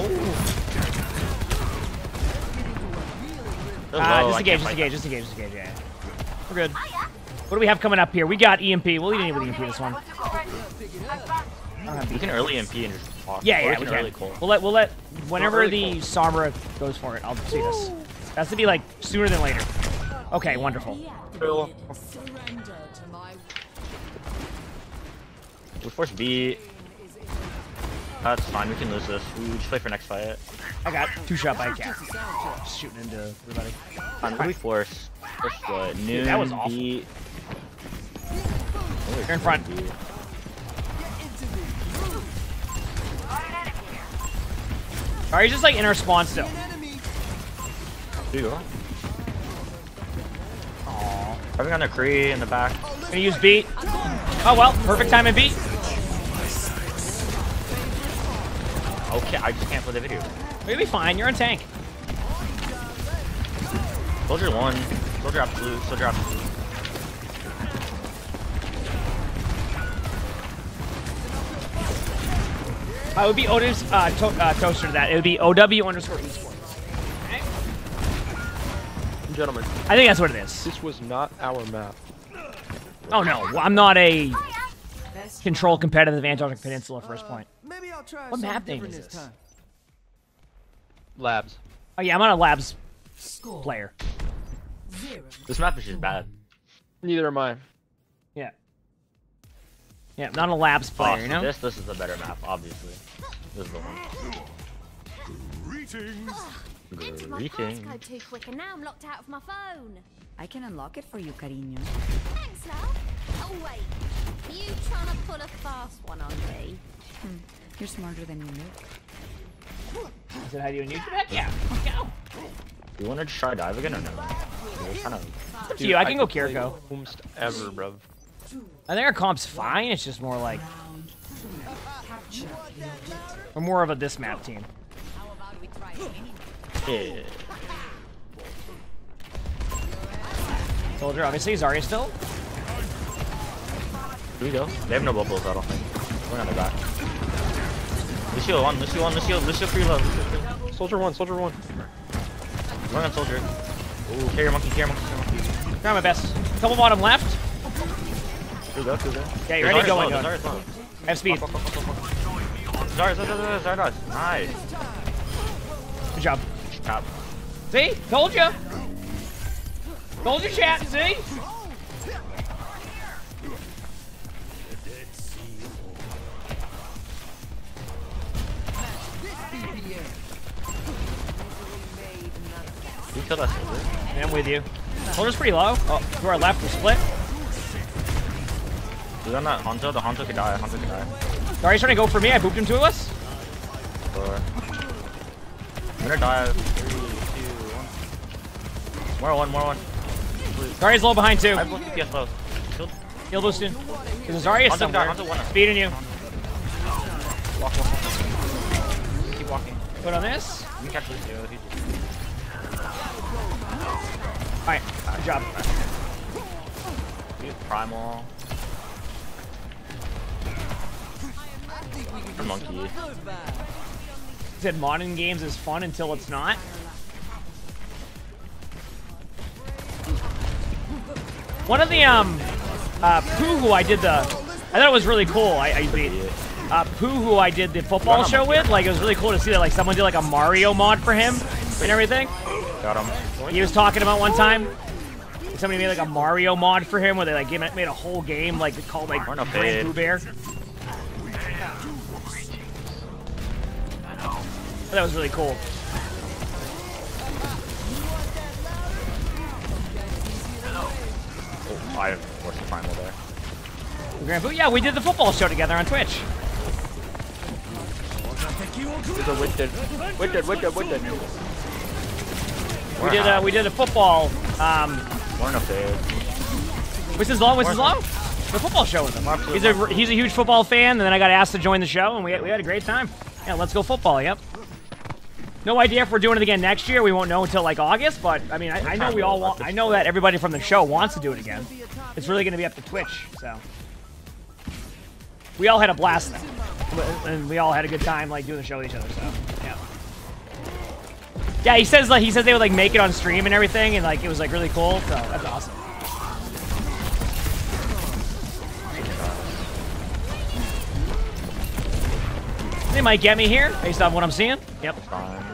Oh. Uh, low, I disengage, can't fight disengage, disengage, disengage, yeah. We're good. What do we have coming up here? We got EMP. We'll lead in with EMP this one. We can early MP and just walk. Yeah, Or yeah, we we can early can. We'll let, we'll let, whenever early the Sombra goes for it, I'll see this. It has to be like sooner than later. Okay, wonderful. We force B. That's fine, we can lose this. We just play for next fight. I got two shot by a cat. Just shooting into everybody. Fine, what do we force? Force what? Noon, Dude, that was awful. B. You're in front. Alright, he's just like in our spawn still. Here you go. Having on their Kree in the back. Gonna use beat. Oh well, perfect time and beat. Okay, I just can't play the video. You'll be fine, you're in tank. Soldier one. Soldier absolute. Soldier absolute. Uh, it would be Odin's uh, to uh, toaster to that. It would be OW underscore esports. Gentlemen. I think that's what it is. This was not our map. Oh no, well, I'm not a control competitive Antarctic Peninsula first point. Maybe I'll try What map name different is this this? time. Labs. Oh yeah, I'm on a labs player. This map is just bad. Neither am I. Yeah. Yeah, not a labs player, you know? This this is the better map, obviously. This is the one. Greetings. Greetings. Passcode too quick, and now I'm locked out of my phone. I can unlock it for you, cariño. Thanks, love. Oh wait, you trying to pull a fast one on me? Hmm. You're smarter than you look. Is it how do you need that? Yeah. Go. You want to try dive again or no? We're kind of. Up to you. I can go Kiriko. Whomst ever, bro. I think our comp's fine. It's just more like we're more of a this map team. Yeah. Soldier, obviously, Zarya still. Here we go. They have no bubbles, I don't think. We're on the back. Lucio one, Lucio one, Lucio, Lucio free love. Lucio free love. Soldier one, soldier one. Run on soldier. Ooh, carry monkey, carry monkey, carry monkey. Try my best. Couple bottom left. Here we go, here go. Yeah, you There's ready? Zarya's Go in, go in. Zarya's low. I have speed. Zarya, Zarya, Zarya, Zarya, Zarya. Nice. Good job. Top. See? Told you. Told you, chat. See? You killed us. Yeah, I'm with you. Soldier's pretty low. Oh, to our left, we split. We're on that Hanzo, the Hanzo could die, Hanzo could die. Zarya's trying to go for me. I booped him to us. Four. I'm gonna die. Three, two, one. More one, more one. Zarya's low behind too. I have one DPS low. Shield. Heal boosting. There's a Zarya somewhere. Speeding you. Walk, walk, walk. Keep walking. Put on this. You can catch Lucio. if you- Alright, good job. Use Primal. Monkey. said modern games is fun until it's not. One of the um uh Pooh who I did the I thought it was really cool. I, I beat uh Pooh who I did the football show with. Like it was really cool to see that like someone did like a Mario mod for him and everything. Got him. He was talking about one time. Somebody made like a Mario mod for him where they like made a whole game like called like Grand. Pooh Bear. That was really cool. Oh, I forced the Primal there. Grand Pooh, yeah, we did the football show together on Twitch. A Wicked. Wicked, Wicked, We did uh, we did a football. Um, We're a fade. what's his long? More- long? The football show with him. He's a he's a huge football fan, and then I got asked to join the show, and we we had a great time. Yeah, let's go football. Yep. No idea if we're doing it again next year. We won't know until like August, but I mean, I, I know we all want. I know that everybody from the show wants to do it again. It's really going to be up to Twitch, so. We all had a blast, though. and we all had a good time like doing the show with each other. So yeah. Yeah, he says like he says they would like make it on stream and everything, and like it was like really cool. So that's awesome. They might get me here based on what I'm seeing. Yep. Fine.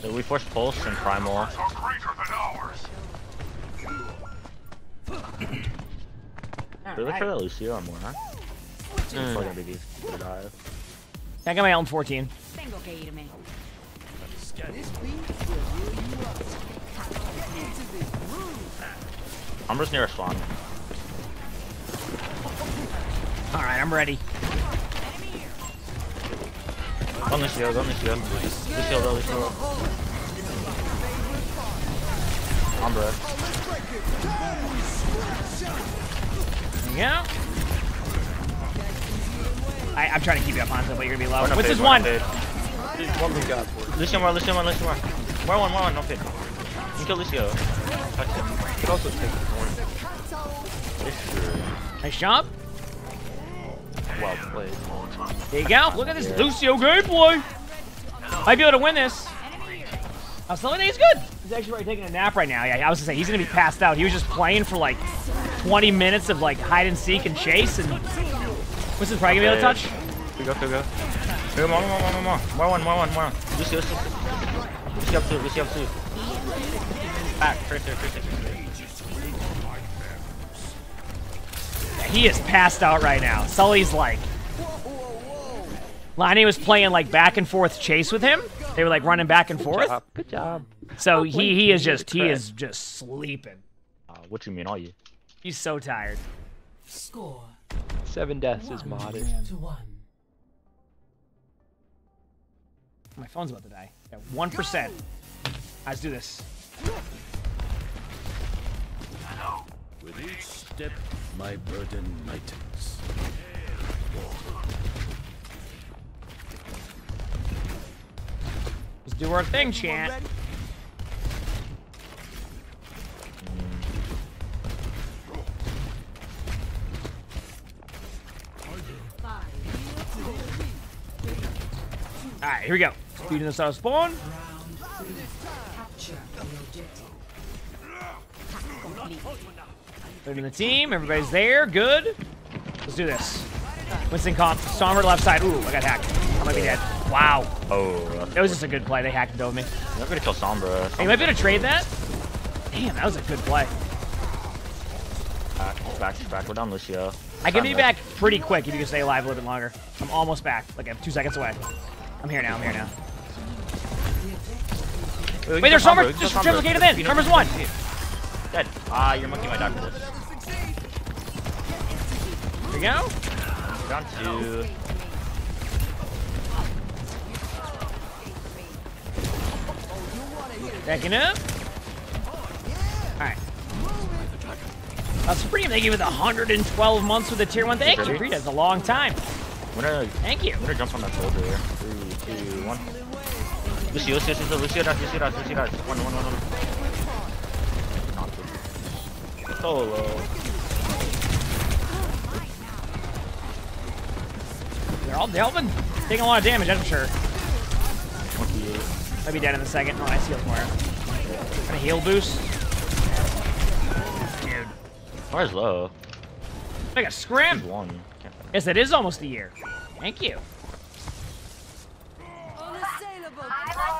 So we force pulse and primal. They look for that Lucio on more, huh? Mm. It's. I got my L14. I'm just near a spawn. All right, I'm ready. Go Lucio, go Lucio. Lucio, go Lucio. Umbra. There you go. I, I'm trying to keep you up on but you're gonna be low. What's fade, his one? A. One we got for it. Lucio more, Lucio more, Lucio more. More one, more one, no fit. You can kill Lucio. Touch him. You could also take the point. It's true. Nice job. Well played. There you go. Look at this Lucio gameplay. Might be able to win this. Oh, Sully he's good. He's actually probably taking a nap right now. Yeah, I was gonna say he's gonna be passed out. He was just playing for like 20 minutes of like hide and seek and chase, and what's his probably gonna be able to touch? Go, go, go. Go, more, more, more, more, more. More one, more one, more one. Lucio, Lucio. Lucio up two, Lucio up two. Back, Tracer, Tracer, Tracer. Yeah, he is passed out right now. Sully's like. Lonnie was playing like back and forth chase with him. They were like running back and forth. job, Good job. So he he is just he is just sleeping. Uh, what you mean, are you? He's so tired. Score Seven deaths is modest. to one. My phone's about to die. Yeah, one percent. Let's do this. With each step, my burden lightens. Let's do our thing, chant. All right, here we go. Speeding us out of spawn. Capture the. Third in the team. Everybody's there. Good. Let's do this. Winston comp. Stormer left side. Ooh, I got hacked. I might be dead. Wow. Oh, It was just a good play. They hacked it over me. I'm gonna kill Sombra. Hey, you might be able to trade that. Damn, that was a good play. Back, back, back. We're down Lucio. I can be back pretty quick if you can stay alive a little bit longer. I'm almost back. Like I'm two seconds away. I'm here now. I'm here now. Wait, there's Stormer. Just triplicated in. Stormer's one. Dead. Ah, your monkey might die for this. Here we go. Down two. Backing up. Uh, Supreme, thank you the 112 months with the tier 1. Thank you? That's a long time. I'm. Thank you. I'm gonna jump on that soldier here two, one. Lucio, Lucio, Lucio, Lucio, Lucio, Lucio, Lucio. One, one, one, one. Not good. Solo. They're all delving. Taking a lot of damage, I'm sure. I'll be dead in a second. Oh, I see more. Got a heal boost. Dude. Where's low? Like got scrim. One. Yes, it is almost a year. Thank you.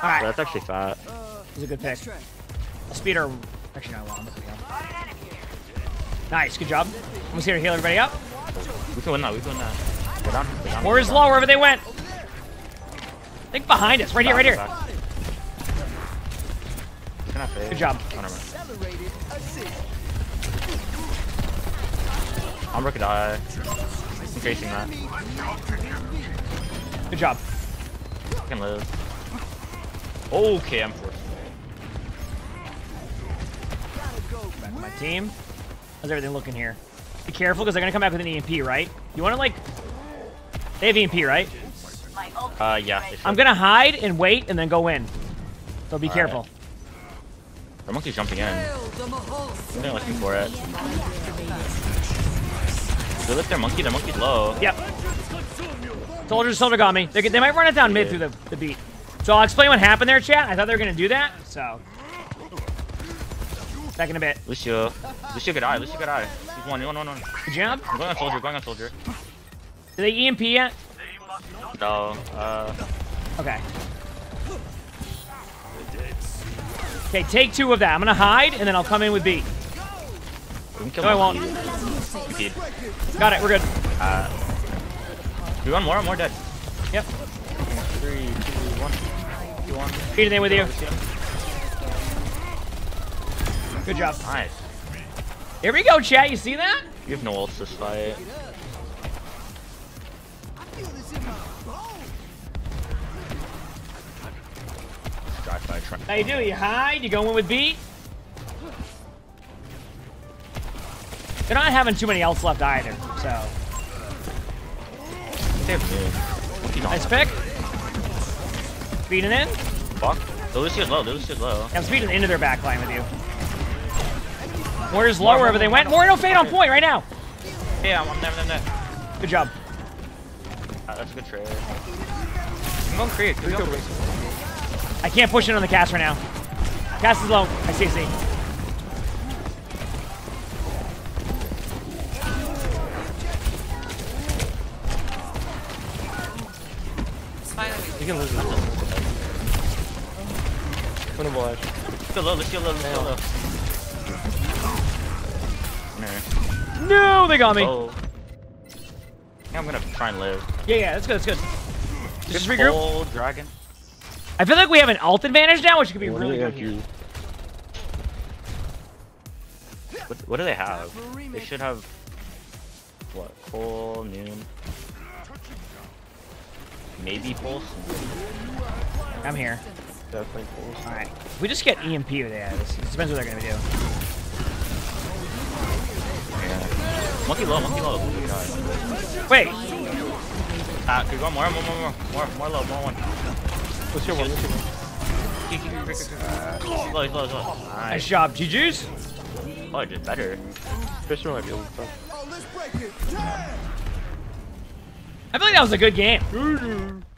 Alright. That's actually fat. This is a good pick. I'll speed her. Actually, no, I won't. There. Nice, good job. Almost here to heal everybody up. We can win that. We can win that. Get down. Get down. Where's get low wherever they went? Think behind us. Right here, right here. Back, back. Fade. Good job. Oh, never mind. I'm gonna die. I'm chasing that. Good job. I can live. Okay, I'm forced. Back to my team. How's everything looking here? Be careful because they're gonna come back with an EMP, right? You want to like? They have EMP, right? Uh, yeah. I'm gonna hide and wait and then go in. So be All careful. The monkey's jumping in. They're looking for it. They lift their monkey. Their monkey's low. Yep. Soldiers Silver got me. They, they might run it down mid through the, the beat. So I'll explain what happened there, chat. I thought they were gonna do that. So back in a bit. Lucio. Lucio could die. Lucio could die. He's one. One. One. One. Good job. I'm going on soldier. Going on soldier. Do they EMP yet? No. Uh. Okay. Okay, take two of that. I'm gonna hide and then I'll come in with B. We can kill No, I won't. Impede. Got it. We're good. Uh. We want more. More dead. Yep. Three, two, one. Two, one. Feeding in with you. Good job. Nice. Here we go, chat. You see that? You have no ults this fight. Drive by trying. How you do? You hide. You go in with B. They're not having too many else left either. So They have mid. Monkey's on nice that. pick. Speeding in. Fuck. The Lucio's low. The Lucio's low. I'm speeding into their backline with you. Warriors low wherever they went. Warrior no fade on point right now. Yeah, I'm, I'm there, I'm there. Good job. Uh, that's a good trade. I'm going create. Can we go create? I can't push it on the Cass right now. Cass is low. I see, I see. You can lose this. Winnable edge. Let's go low. Let's go low. Let's go low. No, they got me. Oh. Yeah, I'm gonna try and live. Yeah, yeah, that's good, that's good. Just Good regroup. full dragon. I feel like we have an alt advantage now, which could be really good here. What, what do they have? They should have what? Full noon. Maybe pulse. I'm here. Definitely pulse. All right. If we just get EMP with that, this it depends what they're gonna do. Yeah. Monkey low. Monkey low. Monkey die. Wait. Ah, could we go more, more, more, more, more, more low, more one. Let's go one. Let's go one. Keep, keep, keep, keep, keep. Low, low, low. Nice Nice. job, GG's. Oh, I did better. Fisher might be able to touch. I feel like that was a good game.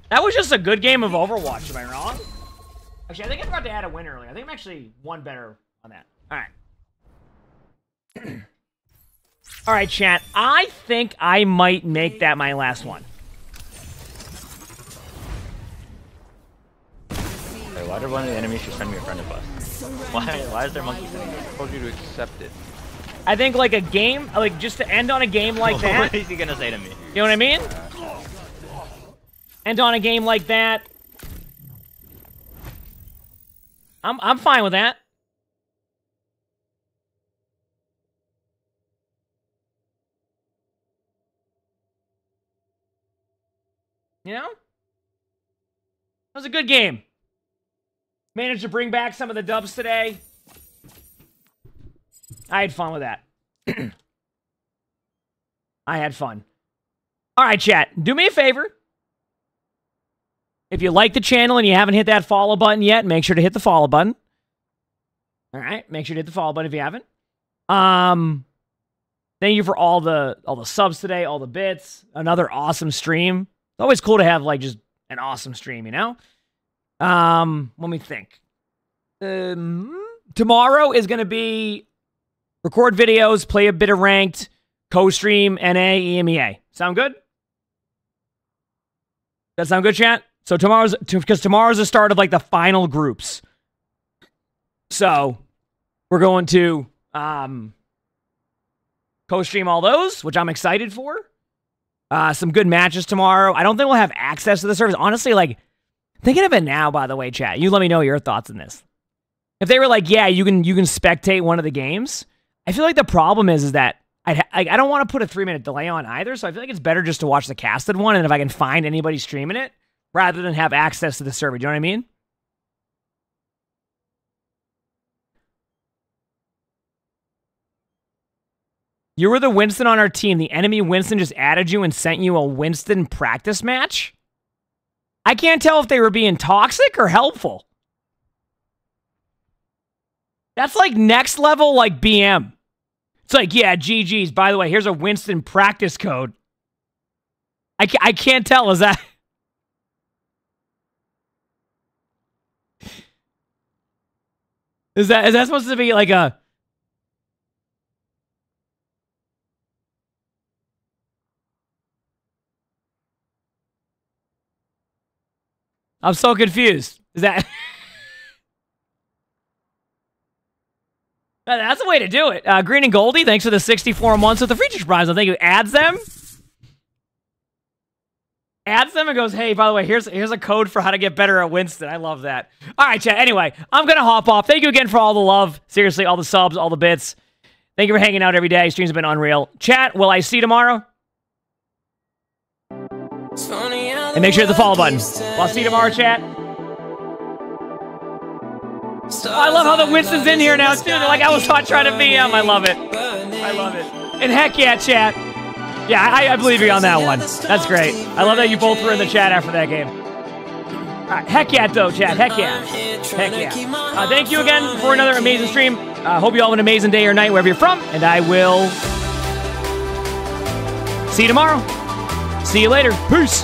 That was just a good game of Overwatch, am I wrong? Actually, I think I forgot to add a win earlier. I think I'm actually one better on that. Alright. Alright, chat. I think I might make that my last one. Wait, why did one of the enemies just send me a friend request? Why, why is there monkey sending me? I told you to accept it. I think like a game, like just to end on a game like that. what is he gonna say to me? You know what I mean? End on a game like that. I'm I'm fine with that. You know? That was a good game. Managed to bring back some of the dubs today. I had fun with that. I had fun. All right, chat. Do me a favor. If you like the channel and you haven't hit that follow button yet, make sure to hit the follow button. All right, make sure to hit the follow button if you haven't. Um, thank you for all the all the subs today, all the bits. Another awesome stream. It's always cool to have like just an awesome stream, you know. Um, let me think. Um, tomorrow is going to be record videos, play a bit of ranked, co-stream, NA, EMEA. Sound good? That sound good, chat? So tomorrow's because tomorrow's the start of like the final groups. So we're going to um co-stream all those, which I'm excited for. Uh, some good matches tomorrow. I don't think we'll have access to the service. Honestly, like thinking of it now, by the way, chat. You let me know your thoughts on this. If they were like, yeah, you can you can spectate one of the games. I feel like the problem is is that I, I don't want to put a three minute delay on either. So I feel like it's better just to watch the casted one, and if I can find anybody streaming it, rather than have access to the server. Do you know what I mean? You were the Winston on our team. The enemy Winston just added you and sent you a Winston practice match? I can't tell if they were being toxic or helpful. That's like next level, like BM. It's like, yeah, GG's. By the way, here's a Winston practice code. I, I can't tell. Is that. Is that is that supposed to be like a I'm so confused. Is that That's the way to do it. Uh, Green and Goldie, thanks for the 64 months with the feature prize. I think it adds them. Adds them and goes, hey, by the way, here's here's a code for how to get better at Winston. I love that. All right, chat. Anyway, I'm gonna hop off. Thank you again for all the love. Seriously, all the subs, all the bits. Thank you for hanging out every day. Streams have been unreal. Chat, will I see you tomorrow? And make sure to hit the follow button. Well, I'll see you tomorrow, chat. I love how the Winston's in here now, too. They're like, I was taught trying to BM. I love it. I love it. And heck yeah, chat. Yeah, I, I believe you on that one. That's great. I love that you both were in the chat after that game. Right, heck yeah, though, chat. Heck yeah. Heck yeah. Uh, thank you again for another amazing stream. I uh, hope you all have an amazing day or night wherever you're from, and I will see you tomorrow. See you later. Peace.